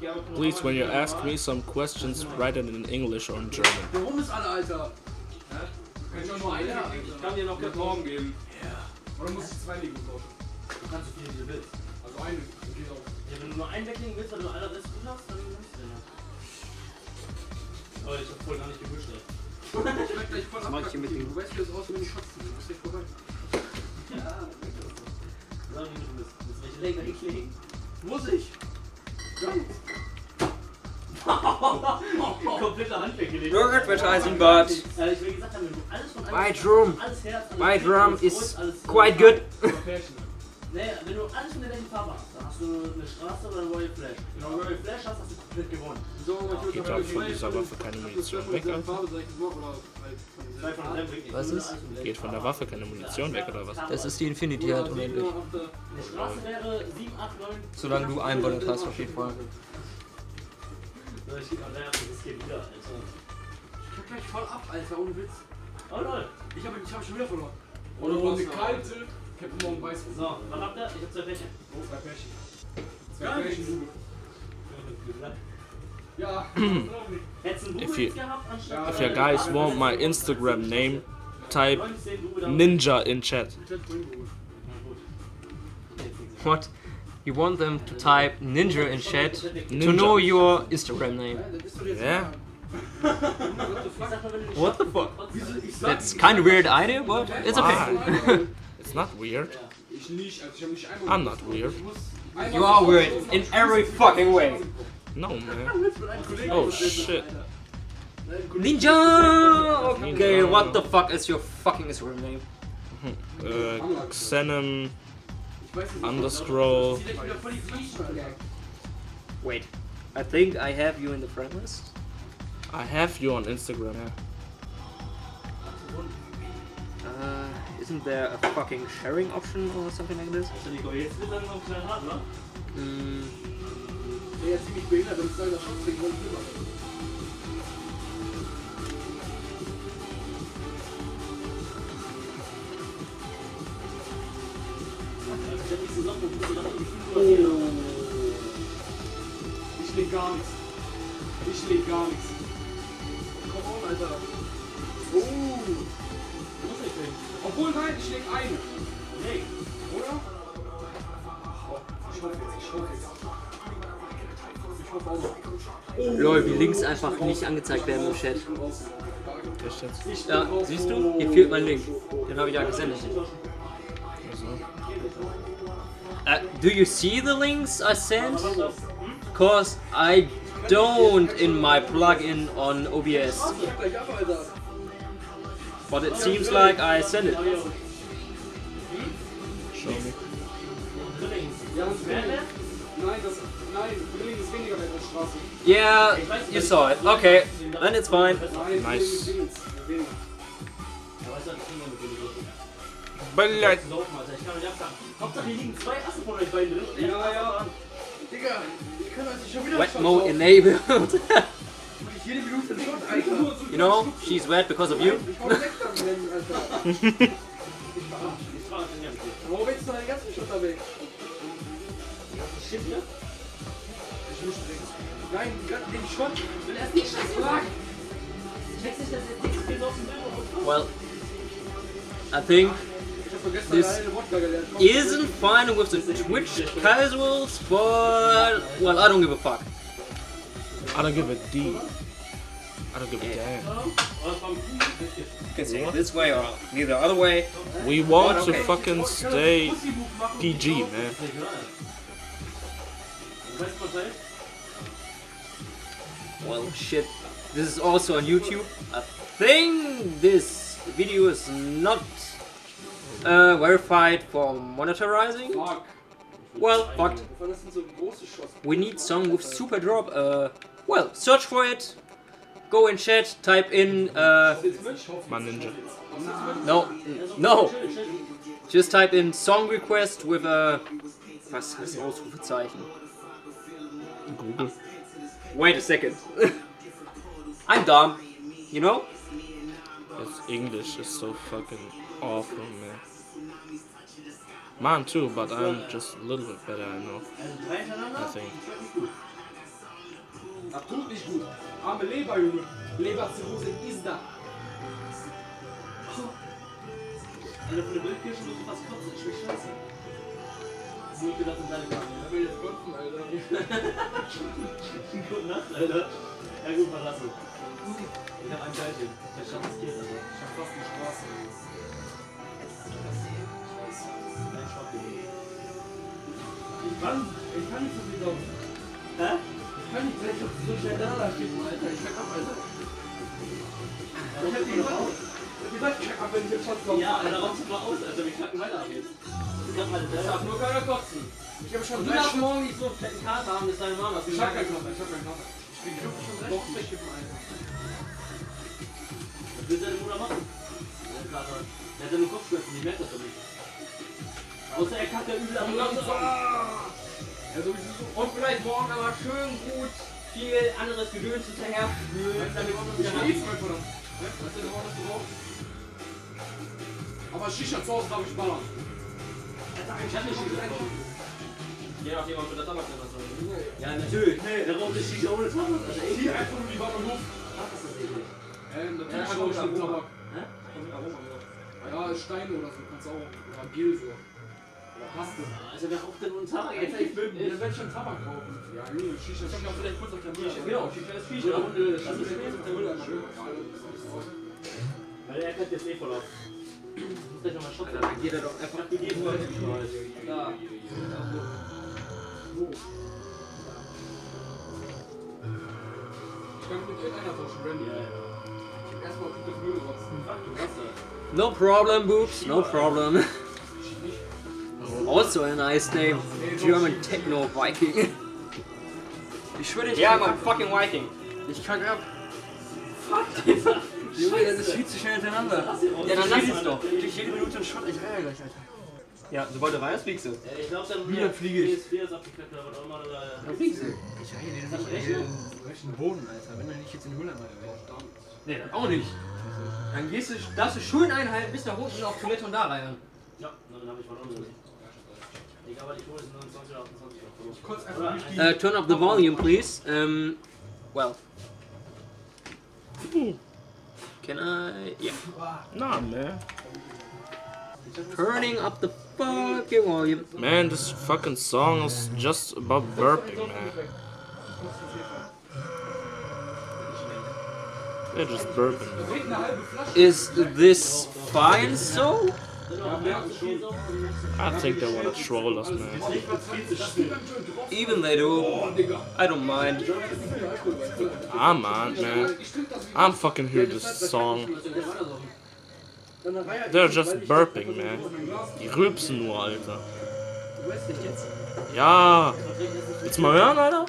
Speaker 33: Ja, aber von
Speaker 2: Please, when you ask me some questions, write it in English or in German.
Speaker 3: Warum ist alle, Alter?
Speaker 33: Kann ich nur eine? Ich kann dir noch Captain Morgan geben.
Speaker 4: Oder muss ich zwei Lego kaufen?
Speaker 5: Du kannst so viel wie du willst.
Speaker 4: Also eine. Auch.
Speaker 5: Ja, wenn du nur einen weglegen willst, weil du alle Rest gut hast, dann nimmst du Aber ich hab voll gar nicht gewischt, ey.
Speaker 3: Ich werd gleich voll abkacken. Du weißt, wie das aussieht, wenn ich Schotz trinke. Du bist nicht vorbei.
Speaker 5: Ja, Sag wie du bist. Willst du Legen weglegen?
Speaker 3: Muss ich? <laughs>
Speaker 5: Komplette Hand ich haben, wenn du alles von
Speaker 1: my drum, my drum is quite good. <laughs>
Speaker 5: Nee, wenn du alles der gleichen Farbe hast, dann hast du eine Straße oder eine Royal Flash. Wenn du eine Royal Flash hast, hast du komplett gewonnen.
Speaker 3: So, ich
Speaker 2: Geht auch von dieser Waffe keine Munition weg, Alter?
Speaker 1: Was ist?
Speaker 2: Geht von der Waffe keine Munition weg, oder was?
Speaker 1: Das ist die Infinity halt unendlich.
Speaker 5: Eine Straße wäre 7, 8, 9.
Speaker 1: Solange du einen Bullet hast, auf jeden Fall.
Speaker 5: So, ich geh mal rein, das geht wieder, Alter.
Speaker 3: Ich hab gleich voll ab, Alter, ohne Witz.
Speaker 5: Oh lol.
Speaker 3: Ich hab, ich hab schon wieder verloren.
Speaker 4: Oder Runde kalte, Weiß.
Speaker 5: So, was habt ihr? Ich hab zwei Pärchen.
Speaker 4: Oh, zwei Pärchen. Zwei
Speaker 5: Gar
Speaker 4: Pärchen. Ja.
Speaker 5: Hättest du einen
Speaker 2: If you,
Speaker 5: jetzt gehabt, anstatt.
Speaker 2: if you guys want my Instagram name, type Ninja in chat.
Speaker 1: What? You want them to type Ninja in chat to know your Instagram name.
Speaker 2: Yeah?
Speaker 1: What the fuck? That's kind of weird idea, but it's okay.
Speaker 2: Why? It's not weird.
Speaker 4: Ich nicht, also ich hab nicht einmal.
Speaker 2: I'm not weird.
Speaker 1: you are weird in every fucking way.
Speaker 2: No, man. Oh shit.
Speaker 1: Ninja! Okay, what the fuck is your fucking Instagram name?
Speaker 2: Uh, Xenom underscroll.
Speaker 1: Wait, I think I have you in the friend list.
Speaker 2: I have you on Instagram. Yeah.
Speaker 1: Isn't there a fucking sharing option or something like this?
Speaker 5: Nico, jetzt wird dann noch schnell hart, ne?
Speaker 1: Mm,
Speaker 3: Der ja ziemlich behindert, wenn es leider schon trinken wollte, immer.
Speaker 4: Ich leg gar nichts. Ich leg gar nichts.
Speaker 3: Komm on, Alter.
Speaker 4: Oh. Obwohl, nein, ich leg eine.
Speaker 5: Nee.
Speaker 4: Oder? Ich hoffe jetzt, ich hoffe jetzt. Ich hoffe auch noch.
Speaker 1: Lol, wie Links einfach nicht angezeigt werden im Chat.
Speaker 2: Jetzt?
Speaker 1: Ja, siehst du? Hier fehlt mein Link. Den habe ich ja gesendet. Uh, do you see the links I sent? Cause I don't in my plugin on OBS. But it seems like I sent it.
Speaker 2: Show me.
Speaker 1: Yeah, you saw it. Okay, then it's fine.
Speaker 2: Nice.
Speaker 3: Блять!
Speaker 1: Wet mode <laughs> enabled. <laughs> You know, she's wet because of you. <laughs> Well, I think this isn't fine with the Twitch casuals, but well, I don't give a fuck.
Speaker 2: I don't give a D. I don't give a damn.
Speaker 1: You can say it this way or neither other way.
Speaker 2: We want
Speaker 1: But
Speaker 2: to fucking stay PG, man.
Speaker 5: Weißt du, was heißt?
Speaker 1: Well, shit. This is also on YouTube. I think this video is not uh, verified for monitorizing.
Speaker 4: Fuck.
Speaker 1: Well, fucked.
Speaker 3: Weil das sind so große Shots.
Speaker 1: We need some with super drop. Uh, well, search for it. Go in chat. Type in. Uh,
Speaker 2: Man Ninja.
Speaker 1: no, no. Just type in song request with a. Was heißt Ausrufezeichen?
Speaker 2: Google.
Speaker 1: Wait a second. <laughs> I'm dumb. You know?
Speaker 2: It's English is so fucking awful, man. Mine too, but I'm just a little bit better, I know. I think.
Speaker 4: Das gut. Arme Leber, Junge. Leberzirrhose ist da.
Speaker 5: Alter, von der Bildkirche musst du fast kotzen. Ich schmeckt scheiße. Nur gedacht in deine Karte.
Speaker 3: Ich will jetzt kotzen, Alter. <laughs>
Speaker 5: Gute Nacht, Alter. Ja gut, verlass es. Ich hab ein Teilchen. Der Schatz ist Kind, Alter.
Speaker 4: Ich hab fast die Straße.
Speaker 5: Nein, Stopp, Junge.
Speaker 3: Ich kann, ich kann nicht so viel saufen.
Speaker 5: Hä?
Speaker 3: Ich kann nicht gleich so schnell da schicken, Alter. Ich kack ab, Alter. Ich hab dir gesagt, ich hab ich kack ab, wenn ich jetzt saufe.
Speaker 5: Ja, Alter, raus mal aus, Alter. Wir kacken weiter ab jetzt. Ich
Speaker 4: Ich darf nur keiner kotzen. Ich hab schon
Speaker 5: Und du darfst morgen nicht so einen fetten Kater haben, das ist deine Mama.
Speaker 4: Ich hab keinen Kater, ich hab keinen Kater. Ich bin glücklich schon doch wegkippen, Alter.
Speaker 5: Was will deine Mutter machen? Der Kater. Der hat ja nur Kopfschmerzen, die merkt das doch nicht. Außer er kackt ja übel am Land.
Speaker 4: Ja, sowieso so.
Speaker 1: Und vielleicht morgen aber schön gut viel anderes Gedöns hinterher spülen, damit
Speaker 4: Ich
Speaker 1: wieder
Speaker 4: das? Aber Shisha zu Hause darf ich ballern.
Speaker 5: Ich hab nicht. Je nachdem, ob du das Tabak hast nicht.
Speaker 4: Ja,
Speaker 5: natürlich. Der raucht sich Shisha ohne Tabak. Also echt.
Speaker 4: Hier einfach nur die warme Luft.
Speaker 5: Ach, ist das eklig.
Speaker 4: Ähm,
Speaker 5: Ja,
Speaker 4: natürlich schon
Speaker 5: Aroma.
Speaker 4: Tabak.
Speaker 5: Hä? Ja.
Speaker 4: Ja, Steine oder so kannst du auch. Oder Gel so. Oder Paste.
Speaker 5: Also wer raucht denn einen Tabak?
Speaker 4: Alter, ich will, ich will schon Tabak rauchen. Ja, Junge, Shisha. Ich hab ja vielleicht kurz auf der Müll.
Speaker 5: Genau, Shisha ist Shisha.
Speaker 4: Ja,
Speaker 5: Und, äh,
Speaker 4: das
Speaker 5: das
Speaker 4: ist kurz auf der Müll.
Speaker 5: Weil er kann jetzt eh voll auf. Ich muss gleich nochmal Schock
Speaker 1: Dann geht er doch einfach
Speaker 5: gegeben.
Speaker 1: Da.
Speaker 4: Ich kann mit irgendeiner tauschen, Randy.
Speaker 5: Du hast das.
Speaker 1: No problem, boobs. No problem. <laughs> Also a nice name. German Techno Viking. Ich schwöre dich.
Speaker 3: Ja, Mann, fucking Viking.
Speaker 1: Ich kack ab.
Speaker 3: Fuck, <laughs> Digga.
Speaker 1: Junge, das ist viel zu schnell hintereinander.
Speaker 3: Ja, dann lass es doch.
Speaker 1: Durch jede Minute ein Shot, ich reihe gleich, Alter.
Speaker 3: Ja, sobald du rein fliegst du.
Speaker 5: Ja, ich glaube, dann
Speaker 3: Wieder fliege ich.
Speaker 5: PS4 ist abgekackt, aber auch mal oder.
Speaker 3: Dann fliegst du.
Speaker 1: Ich reihe dir
Speaker 5: du
Speaker 1: nicht den Boden, Alter. Wenn du nicht jetzt in den Mülleimer wärst.
Speaker 3: Nee, dann auch nicht. Dann gehst du, darfst du schön einhalten, bis nach unten auf Toilette und da rein.
Speaker 5: Ja, dann habe ich verloren. Egal,
Speaker 1: Uh, turn up the volume, please. Um, well. Can I? Yeah.
Speaker 2: Nah, man.
Speaker 1: Turning up the fucking volume.
Speaker 2: Man, this fucking song is just about burping, man. They're just burping.
Speaker 1: Is this fine so?
Speaker 2: I think they wanna troll us, man.
Speaker 1: Even they do. I don't mind.
Speaker 2: I'm on, man. I'm fucking hear this song. They're just burping, man. Die rülpsen nur, Alter. Ja. Willst du mal hören, Alter?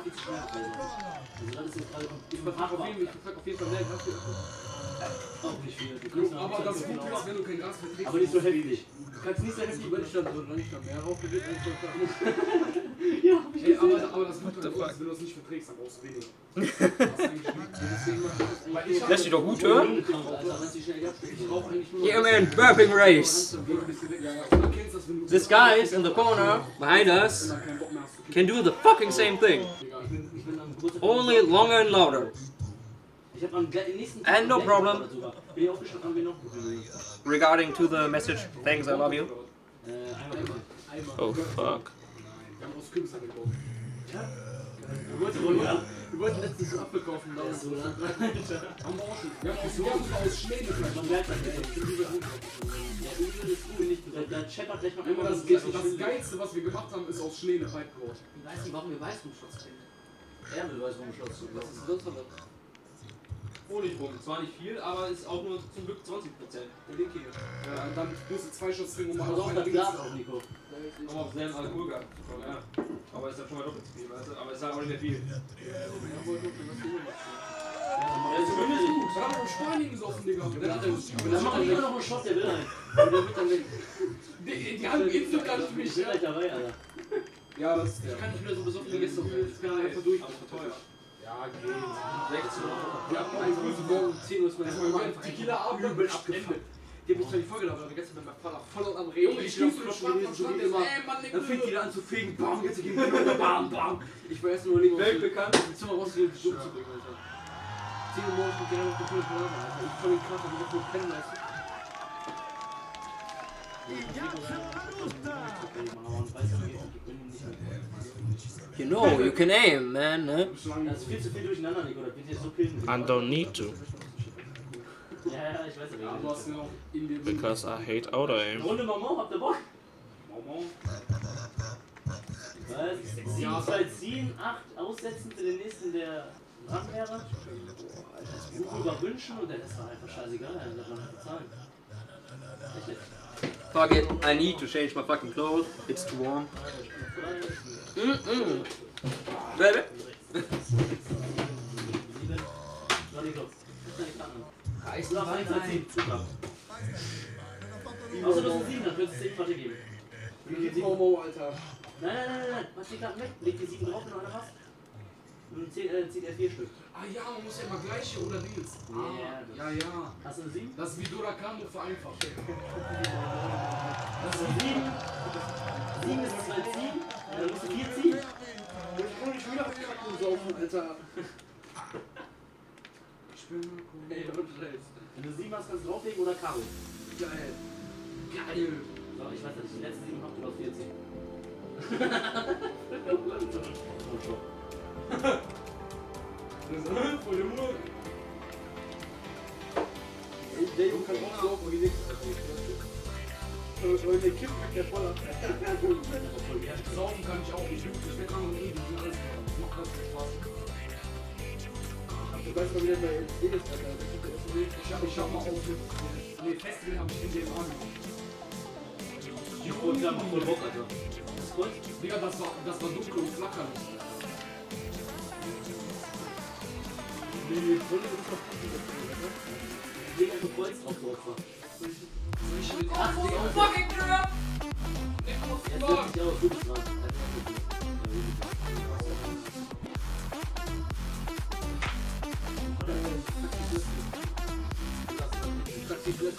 Speaker 4: Ich vertrag auf jeden, ich vertrag auf jeden Fall mehr Gras für Aber das Gute ist, wenn du kein Gras verträgst.
Speaker 5: Aber nicht so heftig.
Speaker 4: Du kannst nicht so heftig, wenn ich dann so wenn ich dann mehr rauche, geht einfach <laughs>
Speaker 5: Ja, hab ich
Speaker 4: Ey, aber, aber das Gute ist, wenn du es nicht verträgst, dann brauchst du weniger. <laughs> Das ist eigentlich gut. Deswegen mach ich das eigentlich- Ich hab-
Speaker 1: Lass dich doch gut hören.
Speaker 4: Ich rauche eigentlich nur noch-
Speaker 1: Yeah, man, burping race.
Speaker 4: Ja, du kennst das, wenn du-
Speaker 1: This guy is in the corner behind us can do the fucking same thing. Only longer and louder.
Speaker 5: Ich hab am nächsten
Speaker 1: And no
Speaker 5: gleich
Speaker 1: problem.
Speaker 5: sogar. Bin ich aufgestanden, haben wir noch
Speaker 1: Regarding to the message, thanks, I love you.
Speaker 5: Äh, einmal.
Speaker 2: Oh, fuck.
Speaker 4: Wir haben aus Kürbis gekauft.
Speaker 5: Wir wollten, ja.
Speaker 4: Wir wollten letztens so Apfel kaufen, <laughs> da so, ne? Haben wir auch schon. Wir haben aus, wir haben sogar aus Schnee gefleisch.
Speaker 5: Man merkt das nicht. Ja, Öl ist gut, nicht gut. Da scheppert gleich mal
Speaker 4: Immer
Speaker 5: einmal
Speaker 4: das, das, das Geilste, was wir gemacht haben, ist aus Schnee eine Pipe gebaut.
Speaker 5: Ich weiß nicht, warum wir Weißrumschutz kriegen. Er will Weißrumschutz. Was ist das für
Speaker 3: Honig rum. Zwar nicht viel, aber ist auch nur zum Glück 20 Prozent.
Speaker 4: Der linke hier. Ja, und dann musst du zwei Shots trinken, um
Speaker 5: Aber auch
Speaker 4: Dings
Speaker 5: Glas
Speaker 4: zu
Speaker 5: Nico.
Speaker 3: Aber auf selben Alkoholgehalt. Ja. Aber ist ja schon mal doppelt viel, weißt du? Aber ist halt auch nicht mehr viel.
Speaker 5: Ja,
Speaker 4: ist zumindest gut. Wir haben in Spanien gesoffen, Digga. Er
Speaker 5: Dann machen wir immer noch einen Shot, der will ein. <laughs> Der wird dann weg.
Speaker 4: Die, die haben instant gar nicht mich.
Speaker 5: Ich bin gleich dabei, Alter.
Speaker 4: Ja, das
Speaker 5: Ich kann nicht mehr so besoffen wie gestern.
Speaker 4: Ich kann einfach durch.
Speaker 3: Aber teuer.
Speaker 4: Ja, geht.
Speaker 5: 16 Uhr.
Speaker 4: Wir haben einen guten Morgen. 10 Uhr ist mein Tequila-Abend
Speaker 5: Übel
Speaker 4: abgefuckt.
Speaker 5: Die hab ich zwar nicht vorgelaufen, aber gestern mit meinem Vater voll am
Speaker 4: Junge,
Speaker 5: Reden.
Speaker 4: ich liebe so so, ey, Mann,
Speaker 5: Dann fängt die da an zu fegen, bam, jetzt gehen wir bam, bam. Ich war erst nur überlegen,
Speaker 3: Weltbekannt.
Speaker 5: im Zimmer rauszugehen, die Stumm zu bringen, Alter. 10 Uhr morgens mit der auf der Toilette, Alter. Ich voll den Kraft, aber ich nur pennen lassen.
Speaker 1: You know, you can aim, man. Ne?
Speaker 5: Das ist viel zu viel durcheinander, Nico, das wird jetzt so killen.
Speaker 2: I don't need to.
Speaker 5: Ja, ja, ich weiß ja,
Speaker 4: Du hast ja noch in dem
Speaker 2: Because I hate auto aim.
Speaker 5: Runde Maman, habt ihr Bock? Maman. Was? 7, 2, 7, 8 aussetzen für den nächsten, der dran wäre. Buch überwünschen und der Rest war einfach scheißegal, dann wird man halt bezahlen.
Speaker 1: Fuck it, I need to change my fucking clothes. It's too warm. Mm-mm. Baby.
Speaker 5: So, Nico. Reiß noch 1, 1, 7. Super. Außer du hast einen 7, dann könntest du 10 Matte geben.
Speaker 4: Wie Homo, Alter.
Speaker 5: Nein, nein, nein, nein. Mach die Karten weg. Leg die 7 drauf, wenn einer passt. Und zieht, äh, zieht er 4 Stück.
Speaker 4: Ah ja, man muss ja immer gleiche oder.
Speaker 5: Ja,
Speaker 4: Ah,
Speaker 5: das-
Speaker 4: ja, ja.
Speaker 5: Hast du eine 7?
Speaker 4: Das ist wie Durakano vereinfacht.
Speaker 5: Das ist 7. 7 ist 2 ziehen. Dann musst du 4 ziehen.
Speaker 4: Ich kann nicht wieder kacken saufen, Alter. Ich bin
Speaker 5: Ey, und. Wenn du 7 hast, kannst du drauflegen oder Karo.
Speaker 4: Geil. Geil.
Speaker 5: So, ich weiß nicht, die letzten 7 habt ihr auf 4 ziehen.
Speaker 4: Voll der Mur. Der Junge kann auch saufen wie nichts. Und der Kipp packt der voll ab. Saufen kann ich auch nicht. Ich bin und eh, die sind alles Das macht viel Spaß. Du weißt mal wieder bei Elis, Alter. Ich hab, ich hab mal auf. Nee, Festival hab ich in dem Arm.
Speaker 5: Die Folge macht voll Bock, Alter. Das ist gut.
Speaker 4: Digga, das war, das war dunkel und flackern.
Speaker 3: Nee, Brille ist doch gut?
Speaker 5: Digga, du drauf, du Opfer.
Speaker 4: Oh, fucking crap!
Speaker 5: Jetzt wird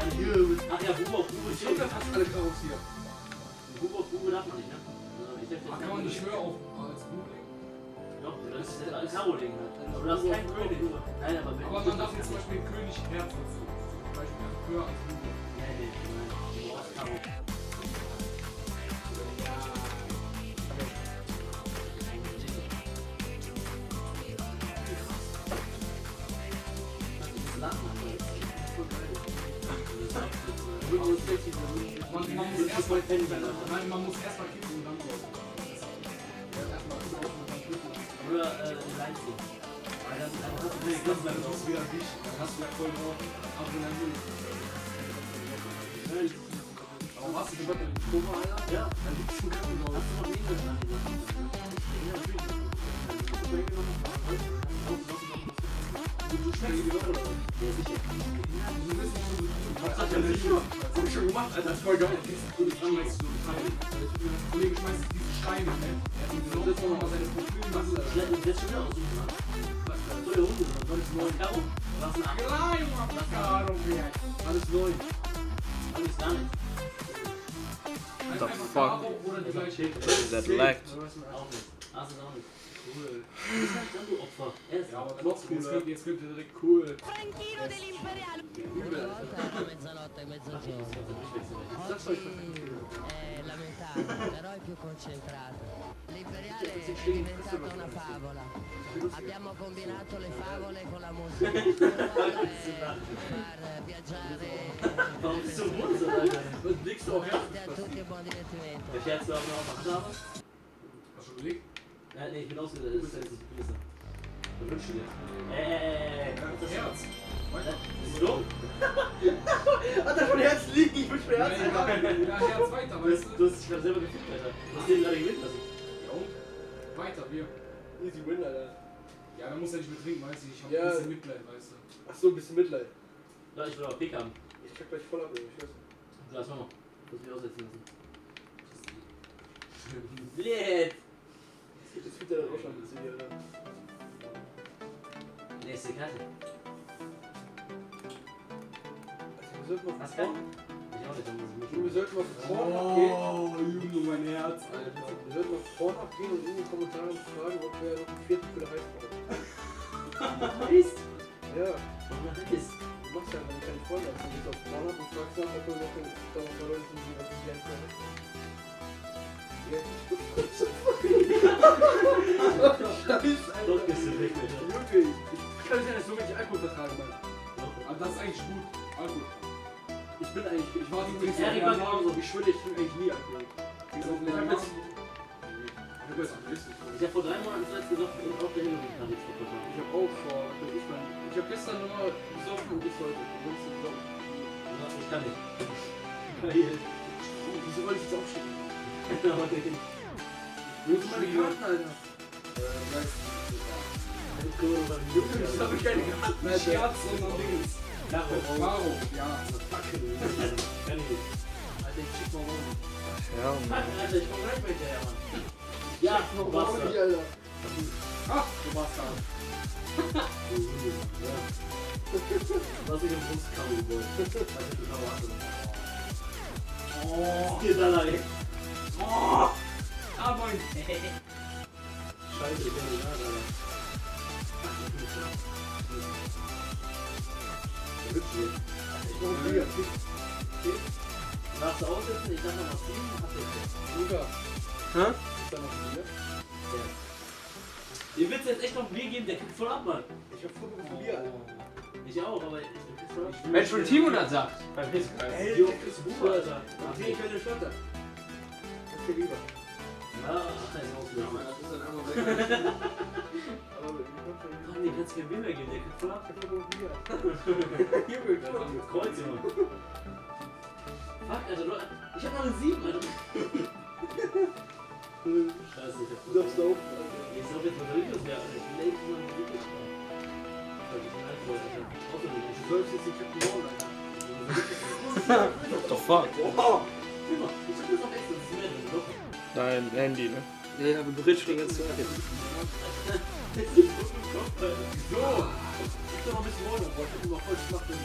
Speaker 5: hat, das Ach ja, auf Bungo
Speaker 4: Ich hab ja fast alle Karos hier.
Speaker 5: Auf Bungo darf man nicht, ne? Also,
Speaker 4: Ach, kann man nicht höher auf als legen?
Speaker 5: Doch, das ist alles Karo legen halt. Aber das ist kein König. Nein, aber wenn
Speaker 4: Aber man darf jetzt zum Beispiel König Herz dazu. Zum Beispiel höher als Buch.
Speaker 5: Nee, nee, nein. Du brauchst Karo.
Speaker 4: Man, man muss erstmal Nein, man muss erstmal kippen und dann raus.
Speaker 5: Oder äh, ziehen. Weil dann, dann hast du
Speaker 4: ist dann auch wieder dich. Dann hast du ja voll drauf Adrenalin. Warum hast du in den Koma, Alter?
Speaker 5: Ja.
Speaker 4: Dann liegst du im Krankenhaus.
Speaker 5: Hast du noch nie Andi? Ja, natürlich.
Speaker 4: Du du schmeckst die hab ich schon gemacht, Alter. Das ist voll geil. Du Kollege schmeißt diese Steine, ne? Er hat mir das noch mal seine Profil gemacht.
Speaker 5: Schleppen jetzt schon wieder aussuchen, ne? So, der Hunde, was ist neu? Karo? Was ist ein Acht?
Speaker 4: Klein, Mann. Karo,
Speaker 5: Alles neu. Alles gar nicht.
Speaker 2: What the fuck? Is that lagged?
Speaker 5: Auch nicht. Ach, ist auch nicht. Cool. Du bist halt dann, du Opfer. Er ist
Speaker 4: Ja, aber trotzdem, jetzt wird, jetzt wird direkt cool.
Speaker 34: Franchino dell'Imperiale.
Speaker 16: Una volta era mezzanotte e mezzogiorno. Oggi è lamentabile, però è più concentrato. L'imperiale è diventata una favola. Abbiamo combinato le favole con la musica. Una volta è far viaggiare
Speaker 5: Warum bist du so Mund so, Alter? Was blickst du auch her?
Speaker 16: a tutti e buon divertimento.
Speaker 5: Der fährt zwar noch auf Achterbahn. Ja, nee, ich bin ausgedacht. Das ist jetzt nicht besser. Was wünschst du dir? Ey, ey, ey.
Speaker 4: Das Herz.
Speaker 5: Bist du dumm? <laughs>
Speaker 3: Hat er schon Herz liegen? Ich wünsch mir Herz.
Speaker 4: Ja, ja, Herz weiter,
Speaker 5: Du
Speaker 4: weißt
Speaker 5: hast,
Speaker 4: du?
Speaker 5: du hast dich gerade selber gefickt, Alter. Du hast den gerade gewinnen lassen.
Speaker 4: Ja, und? Weiter, wir.
Speaker 3: Easy win, Alter.
Speaker 4: Ja, man muss ja nicht mehr trinken, weißt du? Ich hab
Speaker 3: Ja.
Speaker 4: ein bisschen Mitleid, weißt du?
Speaker 3: Achso, ein bisschen Mitleid.
Speaker 5: Ja, ich will aber Pick haben.
Speaker 3: Ich check gleich voll ab, ich weiß.
Speaker 5: Lass mal. Muss mich aussetzen lassen. Blöd!
Speaker 3: Jetzt wird der auch schon ein bisschen hier.
Speaker 5: Nächste Karte.
Speaker 3: Also, wir sollten mal
Speaker 5: Was kann? Ich auch nicht, dann muss ich
Speaker 3: Wir sollten mal von vorn abgehen.
Speaker 4: Oh, Junge, mein Herz, Alter.
Speaker 3: Wir sollten mal von vorn abgehen und in den Kommentaren fragen, ob wir noch einen vierten für Heiß brauchen. <laughs>
Speaker 5: Heißt?
Speaker 3: Ja.
Speaker 5: Heißt?
Speaker 3: Du machst ja, wenn du keine Freunde hast, dann gehst du auf vorn ab und fragst nach, ob wir noch einen da noch mal Leute sind, die das nicht Scheiße, Alter.
Speaker 5: Doch, gehst du weg, Alter.
Speaker 3: Wirklich. Ich kann ja nicht so wenig Alkohol vertragen, Mann.
Speaker 4: Aber das ist eigentlich gut. Alkohol.
Speaker 3: Ich bin eigentlich, ich war
Speaker 4: übrigens
Speaker 3: ich
Speaker 4: auf
Speaker 3: war genauso. Ich schwöre, ich trinke eigentlich nie Alkohol.
Speaker 4: Ich hab
Speaker 3: Ich hab jetzt-
Speaker 4: Ich hab jetzt am nächsten.
Speaker 5: Ich hab vor drei Monaten zuletzt gesagt, ich auf der machen.
Speaker 3: Ich hab auch vor, ich mein, ich hab gestern nochmal gesoffen und bis heute. Ich.
Speaker 5: Ja, Ich kann nicht. Geil. <laughs>
Speaker 3: Wieso wollte ich jetzt aufstehen? Wo sind meine Karten, Alter? Ich hab keine Karten, Alter.
Speaker 4: Scherz, Dingens.
Speaker 5: Karo.
Speaker 4: Karo, ja.
Speaker 5: Ich nicht.
Speaker 3: Alter, ich schick mal rum.
Speaker 2: Ja,
Speaker 5: Fuck, Alter, ich komm gleich bei dir, Mann. Ja, du warst
Speaker 3: Warum
Speaker 5: da.
Speaker 3: Alter?
Speaker 4: Ach, du warst da.
Speaker 5: Was ich im Brustkaro gewollt. Was ich genau hatte.
Speaker 4: Oh.
Speaker 5: Hier da ey.
Speaker 4: Oh. Ah, moin.
Speaker 5: Scheiße, ich bin nicht da, Alter. Ach, ich bin nicht da. Der.
Speaker 3: Ich
Speaker 5: aussetzen? Ich darf noch was ziehen? Hab ich jetzt.
Speaker 3: Luca,
Speaker 2: Hä?
Speaker 3: ist da noch Bier?
Speaker 5: Ja. Ihr willst jetzt echt noch ein Bier geben? Der kriegt voll ab, Mann.
Speaker 3: Ich hab voll viel Bier, Alter.
Speaker 5: Ich auch, aber ich krieg voll ab.
Speaker 1: Mensch, Timo das sagt.
Speaker 3: Ey,
Speaker 5: Jo,
Speaker 3: der ist
Speaker 5: Buch, Alter.
Speaker 3: Ich kann den Schotter
Speaker 16: dir lieber.
Speaker 5: Ja,
Speaker 16: das ist ein anderer <laughs> Aber mit dem Kopf von
Speaker 5: Mann, den Ich du mir Bilder geben, der kann voll ab.
Speaker 16: Hier, guck
Speaker 5: mal. Mit Kreuz, Junge. Fuck, also, ich hab noch eine 7, Alter. Scheiße, ich hab...
Speaker 16: Du darfst da
Speaker 5: oben, Alter. Jetzt mal mit Rodriguez, ja, Alter. Ich lege mal mit Rodriguez an. Weil ich einen wollte, ich hab auch noch nicht. Du sollst jetzt Ich Captain Wall, Alter. <laughs>
Speaker 2: What the fuck?
Speaker 5: Wow. Guck mal, ich hab jetzt noch
Speaker 2: Dein Handy, ne?
Speaker 1: Ja, aber berührt die ganze Zeit.
Speaker 5: So! Ich doch mal ein bisschen runter, boah, ich hab immer voll schwach, wenn ich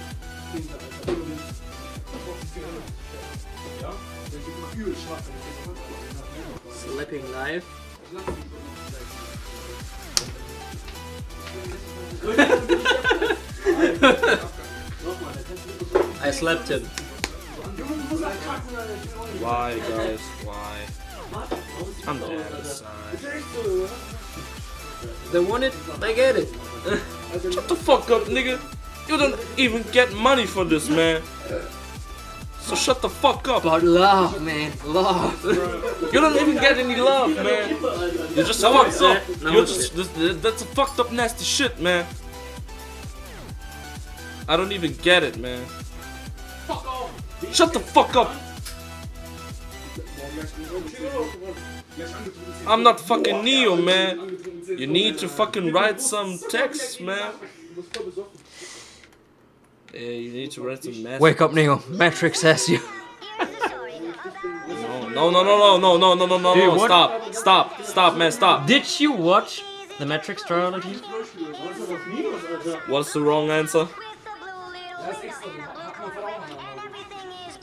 Speaker 5: Kinder, Alter.
Speaker 3: Ja? Der geht immer übel schwach, wenn ich den Holz
Speaker 1: Slapping live. I slapped him.
Speaker 2: Why, guys? Why? I'm dead inside.
Speaker 1: They want it, they get it. <laughs>
Speaker 2: Shut the fuck up, nigga. You don't even get money for this, man. So shut the fuck up.
Speaker 1: But love, man, love. <laughs>
Speaker 2: You don't even get any love, man. You're just fucked up.
Speaker 1: No,
Speaker 2: You're just this- that's a fucked up, nasty shit, man. I don't even get it, man. Shut the fuck up. I'm not fucking Neo, man. You need to fucking write some text, man. Yeah, you need to write some message.
Speaker 1: Wake up, Neo. Matrix has you.
Speaker 2: No, no, no, no, no, no, no, no, no,
Speaker 1: Dude,
Speaker 2: no.
Speaker 1: what-
Speaker 2: Stop, stop, stop, man, stop.
Speaker 1: Did you watch the Matrix trilogy?
Speaker 2: What's the wrong answer?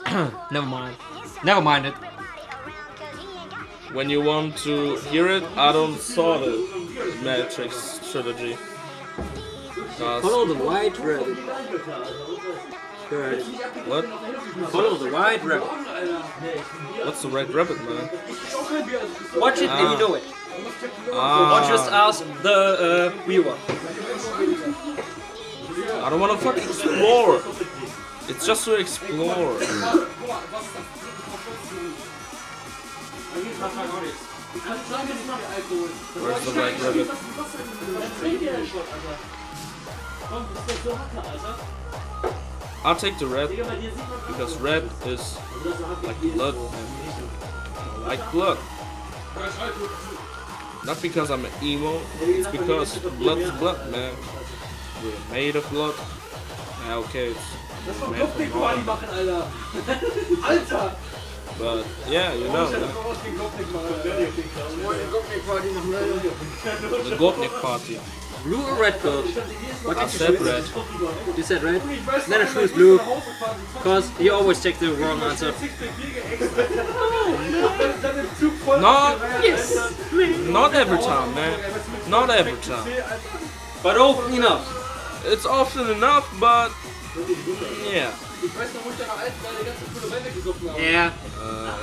Speaker 2: <coughs>
Speaker 1: Never mind. Never mind it.
Speaker 2: When you want to hear it, I don't saw the Matrix trilogy.
Speaker 1: Follow the white rabbit. Good.
Speaker 2: What?
Speaker 1: Follow the white rabbit.
Speaker 2: What's the red rabbit, man?
Speaker 1: Watch it and
Speaker 2: Ah.
Speaker 1: you know it.
Speaker 2: Ah.
Speaker 1: Or just ask the uh, viewer.
Speaker 2: I don't wanna fucking explore. It's just to explore. Where's the red rabbit? I'll take the red because red is like blood. Man. I like blood. Not because I'm an emo, it's because blood is blood, man. We're made of blood. Yeah, okay, it's made from water.
Speaker 3: machen, Alter. Alter!
Speaker 2: But yeah, you know, the Gopnik party.
Speaker 1: Blue or red code? What
Speaker 2: I
Speaker 1: you
Speaker 2: said
Speaker 1: choose?
Speaker 2: red.
Speaker 1: You said red? Then I choose blue. Because you always take the wrong answer. <laughs>
Speaker 2: Not, yes. not every time, man. Not every time.
Speaker 1: But often enough.
Speaker 2: It's often enough, but yeah.
Speaker 1: Yeah.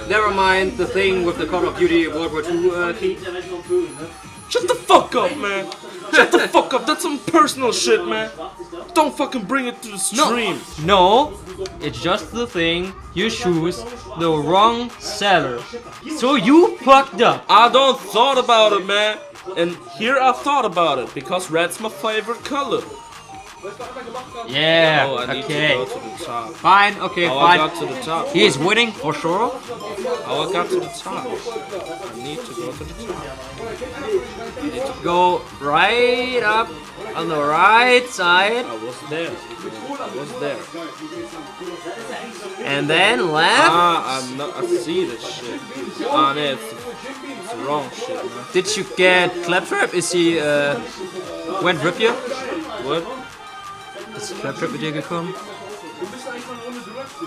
Speaker 1: Never mind the thing with the Call of Duty World War II uh, key.
Speaker 2: Shut the fuck up, man. Shut the fuck up. That's some personal shit, man. Don't fucking bring it to the stream.
Speaker 1: No, it's just the thing you choose the wrong seller. So you fucked up.
Speaker 2: I don't thought about it, man. And here I thought about it because red's my favorite color.
Speaker 1: Yeah,
Speaker 2: Oh, I need
Speaker 1: okay.
Speaker 2: to go to the top.
Speaker 1: Fine, okay,
Speaker 2: I
Speaker 1: fine.
Speaker 2: got to the top.
Speaker 1: He is winning for sure.
Speaker 2: I got to the top. I need to go to the top. I need to
Speaker 1: Go right up on the right side.
Speaker 2: I was there. I was there.
Speaker 1: And then left.
Speaker 2: Ah, I'm not, I see this shit. Ah, no, it's, it's wrong shit, man.
Speaker 1: Did you get Claptrap? Is he uh, went rip you?
Speaker 2: What?
Speaker 1: Ist Claptrap mit dir gekommen?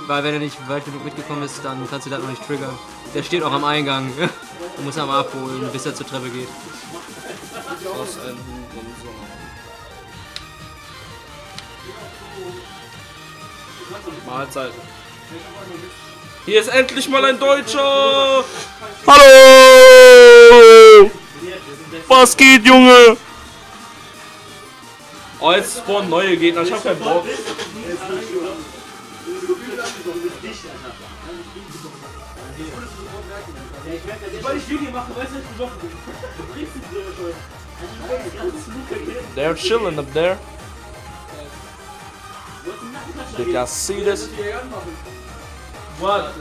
Speaker 1: Weil wenn er nicht weit genug mitgekommen ist, dann kannst du das noch nicht triggern. Der steht auch am Eingang. <laughs> Du musst ihn mal abholen, bis er zur Treppe geht.
Speaker 2: Mahlzeit. Hier ist endlich mal ein Deutscher! Hallo! Was geht, Junge? Oh, jetzt spawnen neue Gegner, ich hab keinen Bock.
Speaker 5: They're chilling up there. Did y'all see this?
Speaker 2: What?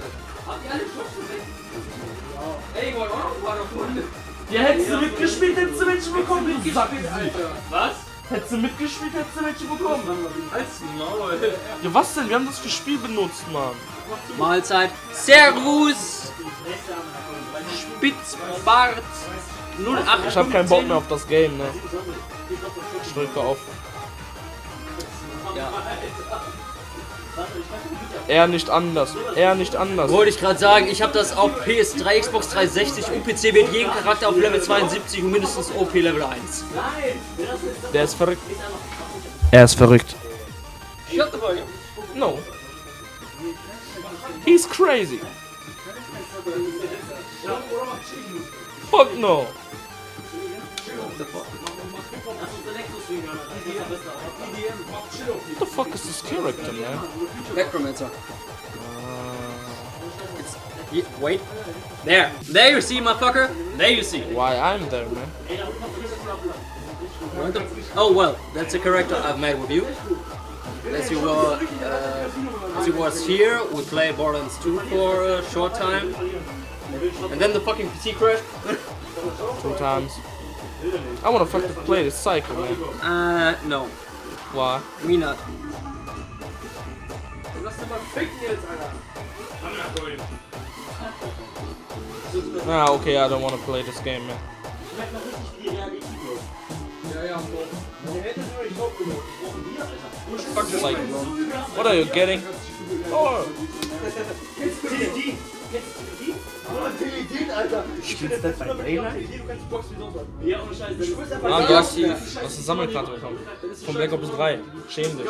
Speaker 2: Ey, wollt auch noch ein paar davon?
Speaker 3: Ja, hättest du mitgespielt, hättest du Menschen bekommen,
Speaker 2: mitgespielt, Alter. Was?
Speaker 3: Hättest du mitgespielt, hättest du welche bekommen.
Speaker 2: Als Maul.
Speaker 5: Ja, was denn? Wir haben das für Spiel benutzt, Mann.
Speaker 1: Mahlzeit. Servus! Spitzbart 08.
Speaker 5: Ich hab keinen Bock mehr auf das Game, ne? Ich drücke auf.
Speaker 1: Ja.
Speaker 5: Er nicht anders. Er nicht anders.
Speaker 1: Wollte ich gerade sagen, ich habe das auf PS3, Xbox 360 und PC wird jeden Charakter auf Level 72 und mindestens OP Level 1.
Speaker 5: Der ist verrückt. Er ist verrückt.
Speaker 1: Shut the fuck up.
Speaker 5: No. He's crazy. Fuck no. What the fuck is this character, man?
Speaker 1: Necromancer. It's, ye- wait. There. There you see, motherfucker. There you see.
Speaker 5: Why I'm there, man?
Speaker 1: What the- Oh well, that's a character I've made with you. As you were, uh, as you was here, we played Borderlands 2 for a short time, and then the fucking PC crashed.
Speaker 5: Two times. I wanna fucking play this cycle, man.
Speaker 1: Uh, no.
Speaker 5: Why?
Speaker 1: Me not.
Speaker 3: Lass den mal ficken jetzt, Alter.
Speaker 5: Ah, okay, I don't wanna play this game, man.
Speaker 3: Ja, ja, Bro. Der hätte nur nicht aufgenommen.
Speaker 5: Like, what are you getting? Oh, <laughs>
Speaker 3: Teledin, Alter.
Speaker 5: Spielst du bei Daylight?
Speaker 3: Du kannst Boxen wie sonst was. Ja, ohne Scheiß. Du spielst einfach
Speaker 5: ah, du hast die, du hast die Sammelkarte bekommen. Von Black Ops 3. Schäm dich.